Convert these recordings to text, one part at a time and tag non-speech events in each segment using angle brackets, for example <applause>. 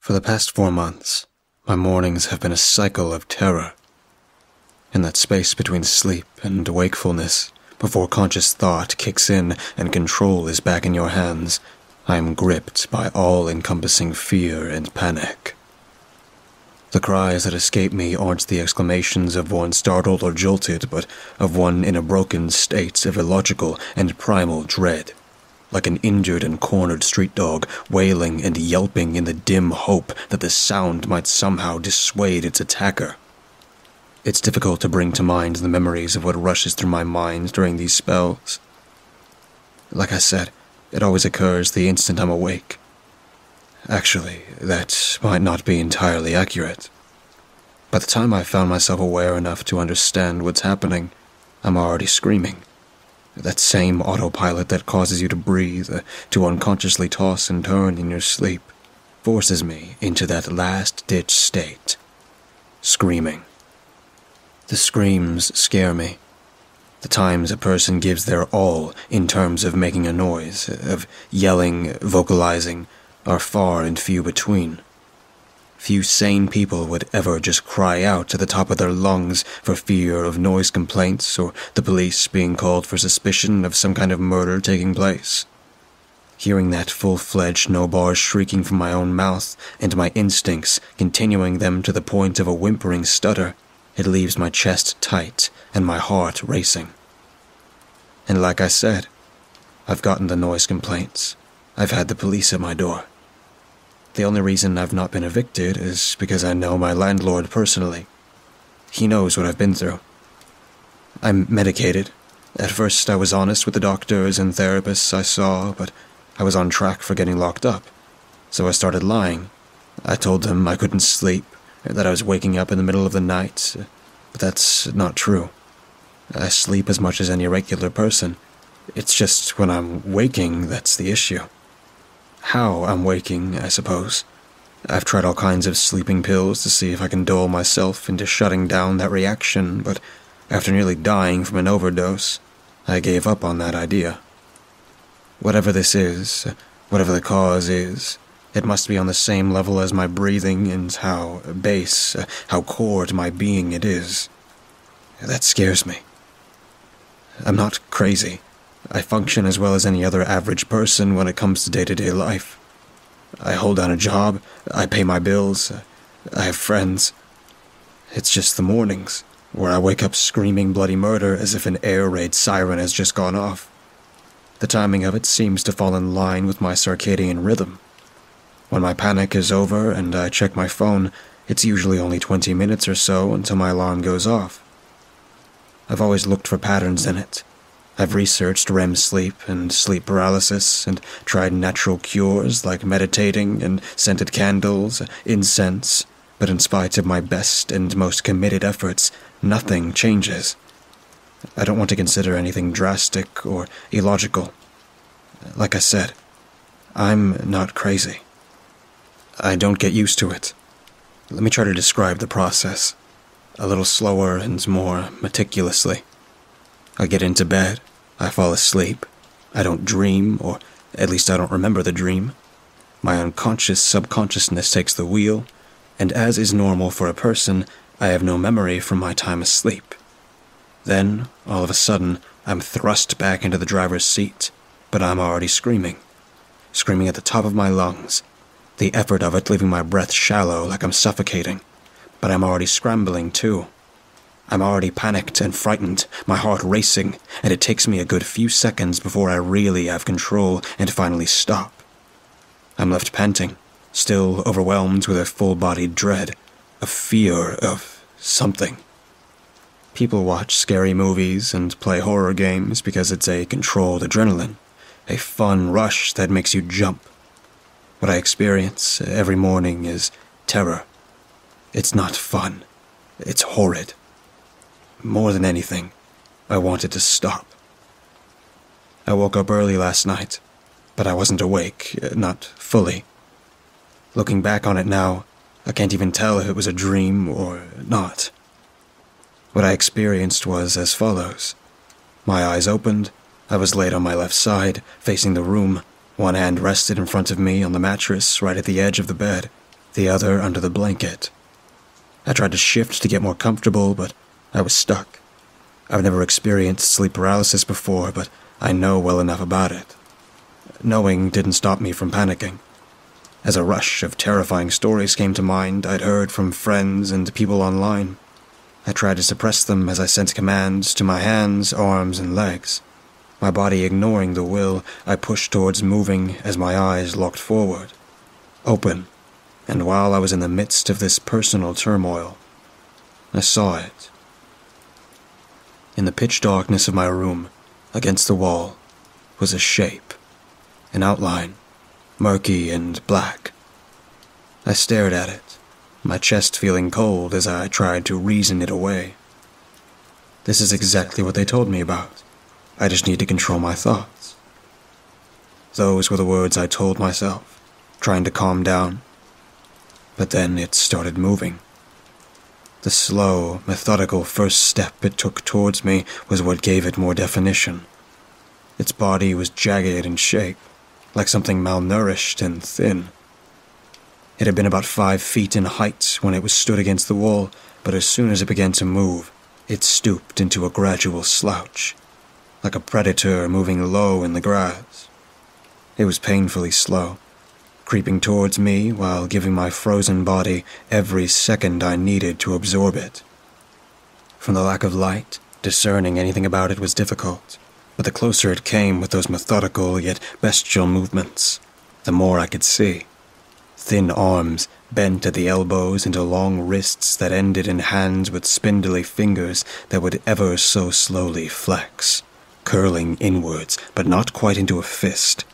For the past four months, my mornings have been a cycle of terror. In that space between sleep and wakefulness, before conscious thought kicks in and control is back in your hands, I am gripped by all encompassing fear and panic. The cries that escape me aren't the exclamations of one startled or jolted, but of one in a broken state of illogical and primal dread like an injured and cornered street dog, wailing and yelping in the dim hope that the sound might somehow dissuade its attacker. It's difficult to bring to mind the memories of what rushes through my mind during these spells. Like I said, it always occurs the instant I'm awake. Actually, that might not be entirely accurate. By the time I've found myself aware enough to understand what's happening, I'm already screaming. That same autopilot that causes you to breathe, uh, to unconsciously toss and turn in your sleep, forces me into that last ditch state. Screaming. The screams scare me. The times a person gives their all in terms of making a noise, of yelling, vocalizing, are far and few between. Few sane people would ever just cry out to the top of their lungs for fear of noise complaints or the police being called for suspicion of some kind of murder taking place. Hearing that full fledged no bars shrieking from my own mouth and my instincts continuing them to the point of a whimpering stutter, it leaves my chest tight and my heart racing. And like I said, I've gotten the noise complaints. I've had the police at my door. The only reason I've not been evicted is because I know my landlord personally. He knows what I've been through. I'm medicated. At first, I was honest with the doctors and therapists I saw, but I was on track for getting locked up. So I started lying. I told them I couldn't sleep, that I was waking up in the middle of the night, but that's not true. I sleep as much as any regular person. It's just when I'm waking that's the issue how I'm waking, I suppose. I've tried all kinds of sleeping pills to see if I can dull myself into shutting down that reaction, but after nearly dying from an overdose, I gave up on that idea. Whatever this is, whatever the cause is, it must be on the same level as my breathing and how base, how core to my being it is. That scares me. I'm not crazy. I function as well as any other average person when it comes to day to day life. I hold down a job, I pay my bills, I have friends. It's just the mornings, where I wake up screaming bloody murder as if an air raid siren has just gone off. The timing of it seems to fall in line with my circadian rhythm. When my panic is over and I check my phone, it's usually only 20 minutes or so until my alarm goes off. I've always looked for patterns in it I've researched REM sleep and sleep paralysis and tried natural cures like meditating and scented candles, incense, but in spite of my best and most committed efforts, nothing changes. I don't want to consider anything drastic or illogical. Like I said, I'm not crazy. I don't get used to it. Let me try to describe the process, a little slower and more meticulously. I get into bed. I fall asleep. I don't dream, or at least I don't remember the dream. My unconscious subconsciousness takes the wheel, and as is normal for a person, I have no memory from my time asleep. Then, all of a sudden, I'm thrust back into the driver's seat, but I'm already screaming. Screaming at the top of my lungs. The effort of it leaving my breath shallow like I'm suffocating. But I'm already scrambling, too. I'm already panicked and frightened, my heart racing, and it takes me a good few seconds before I really have control and finally stop. I'm left panting, still overwhelmed with a full bodied dread, a fear of something. People watch scary movies and play horror games because it's a controlled adrenaline, a fun rush that makes you jump. What I experience every morning is terror. It's not fun, it's horrid. More than anything, I wanted to stop. I woke up early last night, but I wasn't awake, uh, not fully. Looking back on it now, I can't even tell if it was a dream or not. What I experienced was as follows. My eyes opened, I was laid on my left side, facing the room, one hand rested in front of me on the mattress right at the edge of the bed. the other under the blanket. I tried to shift to get more comfortable, but I was stuck. I've never experienced sleep paralysis before, but I know well enough about it. Knowing didn't stop me from panicking. As a rush of terrifying stories came to mind I'd heard from friends and people online, I tried to suppress them as I sent commands to my hands, arms, and legs. My body ignoring the will, I pushed towards moving as my eyes locked forward, open, and while I was in the midst of this personal turmoil, I saw it. In the pitch darkness of my room, against the wall, was a shape, an outline, murky and black. I stared at it, my chest feeling cold as I tried to reason it away. This is exactly what they told me about. I just need to control my thoughts. Those were the words I told myself, trying to calm down. But then it started moving. The slow, methodical first step it took towards me was what gave it more definition. Its body was jagged in shape, like something malnourished and thin. It had been about five feet in height when it was stood against the wall, but as soon as it began to move, it stooped into a gradual slouch, like a predator moving low in the grass. It was painfully slow, creeping towards me while giving my frozen body every second I needed to absorb it. From the lack of light, discerning anything about it was difficult, but the closer it came with those methodical yet bestial movements, the more I could see. Thin arms, bent at the elbows into long wrists that ended in hands with spindly fingers that would ever so slowly flex, curling inwards, but not quite into a fist,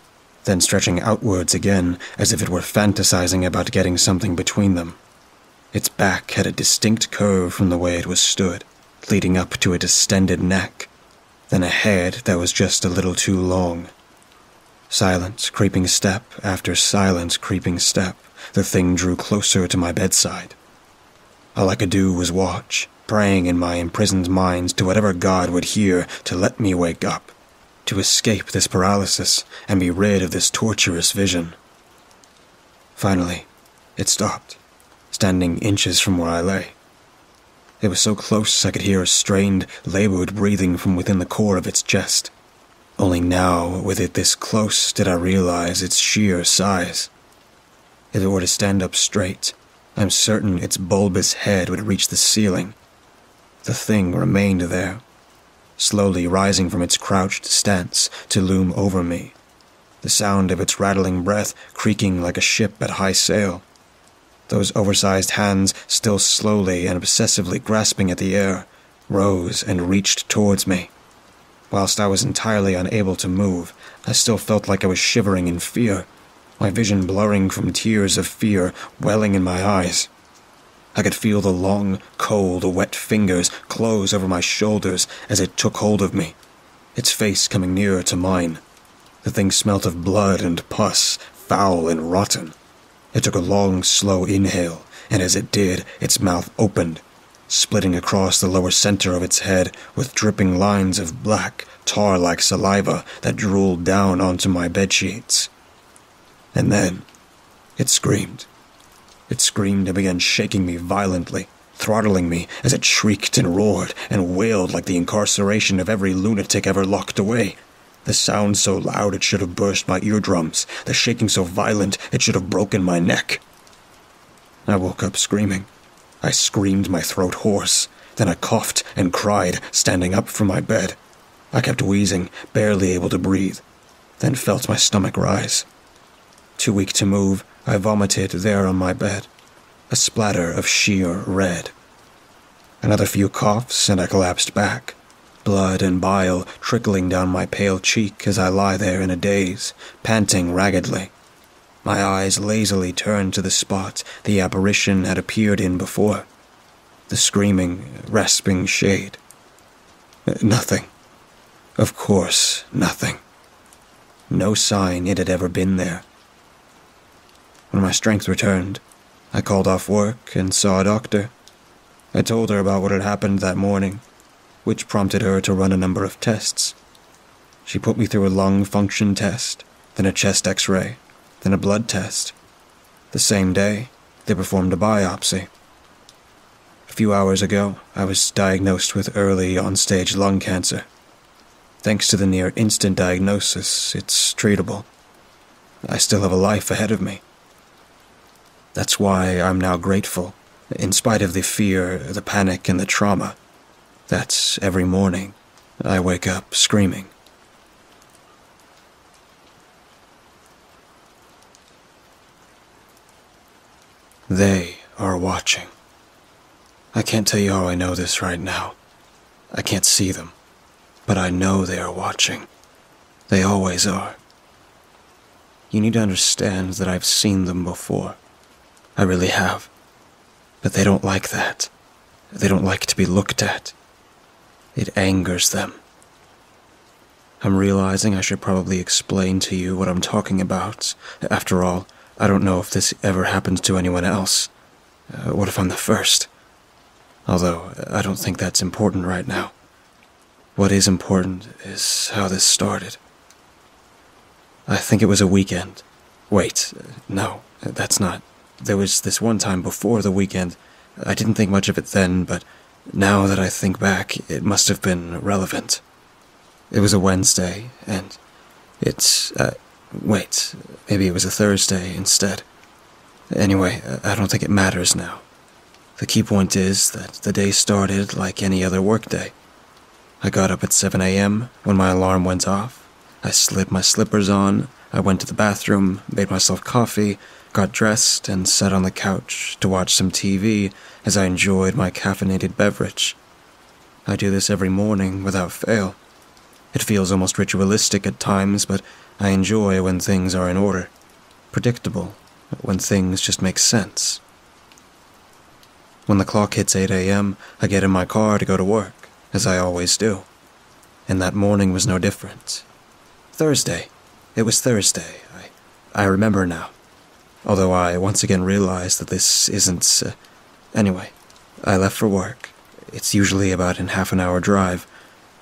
then stretching outwards again as if it were fantasizing about getting something between them. Its back had a distinct curve from the way it was stood, leading up to a distended neck, then a head that was just a little too long. Silence creeping step after silent, creeping step, the thing drew closer to my bedside. All I could do was watch, praying in my imprisoned mind to whatever God would hear to let me wake up to escape this paralysis and be rid of this torturous vision. Finally, it stopped, standing inches from where I lay. It was so close I could hear a strained, labored breathing from within the core of its chest. Only now, with it this close, did I realize its sheer size. If it were to stand up straight, I'm certain its bulbous head would reach the ceiling. The thing remained there, slowly rising from its crouched stance to loom over me, the sound of its rattling breath creaking like a ship at high sail. Those oversized hands, still slowly and obsessively grasping at the air, rose and reached towards me. Whilst I was entirely unable to move, I still felt like I was shivering in fear, my vision blurring from tears of fear welling in my eyes. I could feel the long, cold, wet fingers close over my shoulders as it took hold of me, its face coming nearer to mine. The thing smelt of blood and pus, foul and rotten. It took a long, slow inhale, and as it did, its mouth opened, splitting across the lower center of its head with dripping lines of black, tar like saliva that drooled down onto my bedsheets. And then, it screamed. It screamed and began shaking me violently, throttling me as it shrieked and roared and wailed like the incarceration of every lunatic ever locked away. The sound so loud it should have burst my eardrums, the shaking so violent it should have broken my neck. I woke up screaming. I screamed my throat hoarse. Then I coughed and cried, standing up from my bed. I kept wheezing, barely able to breathe, then felt my stomach rise. Too weak to move, I vomited there on my bed, a splatter of sheer red. Another few coughs, and I collapsed back, blood and bile trickling down my pale cheek as I lie there in a daze, panting raggedly. My eyes lazily turned to the spot the apparition had appeared in before. The screaming, rasping shade. Nothing. Of course, nothing. No sign it had ever been there. When my strength returned, I called off work and saw a doctor. I told her about what had happened that morning, which prompted her to run a number of tests. She put me through a lung function test, then a chest x ray, then a blood test. The same day, They performed a biopsy. A few hours ago, I was diagnosed with early on stage lung cancer. Thanks to the near instant diagnosis, it's treatable. I still have a life ahead of me. That's why I'm now grateful, in spite of the fear, the panic, and the trauma. That's every morning I wake up screaming. They are watching. I can't tell you how I know this right now. I can't see them, but I know they are watching. They always are. You need to understand that I've seen them before. I really have. But they don't like that. They don't like to be looked at. It angers them. I'm realizing I should probably explain to you what I'm talking about. After all, I don't know if this ever happens to anyone else. Uh, what if I'm the first? Although, I don't think that's important right now. What is important is how this started. I think it was a weekend. Wait, no, that's not. There was this one time before the weekend. I didn't think much of it then, but now that I think back, it must have been relevant. It was a Wednesday, and it's, uh, wait, maybe it was a Thursday instead. Anyway, I don't think it matters now. The key point is that the day started like any other workday. I got up at 7 a.m. when my alarm went off. I slid my slippers on, I went to the bathroom, made myself coffee, got dressed, and sat on the couch to watch some TV as I enjoyed my caffeinated beverage. I do this every morning without fail. It feels almost ritualistic at times, but I enjoy when things are in order, predictable, when things just make sense. When the clock hits 8 a.m., I get in my car to go to work, as I always do. And that morning was no different. Thursday. It was Thursday. I, I remember now. Although I once again realized that this isn't. Uh, anyway, I left for work. It's usually about an half an hour drive,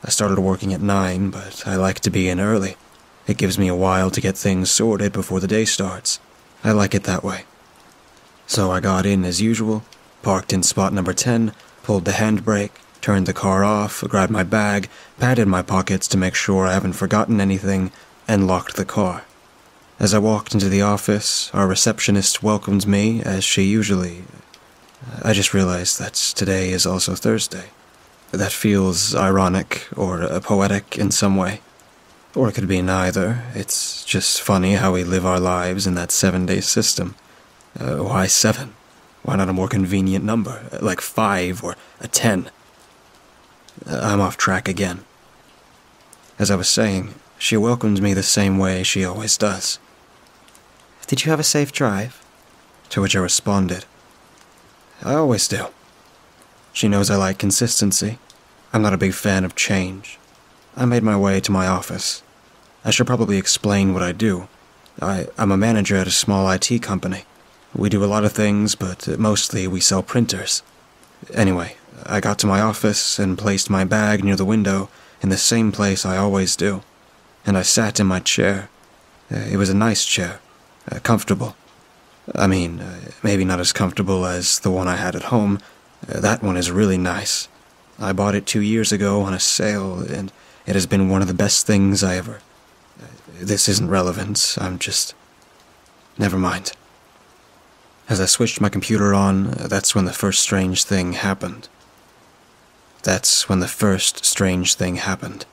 I started working at 9, but I like to be in early. It gives me a while to get things sorted before the day starts. I like it that way. So I got in as usual, parked in spot number 10, pulled the handbrake, turned the car off, grabbed my bag, patted my pockets to make sure I haven't forgotten anything, and locked the car. As I walked into the office, our receptionist welcomed me as she usually. I just realized that today is also Thursday that feels ironic or uh, poetic in some way. Or it could be neither. It's just funny how we live our lives in that seven day system. Uh, why seven? Why not a more convenient number, like five or a ten? Uh, I'm off track again. As I was saying, she welcomed me the same way she always does. Did you have a safe drive? To which I responded, I always do. She knows I like consistency. I'm not a big fan of change. I made my way to my office. I should probably explain what I do. I, am a manager at a small IT company. We do a lot of things, but mostly we sell printers. Anyway, I got to my office and placed my bag near the window in the same place I always do. And I sat in my chair. Uh, it was a nice chair, uh, comfortable. I mean, uh, maybe not as comfortable as the one I had at home. Uh, that one is really nice. I bought it two years ago on a sale, and it has been one of the best things I ever. This isn't relevant, I'm just. Never mind. As I switched my computer on, that's when the first strange thing happened. That's when the first strange thing happened.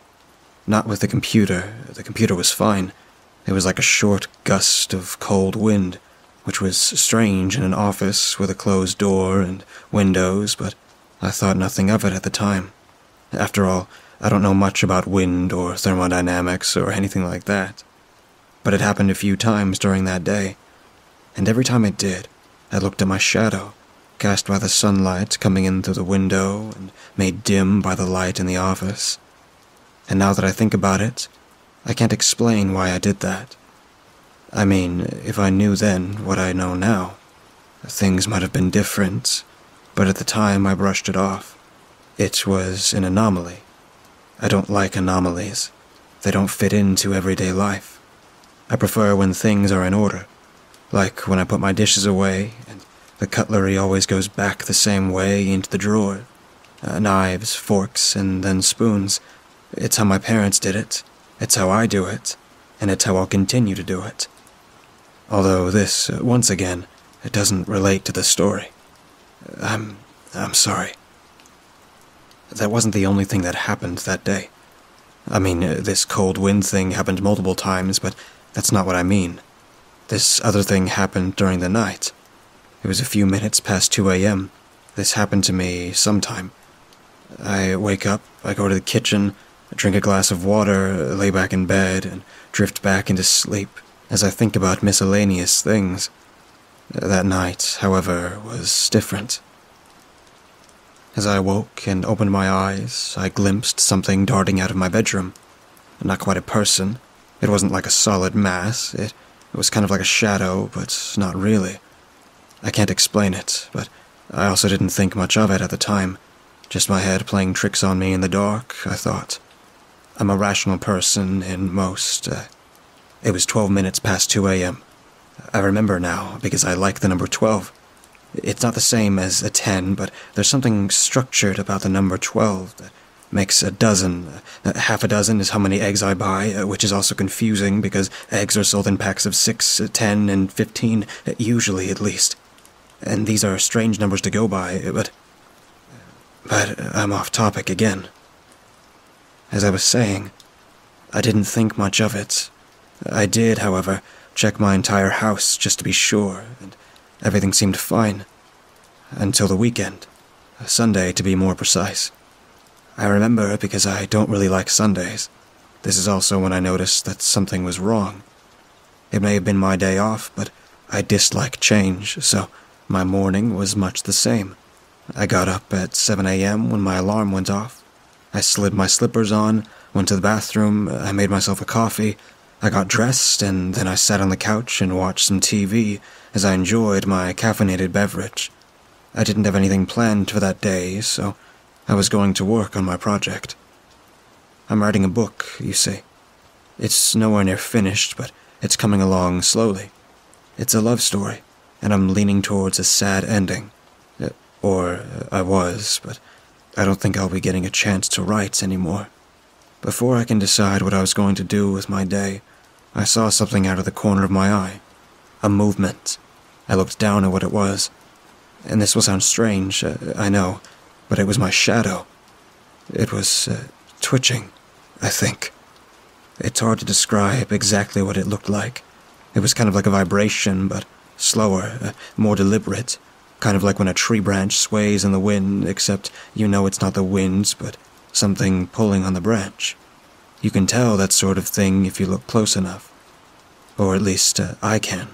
Not with the computer, the computer was fine. It was like a short gust of cold wind, which was strange in an office with a closed door and windows, but I thought nothing of it at the time. After all, I don't know much about wind or thermodynamics or anything like that. But it happened a few times during that day, and every time it did, I looked at my shadow, cast by the sunlight coming in through the window and made dim by the light in the office. And now that I think about it, I can't explain why I did that. I mean, if I knew then what I know now, things might have been different, but at the time I brushed it off. It was an anomaly. I don't like anomalies. They don't fit into everyday life. I prefer when things are in order, like when I put my dishes away and The cutlery always goes back the same way into the drawer. Uh, knives, forks, and then spoons. It's how my parents did it. It's how I do it. And it's how I'll continue to do it. Although this, uh, once again, it doesn't relate to the story. I'm. I'm sorry. That wasn't the only thing that happened that day. I mean, uh, this cold wind thing happened multiple times, but that's not what I mean. This other thing happened during the night. It was a few minutes past 2 a.m. This happened to me sometime. I wake up, I go to the kitchen, drink a glass of water, lay back in bed, and drift back into sleep as I think about miscellaneous things. That night, however, was different. As I awoke and opened my eyes, I glimpsed something darting out of my bedroom. Not quite a person. It wasn't like a solid mass. It, it was kind of like a shadow, but not really. I can't explain it, but I also didn't think much of it at the time. Just my head playing tricks on me in the dark, I thought. I'm a rational person in most. Uh, it was 12 minutes past 2 a.m. I remember now because I like the number 12. It's not the same as a 10, but there's something structured about the number 12 that makes a dozen. Uh, half a dozen is how many eggs I buy, uh, which is also confusing because eggs are sold in packs of 6, 10, and 15, usually at least. And these are strange numbers to go by, but. But I'm off topic again. As I was saying, I didn't think much of it. I did, however, check my entire house just to be sure, and everything seemed fine. Until the weekend. Sunday, to be more precise. I remember because I don't really like Sundays. This is also when I noticed that something was wrong. It may have been my day off, but I dislike change, so my morning was much the same. I got up at 7 a.m. when my alarm went off. I slid my slippers on, went to the bathroom, I made myself a coffee, I got dressed, and then I sat on the couch and watched some TV as I enjoyed my caffeinated beverage. I didn't have anything planned for that day, so I was going to work on my project. I'm writing a book, you see. It's nowhere near finished, but it's coming along slowly. It's a love story and I'm leaning towards a sad ending. Uh, or uh, I was, but I don't think I'll be getting a chance to write anymore. Before I can decide what I was going to do with my day, I saw something out of the corner of my eye. A movement. I looked down at what it was. And this will sound strange, uh, I know, but it was my shadow. It was uh, twitching, I think. It's hard to describe exactly what it looked like. It was kind of like a vibration, but slower, uh, more deliberate, kind of like when a tree branch sways in the wind, except you know it's not the wind, but something pulling on the branch. You can tell that sort of thing if you look close enough. Or at least uh, I can.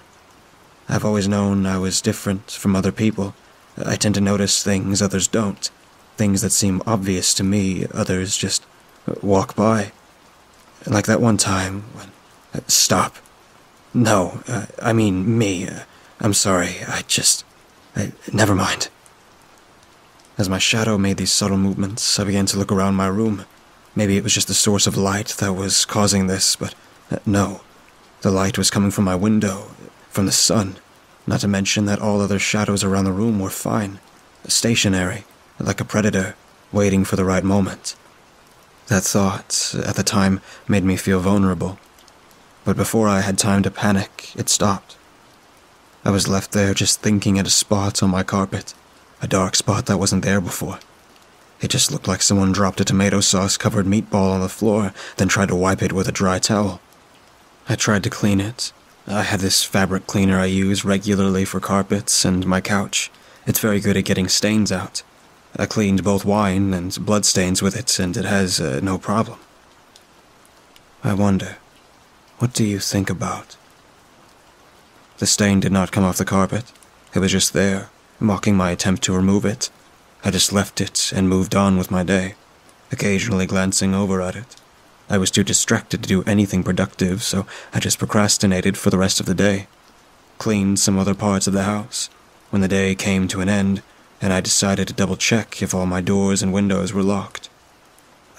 I've always known I was different from other people. I tend to notice things others don't. Things that seem obvious to me, others just uh, walk by. Like that one time when. Uh, stop. No, uh, I mean me. Uh, I'm sorry, I just. I, never mind. As my shadow made these subtle movements, I began to look around my room. Maybe it was just the source of light that was causing this, but uh, no. The light was coming from my window, from the sun. Not to mention that all other shadows around the room were fine, stationary, like a predator, waiting for the right moment. That thought, at the time, made me feel vulnerable. But before I had time to panic, it stopped. I was left there just thinking at a spot on my carpet, a dark spot that wasn't there before. It just looked like someone dropped a tomato sauce covered meatball on the floor, then tried to wipe it with a dry towel. I tried to clean it. I had this fabric cleaner I use regularly for carpets and my couch. It's very good at getting stains out. I cleaned both wine and blood stains with it, and it has uh, no problem. I wonder, what do you think about? The stain did not come off the carpet. It was just there, mocking my attempt to remove it. I just left it and moved on with my day, occasionally glancing over at it. I was too distracted to do anything productive, so I just procrastinated for the rest of the day. Cleaned some other parts of the house. When the day came to an end, and I decided to double check if all my doors and windows were locked.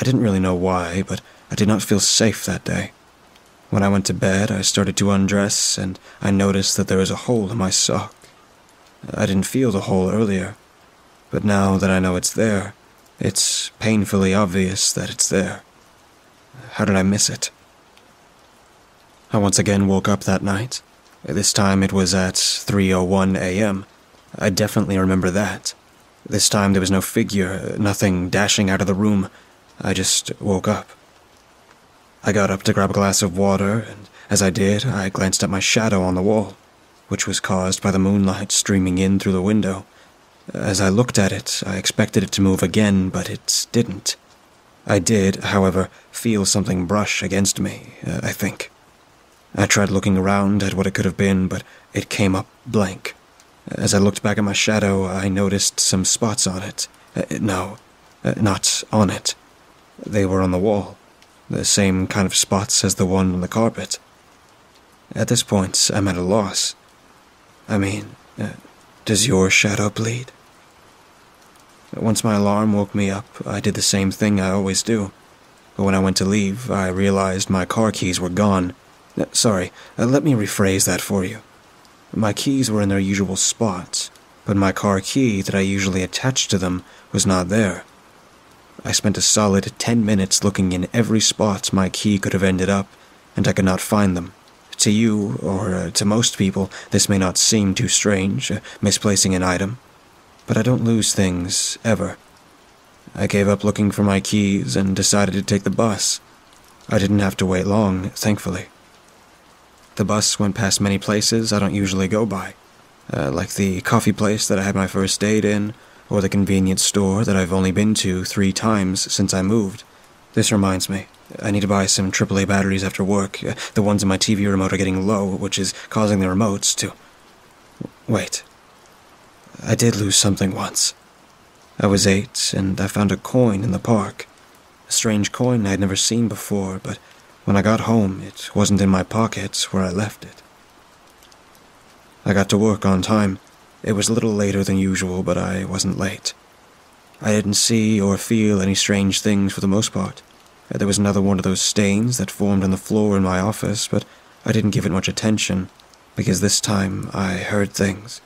I didn't really know why, but I did not feel safe that day. When I went to bed, I started to undress, and I noticed that there was a hole in my sock. I didn't feel the hole earlier, but now that I know it's there, it's painfully obvious that it's there. How did I miss it? I once again woke up that night. This time it was at 3:01 a.m. I definitely remember that. This time there was no figure, nothing dashing out of the room. I just woke up. I got up to grab a glass of water, and as I did, I glanced at my shadow on the wall, which was caused by the moonlight streaming in through the window. As I looked at it, I expected it to move again, but it didn't. I did, however, feel something brush against me, uh, I think. I tried looking around at what it could have been, but it came up blank. As I looked back at my shadow, I noticed some spots on it. Uh, no, uh, not on it. They were on the wall, the same kind of spots as the one on the carpet. At this point, I'm at a loss. I mean, uh, does your shadow bleed? Once my alarm woke me up, I did the same thing I always do. But when I went to leave, I realized my car keys were gone. Uh, sorry, uh, let me rephrase that for you. My keys were in their usual spots, but my car key that I usually attached to them was not there. I spent a solid ten minutes looking in every spot my key could have ended up, and I could not find them. To you, or uh, to most people, this may not seem too strange, uh, misplacing an item but I don't lose things, ever. I gave up looking for my keys and decided to take the bus. I didn't have to wait long, thankfully. The bus went past many places I don't usually go by, uh, like the coffee place that I had my first date in, or the convenience store that I've only been to three times since I moved. This reminds me, I need to buy some AAA batteries after work. Uh, the ones in my TV remote are getting low, which is causing the remotes to. Wait. I did lose something once. I was eight, and I found a coin in the park. A strange coin I had never seen before, but when I got home, it wasn't in my pocket where I left it. I got to work on time. It was a little later than usual, but I wasn't late. I didn't see or feel any strange things for the most part. There was another one of those stains that formed on the floor in my office, but I didn't give it much attention, because this time I heard things.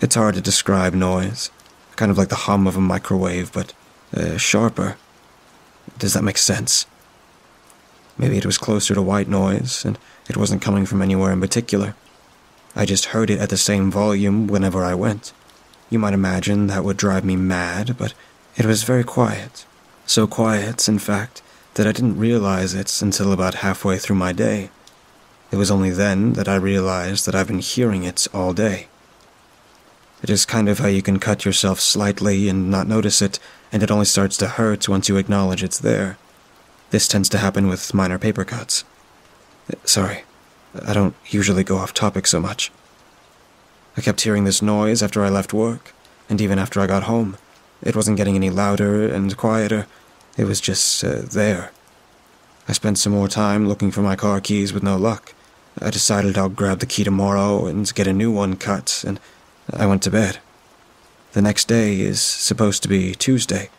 It's hard to describe noise. Kind of like the hum of a microwave, but uh, sharper. Does that make sense? Maybe it was closer to white noise, and it wasn't coming from anywhere in particular. I just heard it at the same volume whenever I went. You might imagine that would drive me mad, but it was very quiet. So quiet, in fact, that I didn't realize it until about halfway through my day. It was only then that I realized that I've been hearing it all day. It is kind of how you can cut yourself slightly and not notice it, and it only starts to hurt once you acknowledge it's there. This tends to happen with minor paper cuts. Uh, sorry, I don't usually go off topic so much. I kept hearing this noise after I left work, and even after I got home. It wasn't getting any louder and quieter, it was just uh, there. I spent some more time looking for my car keys with no luck. I decided I'll grab the key tomorrow and get a new one cut, and I went to bed. The next day is supposed to be Tuesday,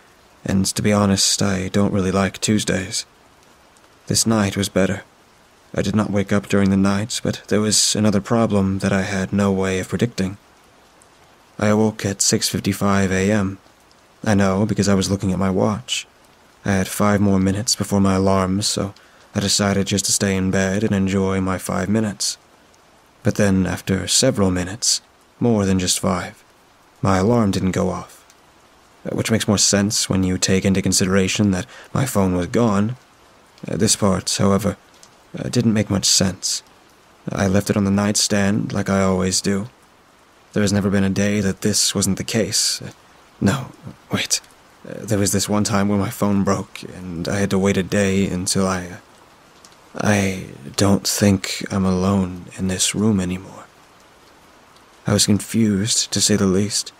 and to be honest, I don't really like Tuesdays. This night was better. I did not wake up during the night, but there was another problem that I had no way of predicting. I awoke at 6:55 a.m. I know because I was looking at my watch. I had 5 more minutes before my alarm, so I decided just to stay in bed and enjoy my 5 minutes. But then after several minutes, more than just five. My alarm didn't go off. Which makes more sense when you take into consideration that my phone was gone. This part, however, uh, didn't make much sense. I left it on the nightstand like I always do. There has never been a day that this wasn't the case. Uh, no, wait. There was this one time when my phone broke, and I had to wait a day until I. I don't think I'm alone in this room anymore. I was confused, to say the least.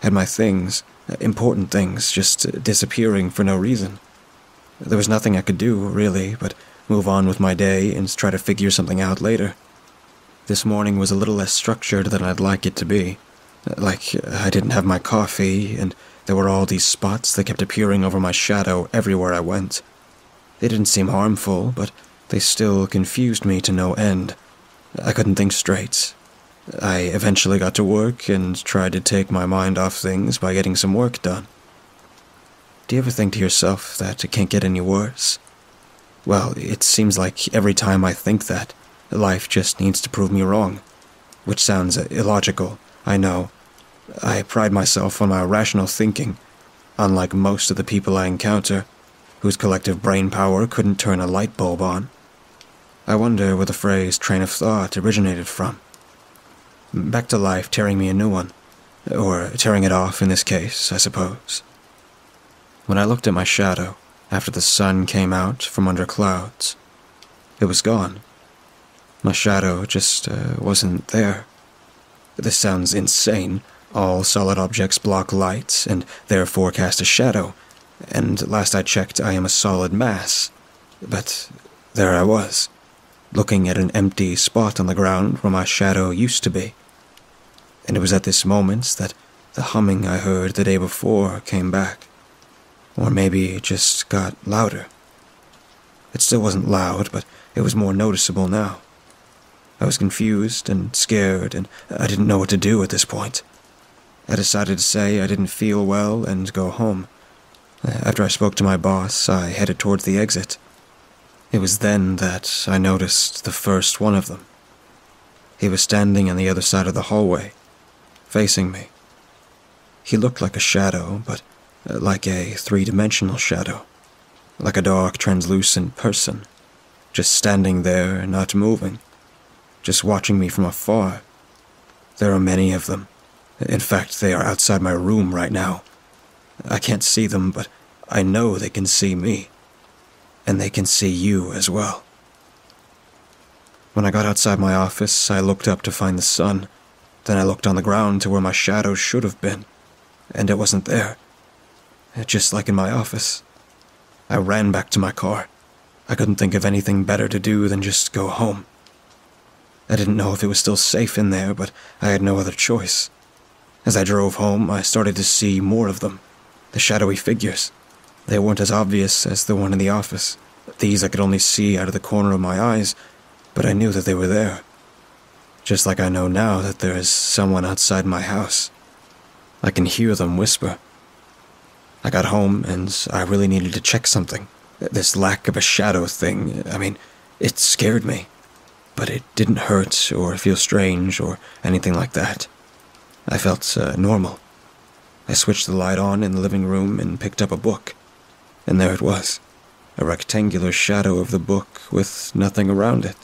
Had my things, important things, just disappearing for no reason. There was nothing I could do, really, but move on with my day and try to figure something out later. This morning was a little less structured than I'd like it to be. Like, I didn't have my coffee, and there were all these spots that kept appearing over my shadow everywhere I went. They didn't seem harmful, but they still confused me to no end. I couldn't think straight, I eventually got to work and tried to take my mind off things by getting some work done. Do you ever think to yourself that it can't get any worse? Well, it seems like every time I think that, life just needs to prove me wrong. Which sounds illogical, I know. I pride myself on my rational thinking, unlike most of the people I encounter, whose collective brain power couldn't turn a light bulb on. I wonder where the phrase train of thought originated from. Back to life tearing me a new one. Or tearing it off in this case, I suppose. When I looked at my shadow, after the sun came out from under clouds, it was gone. My shadow just uh, wasn't there. This sounds insane. All solid objects block light and therefore cast a shadow, and last I checked, I am a solid mass. But there I was, looking at an empty spot on the ground where my shadow used to be. And it was at this moment that the humming I heard the day before came back. Or maybe it just got louder. It still wasn't loud, but it was more noticeable now. I was confused and scared, and I didn't know what to do at this point. I decided to say I didn't feel well and go home. After I spoke to my boss, I headed towards the exit. It was then that I noticed the first one of them. He was standing on the other side of the hallway, facing me. He looked like a shadow, but Uh, like a three dimensional shadow, like a dark, translucent person, just standing there, not moving, just watching me from afar. There are many of them. In fact, they are outside my room right now. I can't see them, but I know they can see me. And they can see you as well. When I got outside my office, I looked up to find the sun. Then I looked on the ground to where my shadow should have been, and it wasn't there. Just like in my office. I ran back to my car. I couldn't think of anything better to do than just go home. I didn't know if it was still safe in there, but I had no other choice. As I drove home, I started to see more of them the shadowy figures. They weren't as obvious as the one in the office. These I could only see out of the corner of my eyes, but I knew that they were there. Just like I know now that there is someone outside my house. I can hear them whisper. I got home and I really needed to check something. This lack of a shadow thing, I mean, it scared me. But it didn't hurt or feel strange or anything like that. I felt uh, normal. I switched the light on in the living room and picked up a book. And there it was a rectangular shadow of the book with nothing around it.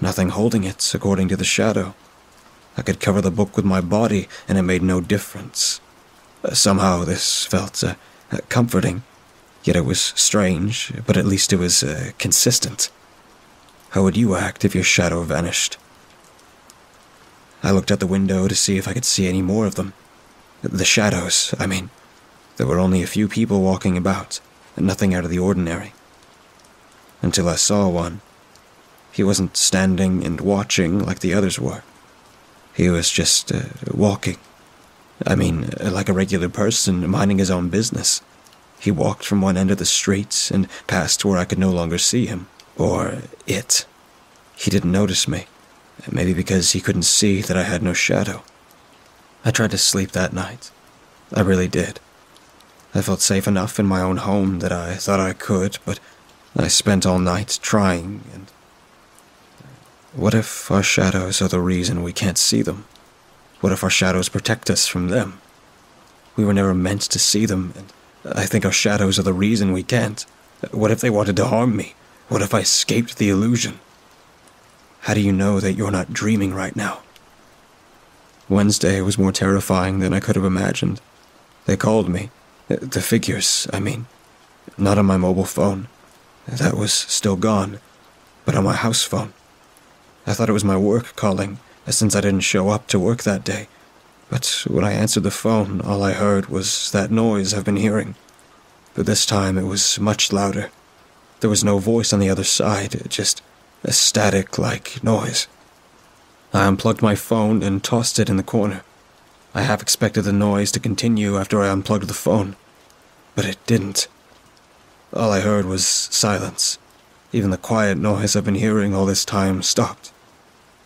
Nothing holding it, according to the shadow. I could cover the book with my body, and it made no difference. Uh, somehow this felt uh, uh, comforting, yet it was strange, but at least it was uh, consistent. How would you act if your shadow vanished? I looked out the window to see if I could see any more of them. The shadows, I mean. There were only a few people walking about, and nothing out of the ordinary. Until I saw one. He wasn't standing and watching like the others were. He was just uh, walking. I mean, like a regular person minding his own business. He walked from one end of the street and passed where I could no longer see him, or it. He didn't notice me, maybe because he couldn't see that I had no shadow. I tried to sleep that night. I really did. I felt safe enough in my own home that I thought I could, but I spent all night trying, and. What if our shadows are the reason we can't see them? What if our shadows protect us from them? We were never meant to see them, and I think our shadows are the reason we can't. What if they wanted to harm me? What if I escaped the illusion? How do you know that you're not dreaming right now? Wednesday was more terrifying than I could have imagined. They called me. The figures, I mean. Not on my mobile phone. That was still gone. But on my house phone. I thought it was my work calling, Uh, since I didn't show up to work that day. But when I answered the phone, all I heard was that noise I've been hearing. But this time it was much louder. There was no voice on the other side, just a static like noise. I unplugged my phone and tossed it in the corner. I half expected the noise to continue after I unplugged the phone, but it didn't. All I heard was silence. Even the quiet noise I've been hearing all this time stopped.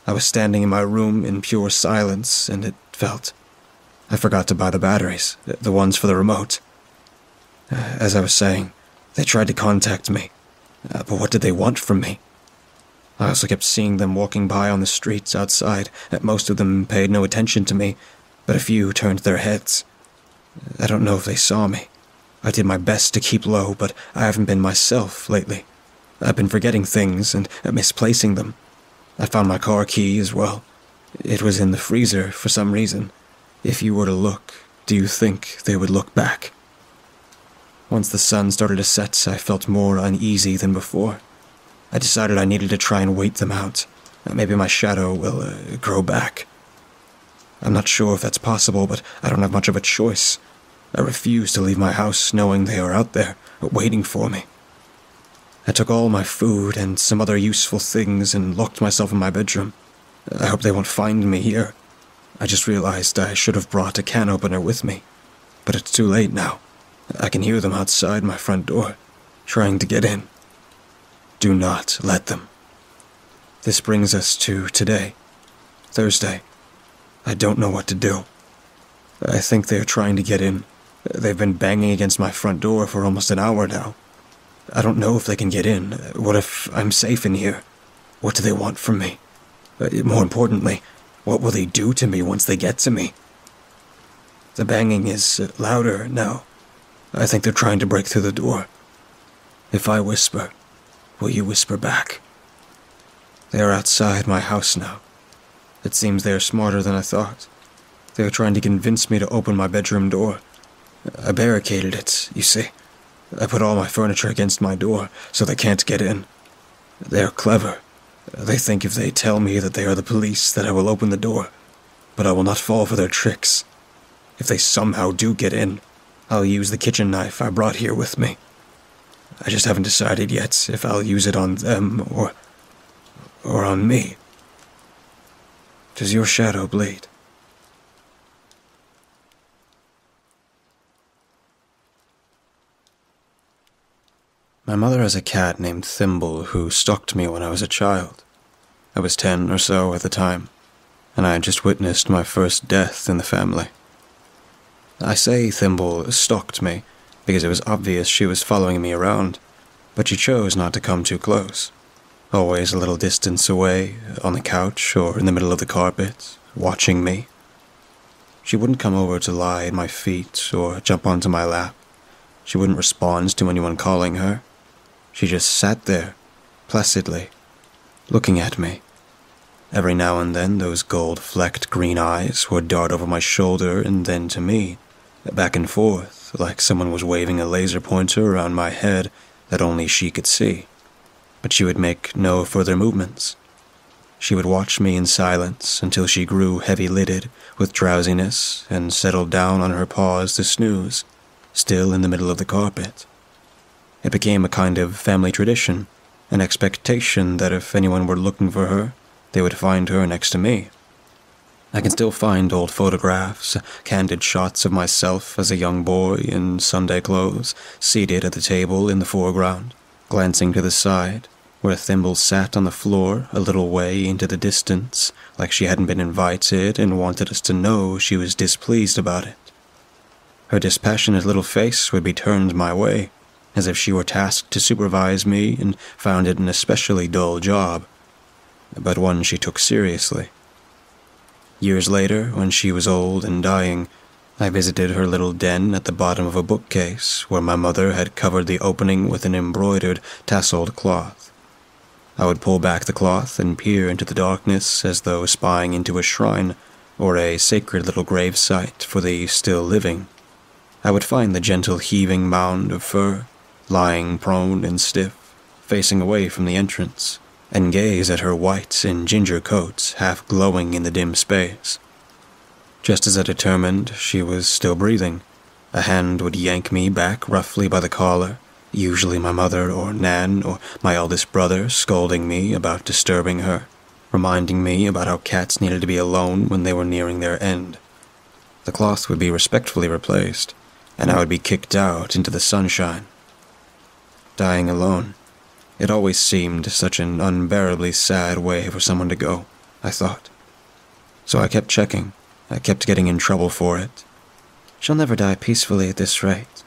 I was standing in my room in pure silence, and it felt. I forgot to buy the batteries, the ones for the remote. Uh, as I was saying, they tried to contact me, uh, but what did they want from me? I also kept seeing them walking by on the streets outside. Uh, most of them paid no attention to me, but a few turned their heads. I don't know if they saw me. I did my best to keep low, but I haven't been myself lately. I've been forgetting things and uh, misplacing them. I found my car key as well. It was in the freezer for some reason. If you were to look, do you think they would look back? Once the sun started to set, I felt more uneasy than before. I decided I needed to try and wait them out. Maybe my shadow will uh, grow back. I'm not sure if that's possible, but I don't have much of a choice. I refuse to leave my house knowing they are out there, waiting for me. I took all my food and some other useful things and locked myself in my bedroom. I hope they won't find me here. I just realized I should have brought a can opener with me. But it's too late now. I can hear them outside my front door, trying to get in. Do not let them. This brings us to today, Thursday. I don't know what to do. I think they are trying to get in. They've been banging against my front door for almost an hour now. I don't know if they can get in. What if I'm safe in here? What do they want from me? Uh, more importantly, what will they do to me once they get to me? The banging is uh, louder now. I think they're trying to break through the door. If I whisper, will you whisper back? They are outside my house now. It seems they are smarter than I thought. They are trying to convince me to open my bedroom door. I barricaded it, you see. I put all my furniture against my door so they can't get in. They are clever. They think if they tell me that they are the police that I will open the door. But I will not fall for their tricks. If they somehow do get in, I'll use the kitchen knife I brought here with me. I just haven't decided yet if I'll use it on them or. or on me. Does your shadow bleed? My mother has a cat named Thimble who stalked me when I was a child. I was ten or so at the time, and I had just witnessed my first death in the family. I say Thimble stalked me because it was obvious she was following me around, but she chose not to come too close. Always a little distance away, on the couch or in the middle of the carpet, watching me. She wouldn't come over to lie at my feet or jump onto my lap. She wouldn't respond to anyone calling her. She just sat there, placidly, looking at me. Every now and then, those gold flecked green eyes would dart over my shoulder and then to me, back and forth, like someone was waving a laser pointer around my head that only she could see. But she would make no further movements. She would watch me in silence until she grew heavy lidded with drowsiness and settled down on her paws to snooze, still in the middle of the carpet. It became a kind of family tradition, an expectation that if anyone were looking for her, they would find her next to me. I can still find old photographs, candid shots of myself as a young boy in Sunday clothes, seated at the table in the foreground, glancing to the side, where Thimble sat on the floor a little way into the distance, like she hadn't been invited and wanted us to know she was displeased about it. Her dispassionate little face would be turned my way, as if she were tasked to supervise me and found it an especially dull job, but one she took seriously. Years later, when she was old and dying, I visited her little den at the bottom of a bookcase where my mother had covered the opening with an embroidered, tasseled cloth. I would pull back the cloth and peer into the darkness as though spying into a shrine or a sacred little grave site for the still living. I would find the gentle heaving mound of fur, lying prone and stiff, facing away from the entrance, and gaze at her whites and ginger coats half glowing in the dim space. Just as I determined she was still breathing, a hand would yank me back roughly by the collar, usually my mother or Nan or my eldest brother scolding me about disturbing her, reminding me about how cats needed to be alone when they were nearing their end. The cloth would be respectfully replaced, and I would be kicked out into the sunshine dying alone. It always seemed such an unbearably sad way for someone to go, I thought. So I kept checking. I kept getting in trouble for it. She'll never die peacefully at this rate,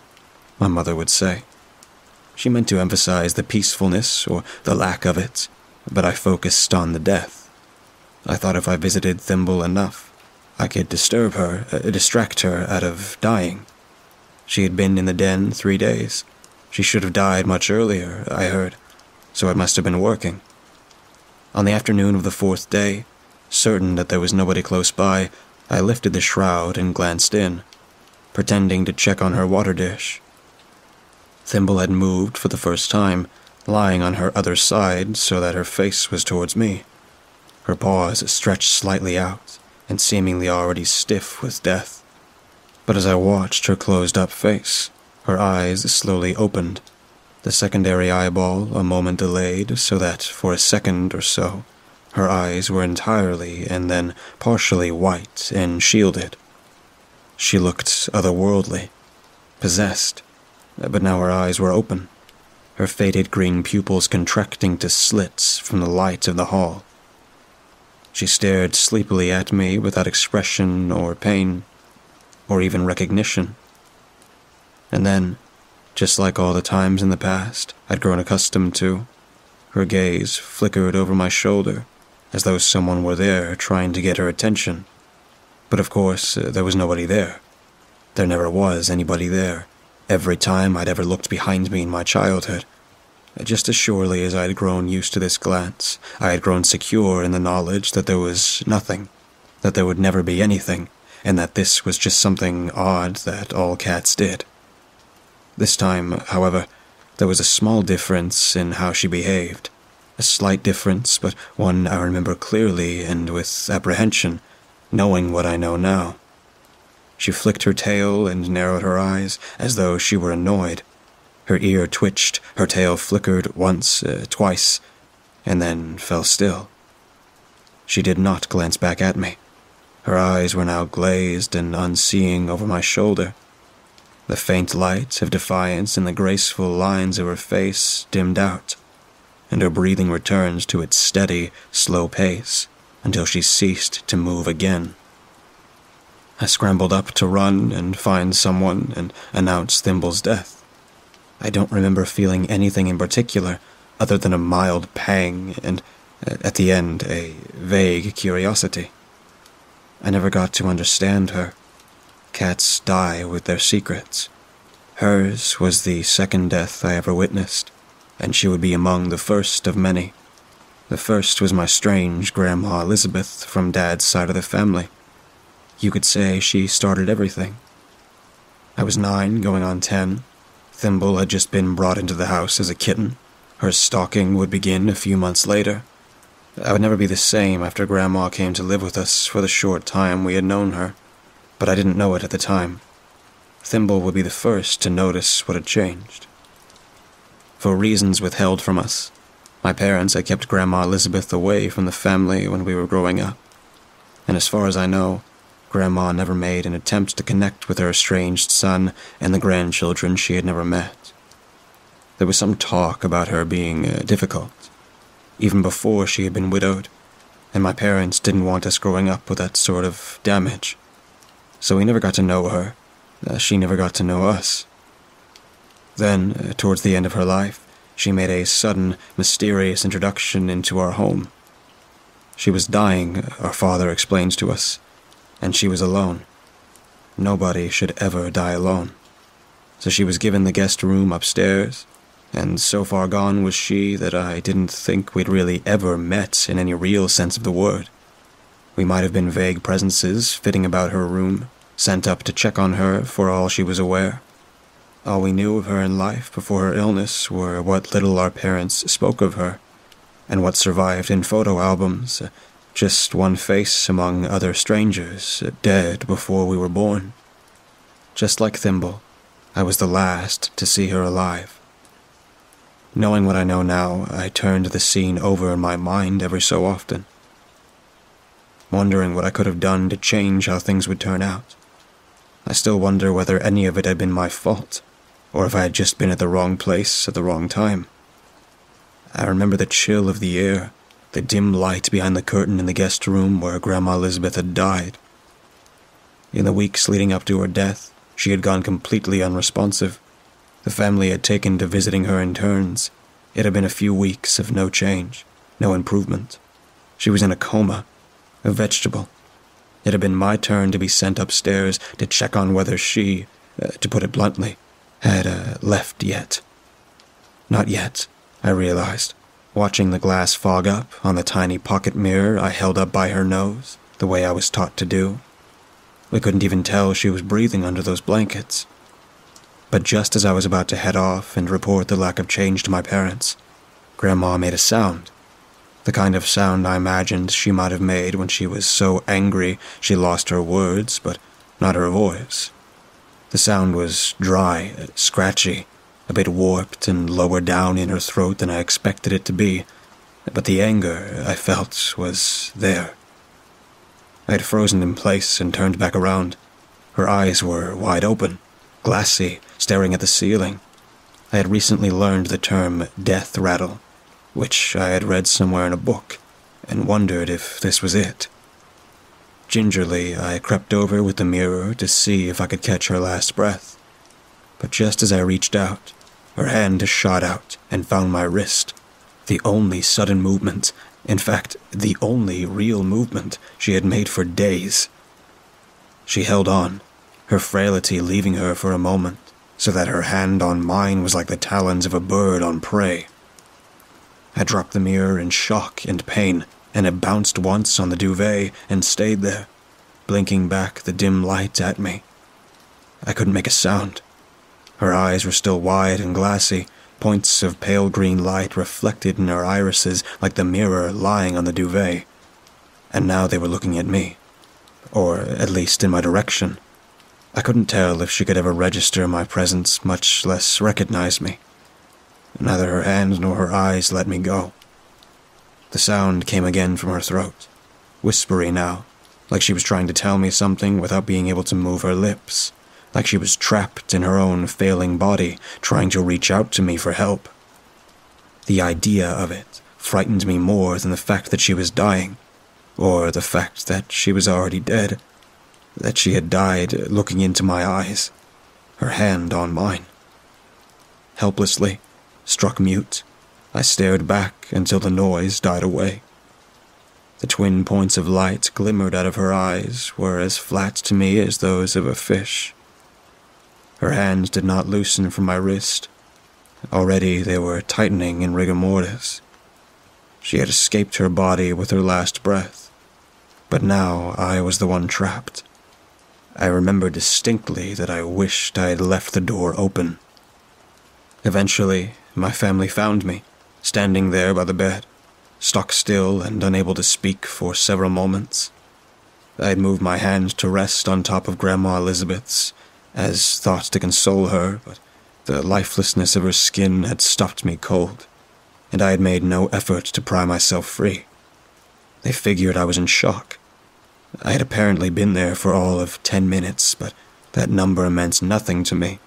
my mother would say. She meant to emphasize the peacefulness or the lack of it, but I focused on the death. I thought if I visited Thimble enough, I could disturb her, uh, distract her out of dying. She had been in the den three days. She should have died much earlier, I heard, so it must have been working. On the afternoon of the fourth day, certain that there was nobody close by, I lifted the shroud and glanced in, pretending to check on her water dish. Thimble had moved for the first time, lying on her other side so that her face was towards me. Her paws stretched slightly out and seemingly already stiff with death. But as I watched her closed up face, her eyes slowly opened, the secondary eyeball a moment delayed so that for a second or so her eyes were entirely and then partially white and shielded. She looked otherworldly, possessed, but now her eyes were open, her faded green pupils contracting to slits from the light of the hall. She stared sleepily at me without expression or pain, or even recognition. And then, just like all the times in the past I'd grown accustomed to, her gaze flickered over my shoulder as though someone were there trying to get her attention. But of course, uh, there was nobody there. There never was anybody there, every time I'd ever looked behind me in my childhood. Just as surely as I had grown used to this glance, I had grown secure in the knowledge that there was nothing, that there would never be anything, and that this was just something odd that all cats did. This time, however, there was a small difference in how she behaved. A slight difference, but one I remember clearly and with apprehension, knowing what I know now. She flicked her tail and narrowed her eyes as though she were annoyed. Her ear twitched, her tail flickered once, uh, twice, and then fell still. She did not glance back at me. Her eyes were now glazed and unseeing over my shoulder. The faint light of defiance in the graceful lines of her face dimmed out, and her breathing returned to its steady, slow pace until she ceased to move again. I scrambled up to run and find someone and announce Thimble's death. I don't remember feeling anything in particular other than a mild pang and, at the end, a vague curiosity. I never got to understand her. Cats die with their secrets. Hers was the second death I ever witnessed, and she would be among the first of many. The first was my strange Grandma Elizabeth from Dad's side of the family. You could say she started everything. I was nine, going on ten. Thimble had just been brought into the house as a kitten. Her stalking would begin a few months later. I would never be the same after Grandma came to live with us for the short time we had known her, but I didn't know it at the time. Thimble would be the first to notice what had changed. For reasons withheld from us, my parents had kept Grandma Elizabeth away from the family when we were growing up. And as far as I know, Grandma never made an attempt to connect with her estranged son and the grandchildren she had never met. There was some talk about her being uh, difficult, even before she had been widowed, and my parents didn't want us growing up with that sort of damage. So we never got to know her. Uh, she never got to know us. Then, uh, towards the end of her life, she made a sudden, mysterious introduction into our home. She was dying, our father explains to us, and she was alone. Nobody should ever die alone. So she was given the guest room upstairs, and so far gone was she that I didn't think we'd really ever met in any real sense of the word. We might have been vague presences fitting about her room, sent up to check on her for all she was aware. All we knew of her in life before her illness were what little our parents spoke of her, and what survived in photo albums just one face among other strangers, dead before we were born. Just like Thimble, I was the last to see her alive. Knowing what I know now, I turned the scene over in my mind every so often, wondering what I could have done to change how things would turn out. I still wonder whether any of it had been my fault, or if I had just been at the wrong place at the wrong time. I remember the chill of the air the dim light behind the curtain in the guest room where Grandma Elizabeth had died. In the weeks leading up to her death, she had gone completely unresponsive. The family had taken to visiting her in turns. It had been a few weeks of no change, no improvement. She was in a coma, a vegetable. It had been my turn to be sent upstairs to check on whether she, uh, to put it bluntly, had uh, left yet. Not yet, I realized, watching the glass fog up on the tiny pocket mirror I held up by her nose, the way I was taught to do. We couldn't even tell she was breathing under those blankets. But just as I was about to head off and report the lack of change to my parents, Grandma made a sound. The kind of sound I imagined she might have made when she was so angry she lost her words, but not her voice. The sound was dry, scratchy, a bit warped and lower down in her throat than I expected it to be, but the anger I felt was there. I had frozen in place and turned back around. Her eyes were wide open, glassy, staring at the ceiling. I had recently learned the term death rattle, which I had read somewhere in a book, and wondered if this was it. Gingerly, I crept over with the mirror to see if I could catch her last breath. But just as I reached out, her hand shot out and found my wrist. The only sudden movement, in fact, the only real movement she had made for days. She held on, her frailty leaving her for a moment, so that her hand on mine was like the talons of a bird on prey. I dropped the mirror in shock and pain, and it bounced once on the duvet and stayed there, blinking back the dim light at me. I couldn't make a sound. Her eyes were still wide and glassy, points of pale green light reflected in her irises like the mirror lying on the duvet. And now they were looking at me, or at least in my direction. I couldn't tell if she could ever register my presence, much less recognize me. Neither her hand nor her eyes let me go. The sound came again from her throat, whispery now, like she was trying to tell me something without being able to move her lips like she was trapped in her own failing body, trying to reach out to me for help. The idea of it frightened me more than the fact that she was dying, or the fact that she was already dead, that she had died looking into my eyes, her hand on mine. Helplessly, struck mute, I stared back until the noise died away. The twin points of light glimmered out of her eyes were as flat to me as those of a fish. Her hands did not loosen from my wrist. Already they were tightening in rigor mortis. She had escaped her body with her last breath, but now I was the one trapped. I remember distinctly that I wished I had left the door open. Eventually, my family found me, standing there by the bed, stock still and unable to speak for several moments. I had moved my hand to rest on top of Grandma Elizabeth's as thought to console her, but the lifelessness of her skin had stopped me cold, and I had made no effort to pry myself free. They figured I was in shock. I had apparently been there for all of ten minutes, but that number meant nothing to me.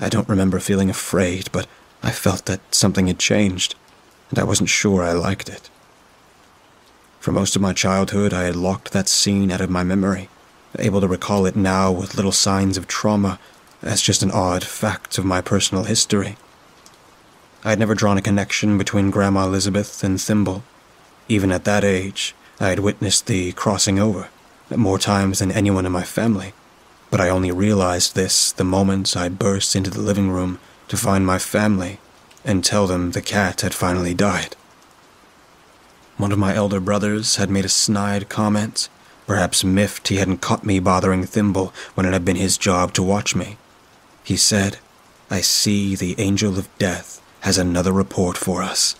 I don't remember feeling afraid, but I felt that something had changed, and I wasn't sure I liked it. For most of my childhood, I had locked that scene out of my memory able to recall it now with little signs of trauma as just an odd fact of my personal history. I had never drawn a connection between Grandma Elizabeth and Thimble. Even at that age, I had witnessed the crossing over more times than anyone in my family, but I only realized this the moment I burst into the living room to find my family and tell them the cat had finally died. One of my elder brothers had made a snide comment perhaps miffed he hadn't caught me bothering Thimble when it had been his job to watch me. He said, I see the angel of death has another report for us.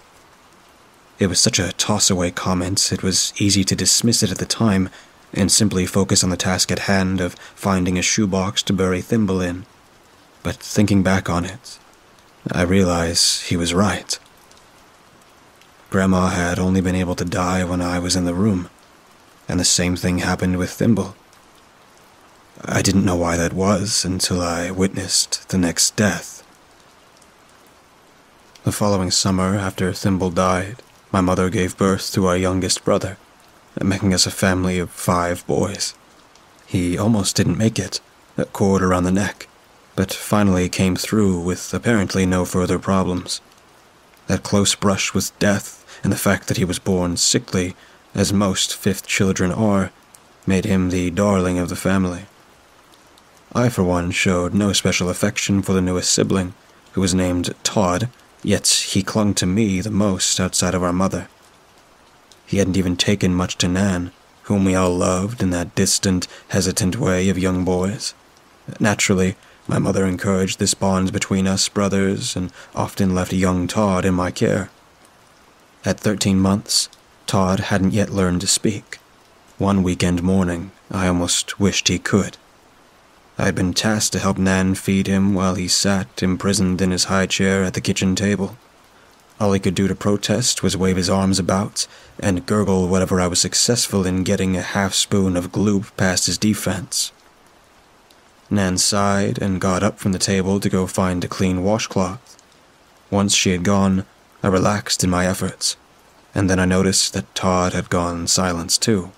It was such a toss-away comment, it was easy to dismiss it at the time and simply focus on the task at hand of finding a shoebox to bury Thimble in. But thinking back on it, I realize he was right. Grandma had only been able to die when I was in the room and the same thing happened with Thimble. I didn't know why that was until I witnessed the next death. The following summer, after Thimble died, my mother gave birth to our youngest brother, making us a family of five boys. He almost didn't make it, a cord around the neck, but finally came through with apparently no further problems. That close brush with death and the fact that he was born sickly, as most fifth children are, made him the darling of the family. I, for one, showed no special affection for the newest sibling, who was named Todd, yet he clung to me the most outside of our mother. He hadn't even taken much to Nan, whom we all loved in that distant, hesitant way of young boys. Naturally, my mother encouraged this bond between us brothers and often left young Todd in my care. At 13 months, Todd hadn't yet learned to speak. One weekend morning, I almost wished he could. I had been tasked to help Nan feed him while he sat imprisoned in his high chair at the kitchen table. All he could do to protest was wave his arms about and gurgle whatever I was successful in getting a half spoon of gloop past his defense. Nan sighed and got up from the table to go find a clean washcloth. Once she had gone, I relaxed in my efforts, and then I noticed that Todd had gone silent too.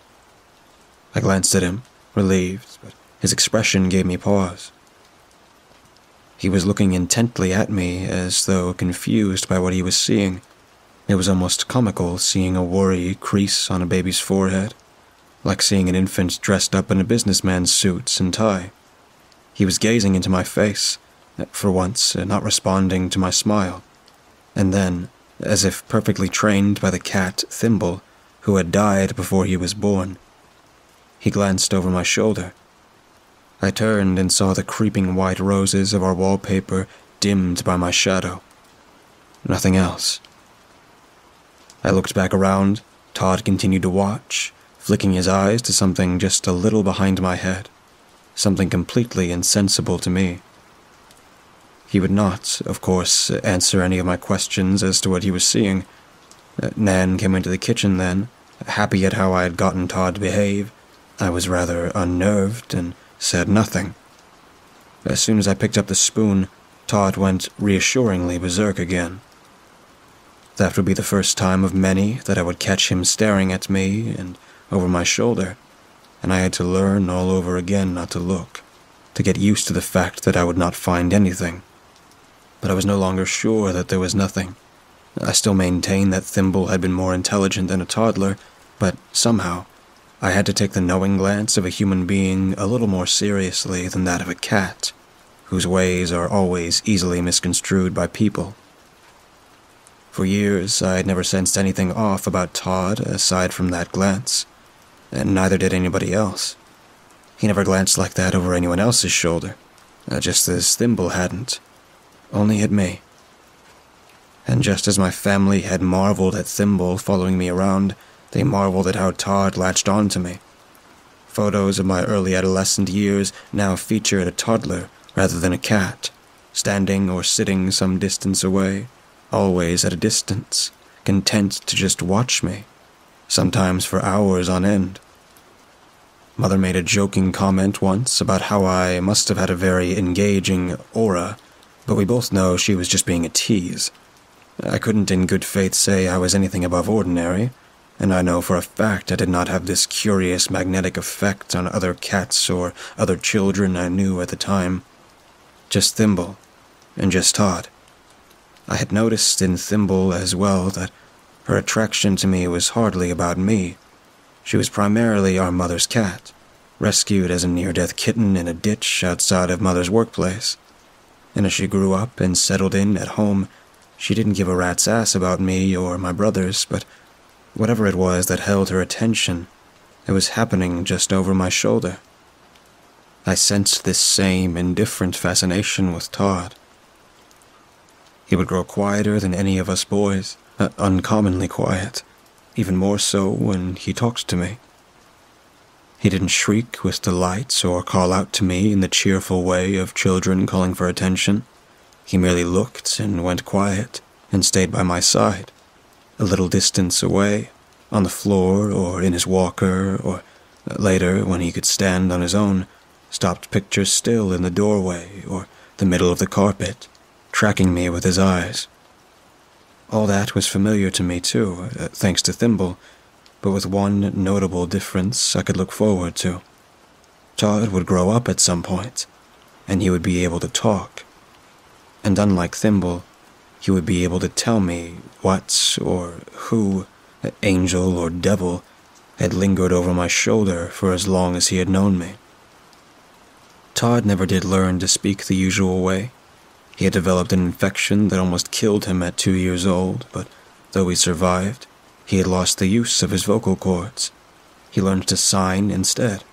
I glanced at him, relieved, but his expression gave me pause. He was looking intently at me as though confused by what he was seeing. It was almost comical seeing a worry crease on a baby's forehead, like seeing an infant dressed up in a businessman's suit and tie. He was gazing into my face, eh, for once eh, not responding to my smile, and then, as if perfectly trained by the cat Thimble, who had died before he was born, he glanced over my shoulder I turned and saw the creeping white roses of our wallpaper dimmed by my shadow. Nothing else. I looked back around. Todd continued to watch, flicking his eyes to something just a little behind my head, something completely insensible to me. He would not, of course, answer any of my questions as to what he was seeing. Uh, Nan came into the kitchen then, happy at how I had gotten Todd to behave. I was rather unnerved and said nothing. As soon as I picked up the spoon, Todd went reassuringly berserk again. That would be the first time of many that I would catch him staring at me and over my shoulder, and I had to learn all over again not to look, to get used to the fact that I would not find anything. But I was no longer sure that there was nothing. I still maintained that Thimble had been more intelligent than a toddler, but somehow I had to take the knowing glance of a human being a little more seriously than that of a cat, whose ways are always easily misconstrued by people. For years, I had never sensed anything off about Todd aside from that glance, and neither did anybody else. He never glanced like that over anyone else's shoulder, uh, just as Thimble hadn't, only at me. And just as my family had marveled at Thimble following me around, they marveled at how Todd latched on to me. Photos of my early adolescent years now featured a toddler rather than a cat, standing or sitting some distance away, always at a distance, content to just watch me, sometimes for hours on end. Mother made a joking comment once about how I must have had a very engaging aura, but we both know she was just being a tease. I couldn't in good faith say I was anything above ordinary, and I know for a fact I did not have this curious magnetic effect on other cats or other children I knew at the time. Just Thimble, and just Todd. I had noticed in Thimble as well that her attraction to me was hardly about me. She was primarily our mother's cat, rescued as a near death kitten in a ditch outside of mother's workplace. And as she grew up and settled in at home, she didn't give a rat's ass about me or my brothers, but Whatever it was that held her attention, it was happening just over my shoulder. I sensed this same indifferent fascination with Todd. He would grow quieter than any of us boys, uh, uncommonly quiet, even more so when he talked to me. He didn't shriek with delight or call out to me in the cheerful way of children calling for attention. He merely looked and went quiet and stayed by my side a little distance away, on the floor or in his walker, or later, when he could stand on his own, stopped pictures still in the doorway or the middle of the carpet, tracking me with his eyes. All that was familiar to me, too, uh, thanks to Thimble, but with one notable difference I could look forward to. Todd would grow up at some point, and he would be able to talk. And unlike Thimble, he would be able to tell me what or who, angel or devil, had lingered over my shoulder for as long as he had known me. Todd never did learn to speak the usual way. He had developed an infection that almost killed him at two years old, but though he survived, he had lost the use of his vocal cords. He learned to sign instead,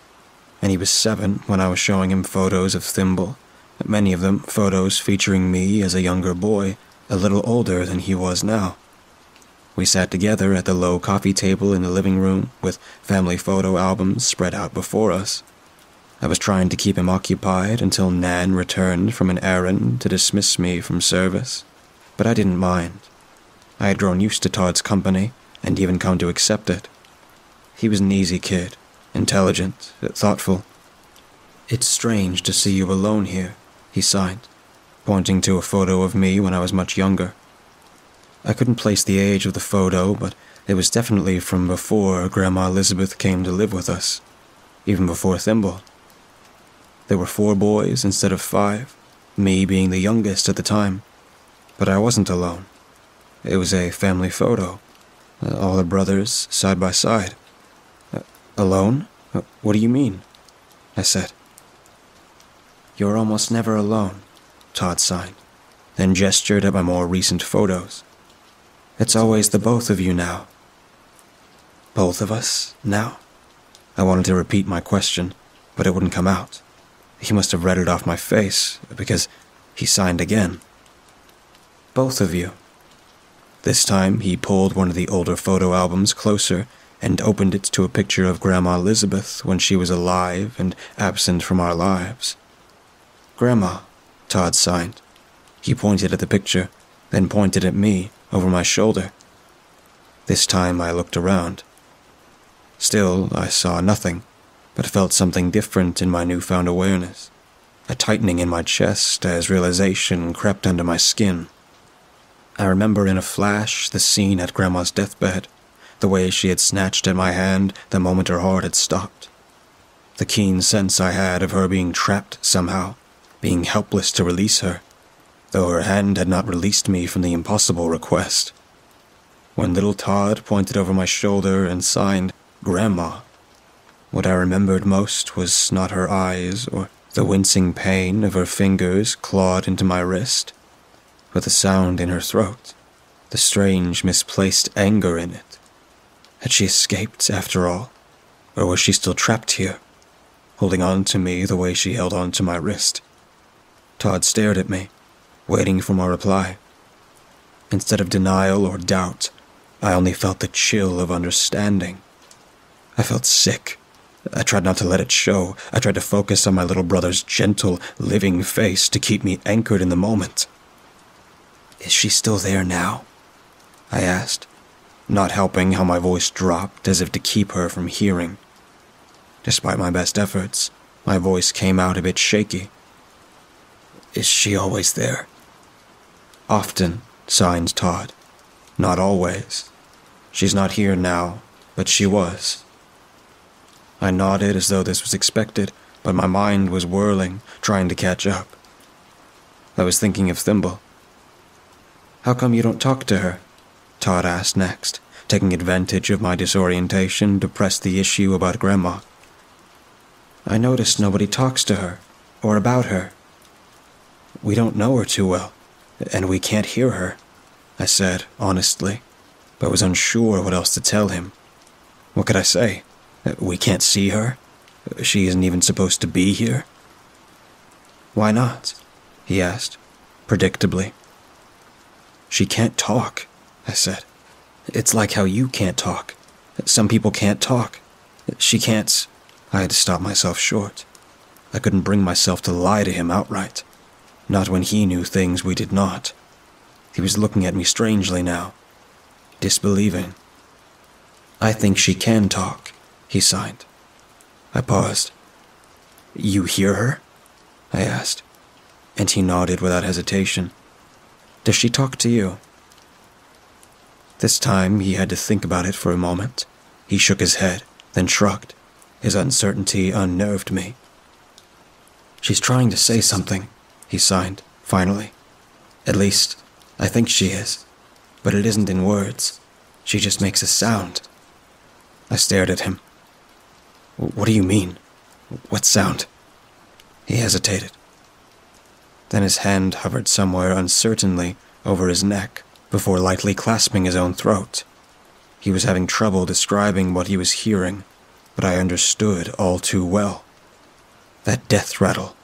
and he was seven when I was showing him photos of Thimble, many of them photos featuring me as a younger boy a little older than he was now. We sat together at the low coffee table in the living room with family photo albums spread out before us. I was trying to keep him occupied until Nan returned from an errand to dismiss me from service, but I didn't mind. I had grown used to Todd's company and even come to accept it. He was an easy kid, intelligent, thoughtful. It's strange to see you alone here, he sighed pointing to a photo of me when I was much younger. I couldn't place the age of the photo, but it was definitely from before Grandma Elizabeth came to live with us, even before Thimble. There were four boys instead of five, me being the youngest at the time. But I wasn't alone. It was a family photo, uh, all the brothers side by side. Uh, alone? Uh, what do you mean? I said. You're almost never alone, Todd sighed, then gestured at my more recent photos. It's always the both of you now. Both of us now? I wanted to repeat my question, but it wouldn't come out. He must have read it off my face, because he signed again. Both of you. This time he pulled one of the older photo albums closer and opened it to a picture of Grandma Elizabeth when she was alive and absent from our lives. Grandma, Todd signed. He pointed at the picture, then pointed at me over my shoulder. This time I looked around. Still, I saw nothing, but felt something different in my newfound awareness. A tightening in my chest as realization crept under my skin. I remember in a flash the scene at Grandma's deathbed, the way she had snatched at my hand the moment her heart had stopped. The keen sense I had of her being trapped somehow, being helpless to release her, though her hand had not released me from the impossible request. When little Todd pointed over my shoulder and signed, Grandma, what I remembered most was not her eyes or the wincing pain of her fingers clawed into my wrist, but the sound in her throat, the strange misplaced anger in it. Had she escaped after all? Or was she still trapped here, holding on to me the way she held on to my wrist? Todd stared at me, waiting for my reply. Instead of denial or doubt, I only felt the chill of understanding. I felt sick. I tried not to let it show. I tried to focus on my little brother's gentle, living face to keep me anchored in the moment. Is she still there now? I asked, not helping how my voice dropped as if to keep her from hearing. Despite my best efforts, my voice came out a bit shaky. Is she always there? Often, sighed Todd. Not always. She's not here now, but she was. I nodded as though this was expected, but my mind was whirling, trying to catch up. I was thinking of Thimble. How come you don't talk to her? Todd asked next, taking advantage of my disorientation to press the issue about Grandma. I noticed nobody talks to her, or about her. We don't know her too well, and we can't hear her, I said, honestly, but was unsure what else to tell him. What could I say? We can't see her? She isn't even supposed to be here? Why not? he asked, predictably. She can't talk, I said. It's like how you can't talk. Some people can't talk. She can't. I had to stop myself short. I couldn't bring myself to lie to him outright. Not when he knew things we did not. He was looking at me strangely now, disbelieving. I think she can talk, he signed. I paused. You hear her? I asked, and he nodded without hesitation. Does she talk to you? This time he had to think about it for a moment. He shook his head, then shrugged. His uncertainty unnerved me. She's trying to say something, he signed, finally. At least, I think she is. But it isn't in words. She just makes a sound. I stared at him. What do you mean? What sound? He hesitated. Then his hand hovered somewhere uncertainly over his neck before lightly clasping his own throat. He was having trouble describing what he was hearing, but I understood all too well. That death rattle,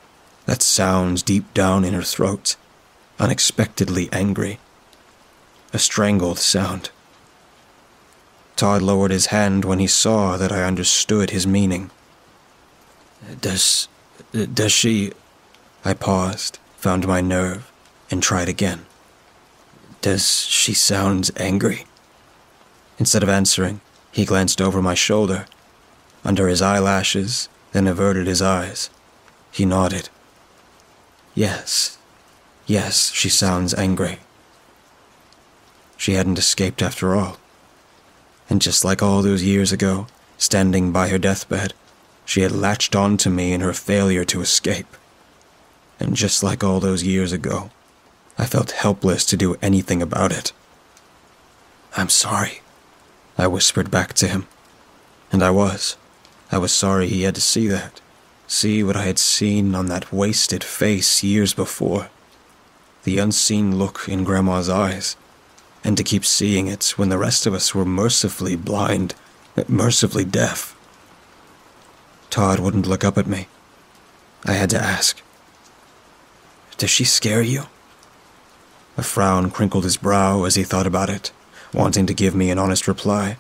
that sound deep down in her throat, unexpectedly angry. A strangled sound. Todd lowered his hand when he saw that I understood his meaning. Does. does she. I paused, found my nerve, and tried again. Does she sound angry? Instead of answering, he glanced over my shoulder, under his eyelashes, then averted his eyes. He nodded. Yes, yes, she sounds angry. She hadn't escaped after all. And just like all those years ago, standing by her deathbed, she had latched on to me in her failure to escape. And just like all those years ago, I felt helpless to do anything about it. I'm sorry, I whispered back to him. And I was. I was sorry he had to see that. See what I had seen on that wasted face years before. The unseen look in Grandma's eyes. And to keep seeing it when the rest of us were mercifully blind, mercifully deaf. Todd wouldn't look up at me. I had to ask, Does she scare you? A frown crinkled his brow as he thought about it, wanting to give me an honest reply.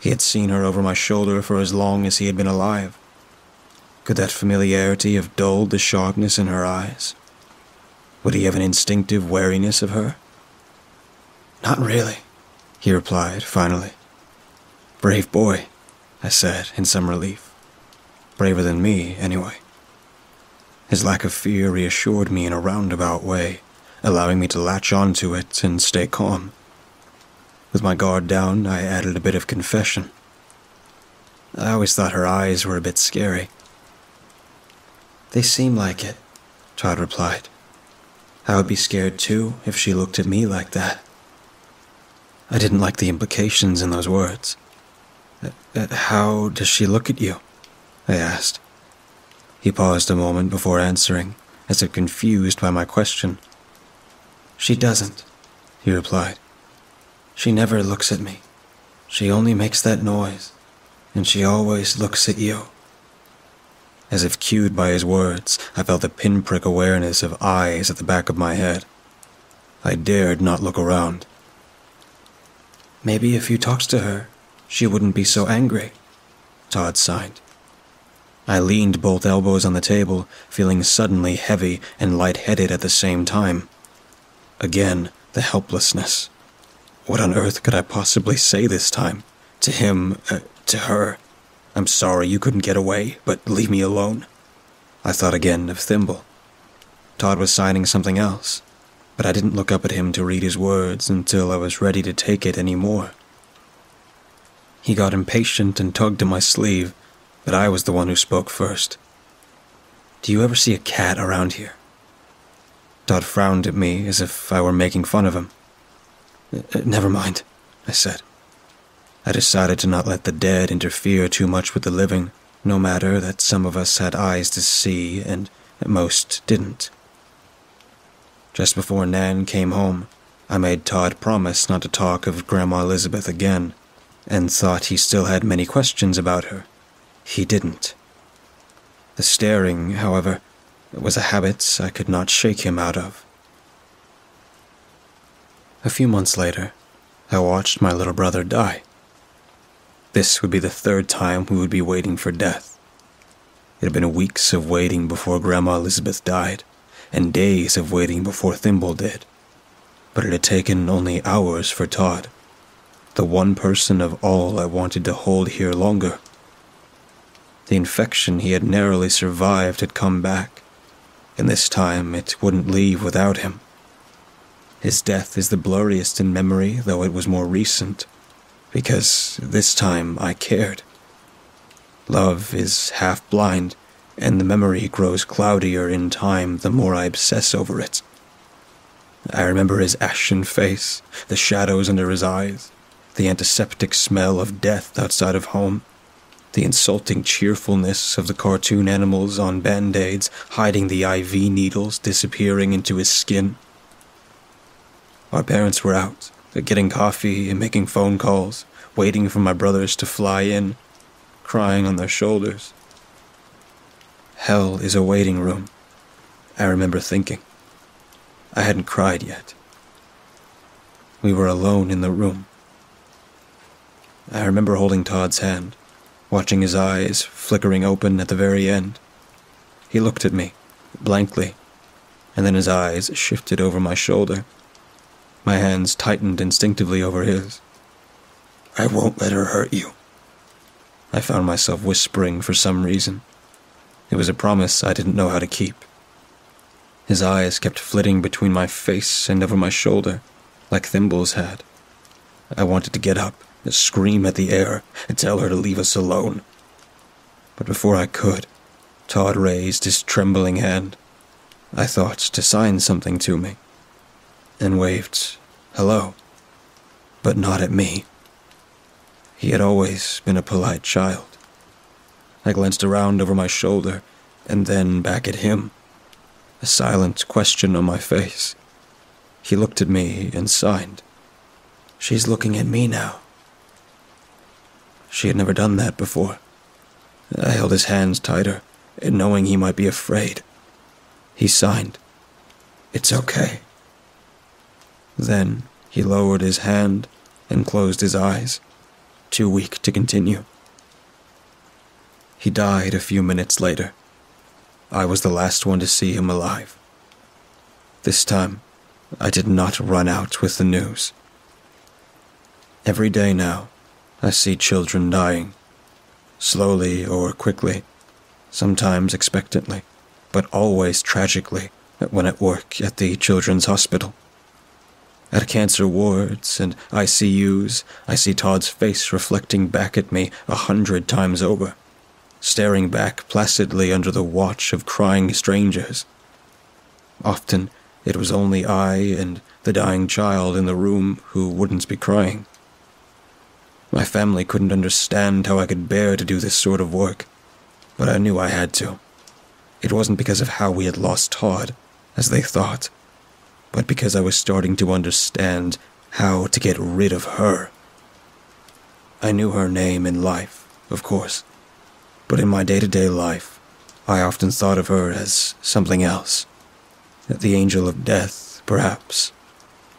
He had seen her over my shoulder for as long as he had been alive. Could that familiarity have dulled the sharpness in her eyes? Would he have an instinctive wariness of her? Not really, he replied finally. Brave boy, I said in some relief. Braver than me, anyway. His lack of fear reassured me in a roundabout way, allowing me to latch onto it and stay calm. With my guard down, I added a bit of confession. I always thought her eyes were a bit scary. They seem like it, Todd replied. I would be scared too if she looked at me like that. I didn't like the implications in those words. Uh, how does she look at you? I asked. He paused a moment before answering, as if confused by my question. She doesn't, he replied. She never looks at me. She only makes that noise, and she always looks at you. As if cued by his words, I felt a pinprick awareness of eyes at the back of my head. I dared not look around. Maybe if you talked to her, she wouldn't be so angry, Todd sighed. I leaned both elbows on the table, feeling suddenly heavy and light-headed at the same time. Again, the helplessness. What on earth could I possibly say this time? To him, uh, to her. I'm sorry you couldn't get away, but leave me alone. I thought again of Thimble. Todd was signing something else, but I didn't look up at him to read his words until I was ready to take it any more. He got impatient and tugged at my sleeve, but I was the one who spoke first. Do you ever see a cat around here? Todd frowned at me as if I were making fun of him. Uh, never mind, I said. I decided to not let the dead interfere too much with the living, no matter that some of us had eyes to see and most didn't. Just before Nan came home, I made Todd promise not to talk of Grandma Elizabeth again, and thought he still had many questions about her. He didn't. The staring, however, was a habit I could not shake him out of. A few months later, I watched my little brother die. This would be the third time we would be waiting for death. It had been weeks of waiting before Grandma Elizabeth died, and days of waiting before Thimble did. But it had taken only hours for Todd, the one person of all I wanted to hold here longer. The infection he had narrowly survived had come back, and this time it wouldn't leave without him. his death is the blurriest in memory, though it was more recent, because this time I cared. Love is half blind, and the memory grows cloudier in time the more I obsess over it. I remember his ashen face, the shadows under his eyes, the antiseptic smell of death outside of home, the insulting cheerfulness of the cartoon animals on band aids hiding the IV needles disappearing into his skin. Our parents were out, getting coffee and making phone calls, waiting for my brothers to fly in, crying on their shoulders. Hell is a waiting room, I remember thinking. I hadn't cried yet. We were alone in the room. I remember holding Todd's hand, watching his eyes flickering open at the very end. He looked at me, blankly, and then his eyes shifted over my shoulder. My hands tightened instinctively over his. I won't let her hurt you. I found myself whispering for some reason. It was a promise I didn't know how to keep. His eyes kept flitting between my face and over my shoulder, like thimbles had. I wanted to get up, and scream at the air, and tell her to leave us alone. But before I could, Todd raised his trembling hand, I thought to sign something to me, and waved hello, but not at me. He had always been a polite child. I glanced around over my shoulder and then back at him, a silent question on my face. He looked at me and signed. She's looking at me now. She had never done that before. I held his hands tighter, knowing he might be afraid. He signed. It's okay. Then he lowered his hand and closed his eyes too weak to continue. He died a few minutes later. I was the last one to see him alive. This time, I did not run out with the news. Every day now, I see children dying, slowly or quickly, sometimes expectantly, but always tragically when at work at the children's hospital. At cancer wards and ICUs, I see Todd's face reflecting back at me a hundred times over, staring back placidly under the watch of crying strangers. Often, it was only I and the dying child in the room who wouldn't be crying. My family couldn't understand how I could bear to do this sort of work, but I knew I had to. It wasn't because of how we had lost Todd, as they thought but because I was starting to understand how to get rid of her. I knew her name in life, of course, but in my day to day life, I often thought of her as something else. The angel of death, perhaps,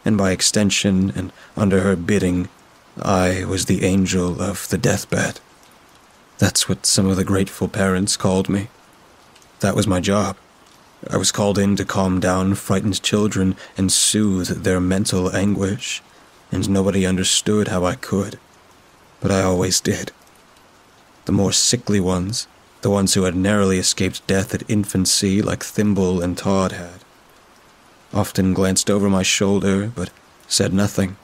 and by extension and under her bidding, I was the angel of the deathbed. That's what some of the grateful parents called me. That was my job. I was called in to calm down frightened children and soothe their mental anguish, and nobody understood how I could. But I always did. The more sickly ones, the ones who had narrowly escaped death at infancy like Thimble and Todd had, often glanced over my shoulder but said nothing.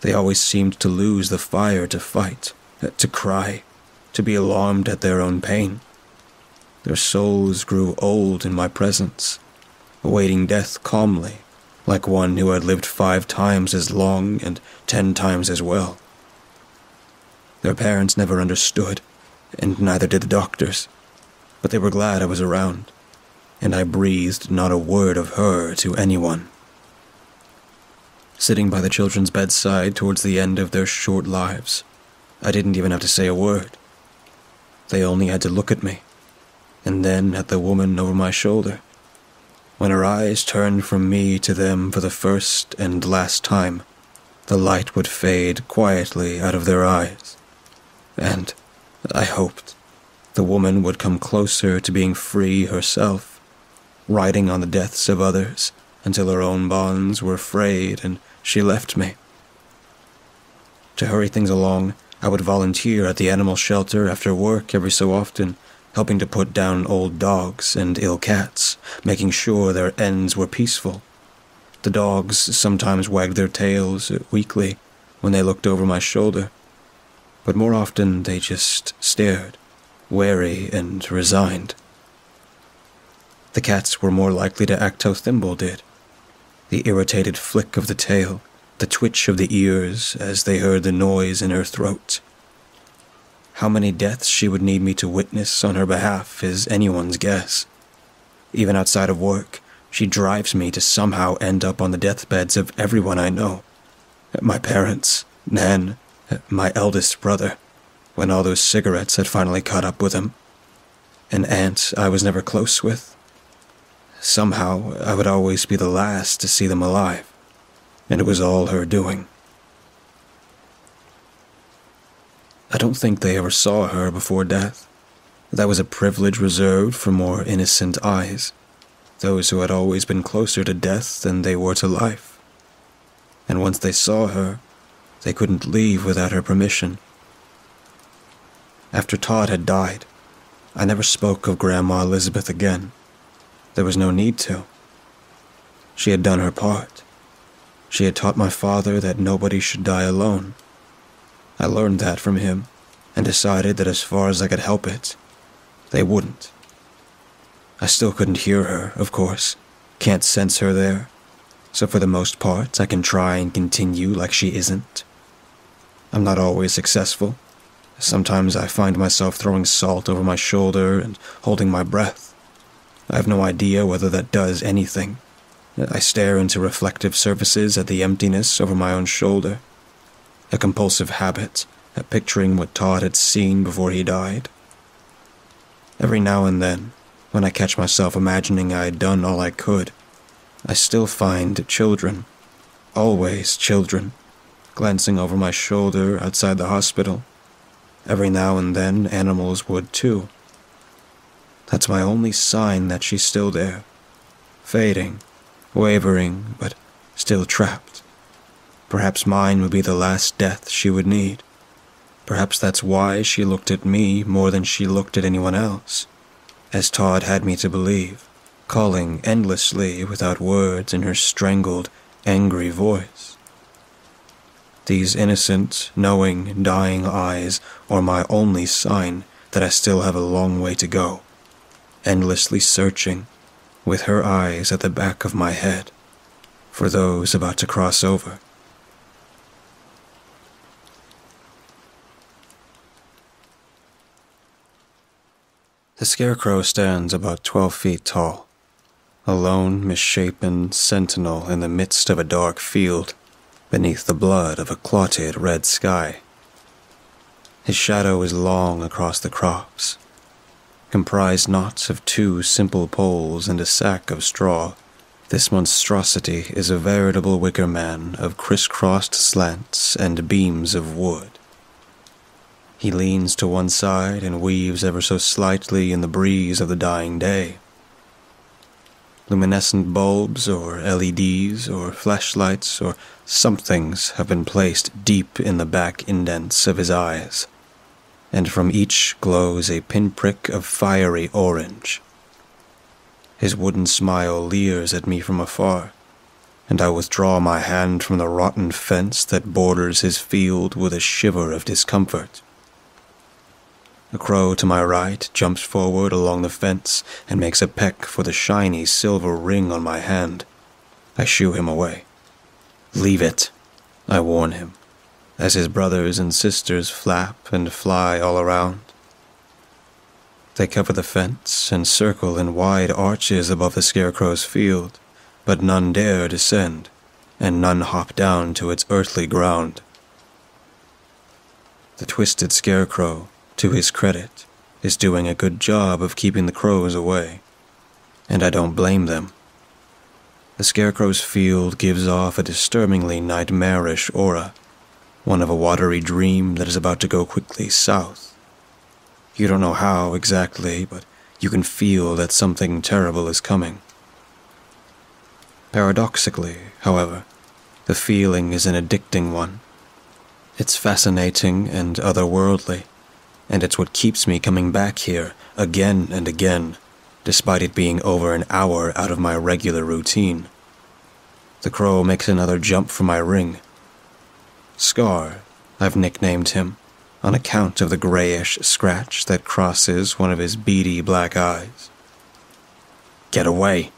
They always seemed to lose the fire to fight, uh, to cry, to be alarmed at their own pain. Their souls grew old in my presence, awaiting death calmly, like one who had lived five times as long and ten times as well. Their parents never understood, and neither did the doctors, but they were glad I was around, and I breathed not a word of her to anyone. Sitting by the children's bedside towards the end of their short lives, I didn't even have to say a word. They only had to look at me and then at the woman over my shoulder. When her eyes turned from me to them for the first and last time, the light would fade quietly out of their eyes. And, I hoped, the woman would come closer to being free herself, riding on the deaths of others until her own bonds were frayed and she left me. To hurry things along, I would volunteer at the animal shelter after work every so often helping to put down old dogs and ill cats, making sure their ends were peaceful. The dogs sometimes wagged their tails weakly when they looked over my shoulder, but more often they just stared, wary and resigned. The cats were more likely to act how Thimble did. The irritated flick of the tail, the twitch of the ears as they heard the noise in her throat. How many deaths she would need me to witness on her behalf is anyone's guess. Even outside of work, she drives me to somehow end up on the deathbeds of everyone I know. My parents, Nan, my eldest brother, when all those cigarettes had finally caught up with him. An aunt I was never close with. Somehow, I would always be the last to see them alive, and it was all her doing. I don't think they ever saw her before death. That was a privilege reserved for more innocent eyes, those who had always been closer to death than they were to life. And once they saw her, they couldn't leave without her permission. After Todd had died, I never spoke of Grandma Elizabeth again. There was no need to. She had done her part. She had taught my father that nobody should die alone. I learned that from him and decided that as far as I could help it, they wouldn't. I still couldn't hear her, of course. Can't sense her there. So for the most part, I can try and continue like she isn't. I'm not always successful. Sometimes I find myself throwing salt over my shoulder and holding my breath. I have no idea whether that does anything. I stare into reflective surfaces at the emptiness over my own shoulder. A compulsive habit, at picturing what Todd had seen before he died. Every now and then, when I catch myself imagining I had done all I could, I still find children, always children, glancing over my shoulder outside the hospital. Every now and then, animals would too. That's my only sign that she's still there, fading, wavering, but still trapped. Perhaps mine would be the last death she would need. Perhaps that's why she looked at me more than she looked at anyone else, as Todd had me to believe, calling endlessly without words in her strangled, angry voice. These innocent, knowing, dying eyes are my only sign that I still have a long way to go. Endlessly searching, with her eyes at the back of my head, for those about to cross over. The scarecrow stands about twelve feet tall, a lone, misshapen sentinel in the midst of a dark field beneath the blood of a clotted red sky. His shadow is long across the crops, comprised not of two simple poles and a sack of straw. This monstrosity is a veritable wicker man of crisscrossed slants and beams of wood. He leans to one side and weaves ever so slightly in the breeze of the dying day. Luminescent bulbs or LEDs or flashlights or somethings have been placed deep in the back indents of his eyes, and from each glows a pinprick of fiery orange. His wooden smile leers at me from afar, and I withdraw my hand from the rotten fence that borders his field with a shiver of discomfort. A crow to my right jumps forward along the fence and makes a peck for the shiny silver ring on my hand. I shoo him away. Leave it, I warn him, as his brothers and sisters flap and fly all around. They cover the fence and circle in wide arches above the scarecrow's field, but none dare descend, and none hop down to its earthly ground. The twisted scarecrow to his credit, is doing a good job of keeping the crows away, and I don't blame them. The scarecrow's field gives off a disturbingly nightmarish aura, one of a watery dream that is about to go quickly south. You don't know how exactly, but you can feel that something terrible is coming. Paradoxically, however, the feeling is an addicting one. It's fascinating and otherworldly and it's what keeps me coming back here again and again, despite it being over an hour out of my regular routine. the crow makes another jump for my ring. Scar, I've nicknamed him, on account of the grayish scratch that crosses one of his beady black eyes. Get away,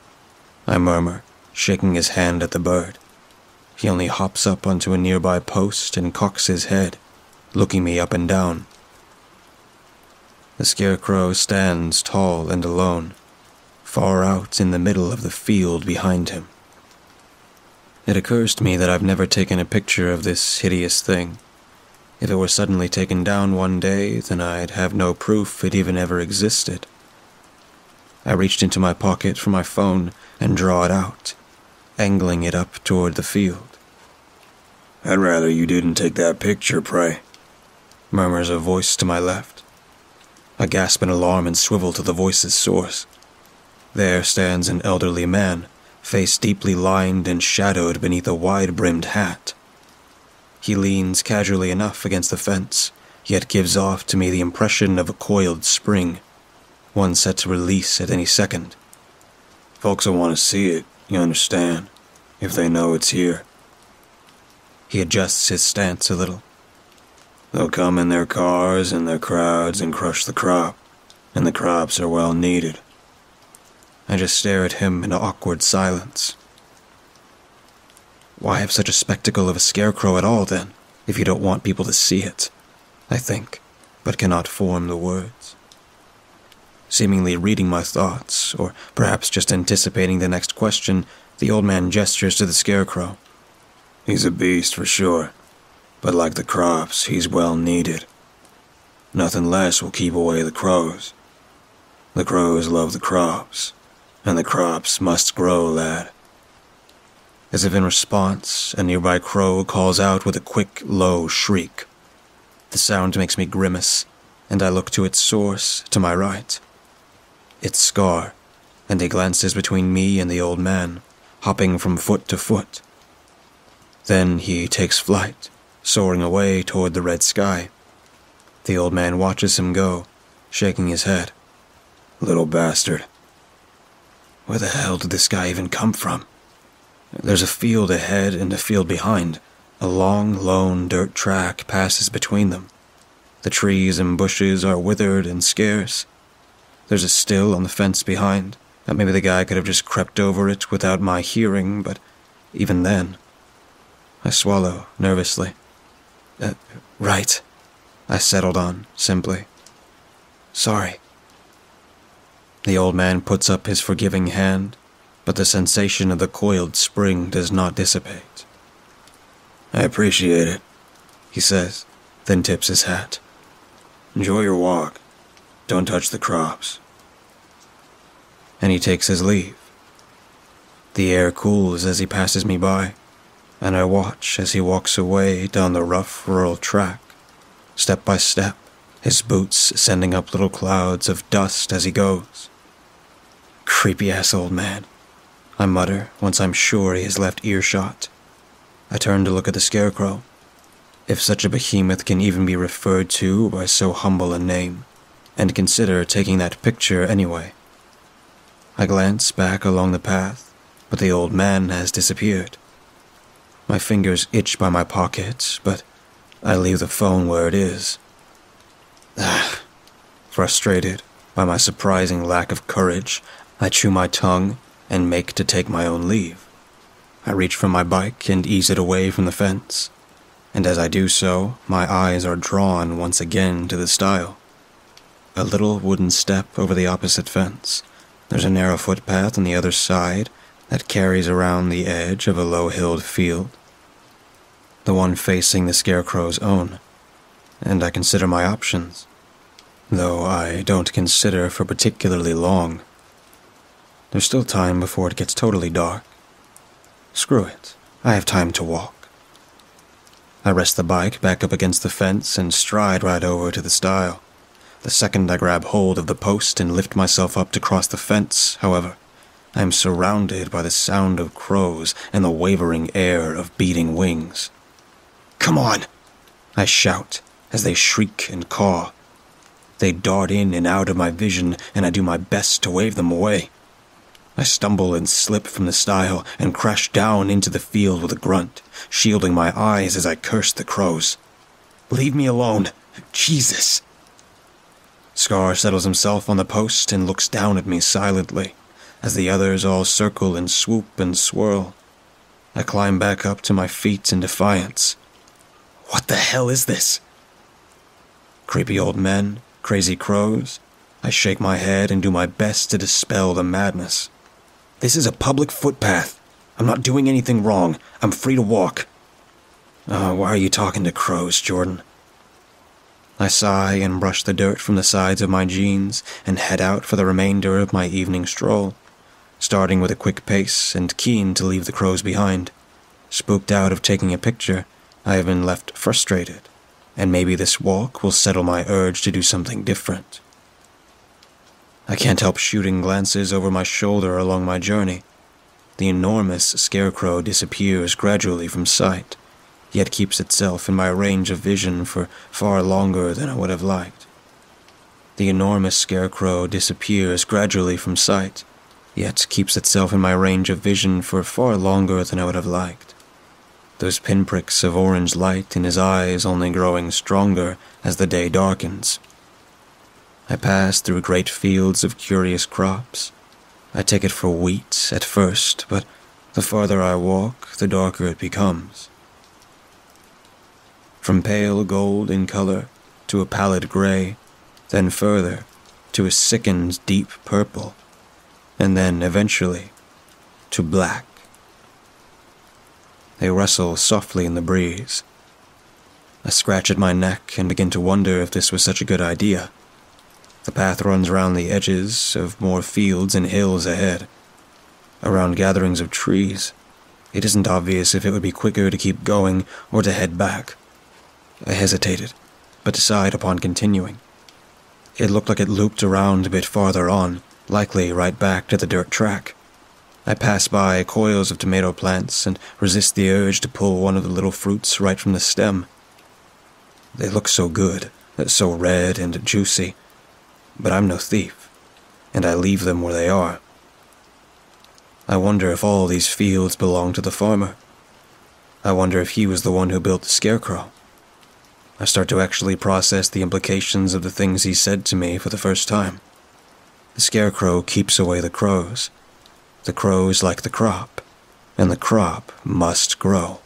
I murmur, shaking his hand at the bird. He only hops up onto a nearby post and cocks his head, looking me up and down. The scarecrow stands tall and alone, far out in the middle of the field behind him. It occurs to me that I've never taken a picture of this hideous thing. If it were suddenly taken down one day, then I'd have no proof it even ever existed. I reached into my pocket for my phone and draw it out, angling it up toward the field. I'd rather you didn't take that picture, pray, murmurs a voice to my left. I gasp in alarm and swivel to the voice's source. There stands an elderly man, face deeply lined and shadowed beneath a wide brimmed hat. He leans casually enough against the fence, yet gives off to me the impression of a coiled spring, one set to release at any second. Folks will want to see it, you understand, if they know it's here. He adjusts his stance a little. They'll come in their cars and their crowds and crush the crop, and the crops are well needed. I just stare at him in awkward silence. Why have such a spectacle of a scarecrow at all, then, if you don't want people to see it? I think, but cannot form the words. Seemingly reading my thoughts, or perhaps just anticipating the next question, the old man gestures to the scarecrow. He's a beast for sure, but like the crops, he's well needed. Nothing less will keep away the crows. The crows love the crops, and the crops must grow, lad. As if in response, a nearby crow calls out with a quick, low shriek. The sound makes me grimace, and I look to its source, to my right. It's Scar, and he glances between me and the old man, hopping from foot to foot. Then he takes flight soaring away toward the red sky. The old man watches him go, shaking his head. Little bastard. Where the hell did this guy even come from? There's a field ahead and a field behind. A long, lone dirt track passes between them. The trees and bushes are withered and scarce. There's a still on the fence behind, and maybe the guy could have just crept over it without my hearing, but even then. I swallow nervously. Uh, right. I settled on, simply. Sorry. The old man puts up his forgiving hand, but the sensation of the coiled spring does not dissipate. I appreciate it, he says, then tips his hat. Enjoy your walk. Don't touch the crops. And he takes his leave. The air cools as he passes me by and I watch as he walks away down the rough rural track, step by step, his boots sending up little clouds of dust as he goes. Creepy ass old man, I mutter once I'm sure he has left earshot. I turn to look at the scarecrow. If such a behemoth can even be referred to by so humble a name, and consider taking that picture anyway. I glance back along the path, but the old man has disappeared. My fingers itch by my pockets, but I leave the phone where it is. Ah, frustrated by my surprising lack of courage, I chew my tongue and make to take my own leave. I reach for my bike and ease it away from the fence, and as I do so, my eyes are drawn once again to the stile. A little wooden step over the opposite fence. There's a narrow footpath on the other side that carries around the edge of a low hilled field the one facing the Scarecrow's own, and I consider my options, though I don't consider for particularly long. There's still time before it gets totally dark. Screw it, I have time to walk. I rest the bike back up against the fence and stride right over to the stile. The second I grab hold of the post and lift myself up to cross the fence, however, I am surrounded by the sound of crows and the wavering air of beating wings. Come on! I shout as they shriek and caw. They dart in and out of my vision, and I do my best to wave them away. I stumble and slip from the stile and crash down into the field with a grunt, shielding my eyes as I curse the crows. Leave me alone! Jesus! Scar settles himself on the post and looks down at me silently, as the others all circle and swoop and swirl. I climb back up to my feet in defiance. What the hell is this? Creepy old men, crazy crows. I shake my head and do my best to dispel the madness. This is a public footpath. I'm not doing anything wrong. I'm free to walk. Uh, why are you talking to crows, Jordan? I sigh and brush the dirt from the sides of my jeans and head out for the remainder of my evening stroll, starting with a quick pace and keen to leave the crows behind. Spooked out of taking a picture, I have been left frustrated, and maybe this walk will settle my urge to do something different. I can't help shooting glances over my shoulder along my journey. The enormous scarecrow disappears gradually from sight, yet keeps itself in my range of vision for far longer than I would have liked. The enormous scarecrow disappears gradually from sight, yet keeps itself in my range of vision for far longer than I would have liked. Those pinpricks of orange light in his eyes only growing stronger as the day darkens. I pass through great fields of curious crops. I take it for wheat at first, but the farther I walk, the darker it becomes. From pale gold in color to a pallid gray, then further to a sickened deep purple, and then eventually to black. They rustle softly in the breeze. I scratch at my neck and begin to wonder if this was such a good idea. The path runs round the edges of more fields and hills ahead, around gatherings of trees. It isn't obvious if it would be quicker to keep going or to head back. I hesitated, but decided upon continuing. It looked like it looped around a bit farther on, likely right back to the dirt track. I pass by coils of tomato plants and resist the urge to pull one of the little fruits right from the stem. They look so good, so red and juicy, but I'm no thief, and I leave them where they are. I wonder if all these fields belong to the farmer. I wonder if he was the one who built the scarecrow. I start to actually process the implications of the things he said to me for the first time. The scarecrow keeps away the crows. The crows like the crop, and the crop must grow.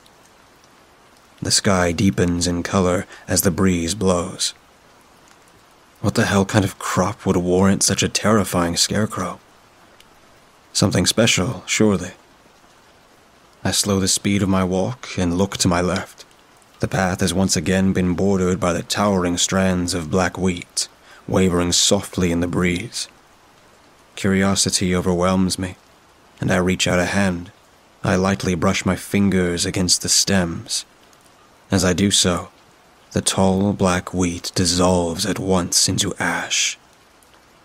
The sky deepens in color as the breeze blows. What the hell kind of crop would warrant such a terrifying scarecrow? Something special, surely. I slow the speed of my walk and look to my left. The path has once again been bordered by the towering strands of black wheat, wavering softly in the breeze. Curiosity overwhelms me, and I reach out a hand. I lightly brush my fingers against the stems. As I do so, the tall black wheat dissolves at once into ash.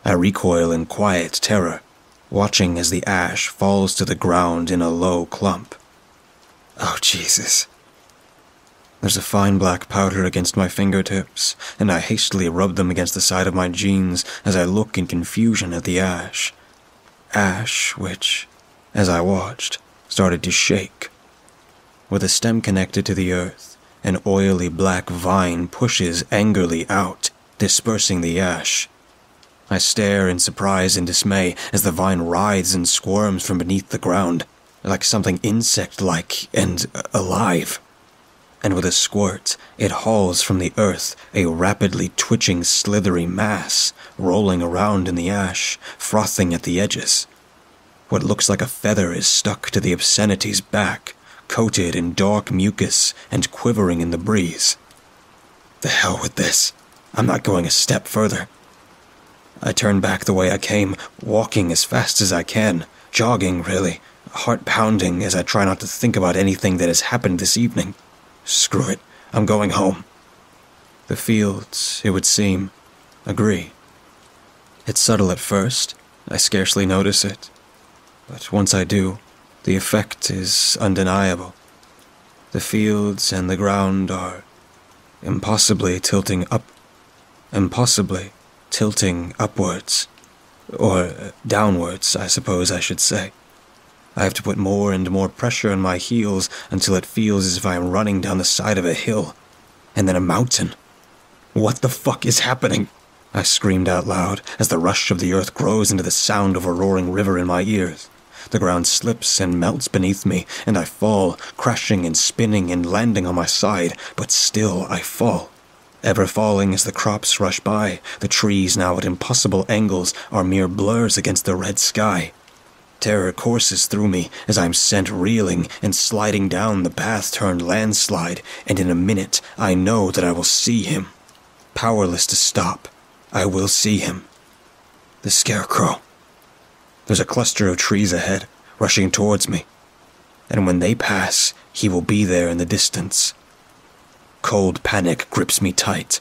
I recoil in quiet terror, watching as the ash falls to the ground in a low clump. Oh, Jesus. There's a fine black powder against my fingertips, and I hastily rub them against the side of my jeans as I look in confusion at the ash. Ash which, as I watched, started to shake. With a stem connected to the earth, an oily black vine pushes angrily out, dispersing the ash. I stare in surprise and dismay as the vine writhes and squirms from beneath the ground, like something insect like and uh, alive. And with a squirt, it hauls from the earth a rapidly twitching, slithery mass, rolling around in the ash, frothing at the edges. What looks like a feather is stuck to the obscenity's back, coated in dark mucus and quivering in the breeze. The hell with this. I'm not going a step further. I turn back the way I came, walking as fast as I can, jogging, really, heart pounding as I try not to think about anything that has happened this evening. Screw it, I'm going home. The fields, it would seem, agree. It's subtle at first, I scarcely notice it. But once I do, the effect is undeniable. The fields and the ground are impossibly tilting up, impossibly tilting upwards. Or downwards, I suppose I should say. I have to put more and more pressure on my heels until it feels as if I am running down the side of a hill, and then a mountain. What the fuck is happening? I screamed out loud as the rush of the earth grows into the sound of a roaring river in my ears. The ground slips and melts beneath me, and I fall, crashing and spinning and landing on my side, but still I fall. Ever falling as the crops rush by, the trees now at impossible angles are mere blurs against the red sky. Terror courses through me as I'm sent reeling and sliding down the path turned landslide, and in a minute I know that I will see him. Powerless to stop, I will see him. The Scarecrow. There's a cluster of trees ahead, rushing towards me. And when they pass, he will be there in the distance. Cold panic grips me tight.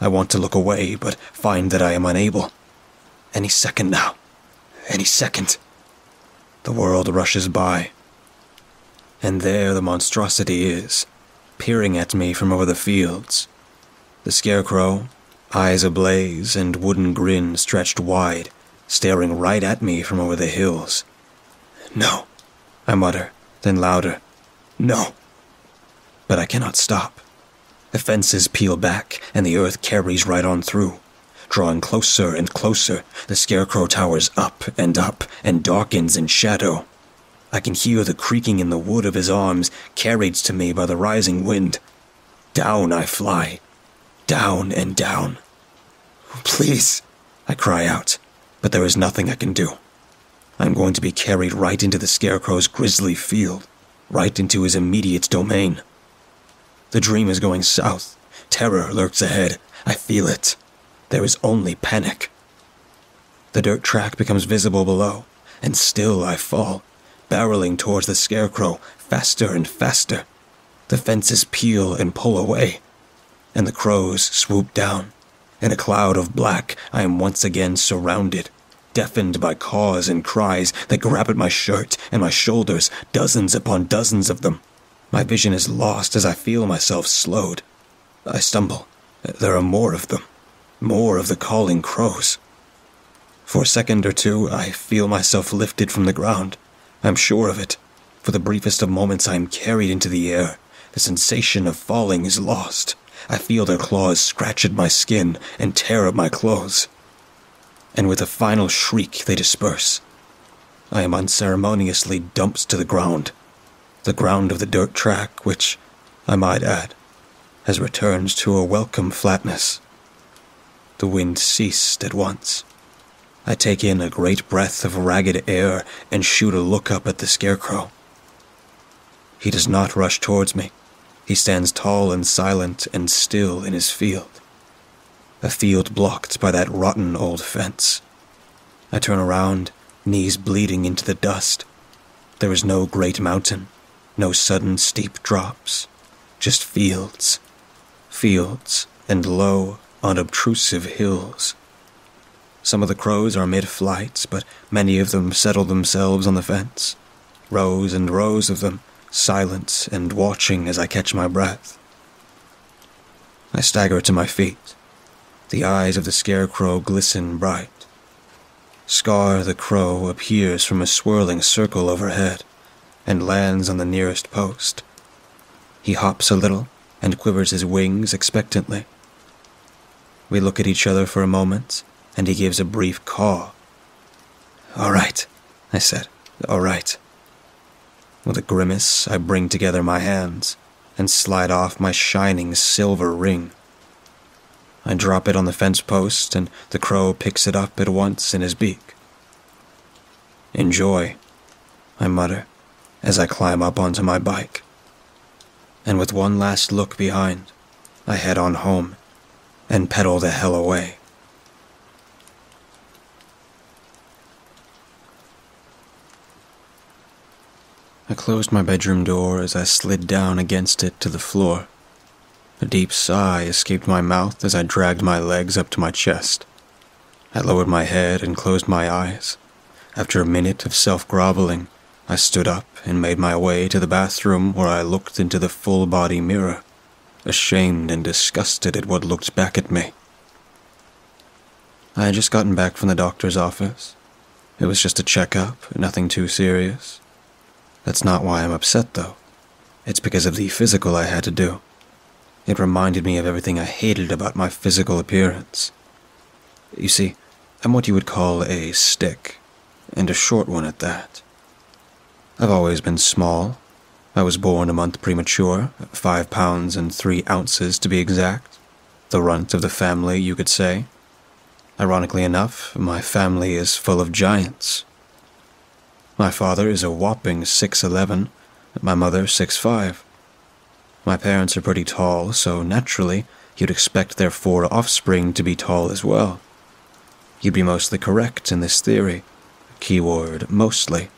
I want to look away, but find that I am unable. Any second now. Any second. The world rushes by. And there the monstrosity is, peering at me from over the fields. The scarecrow, eyes ablaze and wooden grin stretched wide, staring right at me from over the hills. No, I mutter, then louder. No. But I cannot stop. The fences peel back, and the earth carries right on through. Drawing closer and closer, the scarecrow towers up and up and darkens in shadow. I can hear the creaking in the wood of his arms, carried to me by the rising wind. Down I fly, down and down. Please, I cry out but there is nothing I can do. I'm going to be carried right into the Scarecrow's grisly field, right into his immediate domain. The dream is going south. Terror lurks ahead. I feel it. There is only panic. The dirt track becomes visible below, and still I fall, barreling towards the Scarecrow, faster and faster. The fences peel and pull away, and the crows swoop down. In a cloud of black, I am once again surrounded, deafened by caws and cries that grab at my shirt and my shoulders, dozens upon dozens of them. My vision is lost as I feel myself slowed. I stumble. There are more of them, more of the calling crows. For a second or two, I feel myself lifted from the ground. I'm sure of it. For the briefest of moments, I am carried into the air. The sensation of falling is lost. I feel their claws scratch at my skin and tear at my clothes. And with a final shriek, they disperse. I am unceremoniously dumped to the ground. The ground of the dirt track, which, I might add, has returned to a welcome flatness. The wind ceased at once. I take in a great breath of ragged air and shoot a look up at the scarecrow. He does not rush towards me. He stands tall and silent and still in his field. A field blocked by that rotten old fence. I turn around, knees bleeding into the dust. There is no great mountain, no sudden steep drops, just fields. Fields and low, unobtrusive hills. Some of the crows are mid flight, but many of them settle themselves on the fence. Rows and rows of them, silent and watching as I catch my breath. I stagger to my feet. The eyes of the scarecrow glisten bright. Scar the crow appears from a swirling circle overhead and lands on the nearest post. He hops a little and quivers his wings expectantly. We look at each other for a moment, and he gives a brief caw. All right, I said. All right. With a grimace, I bring together my hands and slide off my shining silver ring. I drop it on the fence post, and the crow picks it up at once in his beak. Enjoy, I mutter as I climb up onto my bike. And with one last look behind, I head on home and pedal the hell away. I closed my bedroom door as I slid down against it to the floor. A deep sigh escaped my mouth as I dragged my legs up to my chest. I lowered my head and closed my eyes. After a minute of self groveling, I stood up and made my way to the bathroom where I looked into the full body mirror, ashamed and disgusted at what looked back at me. I had just gotten back from the doctor's office. It was just a checkup, nothing too serious. That's not why I'm upset, though. It's because of the physical I had to do. It reminded me of everything I hated about my physical appearance. You see, I'm what you would call a stick, and a short one at that. I've always been small. I was born a month premature, five pounds and three ounces to be exact. The runt of the family, you could say. Ironically enough, my family is full of giants. My father is a whopping 6'11, my mother 6'5. My parents are pretty tall, so naturally, you'd expect their four offspring to be tall as well. You'd be mostly correct in this theory. Keyword mostly.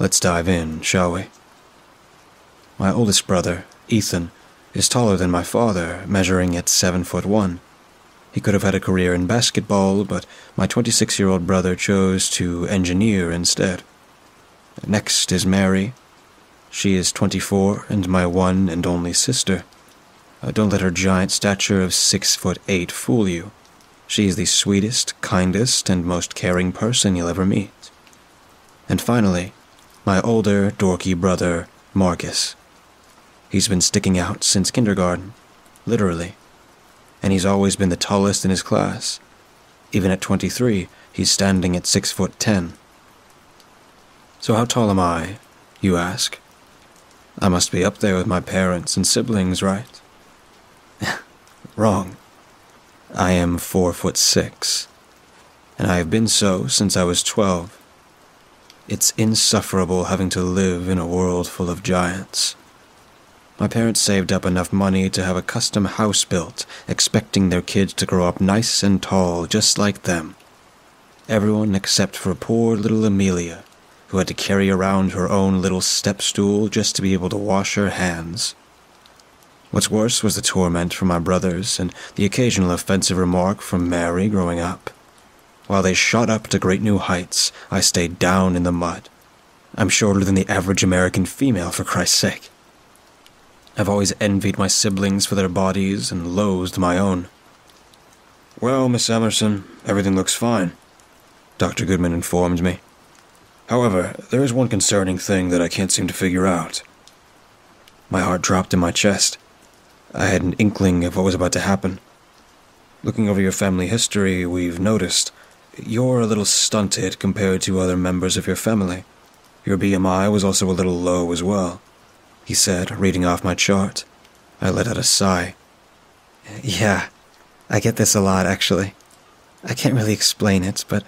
Let's dive in, shall we? My oldest brother, Ethan, is taller than my father, measuring at seven foot one. He could have had a career in basketball, but my 26 year old brother chose to engineer instead. Next is Mary. She is 24 and my one and only sister. Uh, don't let her giant stature of six foot eight fool you. She is the sweetest, kindest, and most caring person you'll ever meet. And finally, my older, dorky brother, Marcus. He's been sticking out since kindergarten, literally and he's always been the tallest in his class. Even at 23, he's standing at 6 foot 10. So how tall am I, you ask? I must be up there with my parents and siblings, right? <laughs> Wrong. I am 4 foot 6, and I have been so since I was 12. It's insufferable having to live in a world full of giants. My parents saved up enough money to have a custom house built, expecting their kids to grow up nice and tall, just like them. Everyone except for poor little Amelia, who had to carry around her own little step stool just to be able to wash her hands. What's worse was the torment from my brothers and the occasional offensive remark from Mary growing up. While they shot up to great new heights, I stayed down in the mud. I'm shorter than the average American female, for Christ's sake. I've always envied my siblings for their bodies and loathed my own. Well, Miss Emerson, everything looks fine, Dr. Goodman informed me. However, there is one concerning thing that I can't seem to figure out. My heart dropped in my chest. I had an inkling of what was about to happen. Looking over your family history, we've noticed you're a little stunted compared to other members of your family. Your BMI was also a little low as well he said, reading off my chart. I let out a sigh. Yeah, I get this a lot, actually. I can't really explain it, but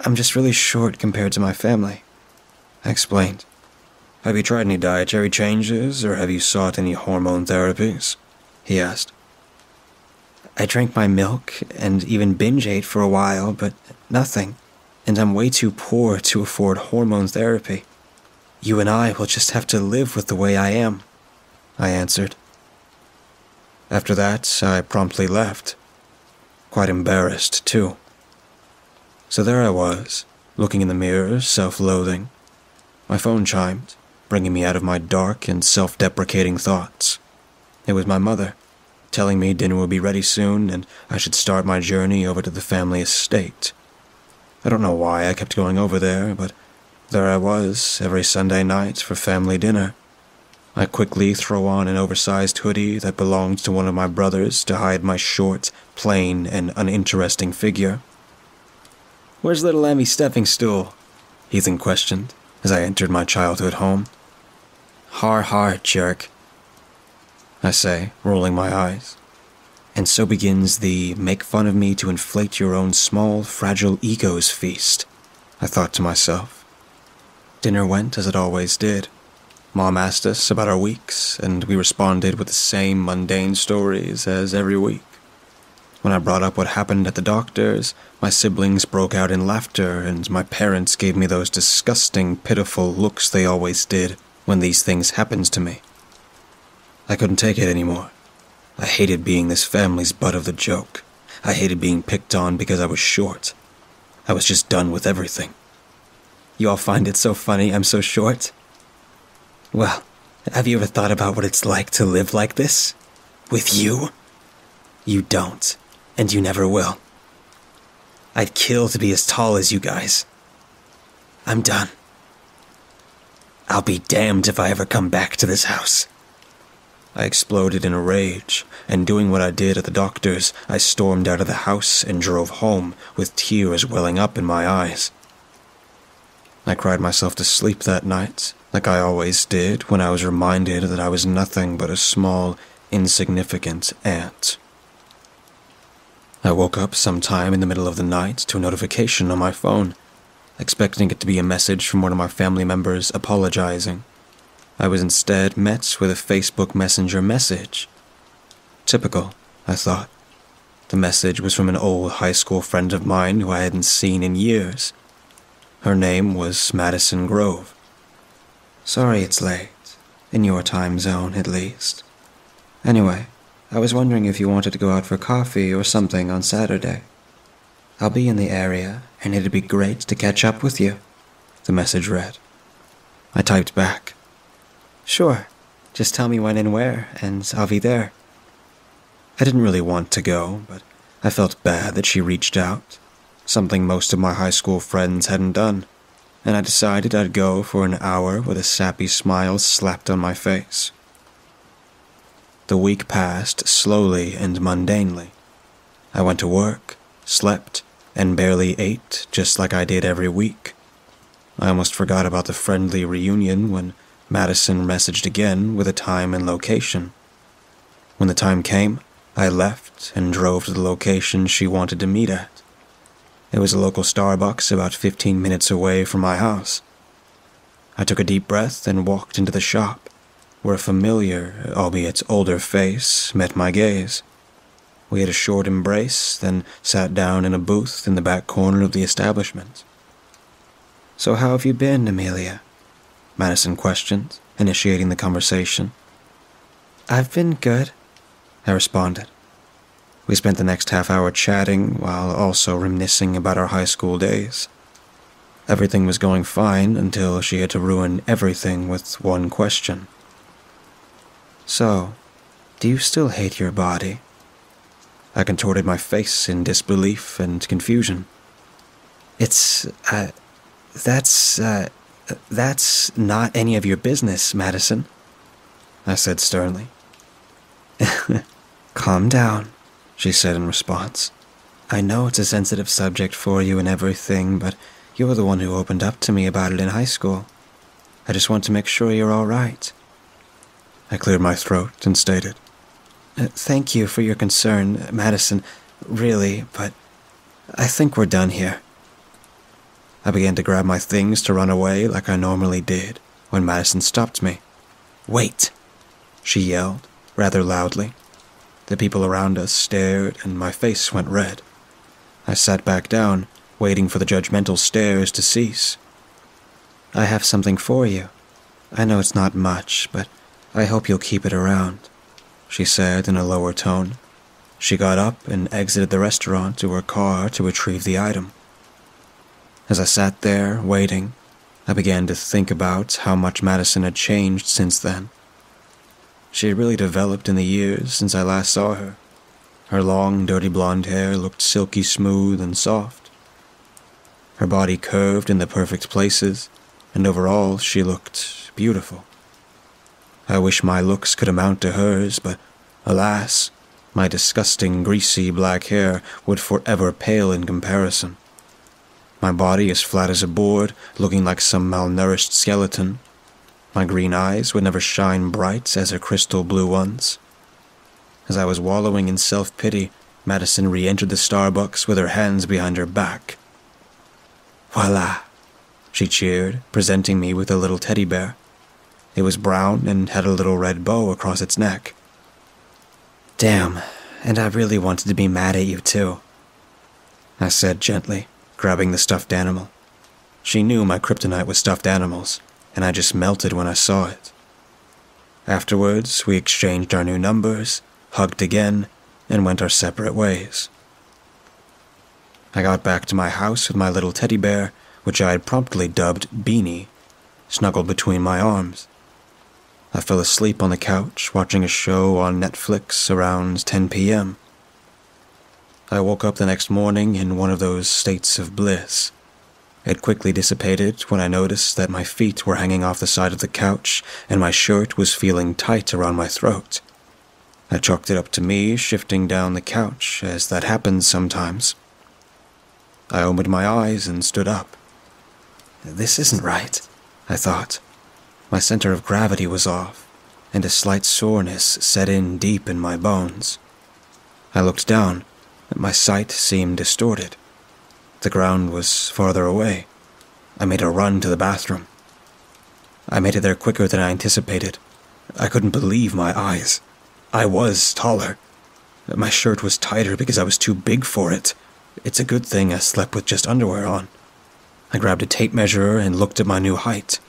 I'm just really short compared to my family. I explained. Have you tried any dietary changes, or have you sought any hormone therapies? He asked. I drank my milk and even binge ate for a while, but nothing. And I'm way too poor to afford hormone therapy. You and I will just have to live with the way I am, I answered. After that, I promptly left. Quite embarrassed, too. So there I was, looking in the mirror, self loathing. My phone chimed, bringing me out of my dark and self deprecating thoughts. It was my mother, telling me dinner would be ready soon and I should start my journey over to the family estate. I don't know why I kept going over there, but there I was, every Sunday night for family dinner. I quickly throw on an oversized hoodie that belonged to one of my brothers to hide my short, plain, and uninteresting figure. Where's little Emmy's stepping stool? Ethan questioned as I entered my childhood home. Har har, jerk. I say, rolling my eyes. And so begins the make fun of me to inflate your own small, fragile egos feast, I thought to myself. Dinner went as it always did. Mom asked us about our weeks, and we responded with the same mundane stories as every week. When I brought up what happened at the doctor's, my siblings broke out in laughter, and my parents gave me those disgusting, pitiful looks they always did when these things happened to me. I couldn't take it anymore. I hated being this family's butt of the joke. I hated being picked on because I was short. I was just done with everything. You all find it so funny I'm so short? Well, have you ever thought about what it's like to live like this? With you? You don't, and you never will. I'd kill to be as tall as you guys. I'm done. I'll be damned if I ever come back to this house. I exploded in a rage, and doing what I did at the doctor's, I stormed out of the house and drove home with tears welling up in my eyes. I cried myself to sleep that night, like I always did when I was reminded that I was nothing but a small, insignificant ant. I woke up sometime in the middle of the night to a notification on my phone, expecting it to be a message from one of my family members apologizing. I was instead met with a Facebook Messenger message. Typical, I thought. The message was from an old high school friend of mine who I hadn't seen in years. Her name was Madison Grove. Sorry it's late, in your time zone at least. Anyway, I was wondering if you wanted to go out for coffee or something on Saturday. I'll be in the area, and it'd be great to catch up with you, the message read. I typed back. Sure, just tell me when and where, and I'll be there. I didn't really want to go, but I felt bad that she reached out, something most of my high school friends hadn't done, and I decided I'd go for an hour with a sappy smile slapped on my face. The week passed slowly and mundanely. I went to work, slept, and barely ate just like I did every week. I almost forgot about the friendly reunion when Madison messaged again with a time and location. When the time came, I left and drove to the location she wanted to meet at. It was a local Starbucks about 15 minutes away from my house. I took a deep breath and walked into the shop, where a familiar, albeit older face met my gaze. We had a short embrace, then sat down in a booth in the back corner of the establishment. So, how have you been, Amelia? Madison questioned, initiating the conversation. I've been good, I responded. We spent the next half hour chatting while also reminiscing about our high school days. Everything was going fine until she had to ruin everything with one question. So, do you still hate your body? I contorted my face in disbelief and confusion. It's, uh, that's, uh, that's not any of your business, Madison, I said sternly. <laughs> Calm down, she said in response. I know it's a sensitive subject for you and everything, but you're the one who opened up to me about it in high school. I just want to make sure you're all right. I cleared my throat and stated, uh, Thank you for your concern, Madison, really, but I think we're done here. I began to grab my things to run away like I normally did when Madison stopped me. Wait! She yelled, rather loudly. The people around us stared, and my face went red. I sat back down, waiting for the judgmental stares to cease. I have something for you. I know it's not much, but I hope you'll keep it around, she said in a lower tone. She got up and exited the restaurant to her car to retrieve the item. As I sat there, waiting, I began to think about how much Madison had changed since then. She had really developed in the years since I last saw her. Her long, dirty blonde hair looked silky smooth and soft. Her body curved in the perfect places, and overall she looked beautiful. I wish my looks could amount to hers, but alas, my disgusting, greasy black hair would forever pale in comparison. My body as flat as a board, looking like some malnourished skeleton. My green eyes would never shine bright as her crystal blue ones. As I was wallowing in self pity, Madison re entered the Starbucks with her hands behind her back. Voila! She cheered, presenting me with a little teddy bear. It was brown and had a little red bow across its neck. Damn, and I really wanted to be mad at you too. I said gently grabbing the stuffed animal. She knew my kryptonite was stuffed animals, and I just melted when I saw it. Afterwards, we exchanged our new numbers, hugged again, and went our separate ways. I got back to my house with my little teddy bear, which I had promptly dubbed Beanie, snuggled between my arms. I fell asleep on the couch watching a show on Netflix around 10 p.m. I woke up the next morning in one of those states of bliss. It quickly dissipated when I noticed that my feet were hanging off the side of the couch and my shirt was feeling tight around my throat. I chalked it up to me shifting down the couch, as that happens sometimes. I opened my eyes and stood up. This isn't right, I thought. My center of gravity was off, and a slight soreness set in deep in my bones. I looked down, and my sight seemed distorted. The ground was farther away. I made a run to the bathroom. I made it there quicker than I anticipated. I couldn't believe my eyes. I was taller. My shirt was tighter because I was too big for it. It's a good thing I slept with just underwear on. I grabbed a tape measure and looked at my new height.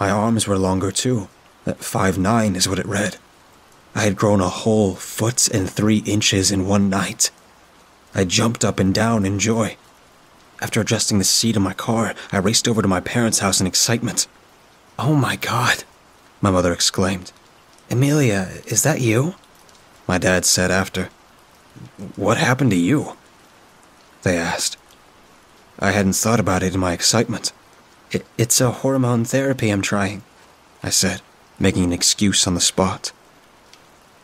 My arms were longer too. Uh, five nine is what it read. I had grown a whole foot and three inches in one night. I jumped up and down in joy. After adjusting the seat of my car, I raced over to my parents' house in excitement. Oh my god, my mother exclaimed. Amelia, is that you? My dad said after. What happened to you? They asked. I hadn't thought about it in my excitement. It, it's a hormone therapy I'm trying, I said, making an excuse on the spot.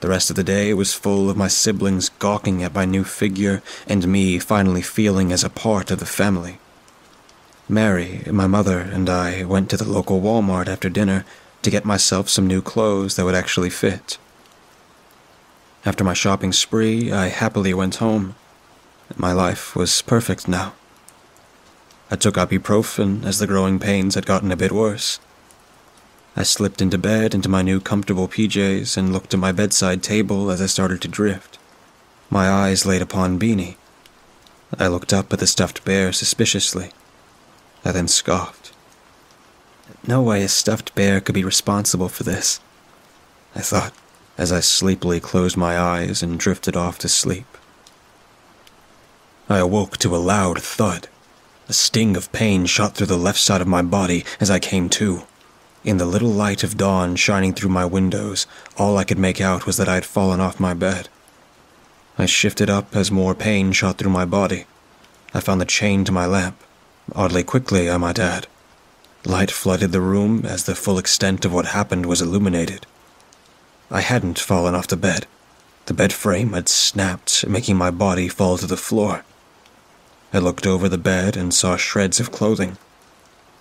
The rest of the day was full of my siblings gawking at my new figure and me finally feeling as a part of the family. Mary, my mother, and I went to the local Walmart after dinner to get myself some new clothes that would actually fit. After my shopping spree, I happily went home. My life was perfect now. I took ibuprofen as the growing pains had gotten a bit worse. I slipped into bed into my new comfortable PJs and looked at my bedside table as I started to drift. My eyes laid upon Beanie. I looked up at the stuffed bear suspiciously. I then scoffed. No way a stuffed bear could be responsible for this, I thought, as I sleepily closed my eyes and drifted off to sleep. I awoke to a loud thud. A sting of pain shot through the left side of my body as I came to. In the little light of dawn shining through my windows, all I could make out was that I had fallen off my bed. I shifted up as more pain shot through my body. I found the chain to my lamp, oddly quickly, I might add. Light flooded the room as the full extent of what happened was illuminated. I hadn't fallen off the bed. The bed frame had snapped, making my body fall to the floor. I looked over the bed and saw shreds of clothing.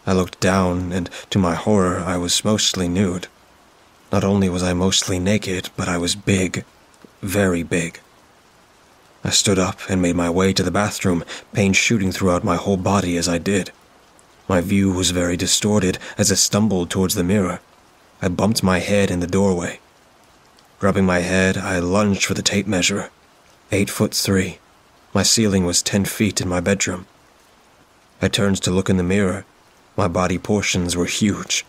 I looked down, and to my horror, I was mostly nude. Not only was I mostly naked, but I was big. Very big. I stood up and made my way to the bathroom, pain shooting throughout my whole body as I did. My view was very distorted as I stumbled towards the mirror. I bumped my head in the doorway. Grabbing my head, I lunged for the tape measure. Eight foot three. My ceiling was ten feet in my bedroom. I turned to look in the mirror my body portions were huge.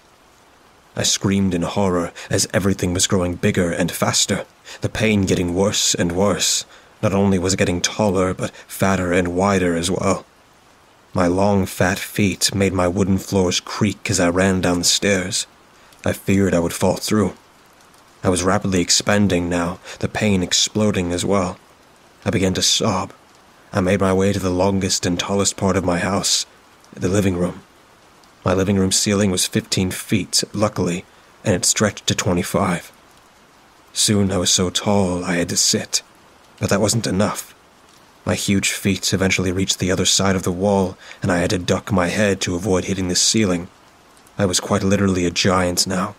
I screamed in horror as everything was growing bigger and faster, the pain getting worse and worse. Not only was it getting taller, but fatter and wider as well. My long, fat feet made my wooden floors creak as I ran down the stairs. I feared I would fall through. I was rapidly expanding now, the pain exploding as well. I began to sob. I made my way to the longest and tallest part of my house, the living room. My living room ceiling was 15 feet, luckily, and it stretched to 25. Soon I was so tall I had to sit, but that wasn't enough. My huge feet eventually reached the other side of the wall, and I had to duck my head to avoid hitting the ceiling. I was quite literally a giant now.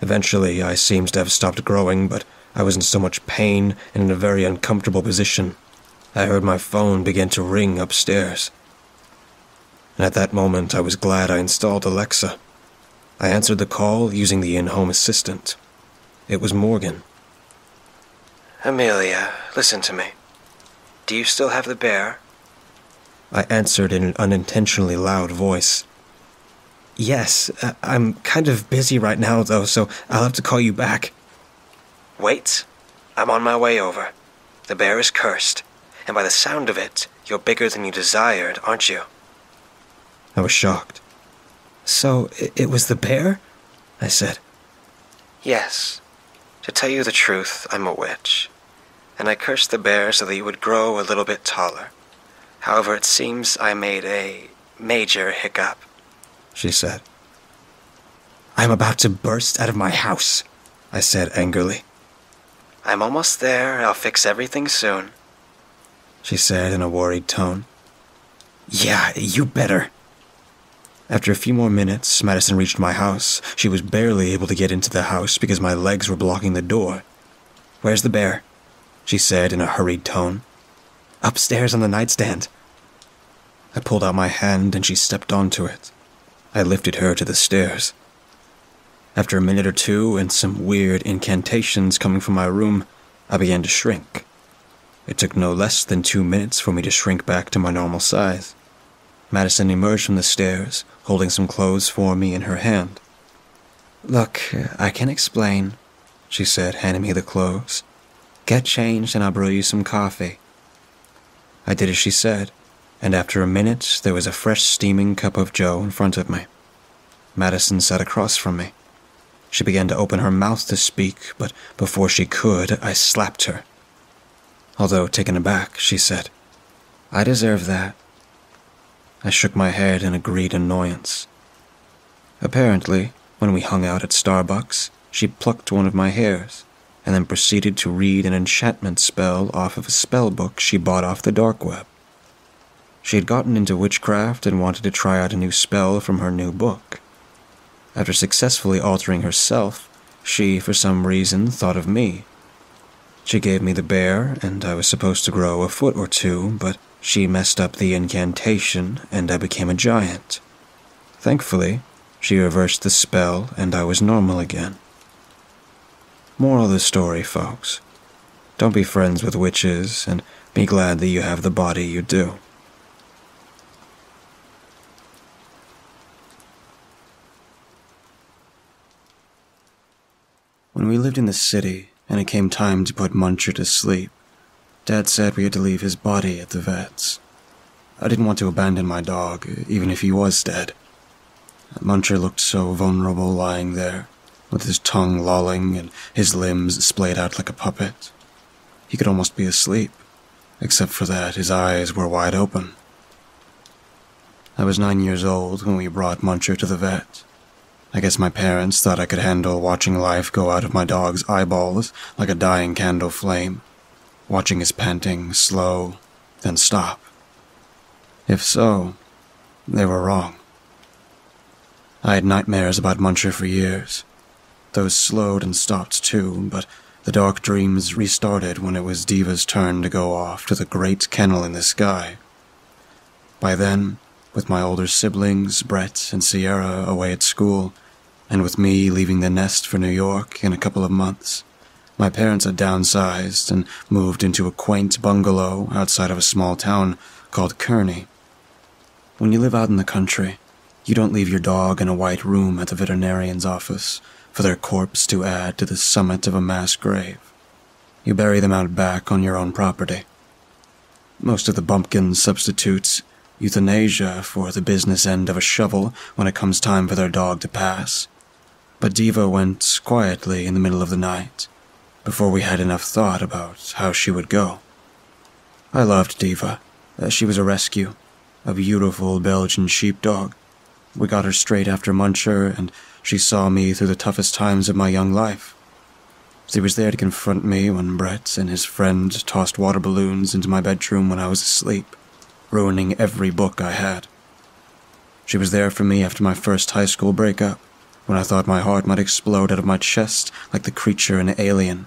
Eventually, I seemed to have stopped growing, but I was in so much pain and in a very uncomfortable position. I heard my phone begin to ring upstairs and at that moment I was glad I installed Alexa. I answered the call using the in home assistant. It was Morgan. Amelia, listen to me. Do you still have the bear? I answered in an unintentionally loud voice. Yes, uh, I'm kind of busy right now, though, so I'll have to call you back. Wait. I'm on my way over. The bear is cursed, and by the sound of it, you're bigger than you desired, aren't you? I was shocked. So, it was the bear? I said. Yes. To tell you the truth, I'm a witch. and I cursed the bear so that he would grow a little bit taller. However, it seems I made a major hiccup, she said. I am about to burst out of my house, I said angrily. I'm almost there. I'll fix everything soon, she said in a worried tone. Yeah, you better. After a few more minutes, Madison reached my house. She was barely able to get into the house because my legs were blocking the door. Where's the bear? She said in a hurried tone. Upstairs on the nightstand. I pulled out my hand and she stepped onto it. I lifted her to the stairs. After a minute or two and some weird incantations coming from my room, I began to shrink. It took no less than two minutes for me to shrink back to my normal size. Madison emerged from the stairs, holding some clothes for me in her hand. Look, I can explain, she said, handing me the clothes. Get changed and I'll brew you some coffee. I did as she said, and after a minute there was a fresh steaming cup of joe in front of me. Madison sat across from me. She began to open her mouth to speak, but before she could, I slapped her. Although taken aback, she said, I deserve that. I shook my head in agreed annoyance. Apparently, when we hung out at Starbucks, she plucked one of my hairs and then proceeded to read an enchantment spell off of a spell book she bought off the dark web. She had gotten into witchcraft and wanted to try out a new spell from her new book. After successfully altering herself, she, for some reason, thought of me. She gave me the bear, and I was supposed to grow a foot or two, but she messed up the incantation, and I became a giant. Thankfully, she reversed the spell, and I was normal again. Moral of the story, folks. Don't be friends with witches, and be glad that you have the body you do. When we lived in the city, and it came time to put Muncher to sleep, Dad said we had to leave his body at the vet's. I didn't want to abandon my dog, even if he was dead. Muncher looked so vulnerable lying there, with his tongue lolling and his limbs splayed out like a puppet. He could almost be asleep, except for that his eyes were wide open. I was nine years old when we brought Muncher to the vet. I guess my parents thought I could handle watching life go out of my dog's eyeballs like a dying candle flame watching his panting slow, then stop. If so, they were wrong. I had nightmares about Muncher for years. Those slowed and stopped too, but the dark dreams restarted when it was Diva's turn to go off to the great kennel in the sky. By then, with my older siblings, Brett and Sierra, away at school, and with me leaving the nest for New York in a couple of months, my parents had downsized and moved into a quaint bungalow outside of a small town called Kearney. When you live out in the country, you don't leave your dog in a white room at the veterinarian's office for their corpse to add to the summit of a mass grave. You bury them out back on your own property. Most of the bumpkins substitute euthanasia for the business end of a shovel when it comes time for their dog to pass. But Diva went quietly in the middle of the night before we had enough thought about how she would go. I loved Diva. Uh, she was a rescue, a beautiful Belgian sheepdog. We got her straight after Muncher, and she saw me through the toughest times of my young life. She was there to confront me when Brett and his friend tossed water balloons into my bedroom when I was asleep, ruining every book I had. She was there for me after my first high school breakup, when I thought my heart might explode out of my chest like the creature in Alien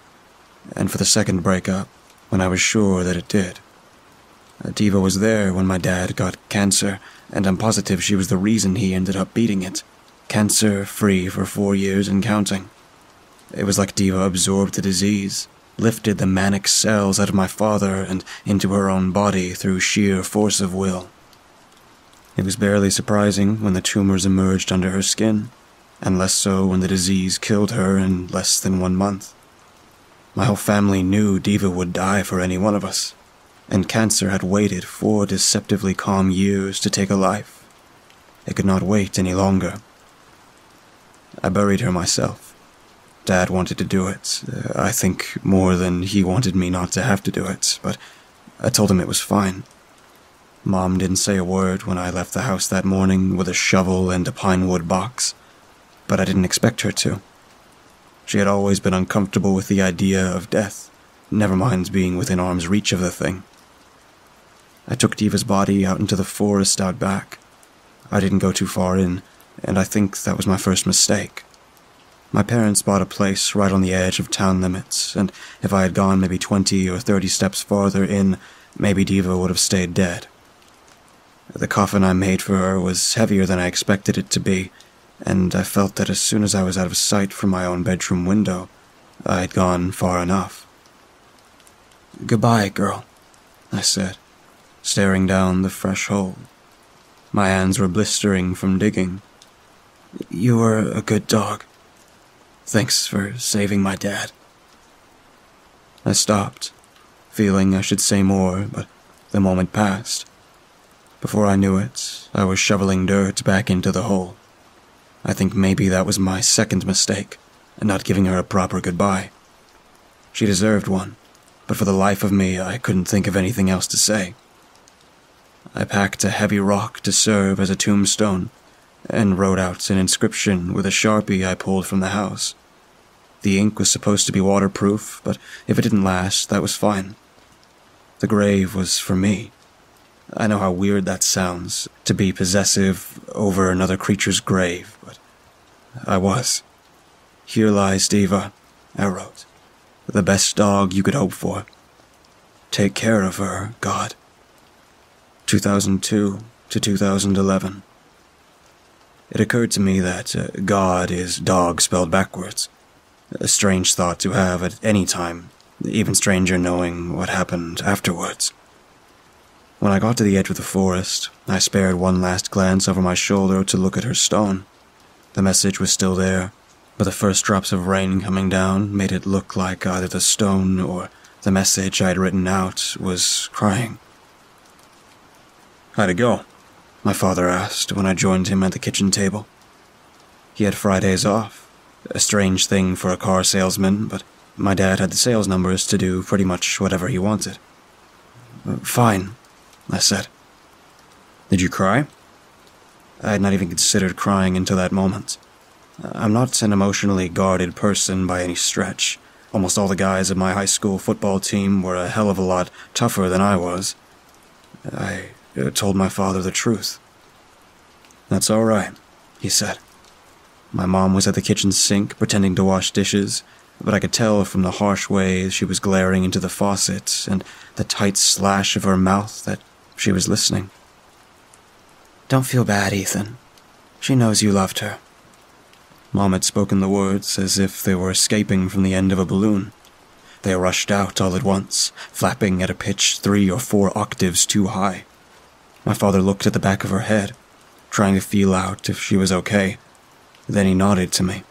and for the second breakup, when I was sure that it did. Diva was there when my dad got cancer, and I'm positive she was the reason he ended up beating it. Cancer free for four years and counting. It was like Diva absorbed the disease, lifted the manic cells out of my father and into her own body through sheer force of will. It was barely surprising when the tumors emerged under her skin, and less so when the disease killed her in less than one month. My whole family knew Diva would die for any one of us, and cancer had waited four deceptively calm years to take a life. It could not wait any longer. I buried her myself, Dad wanted to do it. Uh, I think more than he wanted me not to have to do it, but I told him it was fine. Mom didn't say a word when I left the house that morning with a shovel and a pine wood box, but I didn't expect her to. She had always been uncomfortable with the idea of death, never mind being within arm's reach of the thing. I took Diva's body out into the forest out back. I didn't go too far in, and I think that was my first mistake. My parents bought a place right on the edge of town limits, and if I had gone maybe 20 or 30 steps farther in, maybe Diva would have stayed dead. The coffin I made for her was heavier than I expected it to be, and I felt that as soon as I was out of sight from my own bedroom window, I had gone far enough. Goodbye, girl, I said, staring down the fresh hole. My hands were blistering from digging. You were a good dog. Thanks for saving my dad. I stopped, feeling I should say more, but the moment passed. Before I knew it, I was shoveling dirt back into the hole. I think maybe that was my second mistake, not giving her a proper goodbye. She deserved one, but for the life of me, I couldn't think of anything else to say. I packed a heavy rock to serve as a tombstone and wrote out an inscription with a sharpie I pulled from the house. The ink was supposed to be waterproof, but if it didn't last, that was fine. The grave was for me. I know how weird that sounds, to be possessive over another creature's grave, but I was. Here lies Diva, I wrote. The best dog you could hope for. Take care of her, God. 2002 to 2011. It occurred to me that uh, God is dog spelled backwards. A strange thought to have at any time, even stranger knowing what happened afterwards. When I got to the edge of the forest, I spared one last glance over my shoulder to look at her stone. The message was still there, but the first drops of rain coming down made it look like either the stone or the message I had written out was crying. How'd it go? My father asked when I joined him at the kitchen table. He had Fridays off, a strange thing for a car salesman, but my dad had the sales numbers to do pretty much whatever he wanted. Fine, I said. Did you cry? I had not even considered crying until that moment. I'm not an emotionally guarded person by any stretch. Almost all the guys of my high school football team were a hell of a lot tougher than I was. I uh, told my father the truth. That's all right, he said. My mom was at the kitchen sink pretending to wash dishes, but I could tell from the harsh way she was glaring into the faucet and the tight slash of her mouth that she was listening. Don't feel bad, Ethan. She knows you loved her. Mom had spoken the words as if they were escaping from the end of a balloon. They rushed out all at once, flapping at a pitch three or four octaves too high. My father looked at the back of her head, trying to feel out if she was okay. Then he nodded to me.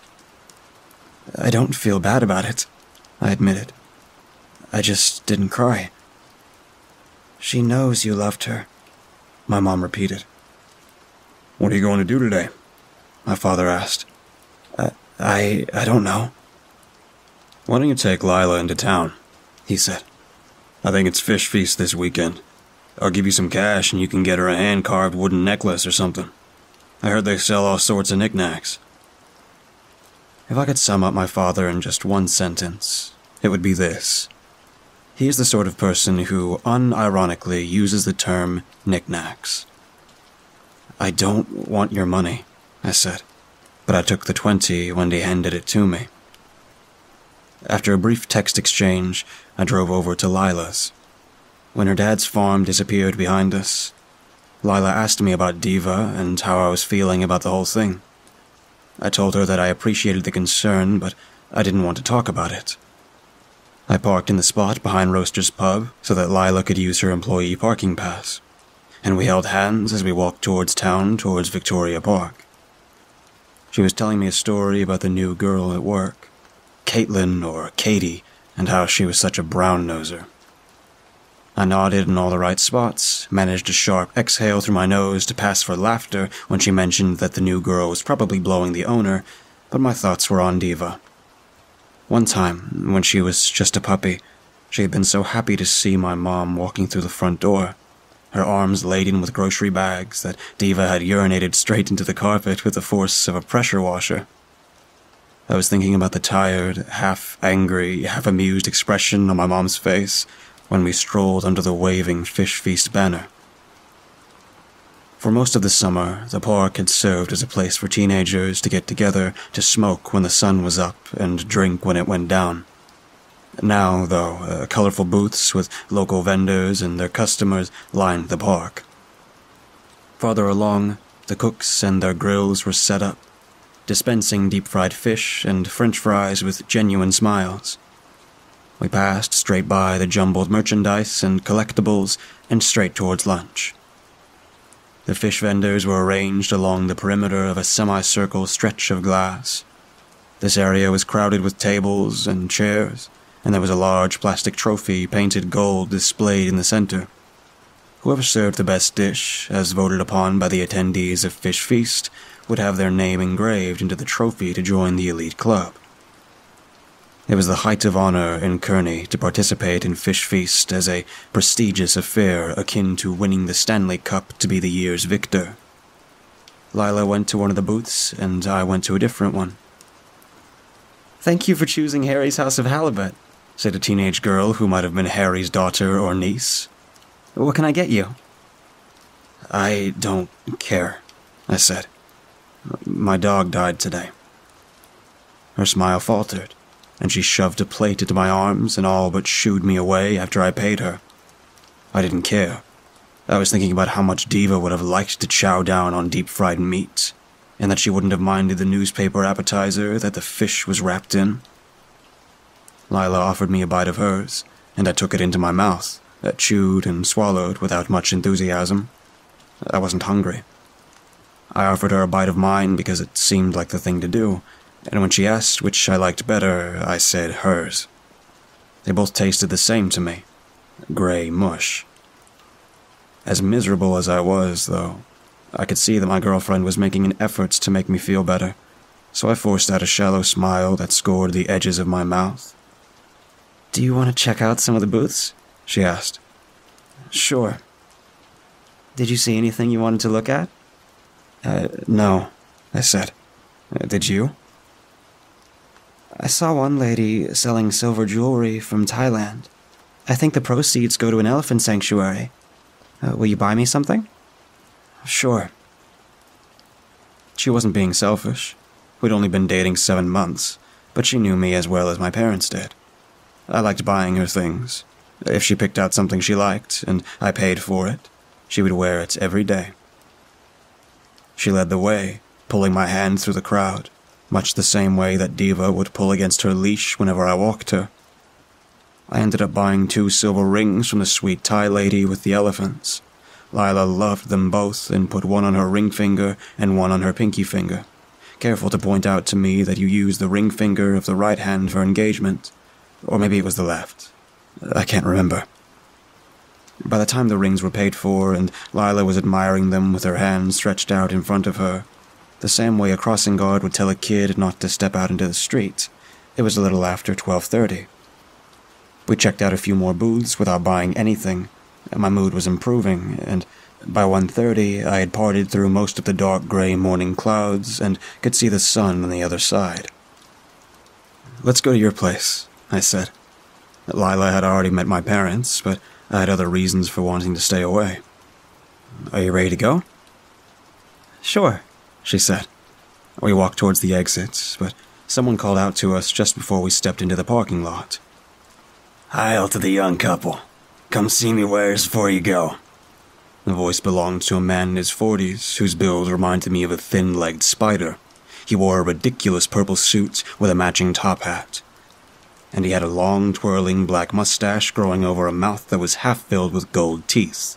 I don't feel bad about it, I admitted. I just didn't cry. She knows you loved her, my mom repeated. What are you going to do today? My father asked. I, I, I don't know. Why don't you take Lila into town? He said. I think it's fish feast this weekend. I'll give you some cash and you can get her a hand carved wooden necklace or something. I heard they sell all sorts of knickknacks. If I could sum up my father in just one sentence, it would be this. He is the sort of person who unironically uses the term knickknacks. I don't want your money, I said, but I took the twenty when he handed it to me. After a brief text exchange, I drove over to Lila's. When her dad's farm disappeared behind us, Lila asked me about Diva and how I was feeling about the whole thing. I told her that I appreciated the concern, but I didn't want to talk about it. I parked in the spot behind Roaster's pub so that Lila could use her employee parking pass, and we held hands as we walked towards town towards Victoria Park. She was telling me a story about the new girl at work, Caitlin or Katie, and how she was such a brown noser. I nodded in all the right spots, managed a sharp exhale through my nose to pass for laughter when she mentioned that the new girl was probably blowing the owner, but my thoughts were on Diva. One time, when she was just a puppy, she had been so happy to see my mom walking through the front door, her arms laden with grocery bags, that Diva had urinated straight into the carpet with the force of a pressure washer. I was thinking about the tired, half angry, half amused expression on my mom's face when we strolled under the waving Fish Feast banner. For most of the summer, the park had served as a place for teenagers to get together to smoke when the sun was up and drink when it went down. Now, though, uh, colorful booths with local vendors and their customers lined the park. Farther along, the cooks and their grills were set up, dispensing deep fried fish and french fries with genuine smiles. We passed straight by the jumbled merchandise and collectibles and straight towards lunch. The fish vendors were arranged along the perimeter of a semicircle stretch of glass. This area was crowded with tables and chairs, and there was a large plastic trophy painted gold displayed in the center. Whoever served the best dish, as voted upon by the attendees of Fish Feast, would have their name engraved into the trophy to join the elite club. It was the height of honor in Kearney to participate in Fish Feast as a prestigious affair akin to winning the Stanley Cup to be the year's victor. Lila went to one of the booths, and I went to a different one. Thank you for choosing Harry's House of Halibut, said a teenage girl who might have been Harry's daughter or niece. What can I get you? I don't care, I said. My dog died today. Her smile faltered, and she shoved a plate into my arms and all but shooed me away after I paid her. I didn't care. I was thinking about how much Diva would have liked to chow down on deep fried meat, and that she wouldn't have minded the newspaper appetizer that the fish was wrapped in. Lila offered me a bite of hers, and I took it into my mouth, uh, chewed and swallowed without much enthusiasm. I wasn't hungry. I offered her a bite of mine because it seemed like the thing to do, and when she asked which I liked better, I said hers. They both tasted the same to me gray mush. As miserable as I was, though, I could see that my girlfriend was making an effort to make me feel better, so I forced out a shallow smile that scored the edges of my mouth. Do you want to check out some of the booths? she asked. Sure. Did you see anything you wanted to look at? Uh, no, I said. Uh, did you? I saw one lady selling silver jewelry from Thailand. I think the proceeds go to an elephant sanctuary. Uh, will you buy me something? Sure. She wasn't being selfish. We'd only been dating seven months, but she knew me as well as my parents did. I liked buying her things. If she picked out something she liked, and I paid for it, she would wear it every day. She led the way, pulling my hand through the crowd, much the same way that Diva would pull against her leash whenever I walked her. I ended up buying two silver rings from the sweet Thai lady with the elephants. Lila loved them both and put one on her ring finger and one on her pinky finger, careful to point out to me that you use the ring finger of the right hand for engagement or maybe it was the left. I can't remember. By the time the rings were paid for and Lila was admiring them with her hands stretched out in front of her, the same way a crossing guard would tell a kid not to step out into the street, it was a little after 12:30. We checked out a few more booths without buying anything. And my mood was improving, and by 1:30 I had parted through most of the dark gray morning clouds and could see the sun on the other side. Let's go to your place, I said. Lila had already met my parents, but I had other reasons for wanting to stay away. Are you ready to go? Sure, she said. We walked towards the exit, but someone called out to us just before we stepped into the parking lot. Hail to the young couple. Come see me where's before you go. The voice belonged to a man in his forties whose build reminded me of a thin legged spider. He wore a ridiculous purple suit with a matching top hat and he had a long, twirling black mustache growing over a mouth that was half filled with gold teeth.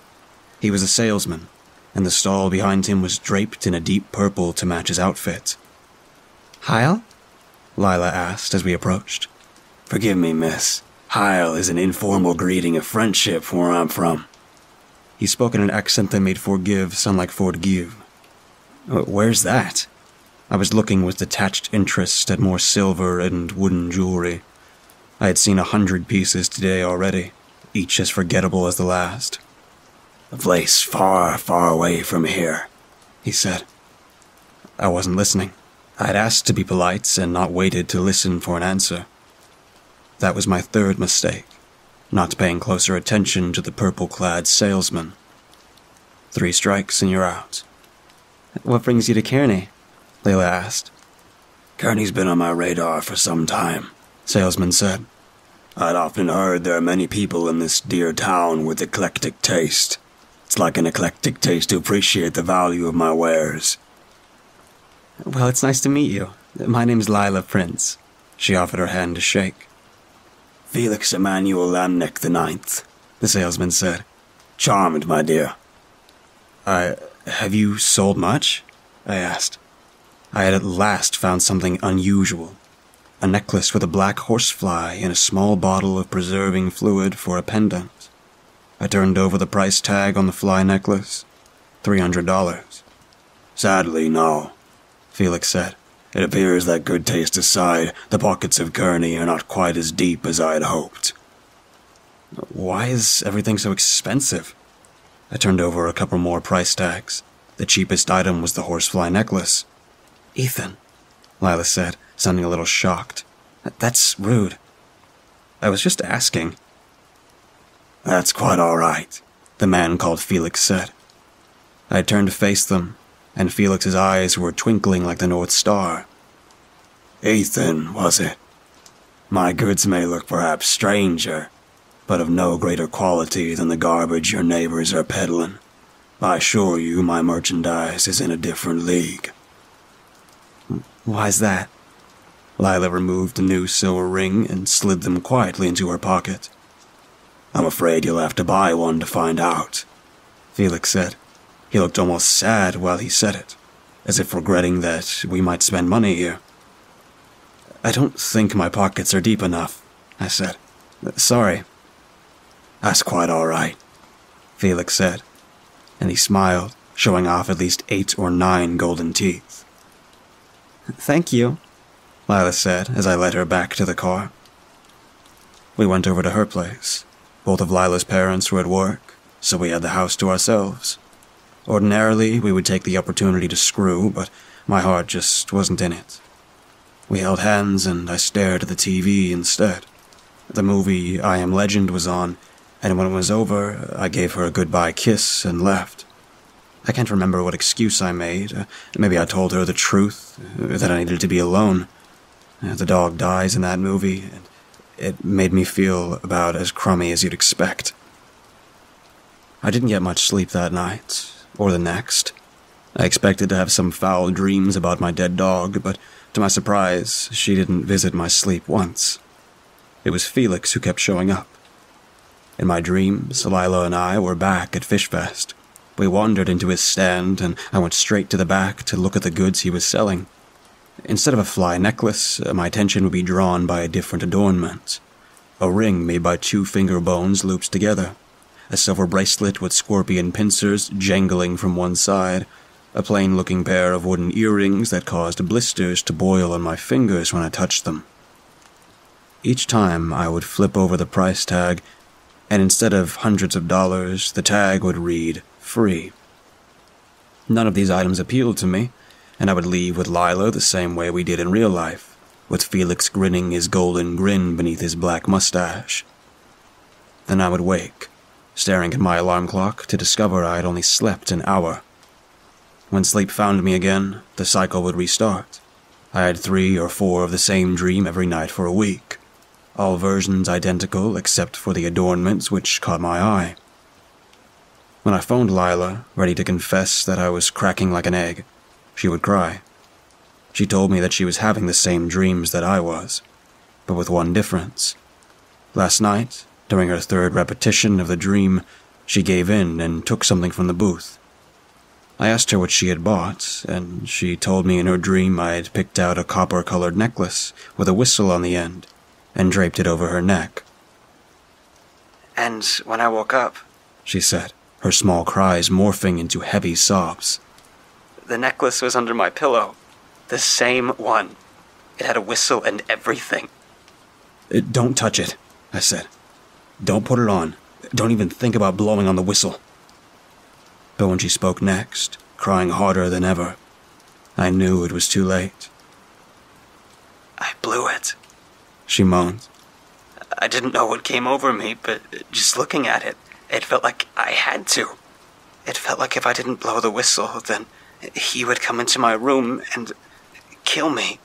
He was a salesman, and the stall behind him was draped in a deep purple to match his outfit. Heil? Lila asked as we approached. Forgive me, miss. Heil is an informal greeting of friendship where I'm from. He spoke in an accent that made forgive sound like forgive. Uh, where's that? I was looking with detached interest at more silver and wooden jewelry. I had seen a hundred pieces today already, each as forgettable as the last. A place far, far away from here, he said. I wasn't listening. I'd asked to be polite and not waited to listen for an answer. That was my third mistake, not paying closer attention to the purple clad salesman. Three strikes and you're out. What brings you to Kearney? Lila asked. Kearney's been on my radar for some time, Salesman said. I'd often heard there are many people in this dear town with eclectic taste. It's like an eclectic taste to appreciate the value of my wares. Well, it's nice to meet you. My name's Lila Prince. She offered her hand to shake. Felix Emmanuel Lamnick the Ninth, the salesman said. Charmed, my dear. I. Have you sold much? I asked. I had at last found something unusual a necklace with a black horsefly and a small bottle of preserving fluid for a pendant. I turned over the price tag on the fly necklace. $300. Sadly, no, Felix said. It appears that good taste aside, the pockets of Kearney are not quite as deep as I had hoped. Why is everything so expensive? I turned over a couple more price tags. The cheapest item was the horsefly necklace. Ethan, Lila said, sounding a little shocked. That's rude. I was just asking. That's quite all right, the man called Felix said. I turned to face them, and Felix's eyes were twinkling like the North Star. Ethan, was it? My goods may look perhaps stranger, but of no greater quality than the garbage your neighbors are peddling. I assure you my merchandise is in a different league. Why's that? Lila removed the new silver ring and slid them quietly into her pocket. I'm afraid you'll have to buy one to find out, Felix said. He looked almost sad while he said it, as if regretting that we might spend money here. I don't think my pockets are deep enough, I said. Sorry. That's quite all right, Felix said, and he smiled, showing off at least eight or nine golden teeth. Thank you, Lila said as I led her back to the car. We went over to her place. Both of Lila's parents were at work, so we had the house to ourselves. Ordinarily, we would take the opportunity to screw, but my heart just wasn't in it. We held hands and I stared at the TV instead. The movie I Am Legend was on, and when it was over, I gave her a goodbye kiss and left. I can't remember what excuse I made. Uh, maybe I told her the truth, uh, that I needed to be alone. Uh, the dog dies in that movie, and it made me feel about as crummy as you'd expect. I didn't get much sleep that night, or the next. I expected to have some foul dreams about my dead dog, but to my surprise, she didn't visit my sleep once. It was Felix who kept showing up. In my dreams, Lila and I were back at Fishfest. We wandered into his stand, and I went straight to the back to look at the goods he was selling. Instead of a fly necklace, uh, my attention would be drawn by a different adornment. A ring made by two finger bones looped together, a silver bracelet with scorpion pincers jangling from one side, a plain looking pair of wooden earrings that caused blisters to boil on my fingers when I touched them. Each time I would flip over the price tag, and instead of hundreds of dollars, the tag would read free. None of these items appealed to me, and I would leave with Lila the same way we did in real life, with Felix grinning his golden grin beneath his black mustache. Then I would wake, staring at my alarm clock to discover I had only slept an hour. When sleep found me again, the cycle would restart. I had three or four of the same dream every night for a week, all versions identical except for the adornments which caught my eye. When I phoned Lila, ready to confess that I was cracking like an egg, she would cry. She told me that she was having the same dreams that I was, but with one difference. Last night, during her third repetition of the dream, she gave in and took something from the booth. I asked her what she had bought, and she told me in her dream I had picked out a copper colored necklace with a whistle on the end and draped it over her neck. And when I woke up, she said her small cries morphing into heavy sobs. The necklace was under my pillow. The same one. It had a whistle and everything. Uh, Don't touch it, I said. Don't put it on. Don't even think about blowing on the whistle. But when she spoke next, crying harder than ever, I knew it was too late. I blew it. She moaned. I didn't know what came over me, but just looking at it, it felt like I had to. It felt like if I didn't blow the whistle, then he would come into my room and kill me.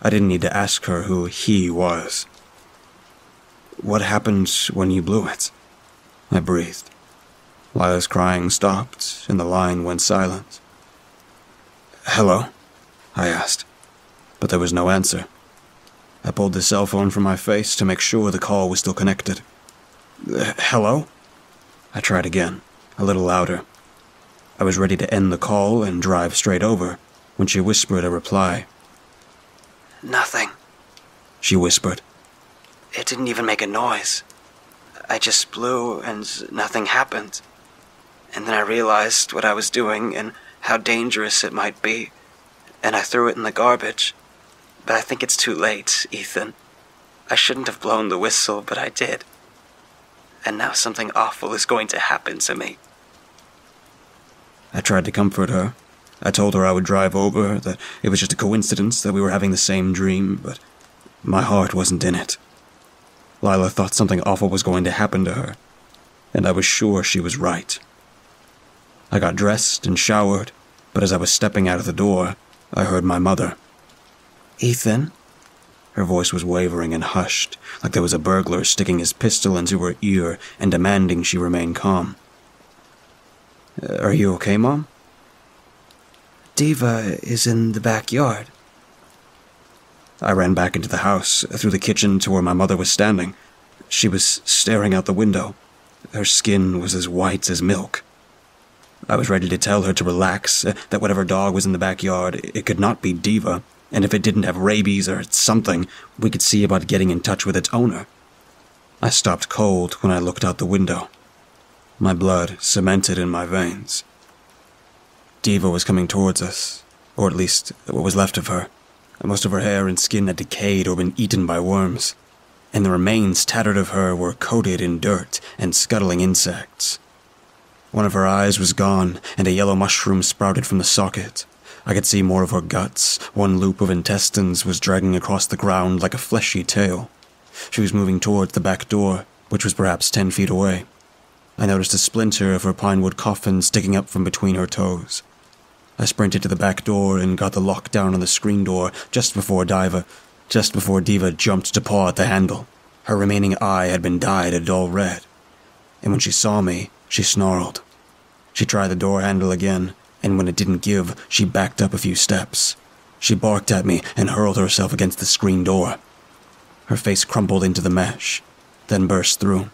I didn't need to ask her who he was. What happened when you blew it? I breathed. Lila's crying stopped, and the line went silent. Hello? I asked, but there was no answer. I pulled the cell phone from my face to make sure the call was still connected. "Uh, hello? I tried again, a little louder. I was ready to end the call and drive straight over when she whispered a reply. Nothing. She whispered. It didn't even make a noise. I just blew and nothing happened. And then I realized what I was doing and how dangerous it might be. And I threw it in the garbage. But I think it's too late, Ethan. I shouldn't have blown the whistle, but I did. And now something awful is going to happen to me. I tried to comfort her. I told her I would drive over, that it was just a coincidence that we were having the same dream, but my heart wasn't in it. Lila thought something awful was going to happen to her, and I was sure she was right. I got dressed and showered, but as I was stepping out of the door, I heard my mother. Ethan? Her voice was wavering and hushed, like there was a burglar sticking his pistol into her ear and demanding she remain calm. "Uh, Are you okay, Mom? Diva is in the backyard. I ran back into the house, through the kitchen to where my mother was standing. She was staring out the window. Her skin was as white as milk. I was ready to tell her to relax, uh, that whatever dog was in the backyard, it could not be Diva, and if it didn't have rabies or something, we could see about getting in touch with its owner. I stopped cold when I looked out the window. My blood cemented in my veins. Diva was coming towards us, or at least what was left of her. Most of her hair and skin had decayed or been eaten by worms, and the remains tattered of her were coated in dirt and scuttling insects. One of her eyes was gone, and a yellow mushroom sprouted from the socket. I could see more of her guts. One loop of intestines was dragging across the ground like a fleshy tail. She was moving towards the back door, which was perhaps ten feet away. I noticed a splinter of her pine wood coffin sticking up from between her toes. I sprinted to the back door and got the lock down on the screen door just before Diva, just before Diva jumped to paw at the handle. Her remaining eye had been dyed a dull red, and when she saw me, she snarled. She tried the door handle again, and when it didn't give, she backed up a few steps. She barked at me and hurled herself against the screen door. Her face crumpled into the mesh, then burst through.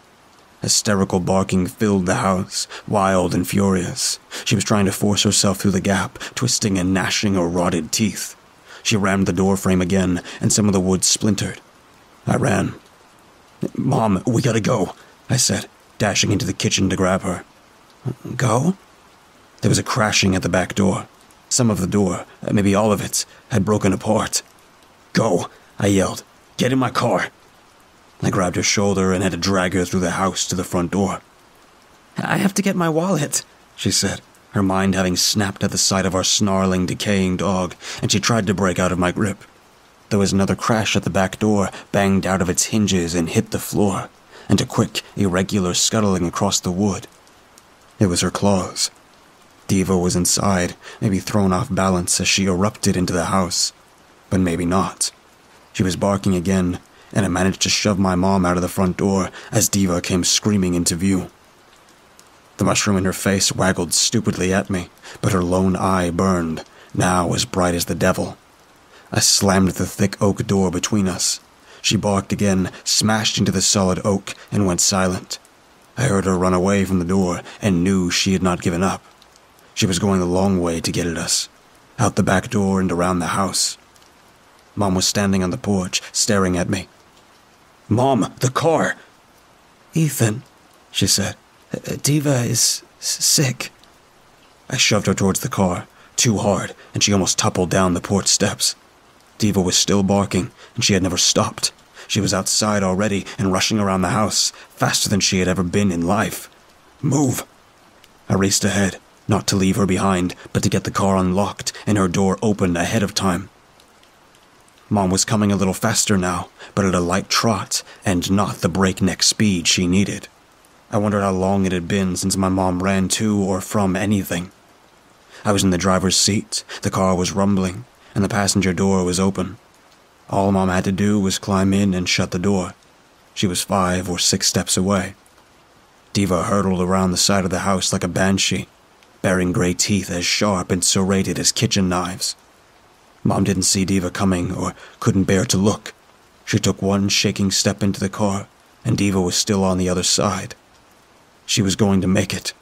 Hysterical barking filled the house, wild and furious. She was trying to force herself through the gap, twisting and gnashing her rotted teeth. She rammed the door frame again, and some of the wood splintered. I ran. Mom, we gotta go, I said, dashing into the kitchen to grab her. Go? There was a crashing at the back door. Some of the door, maybe all of it, had broken apart. Go, I yelled. Get in my car. I grabbed her shoulder and had to drag her through the house to the front door. I have to get my wallet, she said, her mind having snapped at the sight of our snarling, decaying dog, and she tried to break out of my grip. There was another crash at the back door, banged out of its hinges and hit the floor, and a quick, irregular scuttling across the wood. It was her claws. Diva was inside, maybe thrown off balance as she erupted into the house. But maybe not. She was barking again, and I managed to shove my mom out of the front door as Diva came screaming into view. The mushroom in her face waggled stupidly at me, but her lone eye burned, now as bright as the devil. I slammed the thick oak door between us. She barked again, smashed into the solid oak, and went silent. I heard her run away from the door and knew she had not given up. She was going a long way to get at us, out the back door and around the house. Mom was standing on the porch, staring at me. Mom, the car! Ethan, she said, "Uh, Diva is sick. I shoved her towards the car, too hard, and she almost toppled down the porch steps. Diva was still barking, and she had never stopped. She was outside already and rushing around the house, faster than she had ever been in life. Move! I raced ahead, not to leave her behind, but to get the car unlocked and her door open ahead of time. Mom was coming a little faster now, but at a light trot and not the breakneck speed she needed. I wondered how long it had been since my mom ran to or from anything. I was in the driver's seat, the car was rumbling, and the passenger door was open. All Mom had to do was climb in and shut the door. She was five or six steps away. Diva hurtled around the side of the house like a banshee, baring gray teeth as sharp and serrated as kitchen knives. Mom didn't see Diva coming or couldn't bear to look. She took one shaking step into the car, and Diva was still on the other side. She was going to make it.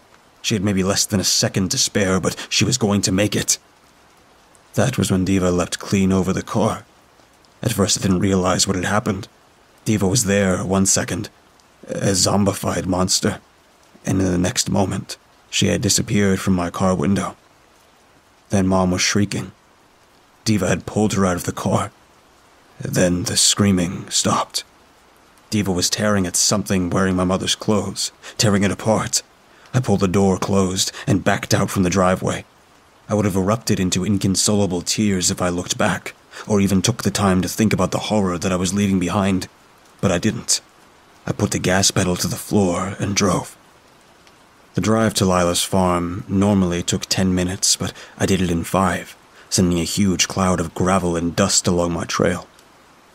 She had maybe less than a second to spare, but she was going to make it. That was when Diva leapt clean over the car. At first, I didn't realize what had happened. Diva was there one second, a zombified monster, and in the next moment, she had disappeared from my car window. Then Mom was shrieking. Diva had pulled her out of the car. Then the screaming stopped. Diva was tearing at something wearing my mother's clothes, tearing it apart. I pulled the door closed and backed out from the driveway. I would have erupted into inconsolable tears if I looked back, or even took the time to think about the horror that I was leaving behind, but I didn't. I put the gas pedal to the floor and drove. The drive to Lila's farm normally took ten minutes, but I did it in five, sending a huge cloud of gravel and dust along my trail.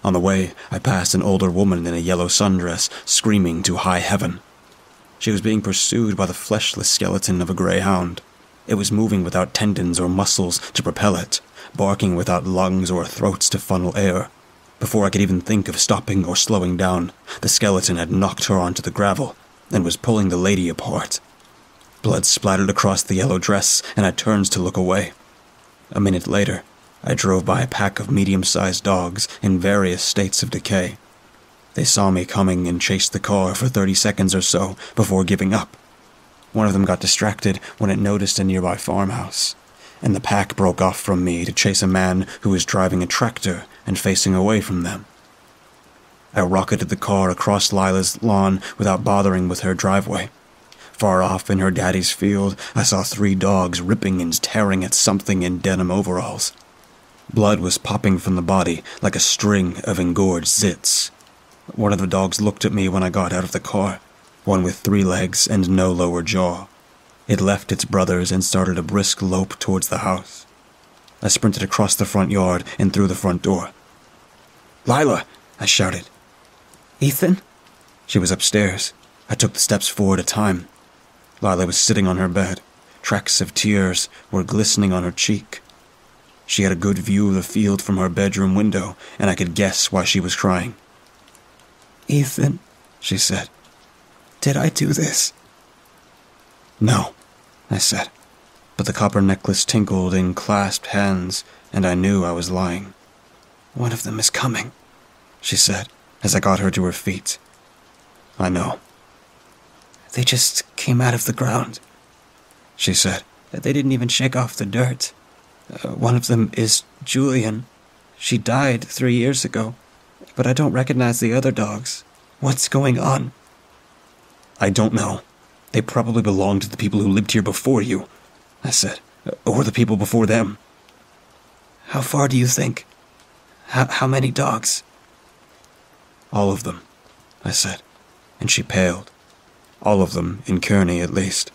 On the way, I passed an older woman in a yellow sundress, screaming to high heaven. She was being pursued by the fleshless skeleton of a greyhound. It was moving without tendons or muscles to propel it, barking without lungs or throats to funnel air. Before I could even think of stopping or slowing down, the skeleton had knocked her onto the gravel and was pulling the lady apart. Blood splattered across the yellow dress, and I turned to look away. A minute later, I drove by a pack of medium sized dogs in various states of decay. They saw me coming and chased the car for 30 seconds or so before giving up. One of them got distracted when it noticed a nearby farmhouse, and the pack broke off from me to chase a man who was driving a tractor and facing away from them. I rocketed the car across Lila's lawn without bothering with her driveway. Far off in her daddy's field, I saw three dogs ripping and tearing at something in denim overalls. Blood was popping from the body like a string of engorged zits. One of the dogs looked at me when I got out of the car, one with three legs and no lower jaw. It left its brothers and started a brisk lope towards the house. I sprinted across the front yard and through the front door. Lila! I shouted. Ethan? She was upstairs. I took the steps four at a time. Lila was sitting on her bed. Tracks of tears were glistening on her cheek. She had a good view of the field from her bedroom window, and I could guess why she was crying. Ethan, she said, did I do this? No, I said, but the copper necklace tinkled in clasped hands, and I knew I was lying. One of them is coming, she said, as I got her to her feet. I know. They just came out of the ground, she said. They didn't even shake off the dirt. Uh, one of them is Julian. She died three years ago, but I don't recognize the other dogs. What's going on? I don't know. They probably belong to the people who lived here before you, I said, or the people before them. How far do you think? How, how many dogs? All of them, I said, and she paled. All of them in Kearney, at least.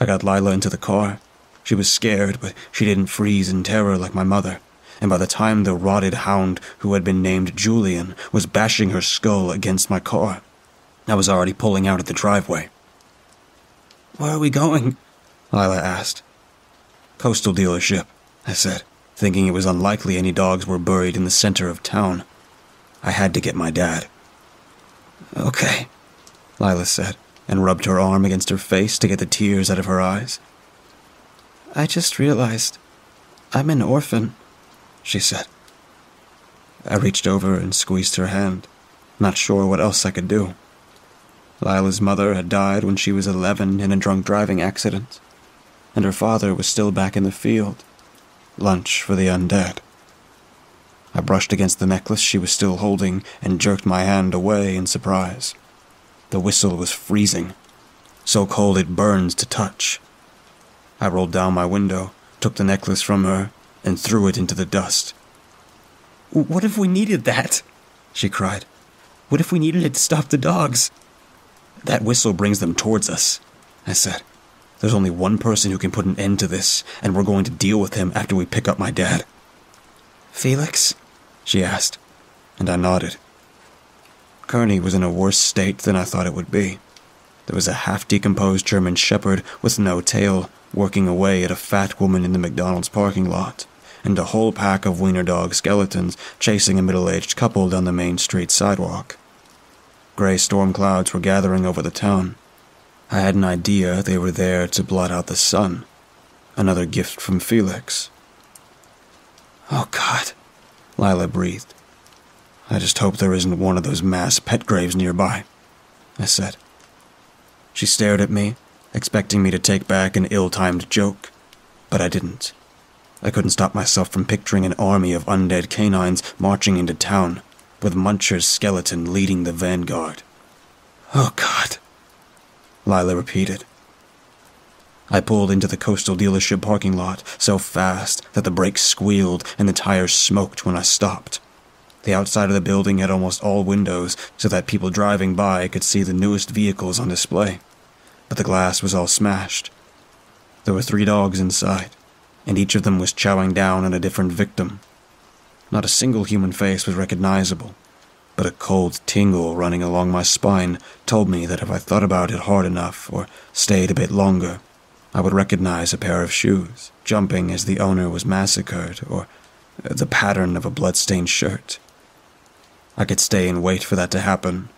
I got Lila into the car. She was scared, but she didn't freeze in terror like my mother. And by the time the rotted hound who had been named Julian was bashing her skull against my car, I was already pulling out of the driveway. Where are we going? Lila asked. Coastal dealership, I said, thinking it was unlikely any dogs were buried in the center of town. I had to get my dad. Okay, Lila said, and rubbed her arm against her face to get the tears out of her eyes. I just realized I'm an orphan, she said. I reached over and squeezed her hand, not sure what else I could do. Lila's mother had died when she was 11 in a drunk driving accident. and her father was still back in the field. Lunch for the undead. I brushed against the necklace she was still holding and jerked my hand away in surprise. The whistle was freezing, so cold it burns to touch. I rolled down my window, took the necklace from her, and threw it into the dust. What if we needed that? She cried. What if we needed it to stop the dogs? That whistle brings them towards us, I said. There's only one person who can put an end to this, and we're going to deal with him after we pick up my dad. Felix? She asked, and I nodded. Kearney was in a worse state than I thought it would be. There was a half decomposed German shepherd with no tail working away at a fat woman in the McDonald's parking lot, and a whole pack of wiener dog skeletons chasing a middle aged couple down the main street sidewalk. Gray storm clouds were gathering over the town. I had an idea they were there to blot out the sun. Another gift from Felix. Oh, God, Lila breathed. I just hope there isn't one of those mass pet graves nearby, I said. She stared at me, expecting me to take back an ill timed joke, but I didn't. I couldn't stop myself from picturing an army of undead canines marching into town, with Muncher's skeleton leading the vanguard. Oh, God, Lila repeated. I pulled into the coastal dealership parking lot so fast that the brakes squealed and the tires smoked when I stopped. The outside of the building had almost all windows so that people driving by could see the newest vehicles on display, but the glass was all smashed. There were three dogs inside, and each of them was chowing down on a different victim. Not a single human face was recognizable, but a cold tingle running along my spine told me that if I thought about it hard enough or stayed a bit longer, I would recognize a pair of shoes jumping as the owner was massacred or the pattern of a blood-stained shirt. I could stay and wait for that to happen,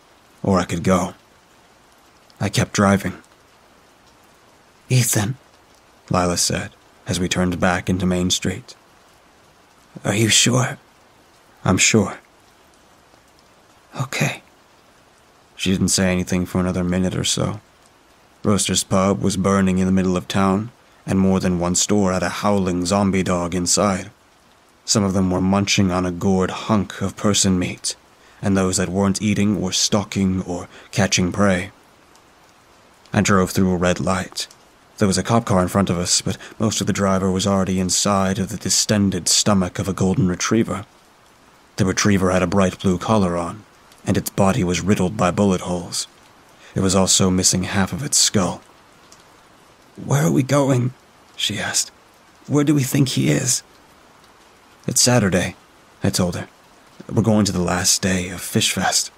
or I could go. I kept driving. Ethan, Lila said as we turned back into Main Street. Are you sure? I'm sure. Okay. She didn't say anything for another minute or so. Roaster's Pub was burning in the middle of town, and more than one store had a howling zombie dog inside. Some of them were munching on a gored hunk of person meat, and those that weren't eating were stalking or catching prey. I drove through a red light. There was a cop car in front of us, but most of the driver was already inside of the distended stomach of a golden retriever. The retriever had a bright blue collar on, and its body was riddled by bullet holes. It was also missing half of its skull. Where are we going? she asked. Where do we think he is? It's Saturday, I told her. We're going to the last day of Fish Fest.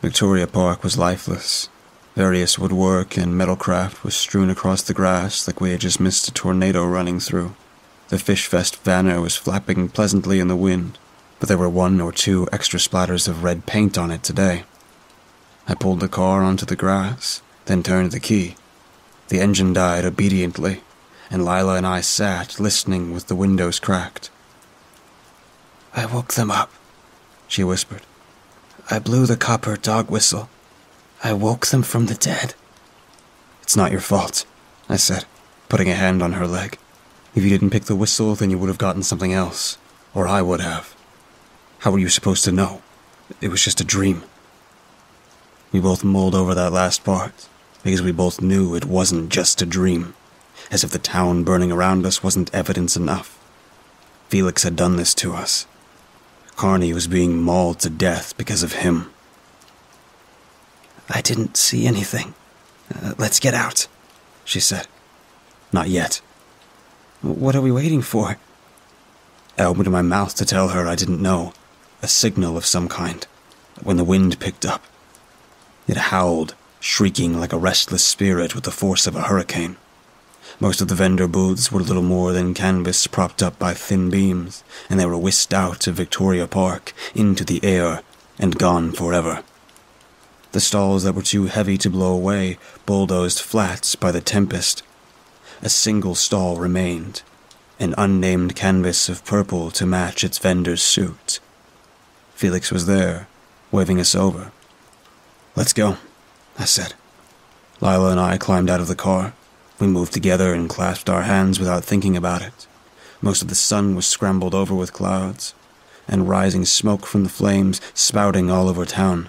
Victoria Park was lifeless. Various woodwork and metalcraft was strewn across the grass like we had just missed a tornado running through. The Fish Fest banner was flapping pleasantly in the wind, but there were one or two extra splatters of red paint on it today. I pulled the car onto the grass, then turned the key. The engine died obediently, and Lila and I sat listening with the windows cracked. I woke them up, she whispered. I blew the copper dog whistle. I woke them from the dead. It's not your fault, I said, putting a hand on her leg. If you didn't pick the whistle, then you would have gotten something else, or I would have. How were you supposed to know? It was just a dream. We both mulled over that last part, because we both knew it wasn't just a dream, as if the town burning around us wasn't evidence enough. Felix had done this to us. Kearney was being mauled to death because of him. I didn't see anything. Uh, let's get out, she said. Not yet. What are we waiting for? I opened my mouth to tell her I didn't know, a signal of some kind, when the wind picked up. It howled, shrieking like a restless spirit with the force of a hurricane. Most of the vendor booths were little more than canvas propped up by thin beams, and they were whisked out of Victoria Park, into the air, and gone forever. The stalls that were too heavy to blow away bulldozed flat by the tempest. A single stall remained, an unnamed canvas of purple to match its vendor's suit. Felix was there, waving us over. Let's go, I said. Lila and I climbed out of the car. We moved together and clasped our hands without thinking about it. Most of the sun was scrambled over with clouds, and rising smoke from the flames spouting all over town.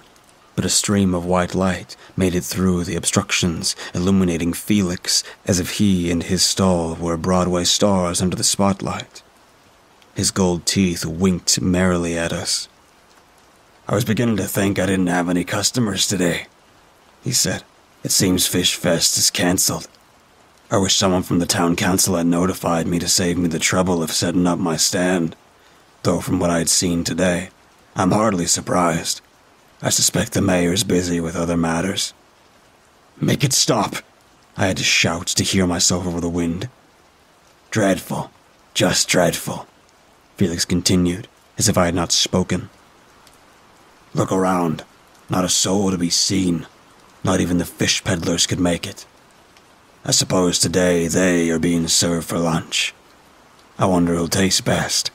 But a stream of white light made it through the obstructions, illuminating Felix as if he and his stall were Broadway stars under the spotlight. His gold teeth winked merrily at us. I was beginning to think I didn't have any customers today, he said. It seems Fish Fest is cancelled. I wish someone from the town council had notified me to save me the trouble of setting up my stand. Though from what I had seen today, I'm hardly surprised. I suspect the mayor's busy with other matters. Make it stop! I had to shout to hear myself over the wind. Dreadful. Just dreadful. Felix continued, as if I had not spoken. Look around. Not a soul to be seen. Not even the fish peddlers could make it. I suppose today they are being served for lunch. I wonder who'll taste best.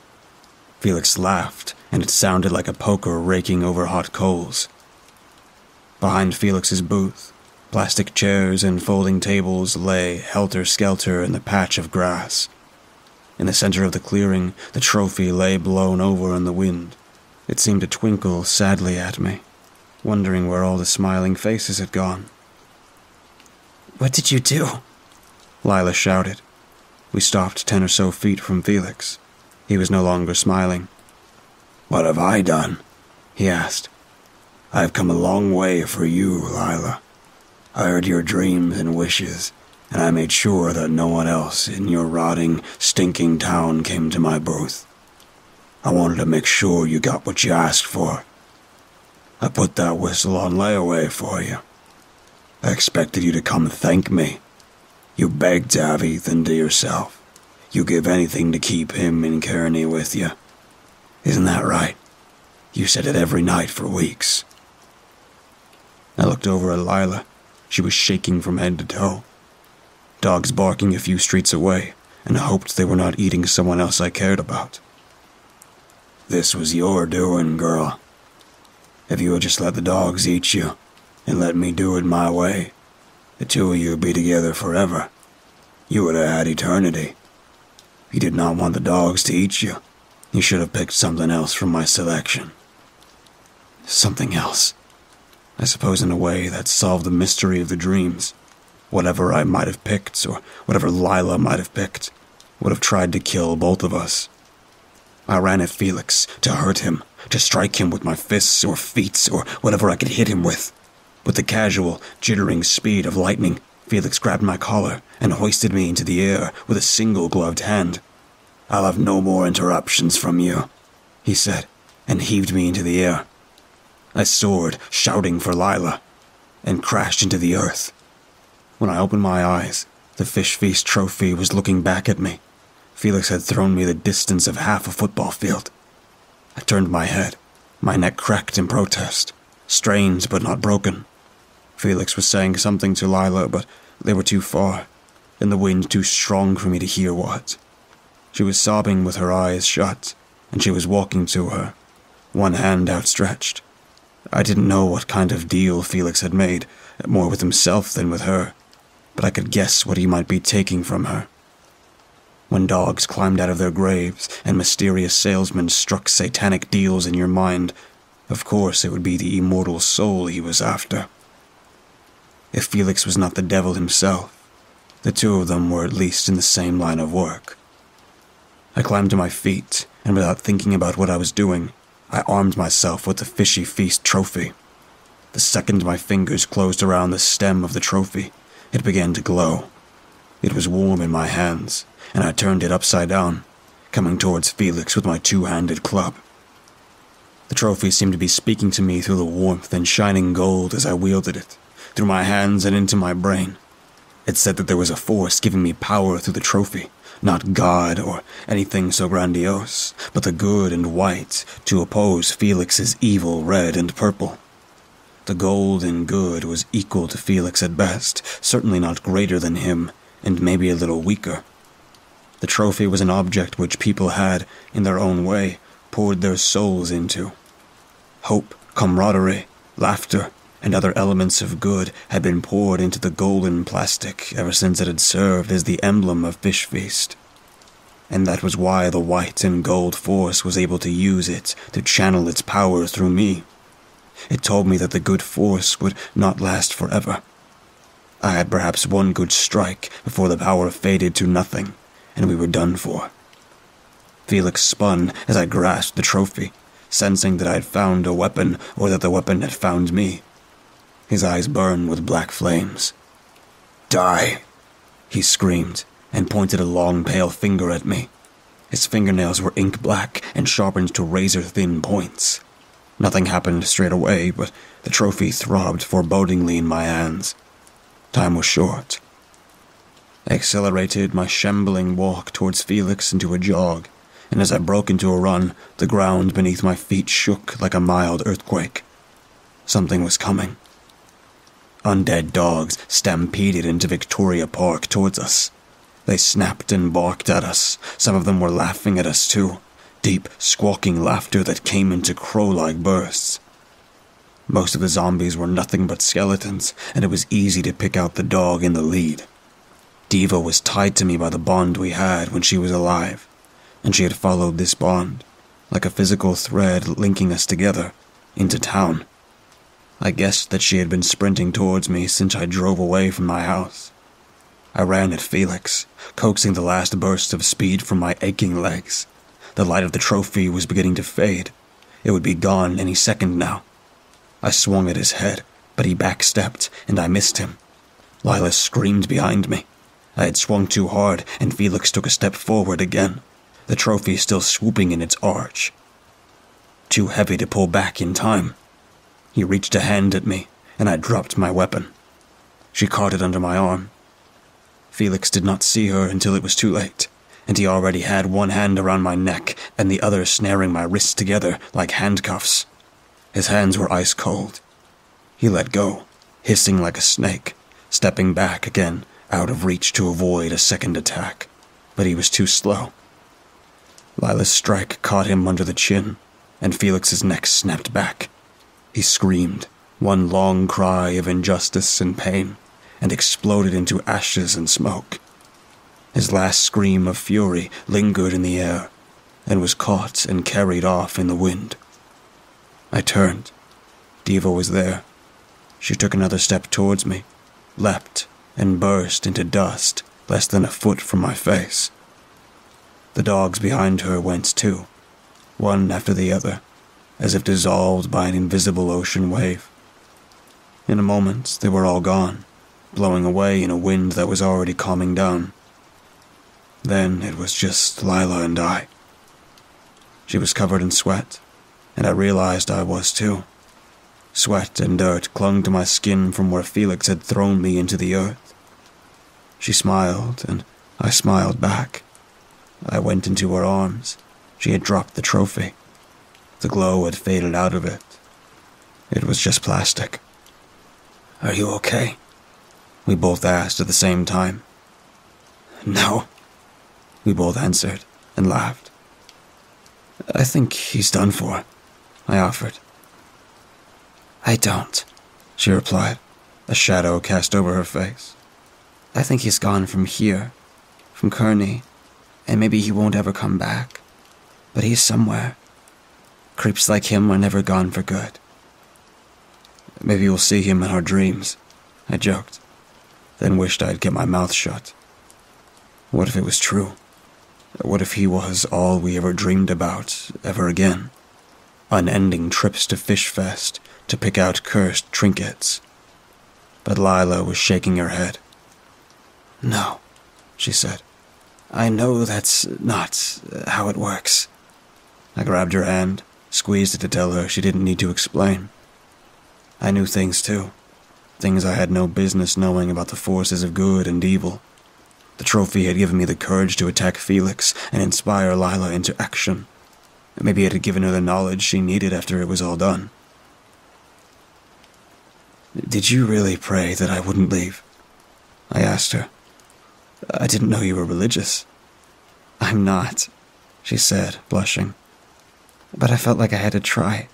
Felix laughed, and it sounded like a poker raking over hot coals. Behind Felix's booth, plastic chairs and folding tables lay helter skelter in the patch of grass. In the center of the clearing, the trophy lay blown over in the wind. It seemed to twinkle sadly at me, wondering where all the smiling faces had gone. What did you do? Lila shouted. We stopped ten or so feet from Felix. He was no longer smiling. What have I done? he asked. I've come a long way for you, Lila. I heard your dreams and wishes, and I made sure that no one else in your rotting, stinking town came to my booth. I wanted to make sure you got what you asked for. I put that whistle on layaway for you. I expected you to come thank me. You begged Ethan to yourself. You give anything to keep him in Kearney with you. Isn't that right? You said it every night for weeks. I looked over at Lila. She was shaking from head to toe. Dogs barking a few streets away, and I hoped they were not eating someone else I cared about. This was your doing, girl. If you had just let the dogs eat you, and let me do it my way, the two of you would be together forever. You would have had eternity. You did not want the dogs to eat you. You should have picked something else from my selection. Something else. I suppose in a way that solved the mystery of the dreams. Whatever I might have picked, or whatever Lila might have picked, would have tried to kill both of us. I ran at Felix to hurt him, to strike him with my fists or feet or whatever I could hit him with. With the casual, jittering speed of lightning, Felix grabbed my collar and hoisted me into the air with a single gloved hand. I'll have no more interruptions from you, he said, and heaved me into the air. I soared, shouting for Lila, and crashed into the earth. When I opened my eyes, the Fish Feast trophy was looking back at me. Felix had thrown me the distance of half a football field. I turned my head. My neck cracked in protest, strained but not broken. Felix was saying something to Lila, but they were too far, and the wind too strong for me to hear what. She was sobbing with her eyes shut, and she was walking to her, one hand outstretched. I didn't know what kind of deal Felix had made, more with himself than with her, but I could guess what he might be taking from her. When dogs climbed out of their graves and mysterious salesmen struck satanic deals in your mind, of course it would be the immortal soul he was after. If Felix was not the devil himself, the two of them were at least in the same line of work. I climbed to my feet, and without thinking about what I was doing, I armed myself with the Fishy Feast trophy. The second my fingers closed around the stem of the trophy, it began to glow. It was warm in my hands, and I turned it upside down, coming towards Felix with my two handed club. The trophy seemed to be speaking to me through the warmth and shining gold as I wielded it, through my hands and into my brain. It said that there was a force giving me power through the trophy, not God or anything so grandiose, but the good and white to oppose Felix's evil red and purple. The gold and good was equal to Felix at best, certainly not greater than him, and maybe a little weaker. The trophy was an object which people had, in their own way, poured their souls into. Hope, camaraderie, laughter, and other elements of good had been poured into the golden plastic ever since it had served as the emblem of Fish Feast. And that was why the white and gold force was able to use it to channel its power through me. It told me that the good force would not last forever. I had perhaps one good strike before the power faded to nothing, and we were done for. Felix spun as I grasped the trophy, sensing that I had found a weapon or that the weapon had found me. His eyes burned with black flames. Die! He screamed and pointed a long pale finger at me. His fingernails were ink black and sharpened to razor thin points. Nothing happened straight away, but the trophy throbbed forebodingly in my hands. Time was short. I accelerated my shambling walk towards Felix into a jog, and as I broke into a run, the ground beneath my feet shook like a mild earthquake. Something was coming. Undead dogs stampeded into Victoria Park towards us. They snapped and barked at us. Some of them were laughing at us too. Deep, squawking laughter that came into crow like bursts. Most of the zombies were nothing but skeletons, and it was easy to pick out the dog in the lead. Diva was tied to me by the bond we had when she was alive, and she had followed this bond, like a physical thread linking us together, into town. I guessed that she had been sprinting towards me since I drove away from my house. I ran at Felix, coaxing the last bursts of speed from my aching legs. The light of the trophy was beginning to fade. It would be gone any second now. I swung at his head, but he backstepped, and I missed him. Lila screamed behind me. I had swung too hard, and Felix took a step forward again, the trophy still swooping in its arch. Too heavy to pull back in time. He reached a hand at me, and I dropped my weapon. She caught it under my arm. Felix did not see her until it was too late, and he already had one hand around my neck and the other snaring my wrists together like handcuffs. His hands were ice cold. He let go, hissing like a snake, stepping back again, out of reach to avoid a second attack. But he was too slow. Lila's strike caught him under the chin, and Felix's neck snapped back. He screamed, one long cry of injustice and pain, and exploded into ashes and smoke. His last scream of fury lingered in the air, and was caught and carried off in the wind. I turned. Diva was there. She took another step towards me, leapt, and burst into dust less than a foot from my face. The dogs behind her went too, one after the other, as if dissolved by an invisible ocean wave. In a moment, they were all gone, blowing away in a wind that was already calming down. Then it was just Lila and I. She was covered in sweat, and I realized I was too. Sweat and dirt clung to my skin from where Felix had thrown me into the earth. She smiled, and I smiled back. I went into her arms. She had dropped the trophy. The glow had faded out of it. It was just plastic. Are you okay? We both asked at the same time. No, we both answered and laughed. I think he's done for, I offered. I don't, she replied, a shadow cast over her face. I think he's gone from here, from Kearney, and maybe he won't ever come back. But he's somewhere. Creeps like him are never gone for good. Maybe we'll see him in our dreams, I joked, then wished I'd kept my mouth shut. What if it was true? What if he was all we ever dreamed about ever again? Unending trips to Fish Fest to pick out cursed trinkets. But Lila was shaking her head. No, she said. I know that's not how it works. I grabbed her hand, squeezed it to tell her she didn't need to explain. I knew things too. Things I had no business knowing about the forces of good and evil. The trophy had given me the courage to attack Felix and inspire Lila into action. Maybe it had given her the knowledge she needed after it was all done. Did you really pray that I wouldn't leave? I asked her. I didn't know you were religious. I'm not, she said, blushing. But I felt like I had to try.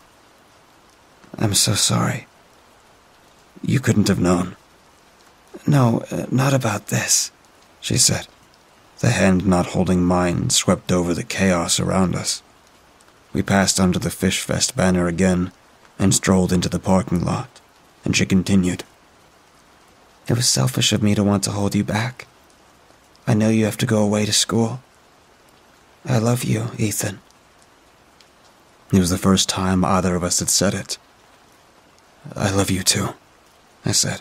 I'm so sorry. You couldn't have known. No, uh, not about this, she said. The hand not holding mine swept over the chaos around us. We passed under the Fish Fest banner again and strolled into the parking lot, and she continued. It was selfish of me to want to hold you back. I know you have to go away to school. I love you, Ethan. It was the first time either of us had said it. I love you too, I said.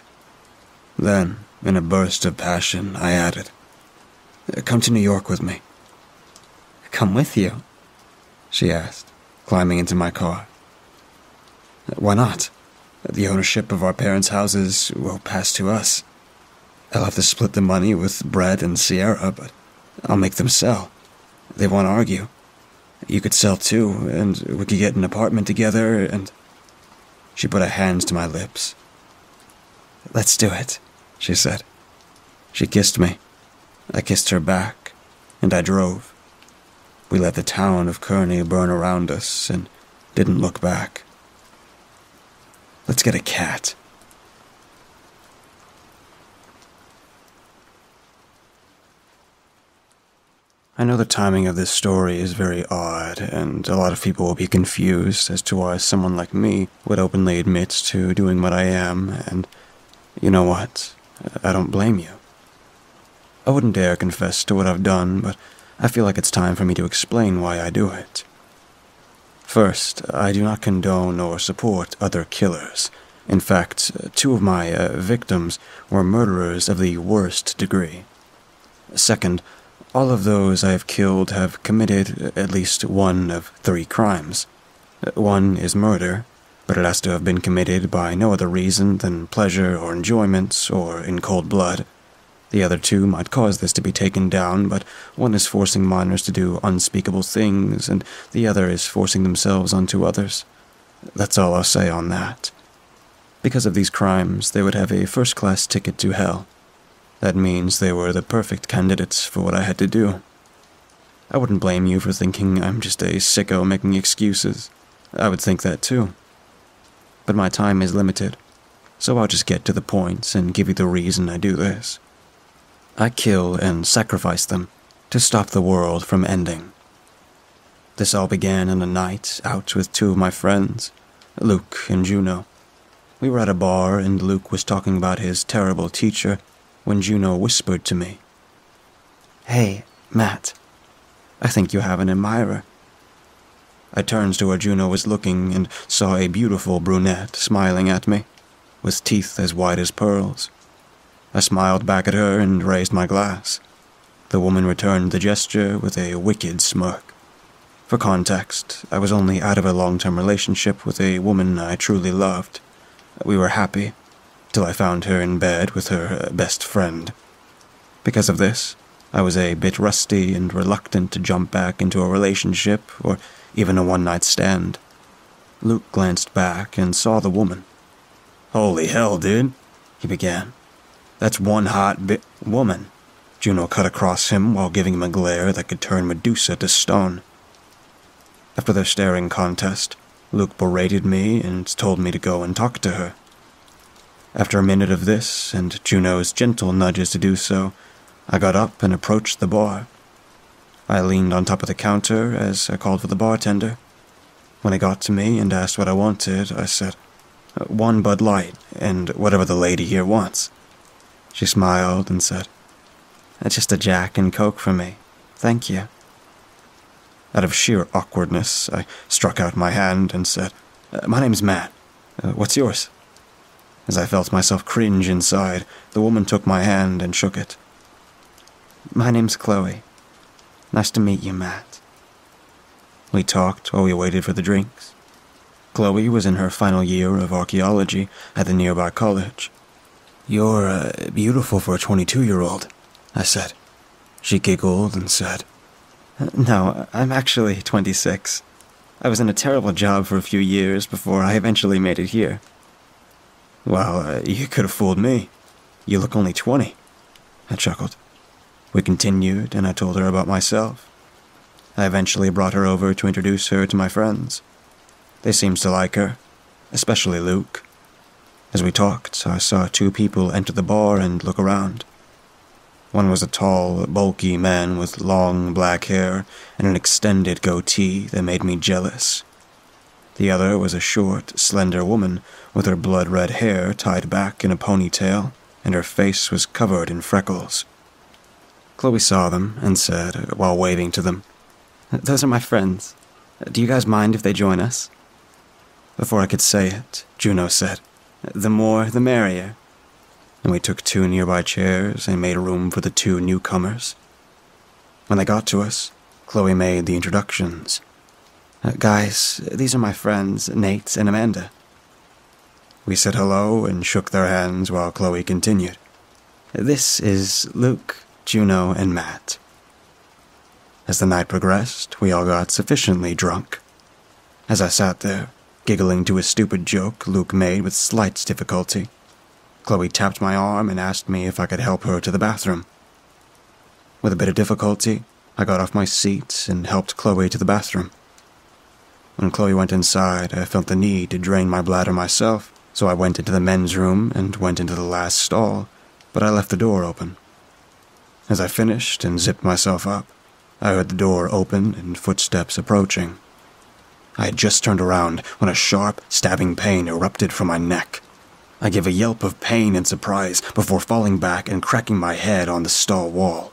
Then, in a burst of passion, I added, Come to New York with me. Come with you? She asked, climbing into my car. Why not? The ownership of our parents' houses will pass to us. I'll have to split the money with Brett and Sierra, but I'll make them sell. They won't argue. You could sell too, and we could get an apartment together, and. She put her hands to my lips. Let's do it, she said. She kissed me. I kissed her back, and I drove. We let the town of Kearney burn around us and didn't look back. Let's get a cat. I know the timing of this story is very odd, and a lot of people will be confused as to why someone like me would openly admit to doing what I am, and you know what? I don't blame you. I wouldn't dare confess to what I've done, but I feel like it's time for me to explain why I do it. First, I do not condone or support other killers. In fact, two of my uh, victims were murderers of the worst degree. Second, all of those I have killed have committed at least one of three crimes. One is murder, but it has to have been committed by no other reason than pleasure or enjoyment or in cold blood. The other two might cause this to be taken down, but one is forcing minors to do unspeakable things, and the other is forcing themselves onto others. That's all I'll say on that. Because of these crimes, they would have a first class ticket to hell. That means they were the perfect candidates for what I had to do. I wouldn't blame you for thinking I'm just a sicko making excuses. I would think that too. But my time is limited, so I'll just get to the points point and give you the reason I do this. I kill and sacrifice them to stop the world from ending. This all began on a night out with two of my friends, Luke and Juno. We were at a bar and Luke was talking about his terrible teacher when Juno whispered to me, Hey, Matt, I think you have an admirer. I turned to where Juno was looking and saw a beautiful brunette smiling at me, with teeth as white as pearls. I smiled back at her and raised my glass. The woman returned the gesture with a wicked smirk. For context, I was only out of a long term relationship with a woman I truly loved. We were happy, till I found her in bed with her uh, best friend. Because of this, I was a bit rusty and reluctant to jump back into a relationship or even a one night stand. Luke glanced back and saw the woman. Holy hell, dude, he began. That's one hot bit woman. Juno cut across him while giving him a glare that could turn Medusa to stone. After their staring contest, Luke berated me and told me to go and talk to her. After a minute of this, and Juno's gentle nudges to do so, I got up and approached the bar. I leaned on top of the counter as I called for the bartender. When he got to me and asked what I wanted, I said, One Bud Light, and whatever the lady here wants. She smiled and said, Just a Jack and Coke for me. Thank you. Out of sheer awkwardness, I struck out my hand and said, My name's Matt. Uh, what's yours? As I felt myself cringe inside, the woman took my hand and shook it. My name's Chloe. Nice to meet you, Matt. We talked while we waited for the drinks. Chloe was in her final year of archaeology at the nearby college. You're uh, beautiful for a 22 year old, I said. She giggled and said, No, I'm actually 26. I was in a terrible job for a few years before I eventually made it here. Well, uh, you could have fooled me. You look only 20. I chuckled. We continued, and I told her about myself. I eventually brought her over to introduce her to my friends. They seemed to like her, especially Luke. As we talked, I saw two people enter the bar and look around. One was a tall, bulky man with long black hair and an extended goatee that made me jealous. The other was a short, slender woman with her blood red hair tied back in a ponytail, and her face was covered in freckles. Chloe saw them and said, while waving to them, Those are my friends. Do you guys mind if they join us? Before I could say it, Juno said, The more, the merrier and we took two nearby chairs and made room for the two newcomers. When they got to us, Chloe made the introductions. Uh, guys, these are my friends, Nate and Amanda. We said hello and shook their hands while Chloe continued. This is Luke, Juno, and Matt. As the night progressed, we all got sufficiently drunk. As I sat there, giggling to a stupid joke Luke made with slight difficulty, Chloe tapped my arm and asked me if I could help her to the bathroom. With a bit of difficulty, I got off my seat and helped Chloe to the bathroom. When Chloe went inside, I felt the need to drain my bladder myself, so I went into the men's room and went into the last stall, but I left the door open. As I finished and zipped myself up, I heard the door open and footsteps approaching. I had just turned around when a sharp, stabbing pain erupted from my neck. I gave a yelp of pain and surprise before falling back and cracking my head on the stall wall.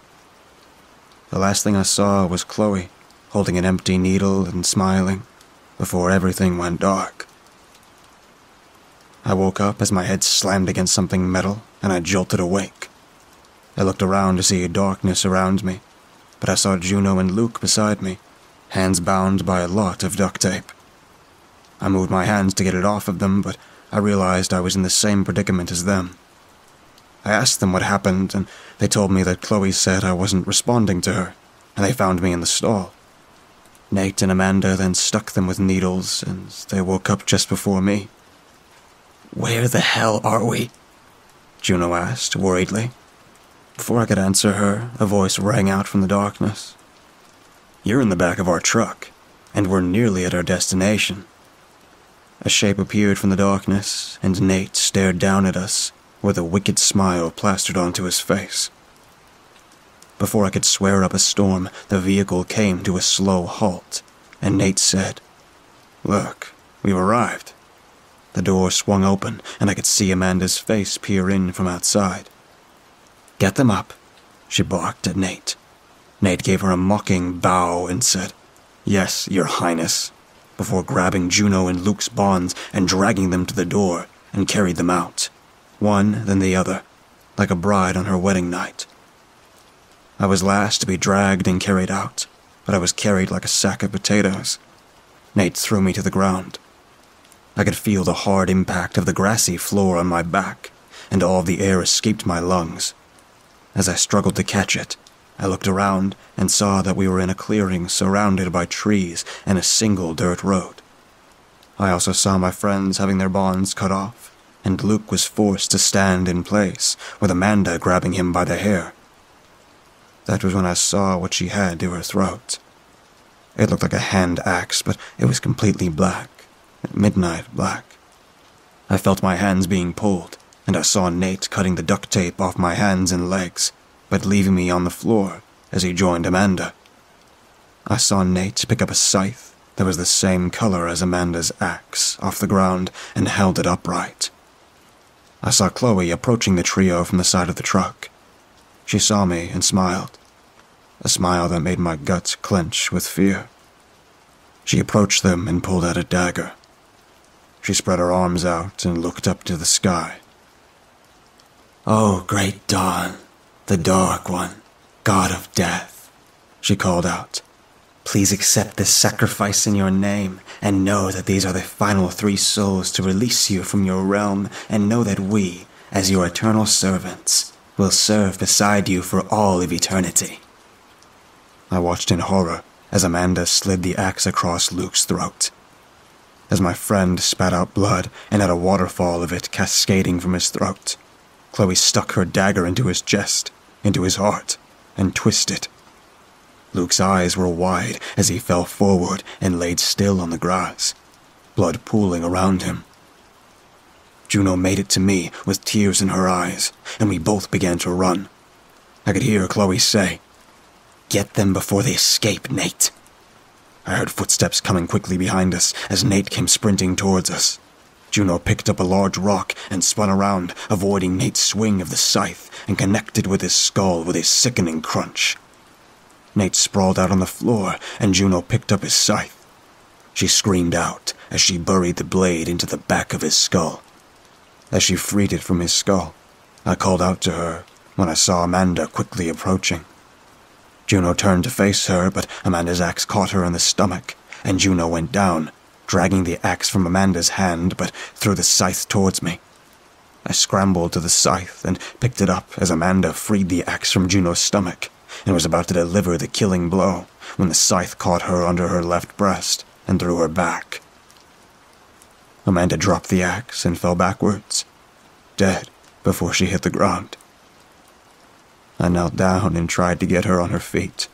The last thing I saw was Chloe, holding an empty needle and smiling, before everything went dark. I woke up as my head slammed against something metal and I jolted awake. I looked around to see darkness around me, but I saw Juno and Luke beside me, hands bound by a lot of duct tape. I moved my hands to get it off of them, but I realized I was in the same predicament as them. I asked them what happened, and they told me that Chloe said I wasn't responding to her, and they found me in the stall. Nate and Amanda then stuck them with needles, and they woke up just before me. Where the hell are we? Juno asked, worriedly. Before I could answer her, a voice rang out from the darkness. You're in the back of our truck, and we're nearly at our destination. A shape appeared from the darkness, and Nate stared down at us with a wicked smile plastered onto his face. Before I could swear up a storm, the vehicle came to a slow halt, and Nate said, Look, we've arrived. The door swung open, and I could see Amanda's face peer in from outside. Get them up, she barked at Nate. Nate gave her a mocking bow and said, Yes, Your Highness before grabbing Juno and Luke's bonds and dragging them to the door and carried them out, one then the other, like a bride on her wedding night. I was last to be dragged and carried out, but I was carried like a sack of potatoes. Nate threw me to the ground. I could feel the hard impact of the grassy floor on my back, and all the air escaped my lungs. As I struggled to catch it, I looked around and saw that we were in a clearing surrounded by trees and a single dirt road. I also saw my friends having their bonds cut off, and Luke was forced to stand in place, with Amanda grabbing him by the hair. That was when I saw what she had to her throat. It looked like a hand axe, but it was completely black, midnight black. I felt my hands being pulled, and I saw Nate cutting the duct tape off my hands and legs but leaving me on the floor as he joined Amanda. I saw Nate pick up a scythe that was the same color as Amanda's axe off the ground and held it upright. I saw Chloe approaching the trio from the side of the truck. She saw me and smiled, a smile that made my guts clench with fear. She approached them and pulled out a dagger. She spread her arms out and looked up to the sky. Oh, great dawn, the Dark One, God of Death, she called out. Please accept this sacrifice in your name, and know that these are the final three souls to release you from your realm, and know that we, as your eternal servants, will serve beside you for all of eternity. I watched in horror as Amanda slid the axe across Luke's throat. As my friend spat out blood and had a waterfall of it cascading from his throat, Chloe stuck her dagger into his chest into his heart and twisted. Luke's eyes were wide as he fell forward and laid still on the grass, blood pooling around him. Juno made it to me with tears in her eyes, and we both began to run. I could hear Chloe say, Get them before they escape, Nate. I heard footsteps coming quickly behind us as Nate came sprinting towards us. Juno picked up a large rock and spun around, avoiding Nate's swing of the scythe, and connected with his skull with a sickening crunch. Nate sprawled out on the floor, and Juno picked up his scythe. She screamed out as she buried the blade into the back of his skull. As she freed it from his skull, I called out to her when I saw Amanda quickly approaching. Juno turned to face her, but Amanda's axe caught her in the stomach, and Juno went down, dragging the axe from Amanda's hand, but threw the scythe towards me. I scrambled to the scythe and picked it up as Amanda freed the axe from Juno's stomach and was about to deliver the killing blow when the scythe caught her under her left breast and threw her back. Amanda dropped the axe and fell backwards, dead before she hit the ground. I knelt down and tried to get her on her feet.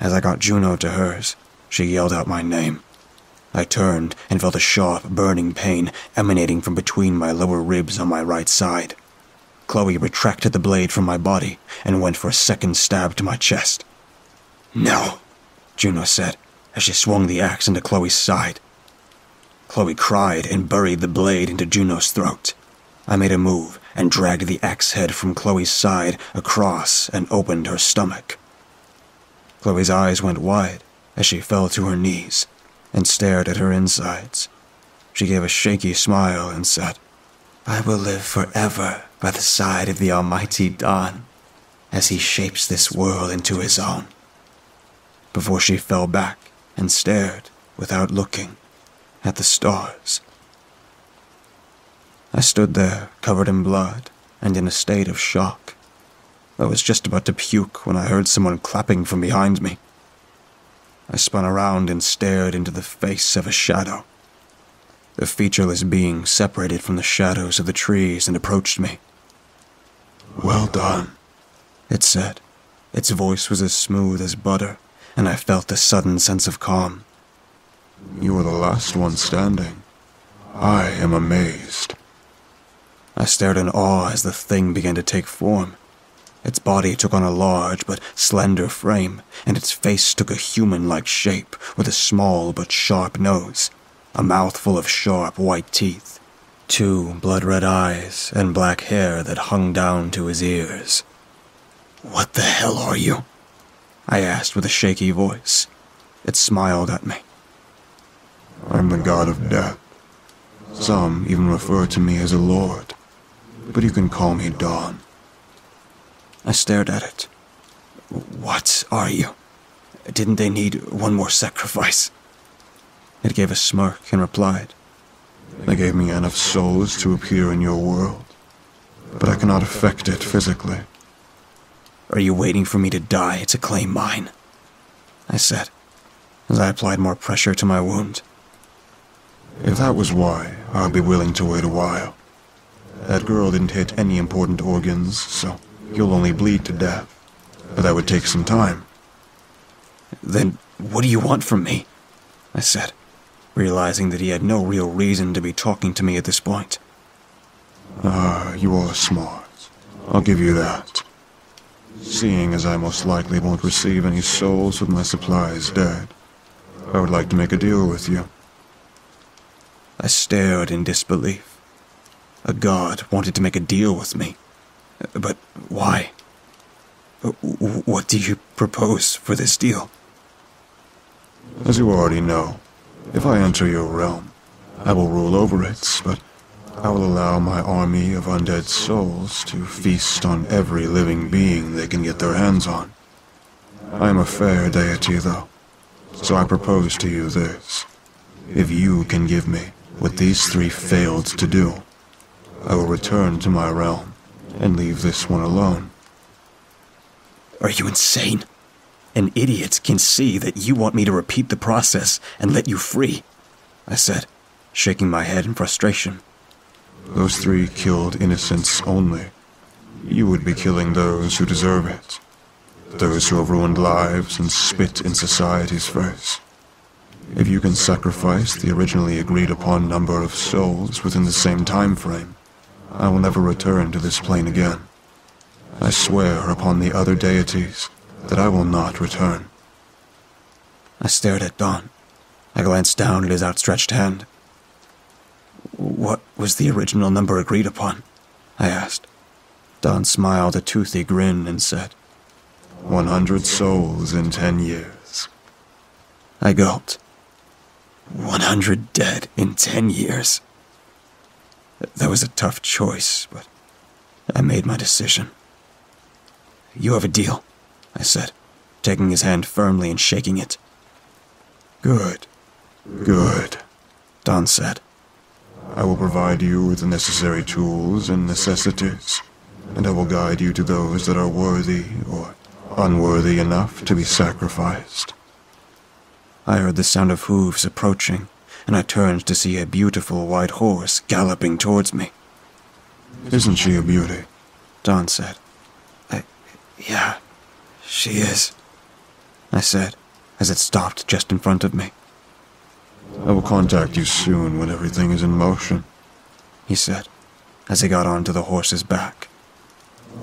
As I got Juno to hers, she yelled out my name. I turned and felt a sharp, burning pain emanating from between my lower ribs on my right side. Chloe retracted the blade from my body and went for a second stab to my chest. No, Juno said as she swung the axe into Chloe's side. Chloe cried and buried the blade into Juno's throat. I made a move and dragged the axe head from Chloe's side across and opened her stomach. Chloe's eyes went wide as she fell to her knees and stared at her insides. She gave a shaky smile and said, I will live forever by the side of the Almighty Dawn as he shapes this world into his own. Before she fell back and stared, without looking, at the stars. I stood there, covered in blood and in a state of shock. I was just about to puke when I heard someone clapping from behind me. I spun around and stared into the face of a shadow. The featureless being separated from the shadows of the trees and approached me. Well done, it said. Its voice was as smooth as butter, and I felt a sudden sense of calm. You are the last one standing. I am amazed. I stared in awe as the thing began to take form. Its body took on a large but slender frame, and its face took a human like shape with a small but sharp nose, a mouth full of sharp white teeth, two blood red eyes, and black hair that hung down to his ears. What the hell are you? I asked with a shaky voice. It smiled at me. I'm the god of death. Some even refer to me as a lord, but you can call me Dawn. I stared at it. What are you? Didn't they need one more sacrifice? It gave a smirk and replied, They gave me enough souls to appear in your world, but I cannot affect it physically. Are you waiting for me to die to claim mine? I said, as I applied more pressure to my wound. If that was why, I'd be willing to wait a while. That girl didn't hit any important organs, so you'll only bleed to death. But that would take some time. Then what do you want from me? I said, realizing that he had no real reason to be talking to me at this point. Ah, you are smart. I'll give you that. Seeing as I most likely won't receive any souls with my supplies dead, I would like to make a deal with you. I stared in disbelief. A god wanted to make a deal with me. But why? What do you propose for this deal? As you already know, if I enter your realm, I will rule over it, but I will allow my army of undead souls to feast on every living being they can get their hands on. I am a fair deity, though, so I propose to you this. If you can give me what these three failed to do, I will return to my realm and leave this one alone. Are you insane? An idiot can see that you want me to repeat the process and let you free, I said, shaking my head in frustration. Those three killed innocents only. You would be killing those who deserve it. Those who have ruined lives and spit in society's face. If you can sacrifice the originally agreed upon number of souls within the same time frame, I will never return to this plane again. I swear upon the other deities that I will not return. I stared at Don. I glanced down at his outstretched hand. What was the original number agreed upon? I asked. Don smiled a toothy grin and said, 100 souls in 10 years. I gulped. 100 dead in 10 years. That was a tough choice, but I made my decision. You have a deal, I said, taking his hand firmly and shaking it. Good. Good. Don said. I will provide you with the necessary tools and necessities, and I will guide you to those that are worthy or unworthy enough to be sacrificed. I heard the sound of hooves approaching, and I turned to see a beautiful white horse galloping towards me. Isn't she a beauty? Don said. I, yeah, she is, I said, as it stopped just in front of me. I will contact you soon when everything is in motion, he said, as he got onto the horse's back.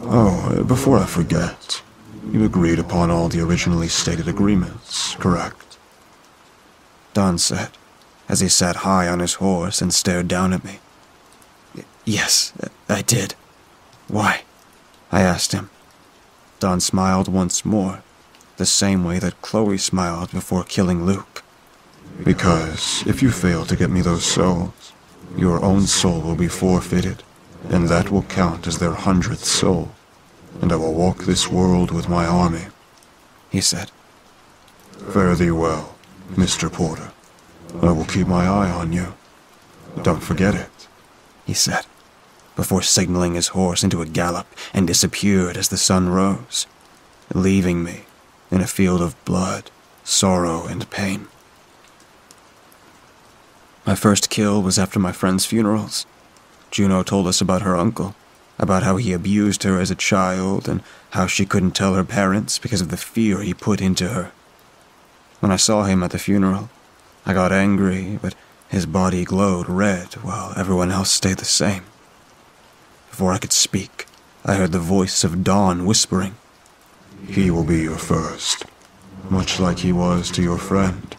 Oh, before I forget, you agreed upon all the originally stated agreements, correct? Don said, as he sat high on his horse and stared down at me. Yes, I did. Why? I asked him. Don smiled once more, the same way that Chloe smiled before killing Luke. Because if you fail to get me those souls, your own soul will be forfeited, and that will count as their hundredth soul, and I will walk this world with my army, he said. Fare thee well, Mr. Porter. I will keep my eye on you. Don't forget it, he said, before signaling his horse into a gallop and disappeared as the sun rose, leaving me in a field of blood, sorrow, and pain. My first kill was after my friend's funerals. Juno told us about her uncle, about how he abused her as a child and how she couldn't tell her parents because of the fear he put into her. When I saw him at the funeral, I got angry, but his body glowed red while everyone else stayed the same. Before I could speak, I heard the voice of Dawn whispering, He will be your first, much like he was to your friend.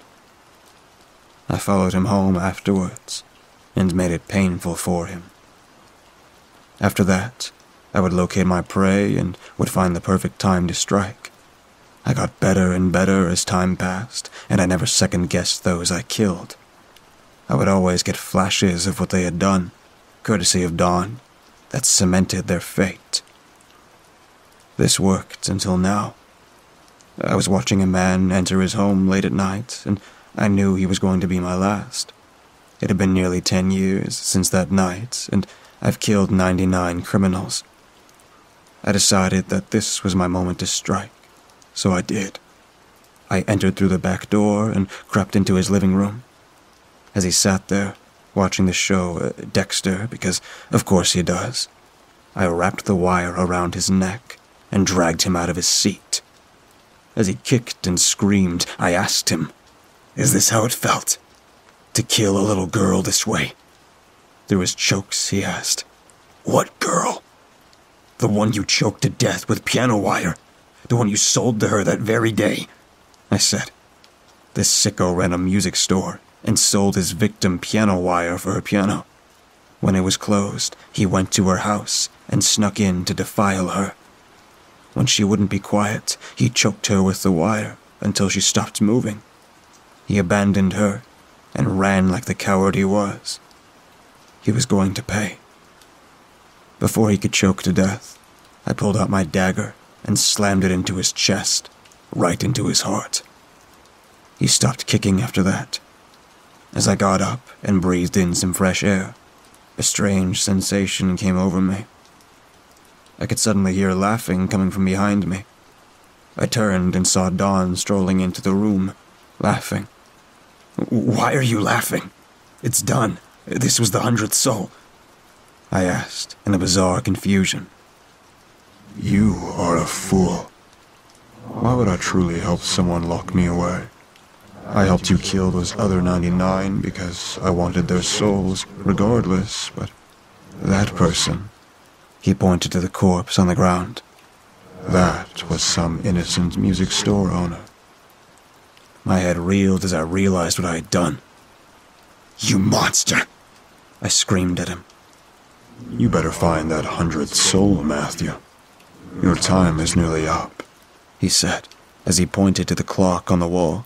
I followed him home afterwards and made it painful for him. After that, I would locate my prey and would find the perfect time to strike. I got better and better as time passed, and I never second guessed those I killed. I would always get flashes of what they had done, courtesy of Dawn, that cemented their fate. This worked until now. I was watching a man enter his home late at night, and I knew he was going to be my last. It had been nearly ten years since that night, and I've killed 99 criminals. I decided that this was my moment to strike, so I did. I entered through the back door and crept into his living room. As he sat there, watching the show uh, Dexter, because of course he does, I wrapped the wire around his neck and dragged him out of his seat. As he kicked and screamed, I asked him, Is this how it felt? To kill a little girl this way? Through his chokes, he asked, What girl? The one you choked to death with piano wire. The one you sold to her that very day. I said. This sicko ran a music store and sold his victim piano wire for her piano. When it was closed, he went to her house and snuck in to defile her. When she wouldn't be quiet, he choked her with the wire until she stopped moving. He abandoned her and ran like the coward he was. He was going to pay. Before he could choke to death, I pulled out my dagger and slammed it into his chest, right into his heart. He stopped kicking after that. As I got up and breathed in some fresh air, a strange sensation came over me. I could suddenly hear laughing coming from behind me. I turned and saw Don strolling into the room, laughing. Why are you laughing? It's done. This was the hundredth soul. I asked in a bizarre confusion. You are a fool. Why would I truly help someone lock me away? I helped you kill those other 99 because I wanted their souls, regardless, but that person, he pointed to the corpse on the ground. That was some innocent music store owner. My head reeled as I realized what I had done. You monster! I screamed at him. You better find that hundredth soul, Matthew. Your time is nearly up, he said as he pointed to the clock on the wall.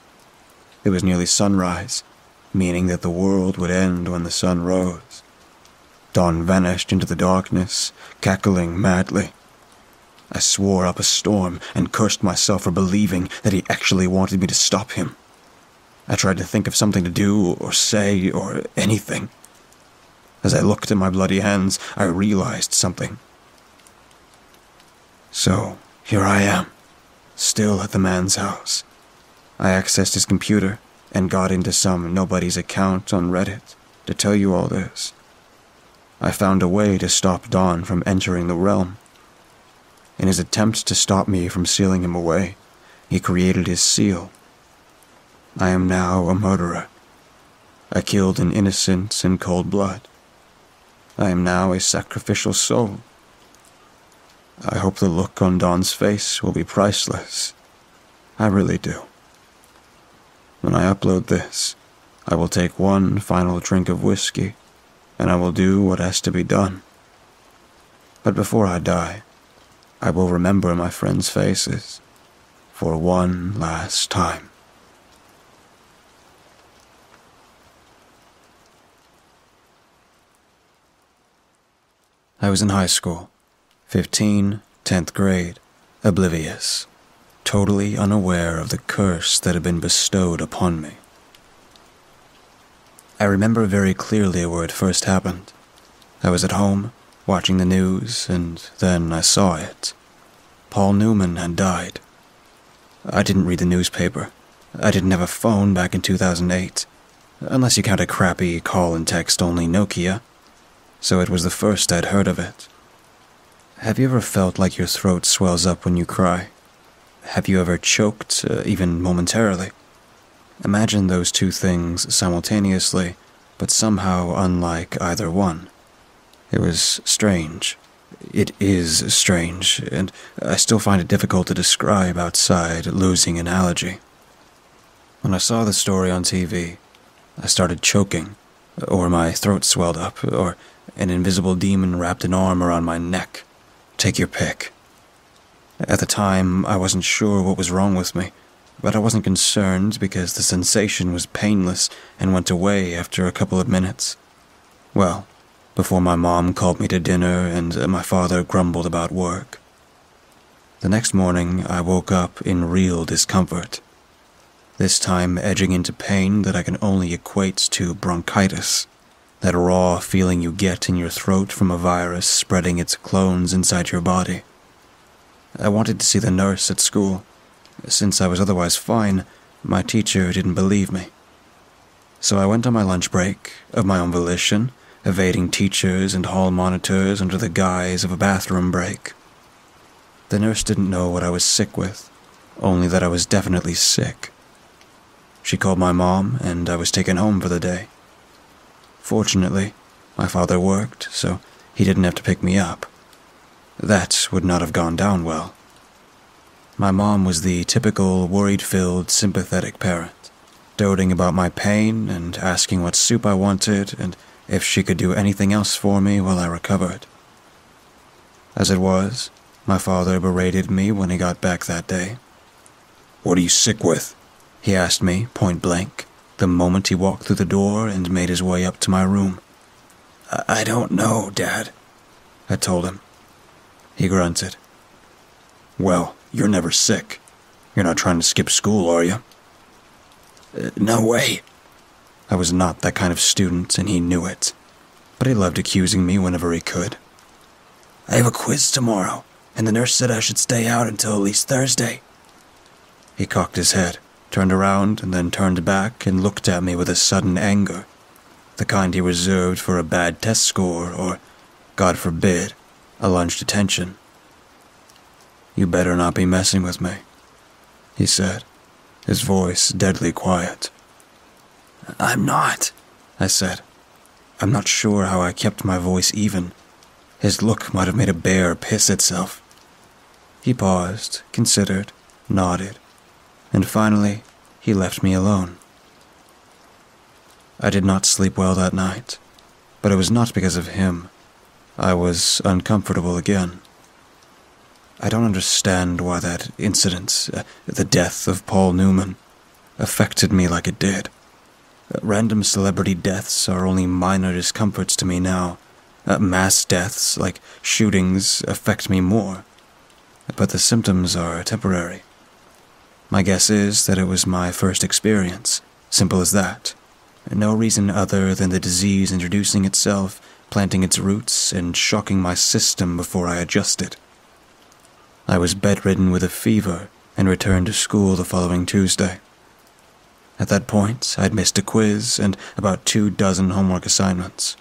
It was nearly sunrise, meaning that the world would end when the sun rose. Dawn vanished into the darkness, cackling madly. I swore up a storm and cursed myself for believing that he actually wanted me to stop him. I tried to think of something to do or say or anything. As I looked at my bloody hands, I realized something. So, here I am, still at the man's house. I accessed his computer and got into some nobody's account on Reddit to tell you all this. I found a way to stop Don from entering the realm. In his attempt to stop me from sealing him away, he created his seal. I am now a murderer. I killed an innocent in cold blood. I am now a sacrificial soul. I hope the look on Don's face will be priceless. I really do. When I upload this, I will take one final drink of whiskey and I will do what has to be done. But before I die, I will remember my friends' faces for one last time. I was in high school, 15, 10th grade, oblivious, totally unaware of the curse that had been bestowed upon me. I remember very clearly where it first happened. I was at home, watching the news, and then I saw it. Paul Newman had died. I didn't read the newspaper. I didn't have a phone back in 2008, unless you count a crappy call and text only Nokia, so it was the first I'd heard of it. Have you ever felt like your throat swells up when you cry? Have you ever choked, uh, even momentarily? Imagine those two things simultaneously, but somehow unlike either one. It was strange. It is strange, and I still find it difficult to describe outside losing analogy. When I saw the story on TV, I started choking, or my throat swelled up, or an invisible demon wrapped an arm around my neck. Take your pick. At the time, I wasn't sure what was wrong with me but I wasn't concerned because the sensation was painless and went away after a couple of minutes. Well, before my mom called me to dinner and uh, my father grumbled about work. The next morning, I woke up in real discomfort. This time, edging into pain that I can only equate to bronchitis. That raw feeling you get in your throat from a virus spreading its clones inside your body. I wanted to see the nurse at school since I was otherwise fine, my teacher didn't believe me. So I went on my lunch break, of my own volition, evading teachers and hall monitors under the guise of a bathroom break. The nurse didn't know what I was sick with, only that I was definitely sick. She called my mom, and I was taken home for the day. Fortunately, my father worked, so he didn't have to pick me up. That would not have gone down well. My mom was the typical worried filled, sympathetic parent, doting about my pain and asking what soup I wanted and if she could do anything else for me while I recovered. As it was, my father berated me when he got back that day. What are you sick with? He asked me point blank, the moment he walked through the door and made his way up to my room. I don't know, Dad, I told him. He grunted. Well, you're never sick. You're not trying to skip school, are you? Uh, no way. I was not that kind of student, and he knew it. But he loved accusing me whenever he could. I have a quiz tomorrow, and the nurse said I should stay out until at least Thursday. He cocked his head, turned around, and then turned back and looked at me with a sudden anger. The kind he reserved for a bad test score, or, God forbid, a lunch detention. You better not be messing with me, he said, his voice deadly quiet. I'm not, I said. I'm not sure how I kept my voice even. His look might have made a bear piss itself. He paused, considered, nodded, and finally he left me alone. I did not sleep well that night, but it was not because of him. I was uncomfortable again. I don't understand why that incident, uh, the death of Paul Newman, affected me like it did. Uh, random celebrity deaths are only minor discomforts to me now. Uh, mass deaths, like shootings, affect me more. But the symptoms are temporary. My guess is that it was my first experience. Simple as that. No reason other than the disease introducing itself, planting its roots, and shocking my system before I adjusted. I was bedridden with a fever and returned to school the following Tuesday. At that point, I'd missed a quiz and about two dozen homework assignments.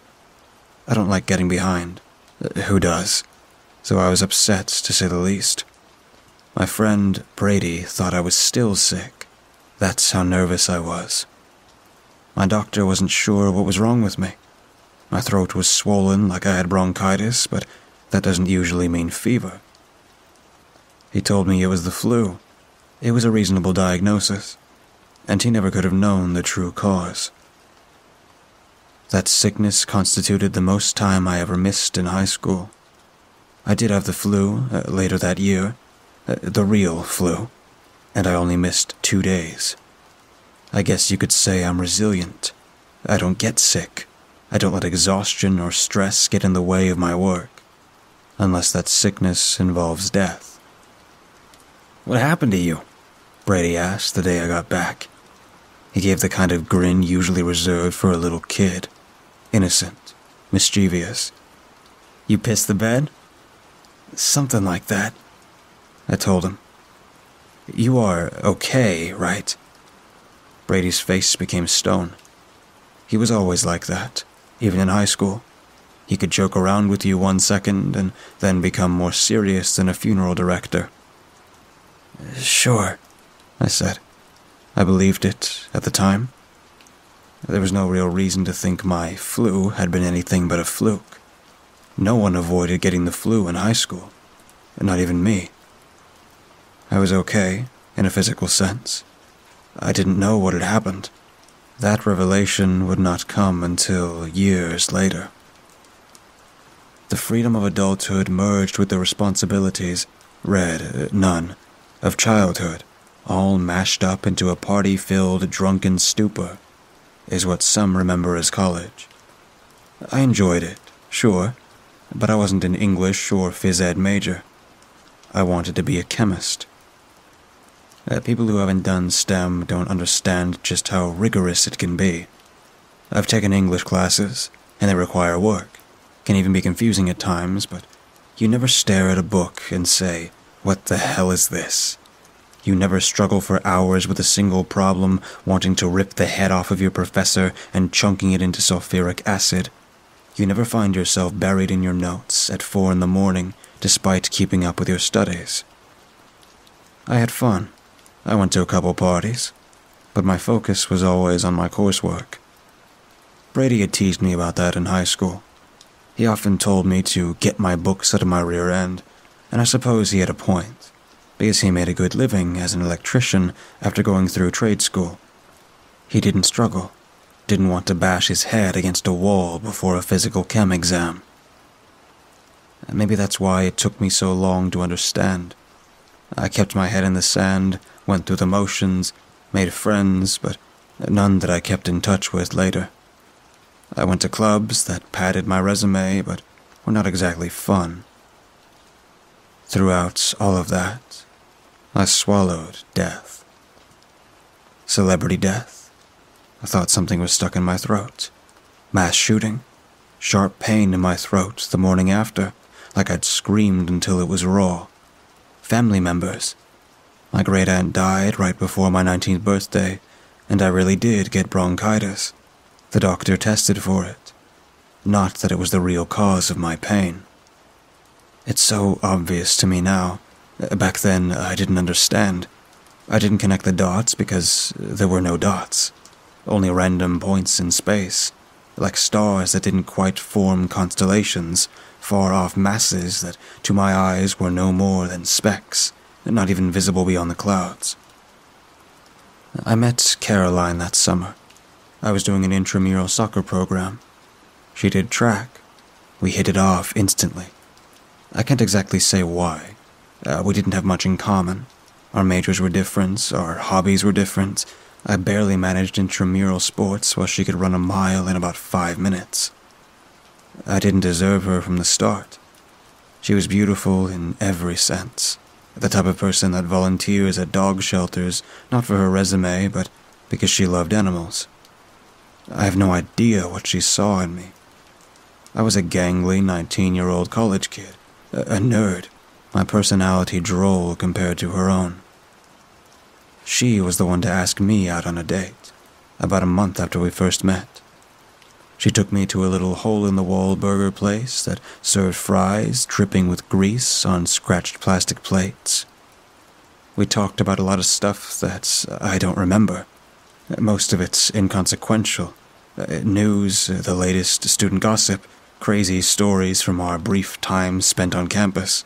I don't like getting behind. Uh, who does? So I was upset, to say the least. My friend Brady thought I was still sick. That's how nervous I was. My doctor wasn't sure what was wrong with me. My throat was swollen like I had bronchitis, but that doesn't usually mean fever. He told me it was the flu. It was a reasonable diagnosis, and he never could have known the true cause. That sickness constituted the most time I ever missed in high school. I did have the flu uh, later that year, Uh, the real flu, and I only missed two days. I guess you could say I'm resilient. I don't get sick. I don't let exhaustion or stress get in the way of my work, unless that sickness involves death. What happened to you? Brady asked the day I got back. He gave the kind of grin usually reserved for a little kid innocent, mischievous. You pissed the bed? Something like that, I told him. You are okay, right? Brady's face became stone. He was always like that, even in high school. He could joke around with you one second and then become more serious than a funeral director. Sure, I said. I believed it at the time. There was no real reason to think my flu had been anything but a fluke. No one avoided getting the flu in high school, not even me. I was okay, in a physical sense. I didn't know what had happened. That revelation would not come until years later. The freedom of adulthood merged with the responsibilities, red, none, of childhood, all mashed up into a party filled drunken stupor, is what some remember as college. I enjoyed it, sure, but I wasn't an English or phys ed major. I wanted to be a chemist. Uh, people who haven't done STEM don't understand just how rigorous it can be. I've taken English classes, and they require work. Can even be confusing at times, but you never stare at a book and say, What the hell is this? You never struggle for hours with a single problem, wanting to rip the head off of your professor and chunking it into sulfuric acid. You never find yourself buried in your notes at four in the morning, despite keeping up with your studies. I had fun. I went to a couple parties, but my focus was always on my coursework. Brady had teased me about that in high school. He often told me to get my books out of my rear end, and I suppose he had a point, because he made a good living as an electrician after going through trade school. He didn't struggle, didn't want to bash his head against a wall before a physical chem exam. Maybe that's why it took me so long to understand. I kept my head in the sand, went through the motions, made friends, but none that I kept in touch with later. I went to clubs that padded my resume, but were not exactly fun. Throughout all of that, I swallowed death. Celebrity death. I thought something was stuck in my throat. Mass shooting. Sharp pain in my throat the morning after, like I'd screamed until it was raw. Family members my great aunt died right before my 19th birthday, and I really did get bronchitis. The doctor tested for it. Not that it was the real cause of my pain. It's so obvious to me now. Back then, I didn't understand. I didn't connect the dots because there were no dots. only random points in space, like stars that didn't quite form constellations, far off masses that to my eyes were no more than specks, not even visible beyond the clouds. I met Caroline that summer. I was doing an intramural soccer program. She did track. We hit it off instantly. I can't exactly say why. Uh, we didn't have much in common. Our majors were different, our hobbies were different. I barely managed intramural sports while she could run a mile in about five minutes. I didn't deserve her from the start. She was beautiful in every sense. The type of person that volunteers at dog shelters, not for her resume, but because she loved animals. I have no idea what she saw in me. I was a gangly 19 year old college kid, a, a nerd, my personality droll compared to her own. She was the one to ask me out on a date, about a month after we first met. She took me to a little hole in the wall burger place that served fries dripping with grease on scratched plastic plates. We talked about a lot of stuff that I don't remember. Most of it's inconsequential. Uh, news, uh, the latest student gossip, crazy stories from our brief time spent on campus.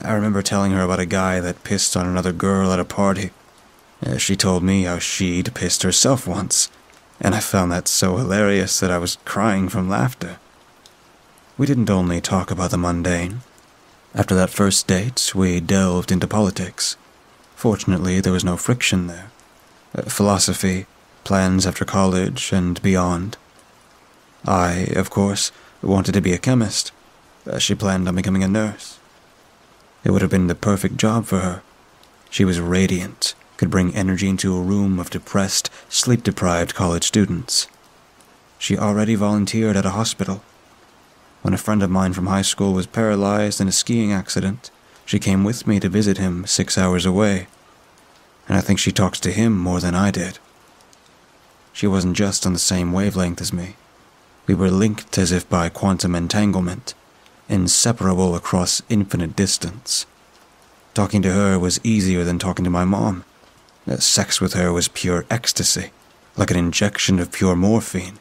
I remember telling her about a guy that pissed on another girl at a party. Uh, she told me how she'd pissed herself once, and I found that so hilarious that I was crying from laughter. We didn't only talk about the mundane. After that first date, we delved into politics. Fortunately, there was no friction there. Uh, philosophy, plans after college, and beyond. I, of course, wanted to be a chemist. Uh, she planned on becoming a nurse. It would have been the perfect job for her. She was radiant, could bring energy into a room of depressed, sleep deprived college students. She already volunteered at a hospital. When a friend of mine from high school was paralyzed in a skiing accident, she came with me to visit him six hours away. And I think she talks to him more than I did. She wasn't just on the same wavelength as me. We were linked as if by quantum entanglement, inseparable across infinite distance. Talking to her was easier than talking to my mom. Sex with her was pure ecstasy, like an injection of pure morphine,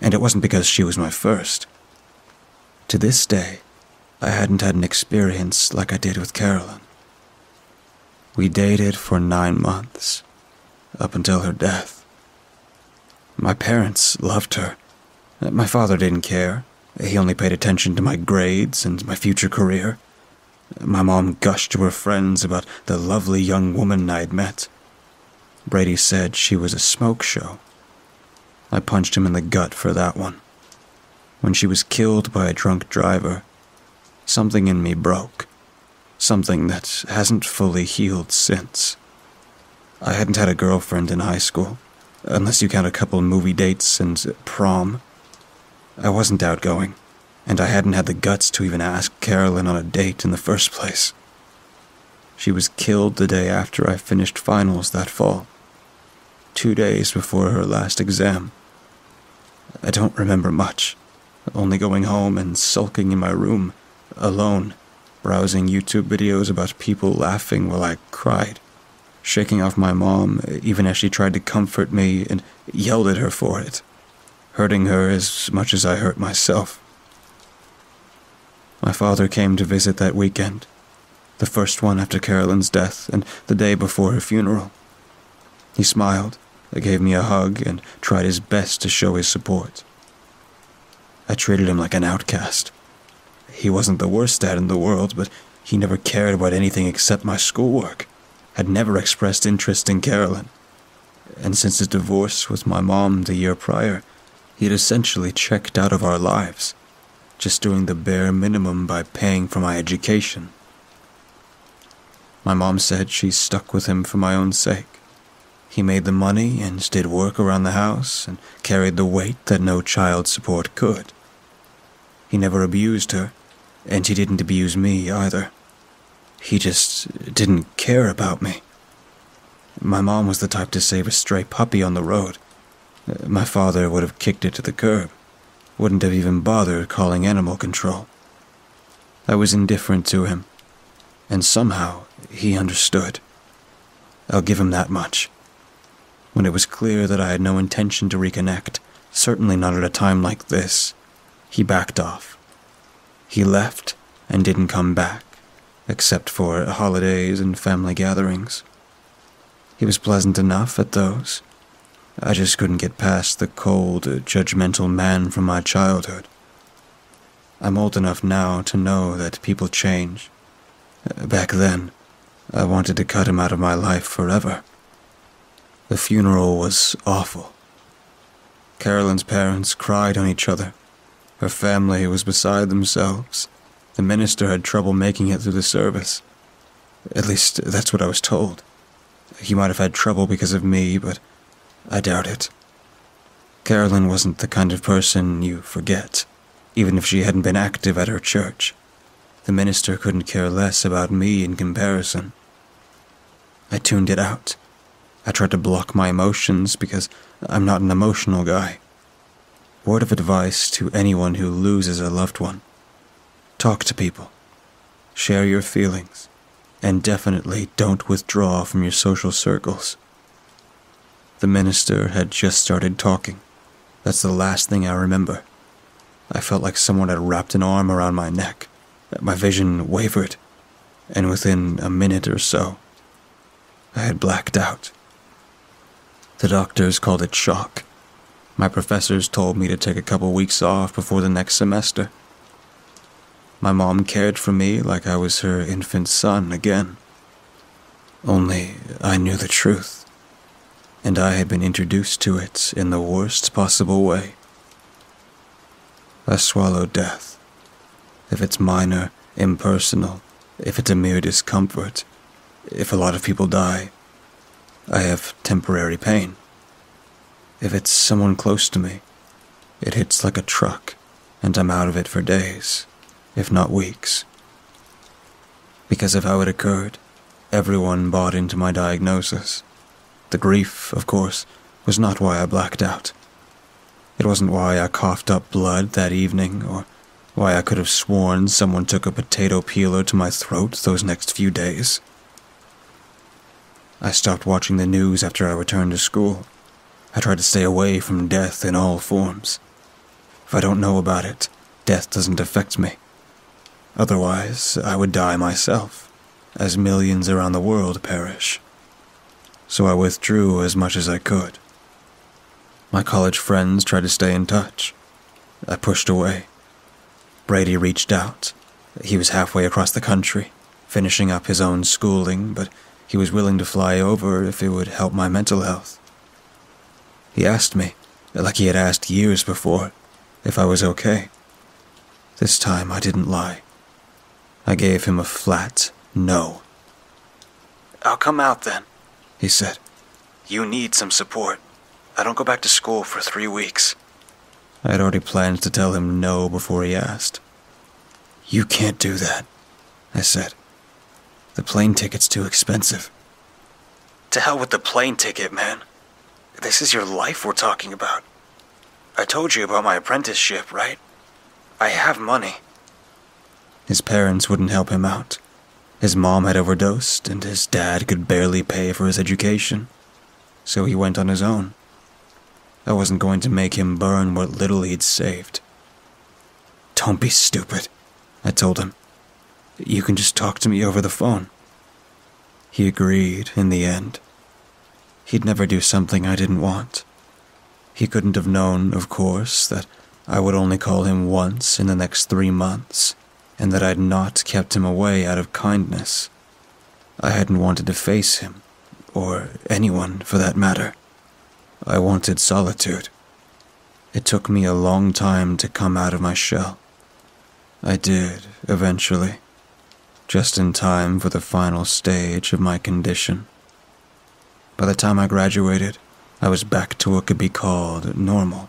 and it wasn't because she was my first. To this day, I hadn't had an experience like I did with Carolyn. We dated for nine months, up until her death. My parents loved her. My father didn't care. He only paid attention to my grades and my future career. My mom gushed to her friends about the lovely young woman I had met. Brady said she was a smoke show. I punched him in the gut for that one. When she was killed by a drunk driver, something in me broke. Something that hasn't fully healed since. I hadn't had a girlfriend in high school, unless you count a couple movie dates and prom. I wasn't outgoing, and I hadn't had the guts to even ask Carolyn on a date in the first place. She was killed the day after I finished finals that fall two days before her last exam. I don't remember much, only going home and sulking in my room, alone, browsing YouTube videos about people laughing while I cried, shaking off my mom even as she tried to comfort me and yelled at her for it, hurting her as much as I hurt myself. My father came to visit that weekend, the first one after Carolyn's death and the day before her funeral. He smiled gave me a hug and tried his best to show his support. I treated him like an outcast. He wasn't the worst dad in the world, but he never cared about anything except my schoolwork, had never expressed interest in Carolyn. And since his divorce with my mom the year prior, he had essentially checked out of our lives, just doing the bare minimum by paying for my education. My mom said she stuck with him for my own sake. He made the money and did work around the house and carried the weight that no child support could. He never abused her, and he didn't abuse me either. He just didn't care about me. My mom was the type to save a stray puppy on the road. My father would have kicked it to the curb, wouldn't have even bothered calling animal control. I was indifferent to him, and somehow he understood. I'll give him that much. When it was clear that I had no intention to reconnect, certainly not at a time like this, he backed off. He left and didn't come back, except for holidays and family gatherings. He was pleasant enough at those. I just couldn't get past the cold, judgmental man from my childhood. I'm old enough now to know that people change. Back then, I wanted to cut him out of my life forever. The funeral was awful. Carolyn's parents cried on each other. Her family was beside themselves. The minister had trouble making it through the service. At least, that's what I was told. He might have had trouble because of me, but I doubt it. Carolyn wasn't the kind of person you forget, even if she hadn't been active at her church. The minister couldn't care less about me in comparison. I tuned it out. I tried to block my emotions because I'm not an emotional guy. Word of advice to anyone who loses a loved one talk to people, share your feelings, and definitely don't withdraw from your social circles. The minister had just started talking. That's the last thing I remember. I felt like someone had wrapped an arm around my neck. My vision wavered, and within a minute or so, I had blacked out. The doctors called it shock. My professors told me to take a couple weeks off before the next semester. My mom cared for me like I was her infant son again. Only I knew the truth and I had been introduced to it in the worst possible way. I swallowed death. If it's minor, impersonal, if it's a mere discomfort, if a lot of people die, I have temporary pain. If it's someone close to me, it hits like a truck, and I'm out of it for days, if not weeks. Because of how it occurred, everyone bought into my diagnosis. The grief, of course, was not why I blacked out. It wasn't why I coughed up blood that evening, or why I could have sworn someone took a potato peeler to my throat those next few days. I stopped watching the news after I returned to school. I tried to stay away from death in all forms. If I don't know about it, death doesn't affect me. Otherwise, I would die myself, as millions around the world perish so I withdrew as much as I could. My college friends tried to stay in touch. I pushed away. Brady reached out. He was halfway across the country, finishing up his own schooling, but he was willing to fly over if it would help my mental health. He asked me, like he had asked years before, if I was okay. This time I didn't lie. I gave him a flat no. I'll come out then he said. You need some support. I don't go back to school for three weeks. I had already planned to tell him no before he asked. You can't do that, I said. The plane ticket's too expensive. To hell with the plane ticket, man. This is your life we're talking about. I told you about my apprenticeship, right? I have money. His parents wouldn't help him out. His mom had overdosed, and his dad could barely pay for his education. So he went on his own. I wasn't going to make him burn what little he'd saved. Don't be stupid, I told him. You can just talk to me over the phone. He agreed in the end. He'd never do something I didn't want. He couldn't have known, of course, that I would only call him once in the next three months and that I'd not kept him away out of kindness. I hadn't wanted to face him, or anyone for that matter. I wanted solitude. It took me a long time to come out of my shell. I did, eventually, just in time for the final stage of my condition. By the time I graduated, I was back to what could be called normal.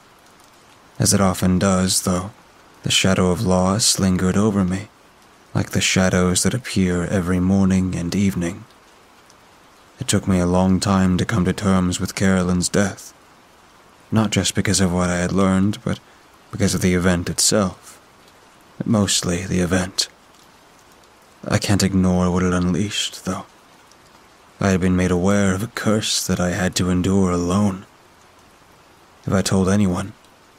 As it often does, though, the shadow of loss lingered over me, like the shadows that appear every morning and evening. It took me a long time to come to terms with Carolyn's death, not just because of what I had learned, but because of the event itself. Mostly the event. I can't ignore what it unleashed, though. I had been made aware of a curse that I had to endure alone. If I told anyone,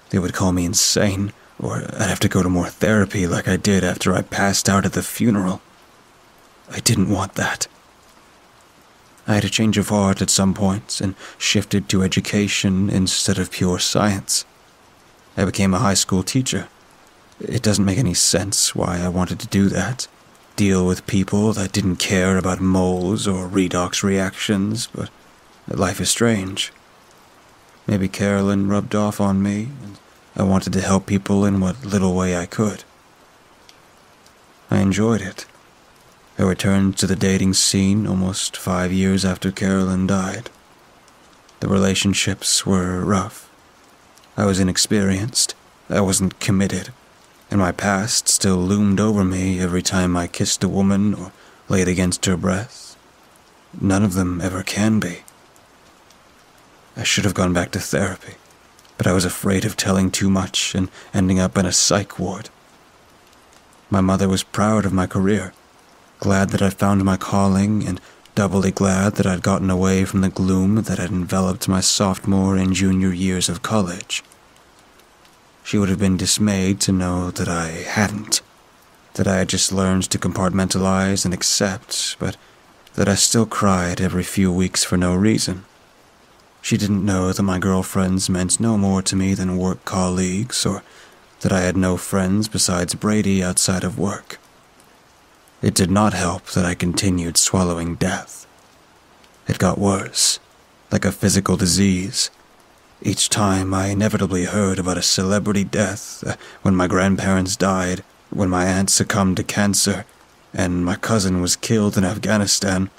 they would call me insane, or I'd have to go to more therapy like I did after I passed out at the funeral. I didn't want that. I had a change of heart at some points and shifted to education instead of pure science. I became a high school teacher. It doesn't make any sense why I wanted to do that. Deal with people that didn't care about moles or redox reactions, but life is strange. Maybe Carolyn rubbed off on me, and I wanted to help people in what little way I could. I enjoyed it. I returned to the dating scene almost five years after Carolyn died. The relationships were rough. I was inexperienced. I wasn't committed. And my past still loomed over me every time I kissed a woman or laid against her breast. None of them ever can be. I should have gone back to therapy, but I was afraid of telling too much and ending up in a psych ward. My mother was proud of my career, glad that I'd found my calling, and doubly glad that I'd gotten away from the gloom that had enveloped my sophomore and junior years of college. She would have been dismayed to know that I hadn't, that I had just learned to compartmentalize and accept, but that I still cried every few weeks for no reason. She didn't know that my girlfriends meant no more to me than work colleagues, or that I had no friends besides Brady outside of work. It did not help that I continued swallowing death. It got worse, like a physical disease. Each time I inevitably heard about a celebrity death, uh, when my grandparents died, when my aunt succumbed to cancer, and my cousin was killed in Afghanistan,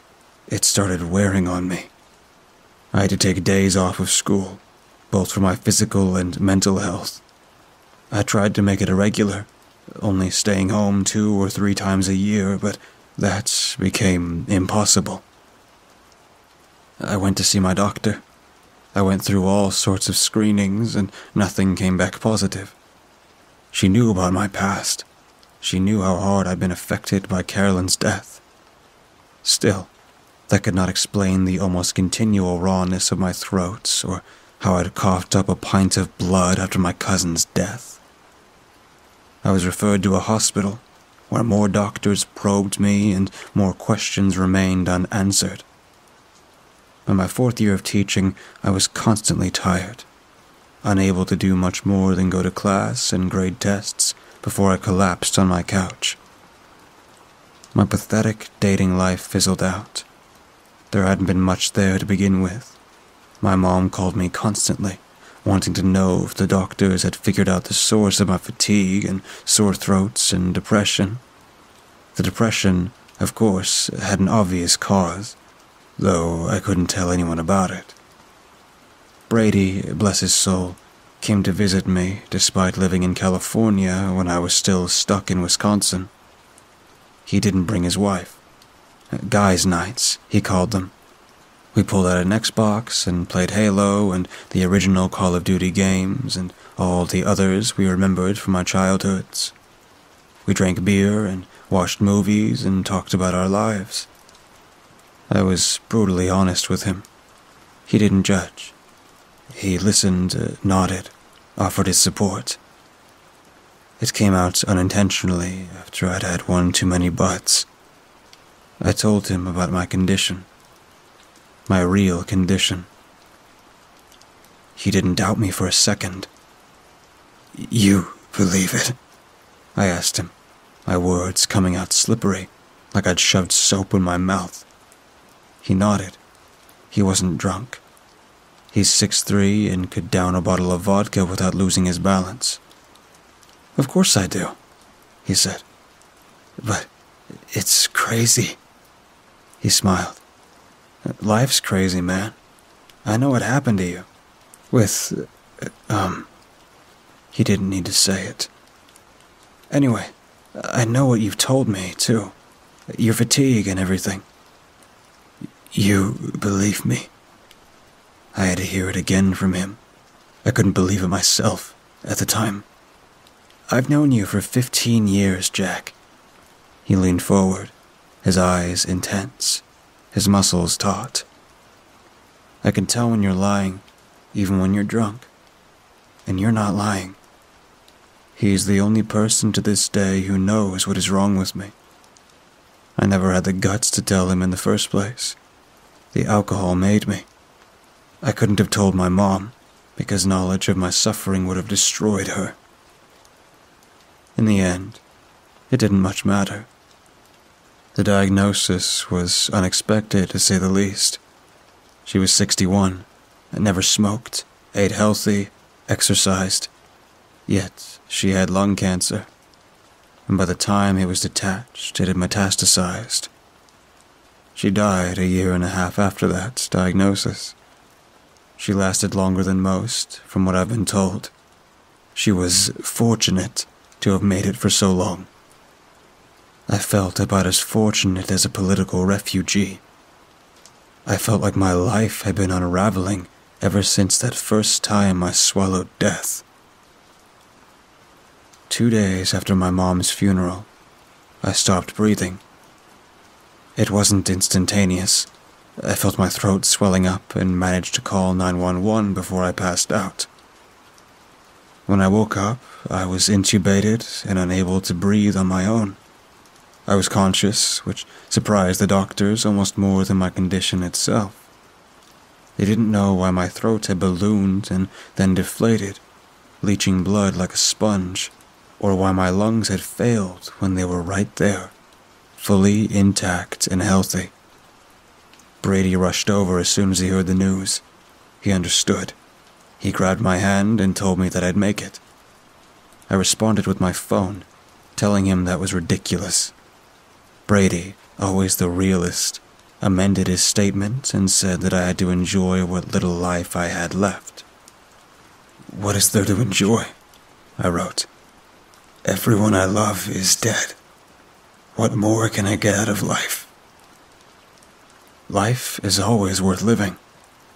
it started wearing on me. I had to take days off of school, both for my physical and mental health. I tried to make it a regular, only staying home two or three times a year, but that became impossible. I went to see my doctor. I went through all sorts of screenings, and nothing came back positive. She knew about my past. She knew how hard I'd been affected by Carolyn's death. Still, that could not explain the almost continual rawness of my throat, or how I'd coughed up a pint of blood after my cousin's death. I was referred to a hospital where more doctors probed me and more questions remained unanswered. By my fourth year of teaching, I was constantly tired, unable to do much more than go to class and grade tests before I collapsed on my couch. My pathetic dating life fizzled out. There hadn't been much there to begin with. My mom called me constantly, wanting to know if the doctors had figured out the source of my fatigue and sore throats and depression. The depression, of course, had an obvious cause, though I couldn't tell anyone about it. Brady, bless his soul, came to visit me despite living in California when I was still stuck in Wisconsin. He didn't bring his wife. Guys' nights, he called them. We pulled out an Xbox and played Halo and the original Call of Duty games and all the others we remembered from our childhoods. We drank beer and watched movies and talked about our lives. I was brutally honest with him. He didn't judge. He listened, uh, nodded, offered his support. It came out unintentionally after I'd had one too many butts. I told him about my condition. My real condition. He didn't doubt me for a second. You believe it? I asked him, my words coming out slippery, like I'd shoved soap in my mouth. He nodded. He wasn't drunk. He's six three and could down a bottle of vodka without losing his balance. Of course I do, he said. But it's crazy. He smiled. Life's crazy, man. I know what happened to you. With, um, he didn't need to say it. Anyway, I know what you've told me, too. Your fatigue and everything. You believe me? I had to hear it again from him. I couldn't believe it myself at the time. I've known you for 15 years, Jack. He leaned forward, his eyes intense. his muscles taut. I can tell when you're lying, even when you're drunk. And you're not lying. He is the only person to this day who knows what is wrong with me. I never had the guts to tell him in the first place. The alcohol made me. I couldn't have told my mom, because knowledge of my suffering would have destroyed her. In the end, it didn't much matter. The diagnosis was unexpected, to say the least. She was 61, and never smoked, ate healthy, exercised. Yet, she had lung cancer. And by the time it was detached, it had metastasized. She died a year and a half after that diagnosis. She lasted longer than most, from what I've been told. She was fortunate to have made it for so long. I felt about as fortunate as a political refugee. I felt like my life had been unraveling ever since that first time I swallowed death. Two days after my mom's funeral, I stopped breathing. It wasn't instantaneous. I felt my throat swelling up and managed to call 911 before I passed out. When I woke up, I was intubated and unable to breathe on my own. I was conscious, which surprised the doctors almost more than my condition itself. They didn't know why my throat had ballooned and then deflated, leaching blood like a sponge, or why my lungs had failed when they were right there, fully intact and healthy. Brady rushed over as soon as he heard the news. He understood. He grabbed my hand and told me that I'd make it. I responded with my phone, telling him that was ridiculous. Brady, always the realist, amended his statement and said that I had to enjoy what little life I had left. What is there to enjoy? I wrote. Everyone I love is dead. What more can I get out of life? Life is always worth living,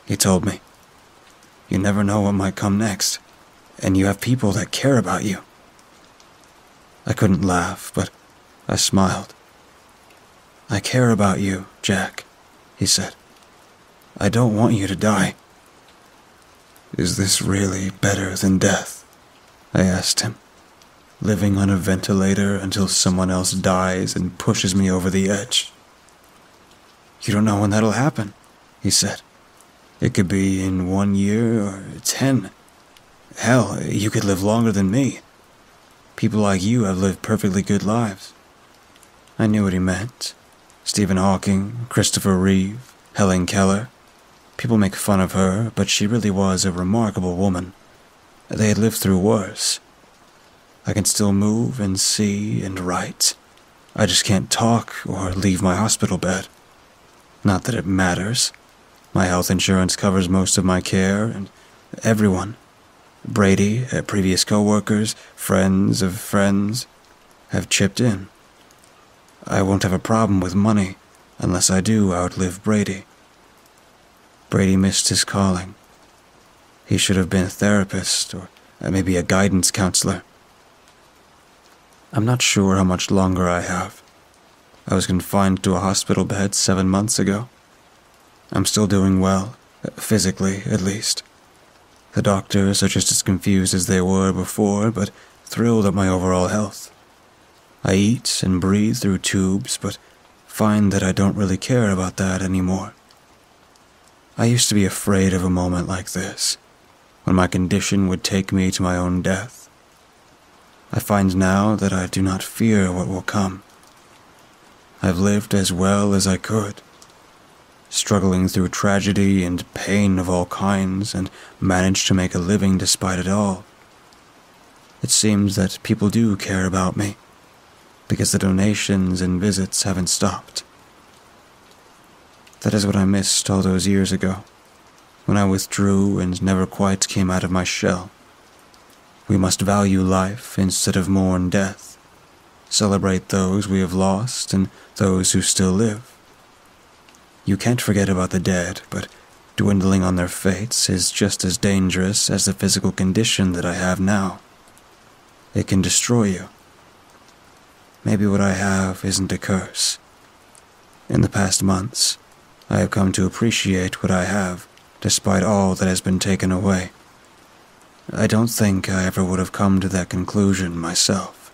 he told me. You never know what might come next, and you have people that care about you. I couldn't laugh, but I smiled. I care about you, Jack, he said. I don't want you to die. Is this really better than death? I asked him, living on a ventilator until someone else dies and pushes me over the edge. You don't know when that'll happen, he said. It could be in one year or ten. Hell, you could live longer than me. People like you have lived perfectly good lives. I knew what he meant. Stephen Hawking, Christopher Reeve, Helen Keller. People make fun of her, but she really was a remarkable woman. They had lived through worse. I can still move and see and write. I just can't talk or leave my hospital bed. Not that it matters. My health insurance covers most of my care, and everyone Brady, uh, previous coworkers, friends of friends have chipped in. I won't have a problem with money unless I do outlive Brady. Brady missed his calling. He should have been a therapist or uh, maybe a guidance counselor. I'm not sure how much longer I have. I was confined to a hospital bed seven months ago. I'm still doing well, physically at least. The doctors are just as confused as they were before, but thrilled at my overall health. I eat and breathe through tubes, but find that I don't really care about that anymore. I used to be afraid of a moment like this, when my condition would take me to my own death. I find now that I do not fear what will come. I've lived as well as I could struggling through tragedy and pain of all kinds, and managed to make a living despite it all. It seems that people do care about me, because the donations and visits haven't stopped. That is what I missed all those years ago, when I withdrew and never quite came out of my shell. We must value life instead of mourn death, celebrate those we have lost and those who still live. You can't forget about the dead, but dwindling on their fates is just as dangerous as the physical condition that I have now. It can destroy you. Maybe what I have isn't a curse. In the past months, I have come to appreciate what I have, despite all that has been taken away. I don't think I ever would have come to that conclusion myself.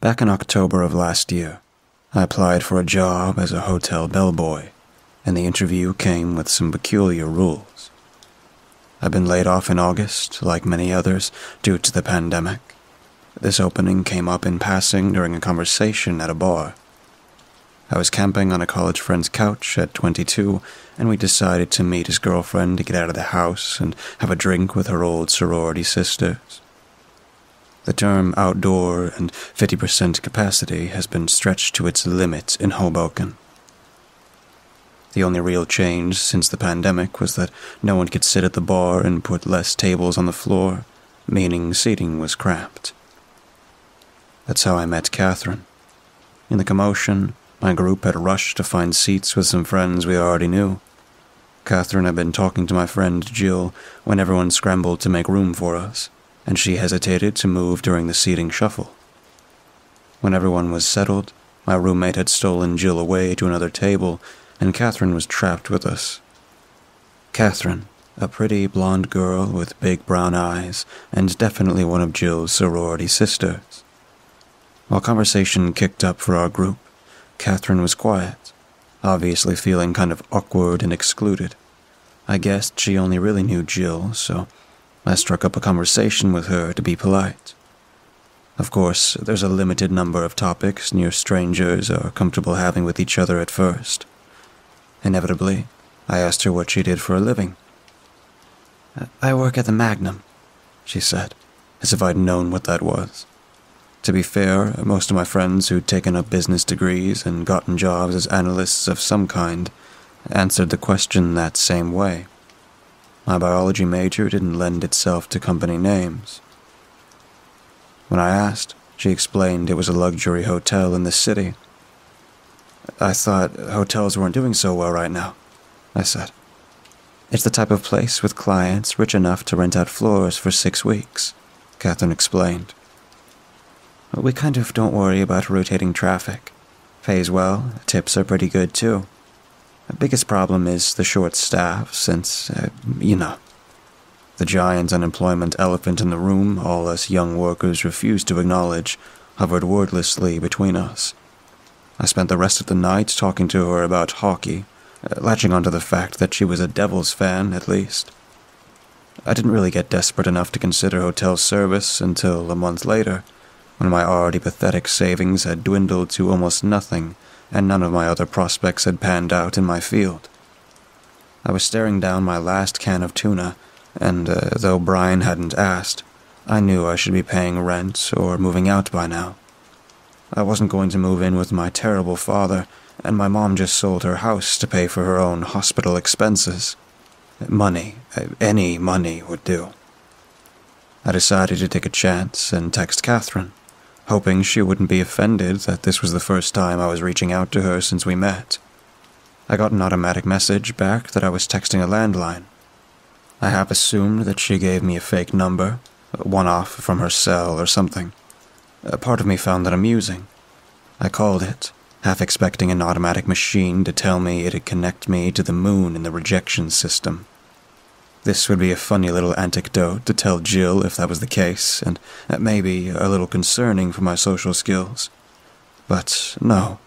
Back in October of last year, I applied for a job as a hotel bellboy, and the interview came with some peculiar rules. I've been laid off in August, like many others, due to the pandemic. This opening came up in passing during a conversation at a bar. I was camping on a college friend's couch at 22, and we decided to meet his girlfriend to get out of the house and have a drink with her old sorority sisters. The term outdoor and 50% capacity has been stretched to its limit in Hoboken. The only real change since the pandemic was that no one could sit at the bar and put less tables on the floor, meaning seating was cramped. That's how I met Catherine. In the commotion, my group had rushed to find seats with some friends we already knew. Catherine had been talking to my friend Jill when everyone scrambled to make room for us and she hesitated to move during the seating shuffle. When everyone was settled, my roommate had stolen Jill away to another table, and Catherine was trapped with us. Catherine, a pretty blonde girl with big brown eyes, and definitely one of Jill's sorority sisters. While conversation kicked up for our group, Catherine was quiet, obviously feeling kind of awkward and excluded. I guessed she only really knew Jill, so I struck up a conversation with her to be polite. Of course, there's a limited number of topics near strangers are comfortable having with each other at first. Inevitably, I asked her what she did for a living. I work at the Magnum, she said, as if I'd known what that was. To be fair, most of my friends who'd taken up business degrees and gotten jobs as analysts of some kind answered the question that same way. My biology major didn't lend itself to company names. When I asked, she explained it was a luxury hotel in the city. I thought hotels weren't doing so well right now, I said. It's the type of place with clients rich enough to rent out floors for six weeks, Catherine explained. We kind of don't worry about rotating traffic. Pays well, tips are pretty good too. The biggest problem is the short staff, since, uh, you know, the giant unemployment elephant in the room all us young workers refused to acknowledge hovered wordlessly between us. I spent the rest of the night talking to her about hockey, uh, latching onto the fact that she was a Devils fan, at least. I didn't really get desperate enough to consider hotel service until a month later, when my already pathetic savings had dwindled to almost nothing and none of my other prospects had panned out in my field. I was staring down my last can of tuna, and uh, though Brian hadn't asked, I knew I should be paying rent or moving out by now. I wasn't going to move in with my terrible father, and my mom just sold her house to pay for her own hospital expenses. Money, uh, any money would do. I decided to take a chance and text Catherine hoping she wouldn't be offended that this was the first time I was reaching out to her since we met. I got an automatic message back that I was texting a landline. I half assumed that she gave me a fake number, one off from her cell or something. A part of me found that amusing. I called it, half expecting an automatic machine to tell me it'd connect me to the moon in the rejection system. This would be a funny little anecdote to tell Jill if that was the case, and maybe a little concerning for my social skills. But no.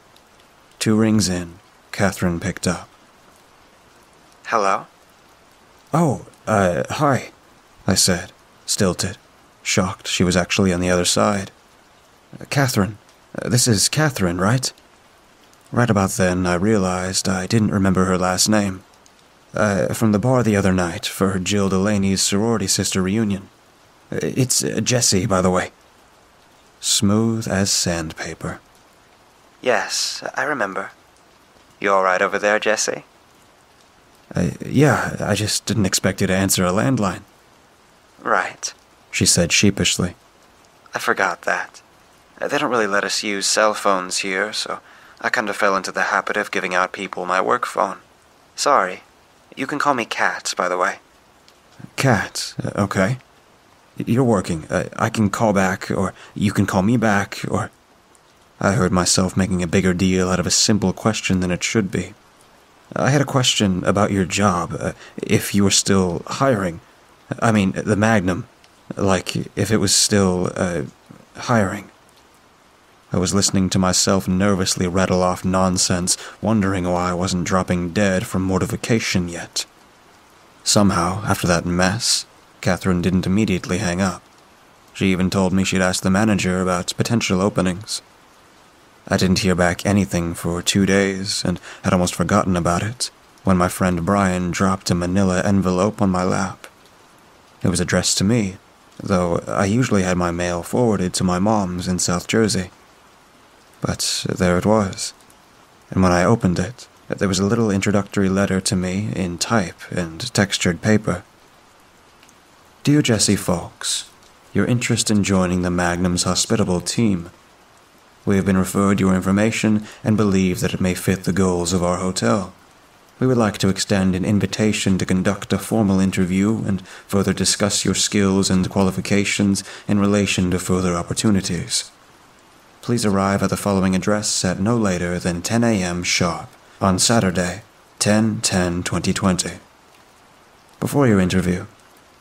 Two rings in, Catherine picked up. Hello? Oh, uh, hi, I said, stilted, shocked she was actually on the other side. Catherine, this is Catherine, right? Right about then, I realized I didn't remember her last name uh, from the bar the other night for Jill Delaney's sorority sister reunion. It's uh, Jessie, by the way. Smooth as sandpaper. Yes, I remember. You all right over there, Jessie? Uh, yeah, I just didn't expect you to answer a landline. Right, she said sheepishly. I forgot that. They don't really let us use cell phones here, so I kind of fell into the habit of giving out people my work phone. Sorry. You can call me Cat, by the way. Cat, uh, okay. You're working. Uh, I can call back, or you can call me back, or. I heard myself making a bigger deal out of a simple question than it should be. I had a question about your job, uh, if you were still hiring. I mean, the Magnum. Like, if it was still, uh, hiring. I was listening to myself nervously rattle off nonsense, wondering why I wasn't dropping dead from mortification yet. Somehow, after that mess, Catherine didn't immediately hang up. She even told me she'd asked the manager about potential openings. I didn't hear back anything for two days and had almost forgotten about it when my friend Brian dropped a manila envelope on my lap. It was addressed to me, though I usually had my mail forwarded to my mom's in South Jersey. But there it was, and when I opened it, there was a little introductory letter to me in type and textured paper. Dear Jesse Fawkes, your interest in joining the Magnum's hospitable team we have been referred your information and believe that it may fit the goals of our hotel. We would like to extend an invitation to conduct a formal interview and further discuss your skills and qualifications in relation to further opportunities. Please arrive at the following address at no later than 10 a.m. sharp on Saturday, 10 10 2020. Before your interview,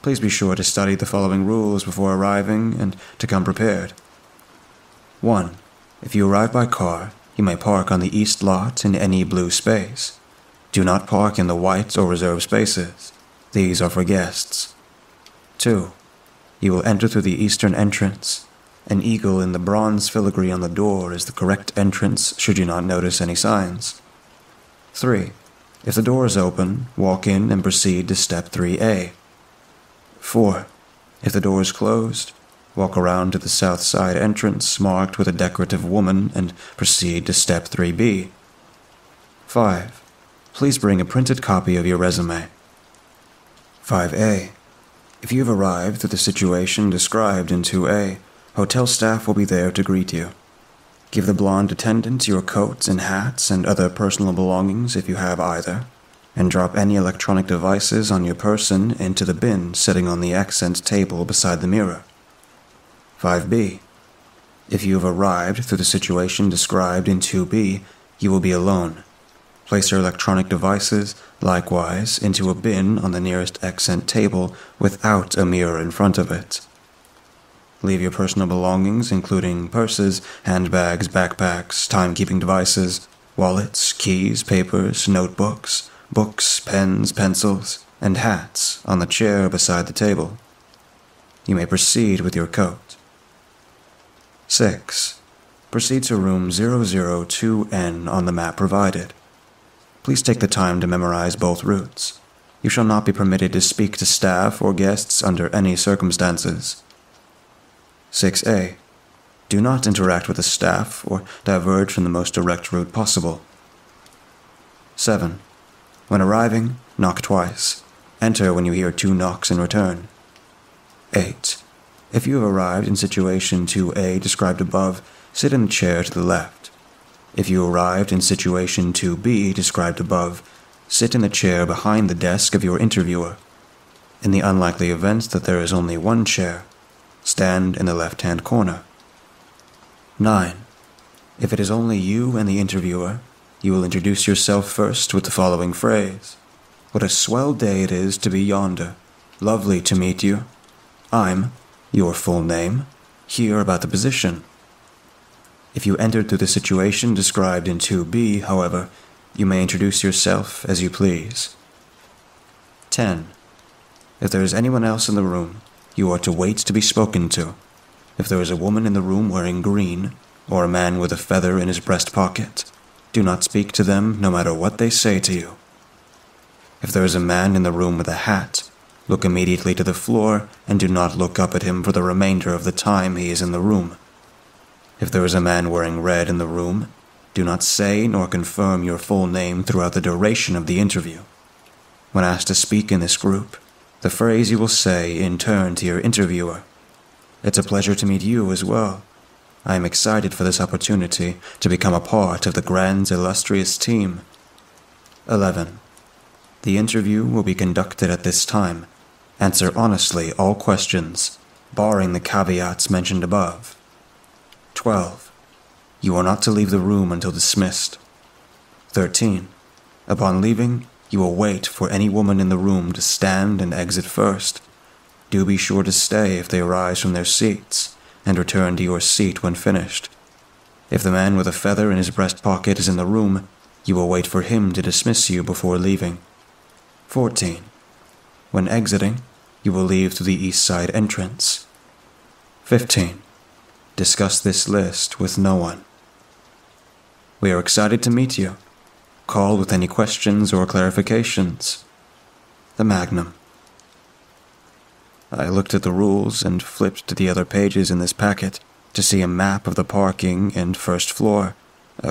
please be sure to study the following rules before arriving and to come prepared. 1. If you arrive by car, you may park on the east lot in any blue space. Do not park in the white or reserved spaces. These are for guests. 2. You will enter through the eastern entrance. An eagle in the bronze filigree on the door is the correct entrance should you not notice any signs. 3. If the door is open, walk in and proceed to step 3A. 4. If the door is closed, walk around to the south side entrance marked with a decorative woman, and proceed to step 3B. 5. Please bring a printed copy of your resume. 5A. If you have arrived at the situation described in 2A, hotel staff will be there to greet you. Give the blonde attendant your coats and hats and other personal belongings if you have either, and drop any electronic devices on your person into the bin sitting on the accent table beside the mirror. 5b. If you have arrived through the situation described in 2b, you will be alone. Place your electronic devices, likewise, into a bin on the nearest accent table without a mirror in front of it. Leave your personal belongings, including purses, handbags, backpacks, timekeeping devices, wallets, keys, papers, notebooks, books, pens, pencils, and hats on the chair beside the table. You may proceed with your coat. 6. Proceed to room 002N on the map provided. Please take the time to memorize both routes. You shall not be permitted to speak to staff or guests under any circumstances. 6A. Do not interact with the staff or diverge from the most direct route possible. 7. When arriving, knock twice. Enter when you hear two knocks in return. 8. If you have arrived in situation 2A described above, sit in the chair to the left. If you arrived in situation 2B described above, sit in the chair behind the desk of your interviewer. In the unlikely event that there is only one chair, stand in the left hand corner. 9. If it is only you and the interviewer, you will introduce yourself first with the following phrase What a swell day it is to be yonder. Lovely to meet you. I'm your full name, hear about the position. If you entered through the situation described in 2b, however, you may introduce yourself as you please. 10. If there is anyone else in the room, you are to wait to be spoken to. If there is a woman in the room wearing green, or a man with a feather in his breast pocket, do not speak to them no matter what they say to you. If there is a man in the room with a hat, Look immediately to the floor and do not look up at him for the remainder of the time he is in the room. If there is a man wearing red in the room, do not say nor confirm your full name throughout the duration of the interview. When asked to speak in this group, the phrase you will say in turn to your interviewer. It's a pleasure to meet you as well. I am excited for this opportunity to become a part of the grand illustrious team. 11. The interview will be conducted at this time Answer honestly all questions. barring the caveats mentioned above. 12. You are not to leave the room until dismissed. 13. Upon leaving, you will wait for any woman in the room to stand and exit first. Do be sure to stay if they rise from their seats, and return to your seat when finished. If the man with a feather in his breast pocket is in the room, you will wait for him to dismiss you before leaving. 14. When exiting, you will leave through the east side entrance. 15. Discuss this list with no one. We are excited to meet you. Call with any questions or clarifications. The Magnum. I looked at the rules and flipped to the other pages in this packet to see a map of the parking and first floor,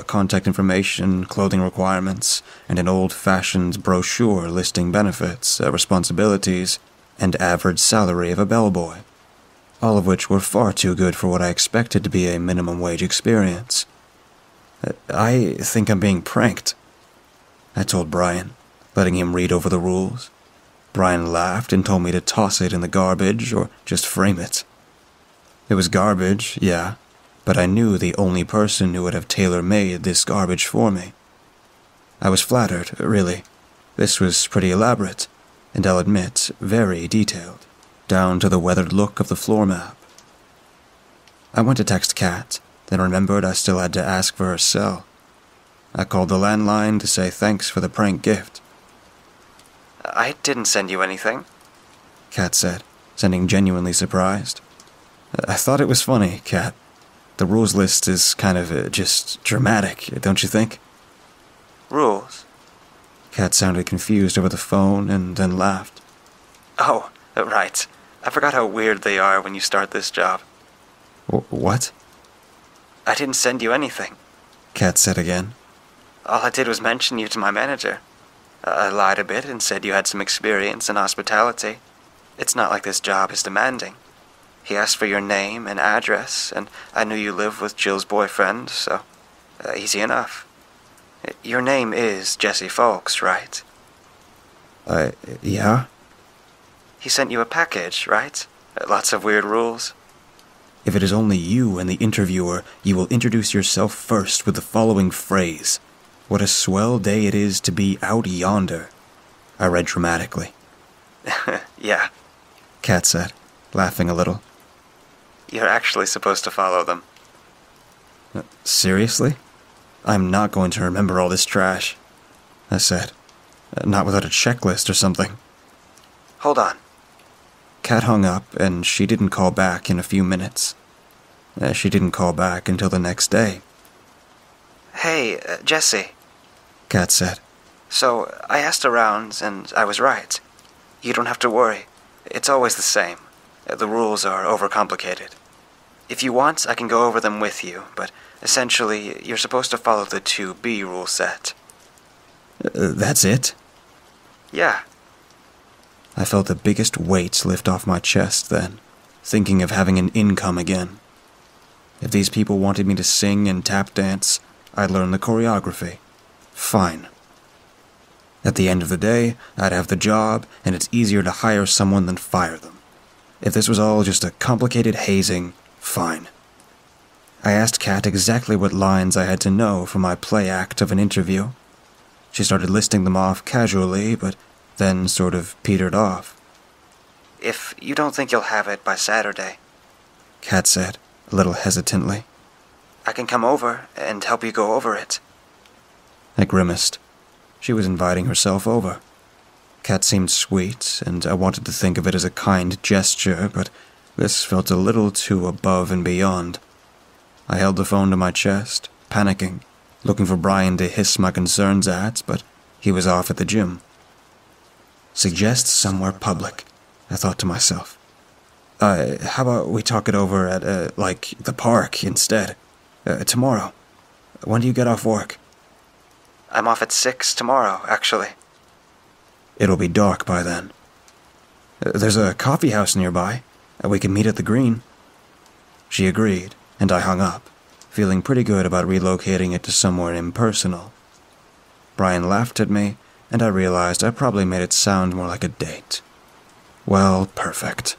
contact information, clothing requirements, and an old fashioned brochure listing benefits, uh, responsibilities, and average salary of a bellboy, all of which were far too good for what I expected to be a minimum wage experience. Uh, I think I'm being pranked, I told Brian, letting him read over the rules. Brian laughed and told me to toss it in the garbage or just frame it. It was garbage, yeah, but I knew the only person who would have tailor made this garbage for me. I was flattered, really. This was pretty elaborate, and I'll admit, very detailed, down to the weathered look of the floor map. I went to text Kat, then remembered I still had to ask for her cell. I called the landline to say thanks for the prank gift. I didn't send you anything. Kat said, sounding genuinely surprised. I thought it was funny, Kat. The rules list is kind of uh, just dramatic, don't you think? Rules? Kat sounded confused over the phone and then laughed. Oh, right. I forgot how weird they are when you start this job. W- what? I didn't send you anything. Kat said again. All I did was mention you to my manager. I lied a bit and said you had some experience in hospitality. It's not like this job is demanding. He asked for your name and address, and I knew you live with Jill's boyfriend, so uh, easy enough. Your name is Jesse Folks, right? Uh, yeah? He sent you a package, right? Uh, lots of weird rules. If it is only you and the interviewer, you will introduce yourself first with the following phrase What a swell day it is to be out yonder. I read dramatically. <laughs> yeah. Kat said, laughing a little. You're actually supposed to follow them. Uh, seriously? I'm not going to remember all this trash, I said. Uh, not without a checklist or something. Hold on. Kat hung up, and she didn't call back in a few minutes. Uh, she didn't call back until the next day. Hey, uh, Jesse. Kat said. So, I asked around, and I was right. You don't have to worry. It's always the same. The rules are overcomplicated. If you want, I can go over them with you, but essentially, you're supposed to follow the 2B rule set. Uh, that's it? Yeah. I felt the biggest weight lift off my chest then, thinking of having an income again. If these people wanted me to sing and tap dance, I'd learn the choreography. Fine. At the end of the day, I'd have the job, and it's easier to hire someone than fire them. If this was all just a complicated hazing, fine. I asked Kat exactly what lines I had to know for my play act of an interview. She started listing them off casually, but then sort of petered off. If you don't think you'll have it by Saturday, Kat said, a little hesitantly. I can come over and help you go over it. I grimaced. She was inviting herself over. Kat seemed sweet, and I wanted to think of it as a kind gesture, but this felt a little too above and beyond. I held the phone to my chest, panicking, looking for Brian to hiss my concerns at, but he was off at the gym. Suggest somewhere public, I thought to myself. Uh, how about we talk it over at, uh, like, the park instead? Uh, tomorrow. When do you get off work? I'm off at 6 tomorrow, actually. It'll be dark by then. Uh, there's a coffee house nearby. Uh, we can meet at the green. She agreed, and I hung up, feeling pretty good about relocating it to somewhere impersonal. Brian laughed at me, and I realized I probably made it sound more like a date. Well, perfect.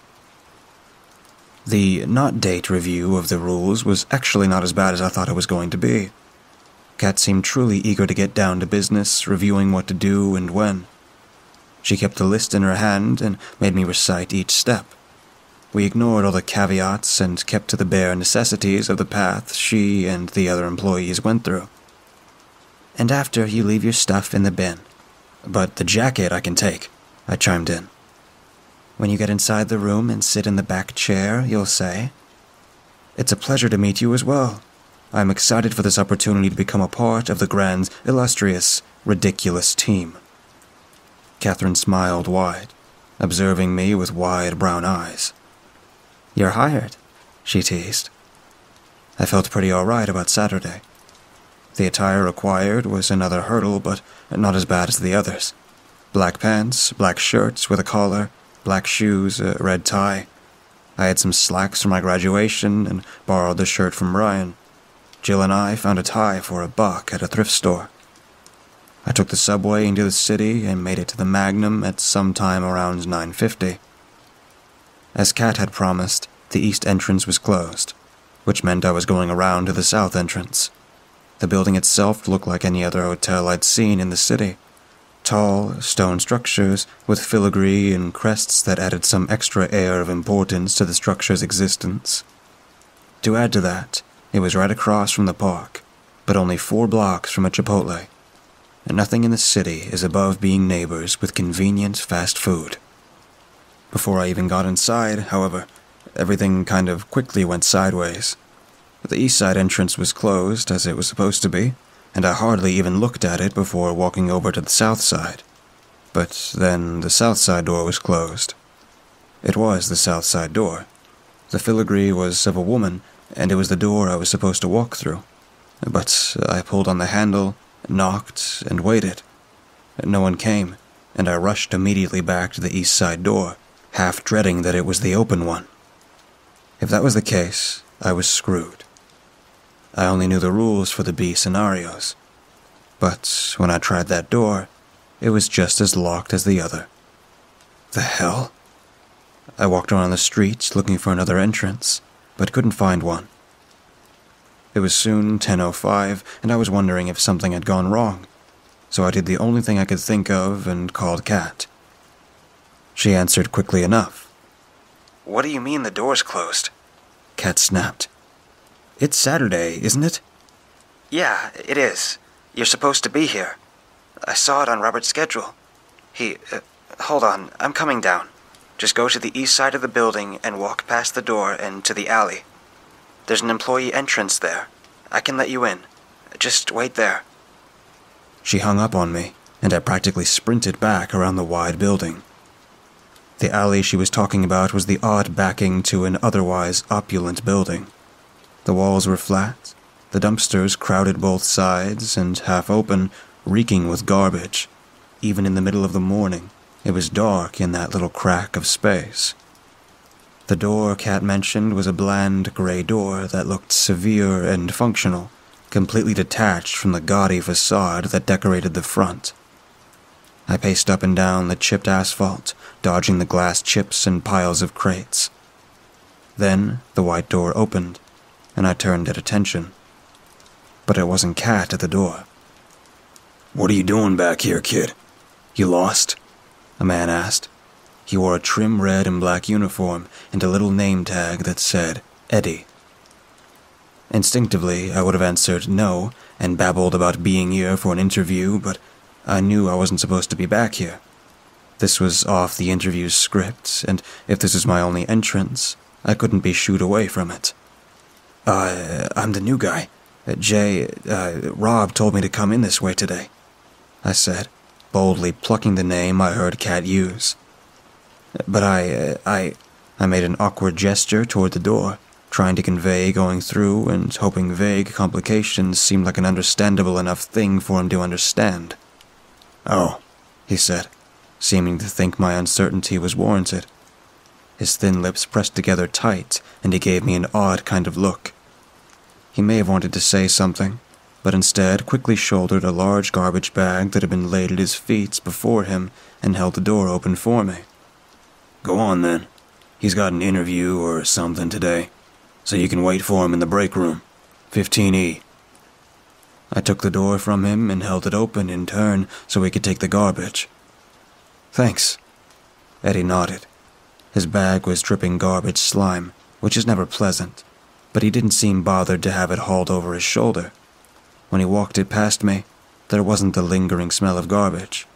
The not date review of the rules was actually not as bad as I thought it was going to be. Kat seemed truly eager to get down to business, reviewing what to do and when. She kept the list in her hand and made me recite each step. We ignored all the caveats and kept to the bare necessities of the path she and the other employees went through. And after, you leave your stuff in the bin. But the jacket I can take, I chimed in. When you get inside the room and sit in the back chair, you'll say, It's a pleasure to meet you as well. I am excited for this opportunity to become a part of the grand, illustrious, ridiculous team. Catherine smiled wide, observing me with wide brown eyes. You're hired, she teased. I felt pretty alright about Saturday. The attire required was another hurdle, but not as bad as the others. Black pants, black shirts with a collar, black shoes, a red tie. I had some slacks from my graduation and borrowed the shirt from Ryan. Jill and I found a tie for a buck at a thrift store. I took the subway into the city and made it to the Magnum at some time around 9:50. As Kat had promised, the east entrance was closed, which meant I was going around to the south entrance. The building itself looked like any other hotel I'd seen in the city. Tall, stone structures with filigree and crests that added some extra air of importance to the structure's existence. To add to that, it was right across from the park, but only four blocks from a Chipotle. And nothing in the city is above being neighbors with convenient fast food. Before I even got inside, however, everything kind of quickly went sideways. The east side entrance was closed, as it was supposed to be, and I hardly even looked at it before walking over to the south side. But then the south side door was closed. It was the south side door. The filigree was of a woman, and it was the door I was supposed to walk through. But I pulled on the handle, knocked, and waited. No one came, and I rushed immediately back to the east side door, half dreading that it was the open one. If that was the case, I was screwed. I only knew the rules for the B scenarios. But when I tried that door, it was just as locked as the other. The hell? I walked around the streets looking for another entrance, but couldn't find one. It was soon 10:05, and I was wondering if something had gone wrong. So I did the only thing I could think of and called Kat. She answered quickly enough. What do you mean the door's closed? Kat snapped. It's Saturday, isn't it? Yeah, it is. You're supposed to be here. I saw it on Robert's schedule. He. Uh, hold on, I'm coming down. Just go to the east side of the building and walk past the door and to the alley. There's an employee entrance there. I can let you in. Just wait there. She hung up on me, and I practically sprinted back around the wide building. The alley she was talking about was the odd backing to an otherwise opulent building. The walls were flat, the dumpsters crowded both sides and half open, reeking with garbage. Even in the middle of the morning, it was dark in that little crack of space. The door Kat mentioned was a bland gray door that looked severe and functional, completely detached from the gaudy facade that decorated the front. I paced up and down the chipped asphalt, dodging the glass chips and piles of crates. Then the white door opened, and I turned at attention. But it wasn't Kat at the door. What are you doing back here, kid? You lost? A man asked. He wore a trim red and black uniform and a little name tag that said Eddie. Instinctively, I would have answered no and babbled about being here for an interview, but I knew I wasn't supposed to be back here. This was off the interview's script, and if this was my only entrance, I couldn't be shooed away from it. Uh, I'm the new guy. Jay, uh, Rob told me to come in this way today, I said, boldly plucking the name I heard Kat use. But I, uh, I, I made an awkward gesture toward the door, trying to convey going through and hoping vague complications seemed like an understandable enough thing for him to understand. Oh, he said, seeming to think my uncertainty was warranted. His thin lips pressed together tight, and he gave me an odd kind of look. He may have wanted to say something, but instead quickly shouldered a large garbage bag that had been laid at his feet before him and held the door open for me. Go on then, He's got an interview or something today, so you can wait for him in the break room, 15E. I took the door from him and held it open in turn so he could take the garbage. Thanks. Eddie nodded. His bag was dripping garbage slime, which is never pleasant, but he didn't seem bothered to have it hauled over his shoulder. When he walked it past me, there wasn't the lingering smell of garbage,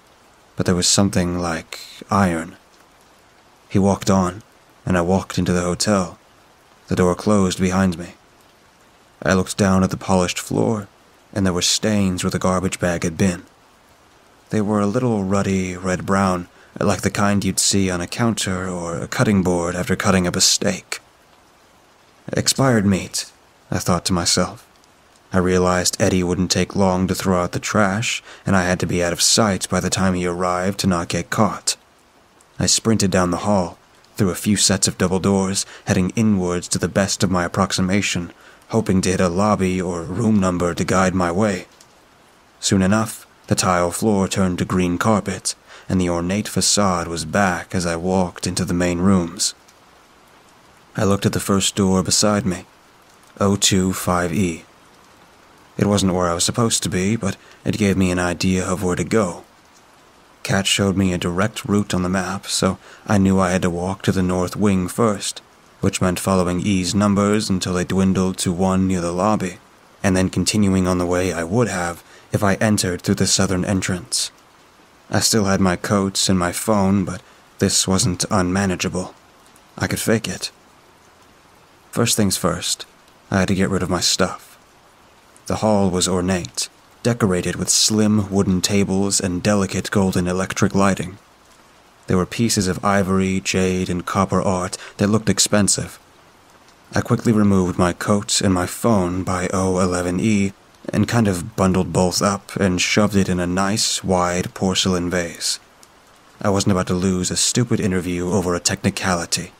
but there was something like iron. He walked on, and I walked into the hotel. The door closed behind me. I looked down at the polished floor, and there were stains where the garbage bag had been. They were a little ruddy red brown, like the kind you'd see on a counter or a cutting board after cutting up a steak. Expired meat, I thought to myself. I realized Eddie wouldn't take long to throw out the trash, and I had to be out of sight by the time he arrived to not get caught. I sprinted down the hall, through a few sets of double doors, heading inwards to the best of my approximation, hoping to hit a lobby or room number to guide my way. Soon enough, the tile floor turned to green carpet, and the ornate facade was back as I walked into the main rooms. I looked at the first door beside me, 025E. It wasn't where I was supposed to be, but it gave me an idea of where to go. Kat showed me a direct route on the map, so I knew I had to walk to the north wing first, which meant following E's numbers until they dwindled to one near the lobby, and then continuing on the way I would have if I entered through the southern entrance. I still had my coats and my phone, but this wasn't unmanageable. I could fake it. First things first, I had to get rid of my stuff. The hall was ornate, decorated with slim wooden tables and delicate golden electric lighting. There were pieces of ivory, jade, and copper art that looked expensive. I quickly removed my coat and my phone by O11E and kind of bundled both up and shoved it in a nice, wide porcelain vase. I wasn't about to lose a stupid interview over a technicality.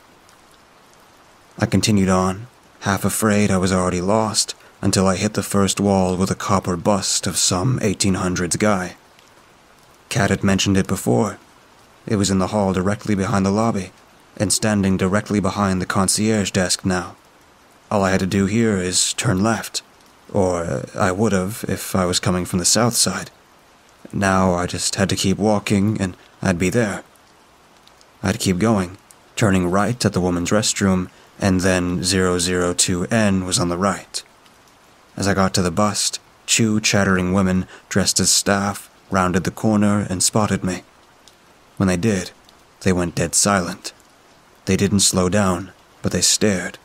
I continued on, half afraid I was already lost, until I hit the first wall with a copper bust of some 1800s guy. Kat had mentioned it before. It was in the hall directly behind the lobby, and standing directly behind the concierge desk now. All I had to do here is turn left, or I would have if I was coming from the south side. Now I just had to keep walking, and I'd be there. I'd keep going, turning right at the woman's restroom, and then 002N was on the right. As I got to the bust, two chattering women dressed as staff rounded the corner and spotted me. When they did, they went dead silent. They didn't slow down, but they stared,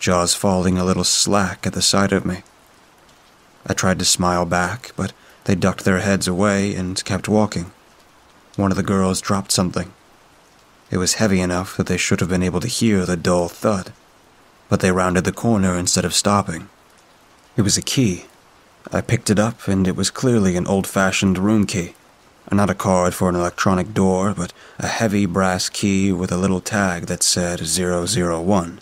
jaws falling a little slack at the sight of me. I tried to smile back, but they ducked their heads away and kept walking. One of the girls dropped something. It was heavy enough that they should have been able to hear the dull thud, but they rounded the corner instead of stopping. It was a key. I picked it up, and it was clearly an old fashioned room key. Not a card for an electronic door, but a heavy brass key with a little tag that said 001.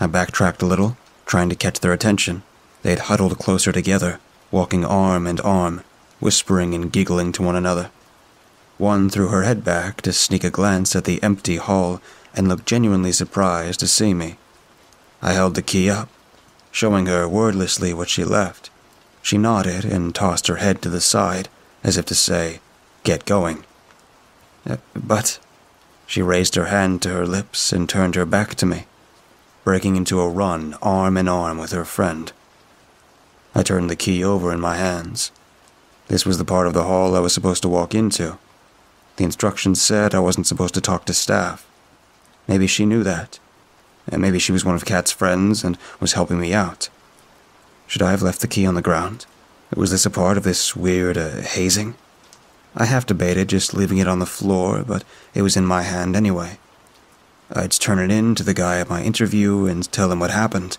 I backtracked a little, trying to catch their attention. They had huddled closer together, walking arm in arm, whispering and giggling to one another. One threw her head back to sneak a glance at the empty hall and looked genuinely surprised to see me. I held the key up, showing her wordlessly what she left. She nodded and tossed her head to the side, as if to say, Get going. Uh, but she raised her hand to her lips and turned her back to me, breaking into a run arm in arm with her friend. I turned the key over in my hands. This was the part of the hall I was supposed to walk into. The instructions said I wasn't supposed to talk to staff. Maybe she knew that. And maybe she was one of Kat's friends and was helping me out. Should I have left the key on the ground? Was this a part of this weird uh, hazing? I half debated just leaving it on the floor, but it was in my hand anyway. I'd turn it in to the guy at my interview and tell him what happened,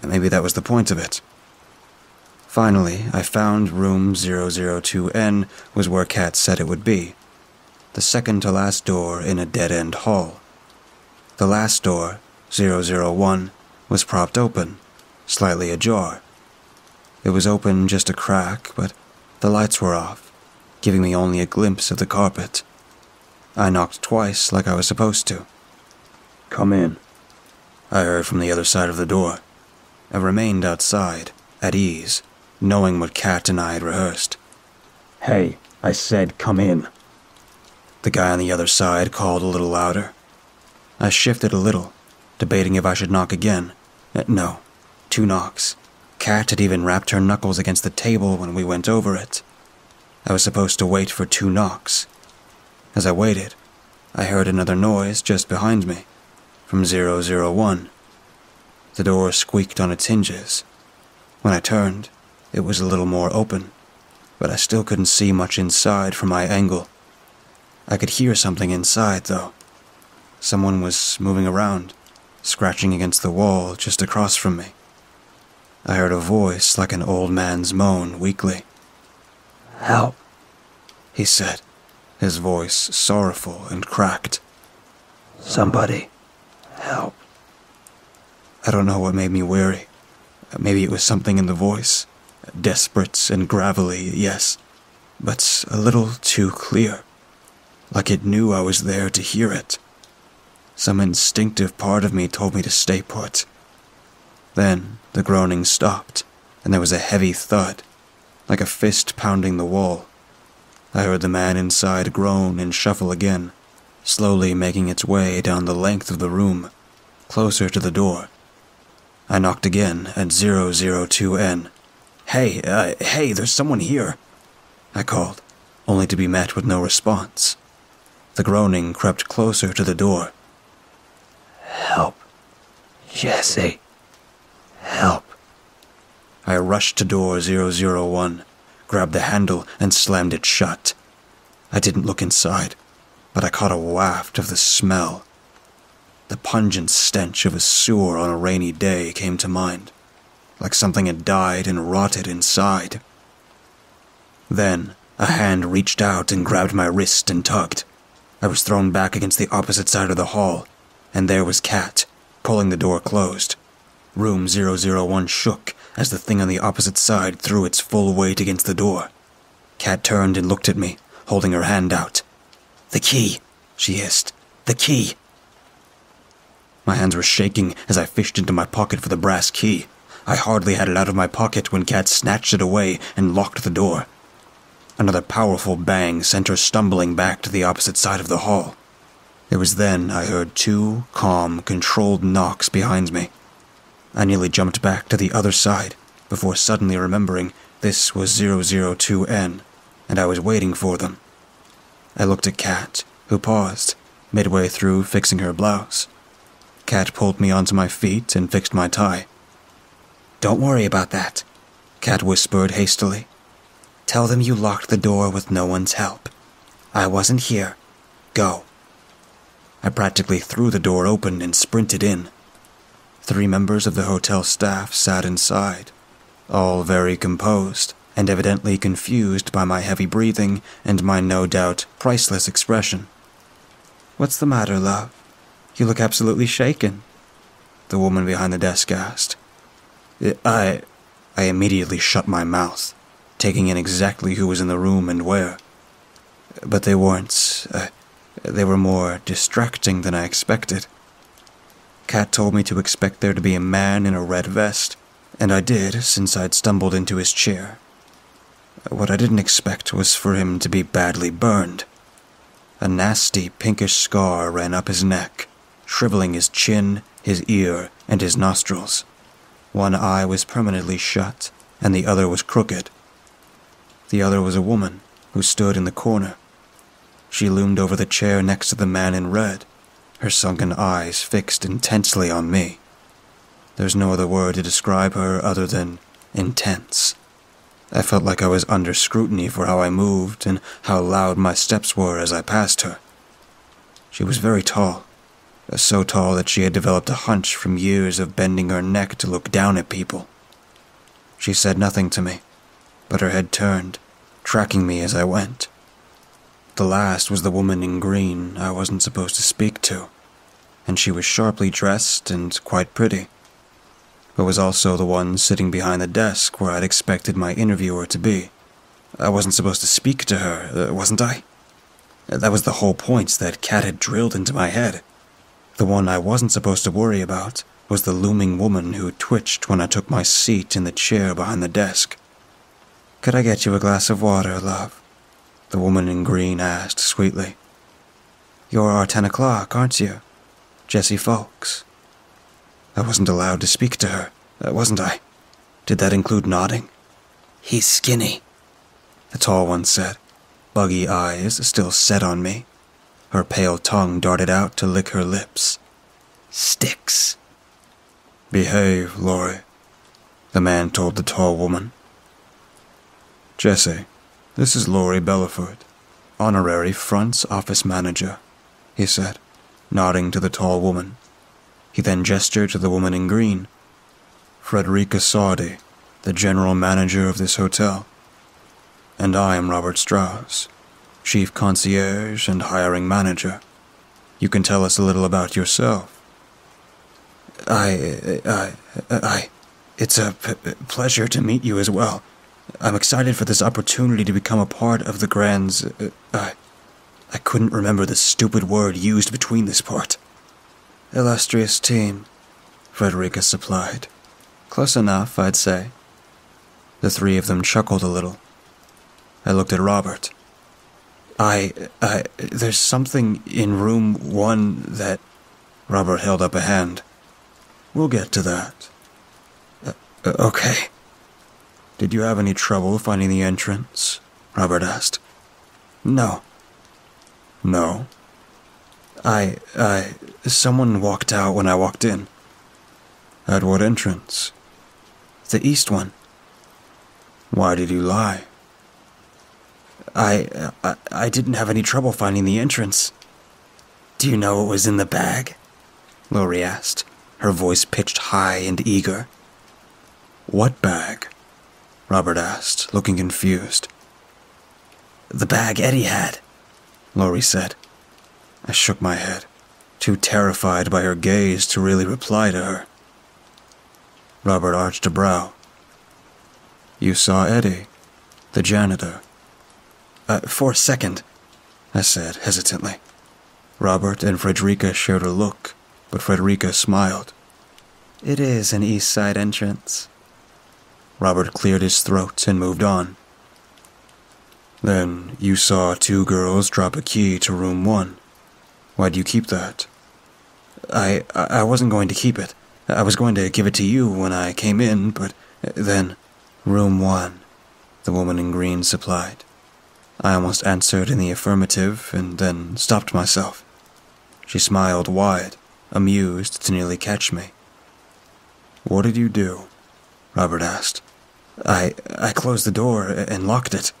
and maybe that was the point of it. Finally, I found room 002N was where Kat said it would be. The second to last door in a dead end hall. The last door 001 was propped open, slightly ajar. It was open just a crack, but the lights were off, giving me only a glimpse of the carpet. I knocked twice like I was supposed to. Come in. I heard from the other side of the door. I remained outside, at ease, knowing what Kat and I had rehearsed. Hey, I said come in. The guy on the other side called a little louder. I shifted a little, debating if I should knock again. Uh, No, two knocks. Kat had even rapped her knuckles against the table when we went over it. I was supposed to wait for two knocks. As I waited, I heard another noise just behind me, from 001. The door squeaked on its hinges. When I turned, it was a little more open, but I still couldn't see much inside from my angle. I could hear something inside, though. Someone was moving around, scratching against the wall just across from me. I heard a voice like an old man's moan weakly. Help, he said, his voice sorrowful and cracked. Somebody, help. I don't know what made me weary. Maybe it was something in the voice. Desperate and gravelly, yes, but a little too clear. Like it knew I was there to hear it. Some instinctive part of me told me to stay put. Then the groaning stopped, and there was a heavy thud, like a fist pounding the wall. I heard the man inside groan and shuffle again, slowly making its way down the length of the room, closer to the door. I knocked again at 002N. Hey, uh, hey, there's someone here. I called, only to be met with no response. The groaning crept closer to the door. Help. Jesse. Help. I rushed to door 001, grabbed the handle, and slammed it shut. I didn't look inside, but I caught a waft of the smell. The pungent stench of a sewer on a rainy day came to mind, like something had died and rotted inside. Then, a hand reached out and grabbed my wrist and tugged. I was thrown back against the opposite side of the hall, and there was Kat, pulling the door closed. Room 001 shook as the thing on the opposite side threw its full weight against the door. Kat turned and looked at me, holding her hand out. The key, she hissed. The key. My hands were shaking as I fished into my pocket for the brass key. I hardly had it out of my pocket when Kat snatched it away and locked the door. Another powerful bang sent her stumbling back to the opposite side of the hall. It was then I heard two calm, controlled knocks behind me. I nearly jumped back to the other side before suddenly remembering this was 002N and I was waiting for them. I looked at Kat, who paused, midway through fixing her blouse. Kat pulled me onto my feet and fixed my tie. Don't worry about that, Kat whispered hastily. Tell them you locked the door with no one's help. I wasn't here. Go. I practically threw the door open and sprinted in. Three members of the hotel staff sat inside, all very composed and evidently confused by my heavy breathing and my no doubt priceless expression. What's the matter, love? You look absolutely shaken. The woman behind the desk asked. I. I immediately shut my mouth, taking in exactly who was in the room and where. But they weren't. Uh, they were more distracting than I expected. Kat told me to expect there to be a man in a red vest, and I did since I'd stumbled into his chair. What I didn't expect was for him to be badly burned. A nasty pinkish scar ran up his neck, shriveling his chin, his ear, and his nostrils. One eye was permanently shut, and the other was crooked. The other was a woman who stood in the corner. She loomed over the chair next to the man in red, her sunken eyes fixed intensely on me. There's no other word to describe her other than intense. I felt like I was under scrutiny for how I moved and how loud my steps were as I passed her. She was very tall, so tall that she had developed a hunch from years of bending her neck to look down at people. She said nothing to me, but her head turned, tracking me as I went. The last was the woman in green I wasn't supposed to speak to, and she was sharply dressed and quite pretty, but was also the one sitting behind the desk where I'd expected my interviewer to be. I wasn't supposed to speak to her, uh, wasn't I? That was the whole point that Kat had drilled into my head. The one I wasn't supposed to worry about was the looming woman who twitched when I took my seat in the chair behind the desk. Could I get you a glass of water, love? The woman in green asked sweetly. You're our 10 o'clock, aren't you? Jessie Folks. I wasn't allowed to speak to her, uh, wasn't I? Did that include nodding? He's skinny, the tall one said, buggy eyes still set on me. Her pale tongue darted out to lick her lips. Sticks. Behave, Laurie, the man told the tall woman. Jessie, this is Laurie Belaford, honorary Front's office manager, he said, nodding to the tall woman. He then gestured to the woman in green. Frederica Sardi, the general manager of this hotel. And I am Robert Strauss, chief concierge and hiring manager. You can tell us a little about yourself. I, I, I, it's a pleasure to meet you as well. I'm excited for this opportunity to become a part of the Grand's. Uh, I, I couldn't remember the stupid word used between this part. Illustrious team, Frederica supplied. Close enough, I'd say. The three of them chuckled a little. I looked at Robert. I, I, there's something in room one that. Robert held up a hand. We'll get to that. Uh, okay. Did you have any trouble finding the entrance? Robert asked. No. No. I, I, someone walked out when I walked in. At what entrance? The east one. Why did you lie? I, I, I didn't have any trouble finding the entrance. Do you know what was in the bag? Laurie asked, her voice pitched high and eager. What bag? Robert asked, looking confused. The bag Eddie had, Laurie said. I shook my head, too terrified by her gaze to really reply to her. Robert arched a brow. You saw Eddie, the janitor. Uh, for a second, I said hesitantly. Robert and Frederica shared a look, but Frederica smiled. It is an east side entrance. Robert cleared his throat and moved on. Then you saw two girls drop a key to room one. Why'd you keep that? I I wasn't going to keep it. I was going to give it to you when I came in, but then room one, the woman in green supplied. I almost answered in the affirmative and then stopped myself. She smiled wide, amused to nearly catch me. What did you do? Robert asked. I I closed the door and locked it.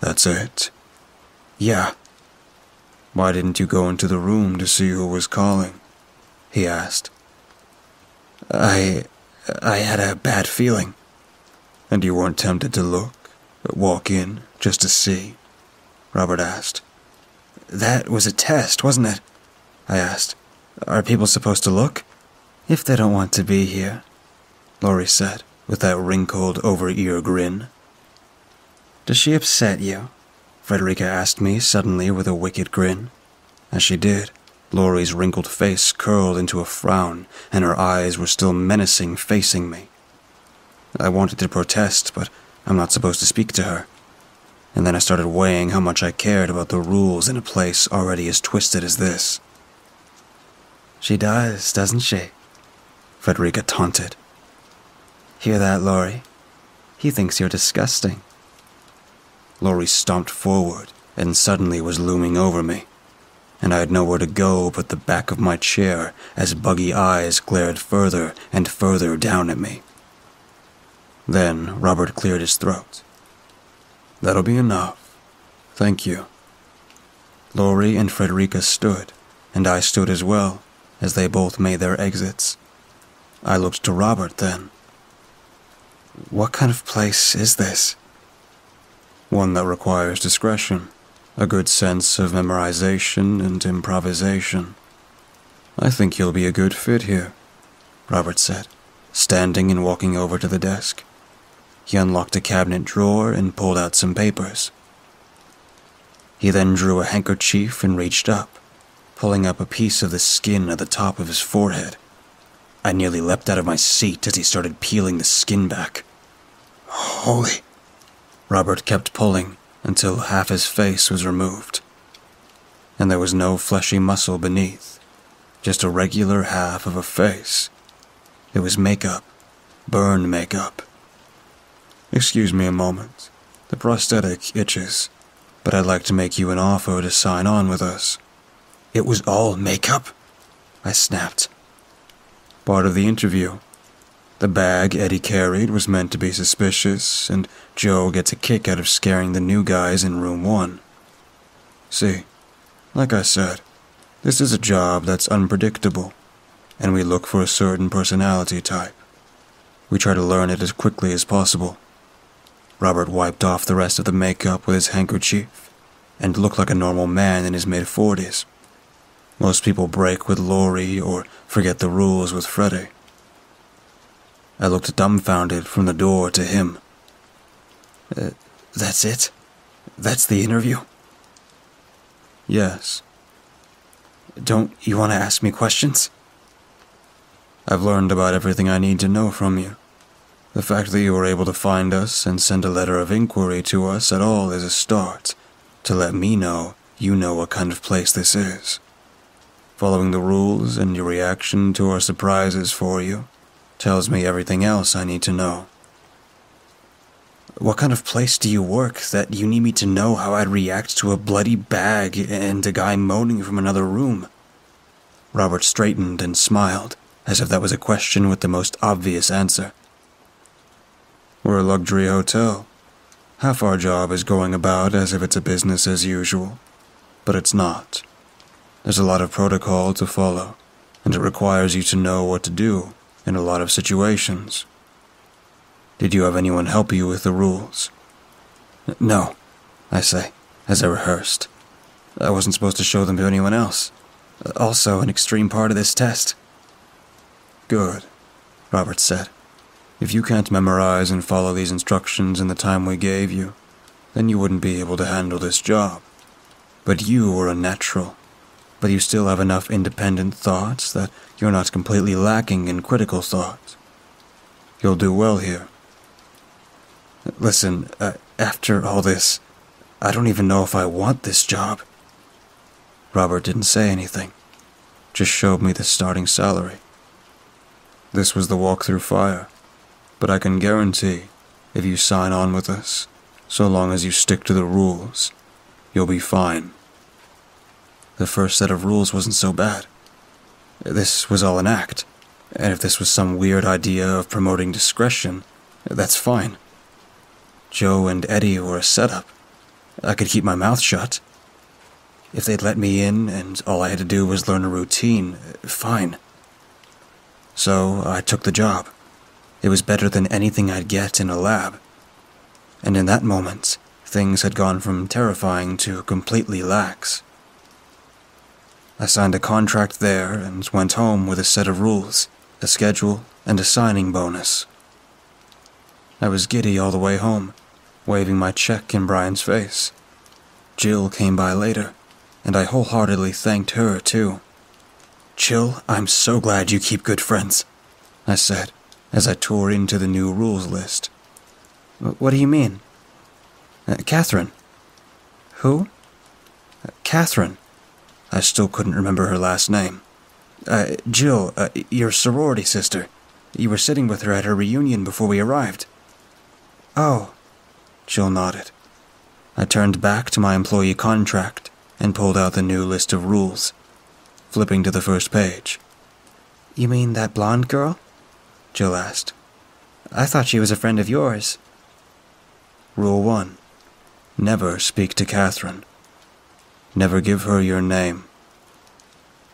That's it. Yeah. Why didn't you go into the room to see who was calling? He asked. I I had a bad feeling. And you weren't tempted to look, walk in, just to see? Robert asked. That was a test, wasn't it? I asked. Are people supposed to look? If they don't want to be here, Laurie said, with that wrinkled over ear grin. Does she upset you? Frederica asked me suddenly with a wicked grin. As she did, Laurie's wrinkled face curled into a frown, and her eyes were still menacing, facing me. I wanted to protest, but I'm not supposed to speak to her. And then I started weighing how much I cared about the rules in a place already as twisted as this. She does, doesn't she? Frederica taunted. Hear that, Laurie? He thinks you're disgusting. Laurie stomped forward and suddenly was looming over me, and I had nowhere to go but the back of my chair as buggy eyes glared further and further down at me. Then Robert cleared his throat. That'll be enough. Thank you. Laurie and Frederica stood, and I stood as well, as they both made their exits. I looked to Robert then. What kind of place is this? One that requires discretion, a good sense of memorization and improvisation. I think you'll be a good fit here, Robert said, standing and walking over to the desk. He unlocked a cabinet drawer and pulled out some papers. He then drew a handkerchief and reached up, pulling up a piece of the skin at the top of his forehead. I nearly leapt out of my seat as he started peeling the skin back. Holy. Robert kept pulling until half his face was removed. And there was no fleshy muscle beneath, just a regular half of a face. It was makeup, burned makeup. Excuse me a moment. The prosthetic itches, but I'd like to make you an offer to sign on with us. It was all makeup? I snapped. Part of the interview. The bag Eddie carried was meant to be suspicious, and Joe gets a kick out of scaring the new guys in room one. See, like I said, this is a job that's unpredictable, and we look for a certain personality type. We try to learn it as quickly as possible. Robert wiped off the rest of the makeup with his handkerchief and looked like a normal man in his mid 40s. Most people break with Laurie or forget the rules with Freddy. I looked dumbfounded from the door to him. Uh, that's it? That's the interview? Yes. Don't you want to ask me questions? I've learned about everything I need to know from you. The fact that you were able to find us and send a letter of inquiry to us at all is a start to let me know you know what kind of place this is. Following the rules and your reaction to our surprises for you tells me everything else I need to know. What kind of place do you work that you need me to know how I'd react to a bloody bag and a guy moaning from another room? Robert straightened and smiled, as if that was a question with the most obvious answer. We're a luxury hotel. Half our job is going about as if it's a business as usual, but it's not. There's a lot of protocol to follow, and it requires you to know what to do in a lot of situations. Did you have anyone help you with the rules? No, I say, as I rehearsed. I wasn't supposed to show them to anyone else. Also, an extreme part of this test. Good, Robert said. If you can't memorize and follow these instructions in the time we gave you, then you wouldn't be able to handle this job. But you were a natural. But you still have enough independent thoughts that you're not completely lacking in critical thought. You'll do well here. Listen, uh, after all this, I don't even know if I want this job. Robert didn't say anything, just showed me the starting salary. This was the walk through fire. But I can guarantee, if you sign on with us, so long as you stick to the rules, you'll be fine. The first set of rules wasn't so bad. This was all an act, and if this was some weird idea of promoting discretion, that's fine. Joe and Eddie were a setup. I could keep my mouth shut. If they'd let me in and all I had to do was learn a routine, fine. So I took the job. It was better than anything I'd get in a lab. And in that moment, things had gone from terrifying to completely lax. I signed a contract there and went home with a set of rules, a schedule, and a signing bonus. I was giddy all the way home, waving my check in Brian's face. Jill came by later, and I wholeheartedly thanked her too. Jill, I'm so glad you keep good friends, I said as I tore into the new rules list. What do you mean? Uh, Catherine. Who? Uh, Catherine. I still couldn't remember her last name. Uh, Jill, uh, your sorority sister. You were sitting with her at her reunion before we arrived. Oh. Jill nodded. I turned back to my employee contract and pulled out the new list of rules, flipping to the first page. You mean that blonde girl? Jill asked. I thought she was a friend of yours. Rule 1. Never speak to Catherine. Never give her your name.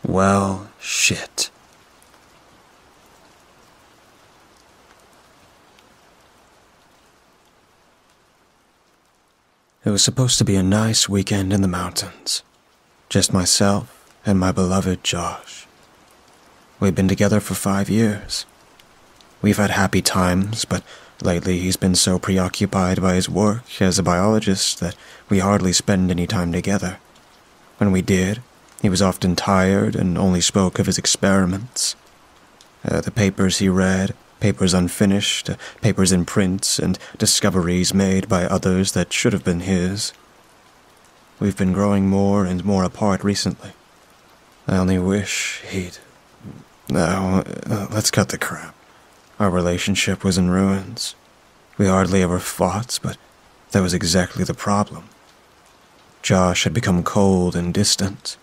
Well, shit. It was supposed to be a nice weekend in the mountains. Just myself and my beloved Josh. We've been together for five years. We've had happy times, but lately he's been so preoccupied by his work as a biologist that we hardly spend any time together. When we did, He was often tired and only spoke of his experiments. Uh, the papers he read, papers unfinished, uh, papers in print, and discoveries made by others that should have been his. We've been growing more and more apart recently. I only wish he'd. Now, uh, let's cut the crap. Our relationship was in ruins. We hardly ever fought, but that was exactly the problem. Josh had become cold and distant.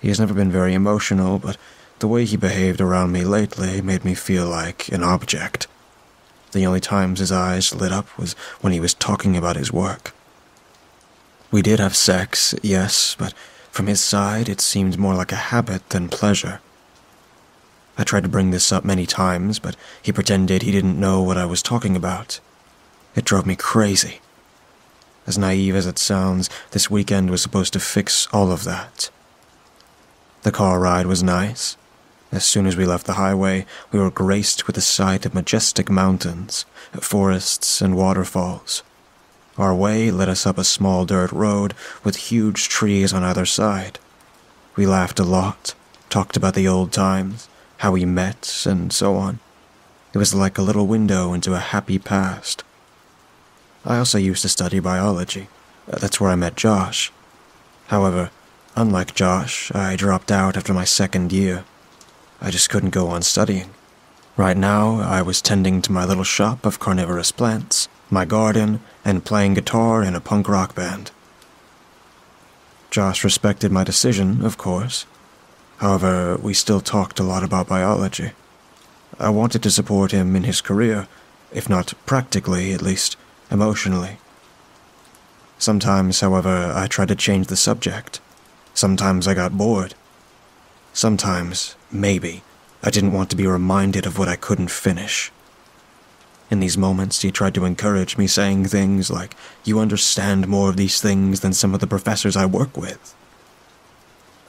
He has never been very emotional, but the way he behaved around me lately made me feel like an object. The only times his eyes lit up was when he was talking about his work. We did have sex, yes, but from his side it seemed more like a habit than pleasure. I tried to bring this up many times, but he pretended he didn't know what I was talking about. It drove me crazy. As naive as it sounds, this weekend was supposed to fix all of that. The car ride was nice. As soon as we left the highway, we were graced with the sight of majestic mountains, forests, and waterfalls. Our way led us up a small dirt road with huge trees on either side. We laughed a lot, talked about the old times, how we met, and so on. It was like a little window into a happy past. I also used to study biology. That's where I met Josh. However, Unlike Josh, I dropped out after my second year. I just couldn't go on studying. Right now, I was tending to my little shop of carnivorous plants, my garden, and playing guitar in a punk rock band. Josh respected my decision, of course. However, we still talked a lot about biology. I wanted to support him in his career, if not practically, at least emotionally. Sometimes, however, I tried to change the subject. Sometimes I got bored. Sometimes, maybe, I didn't want to be reminded of what I couldn't finish. In these moments, he tried to encourage me, saying things like, You understand more of these things than some of the professors I work with.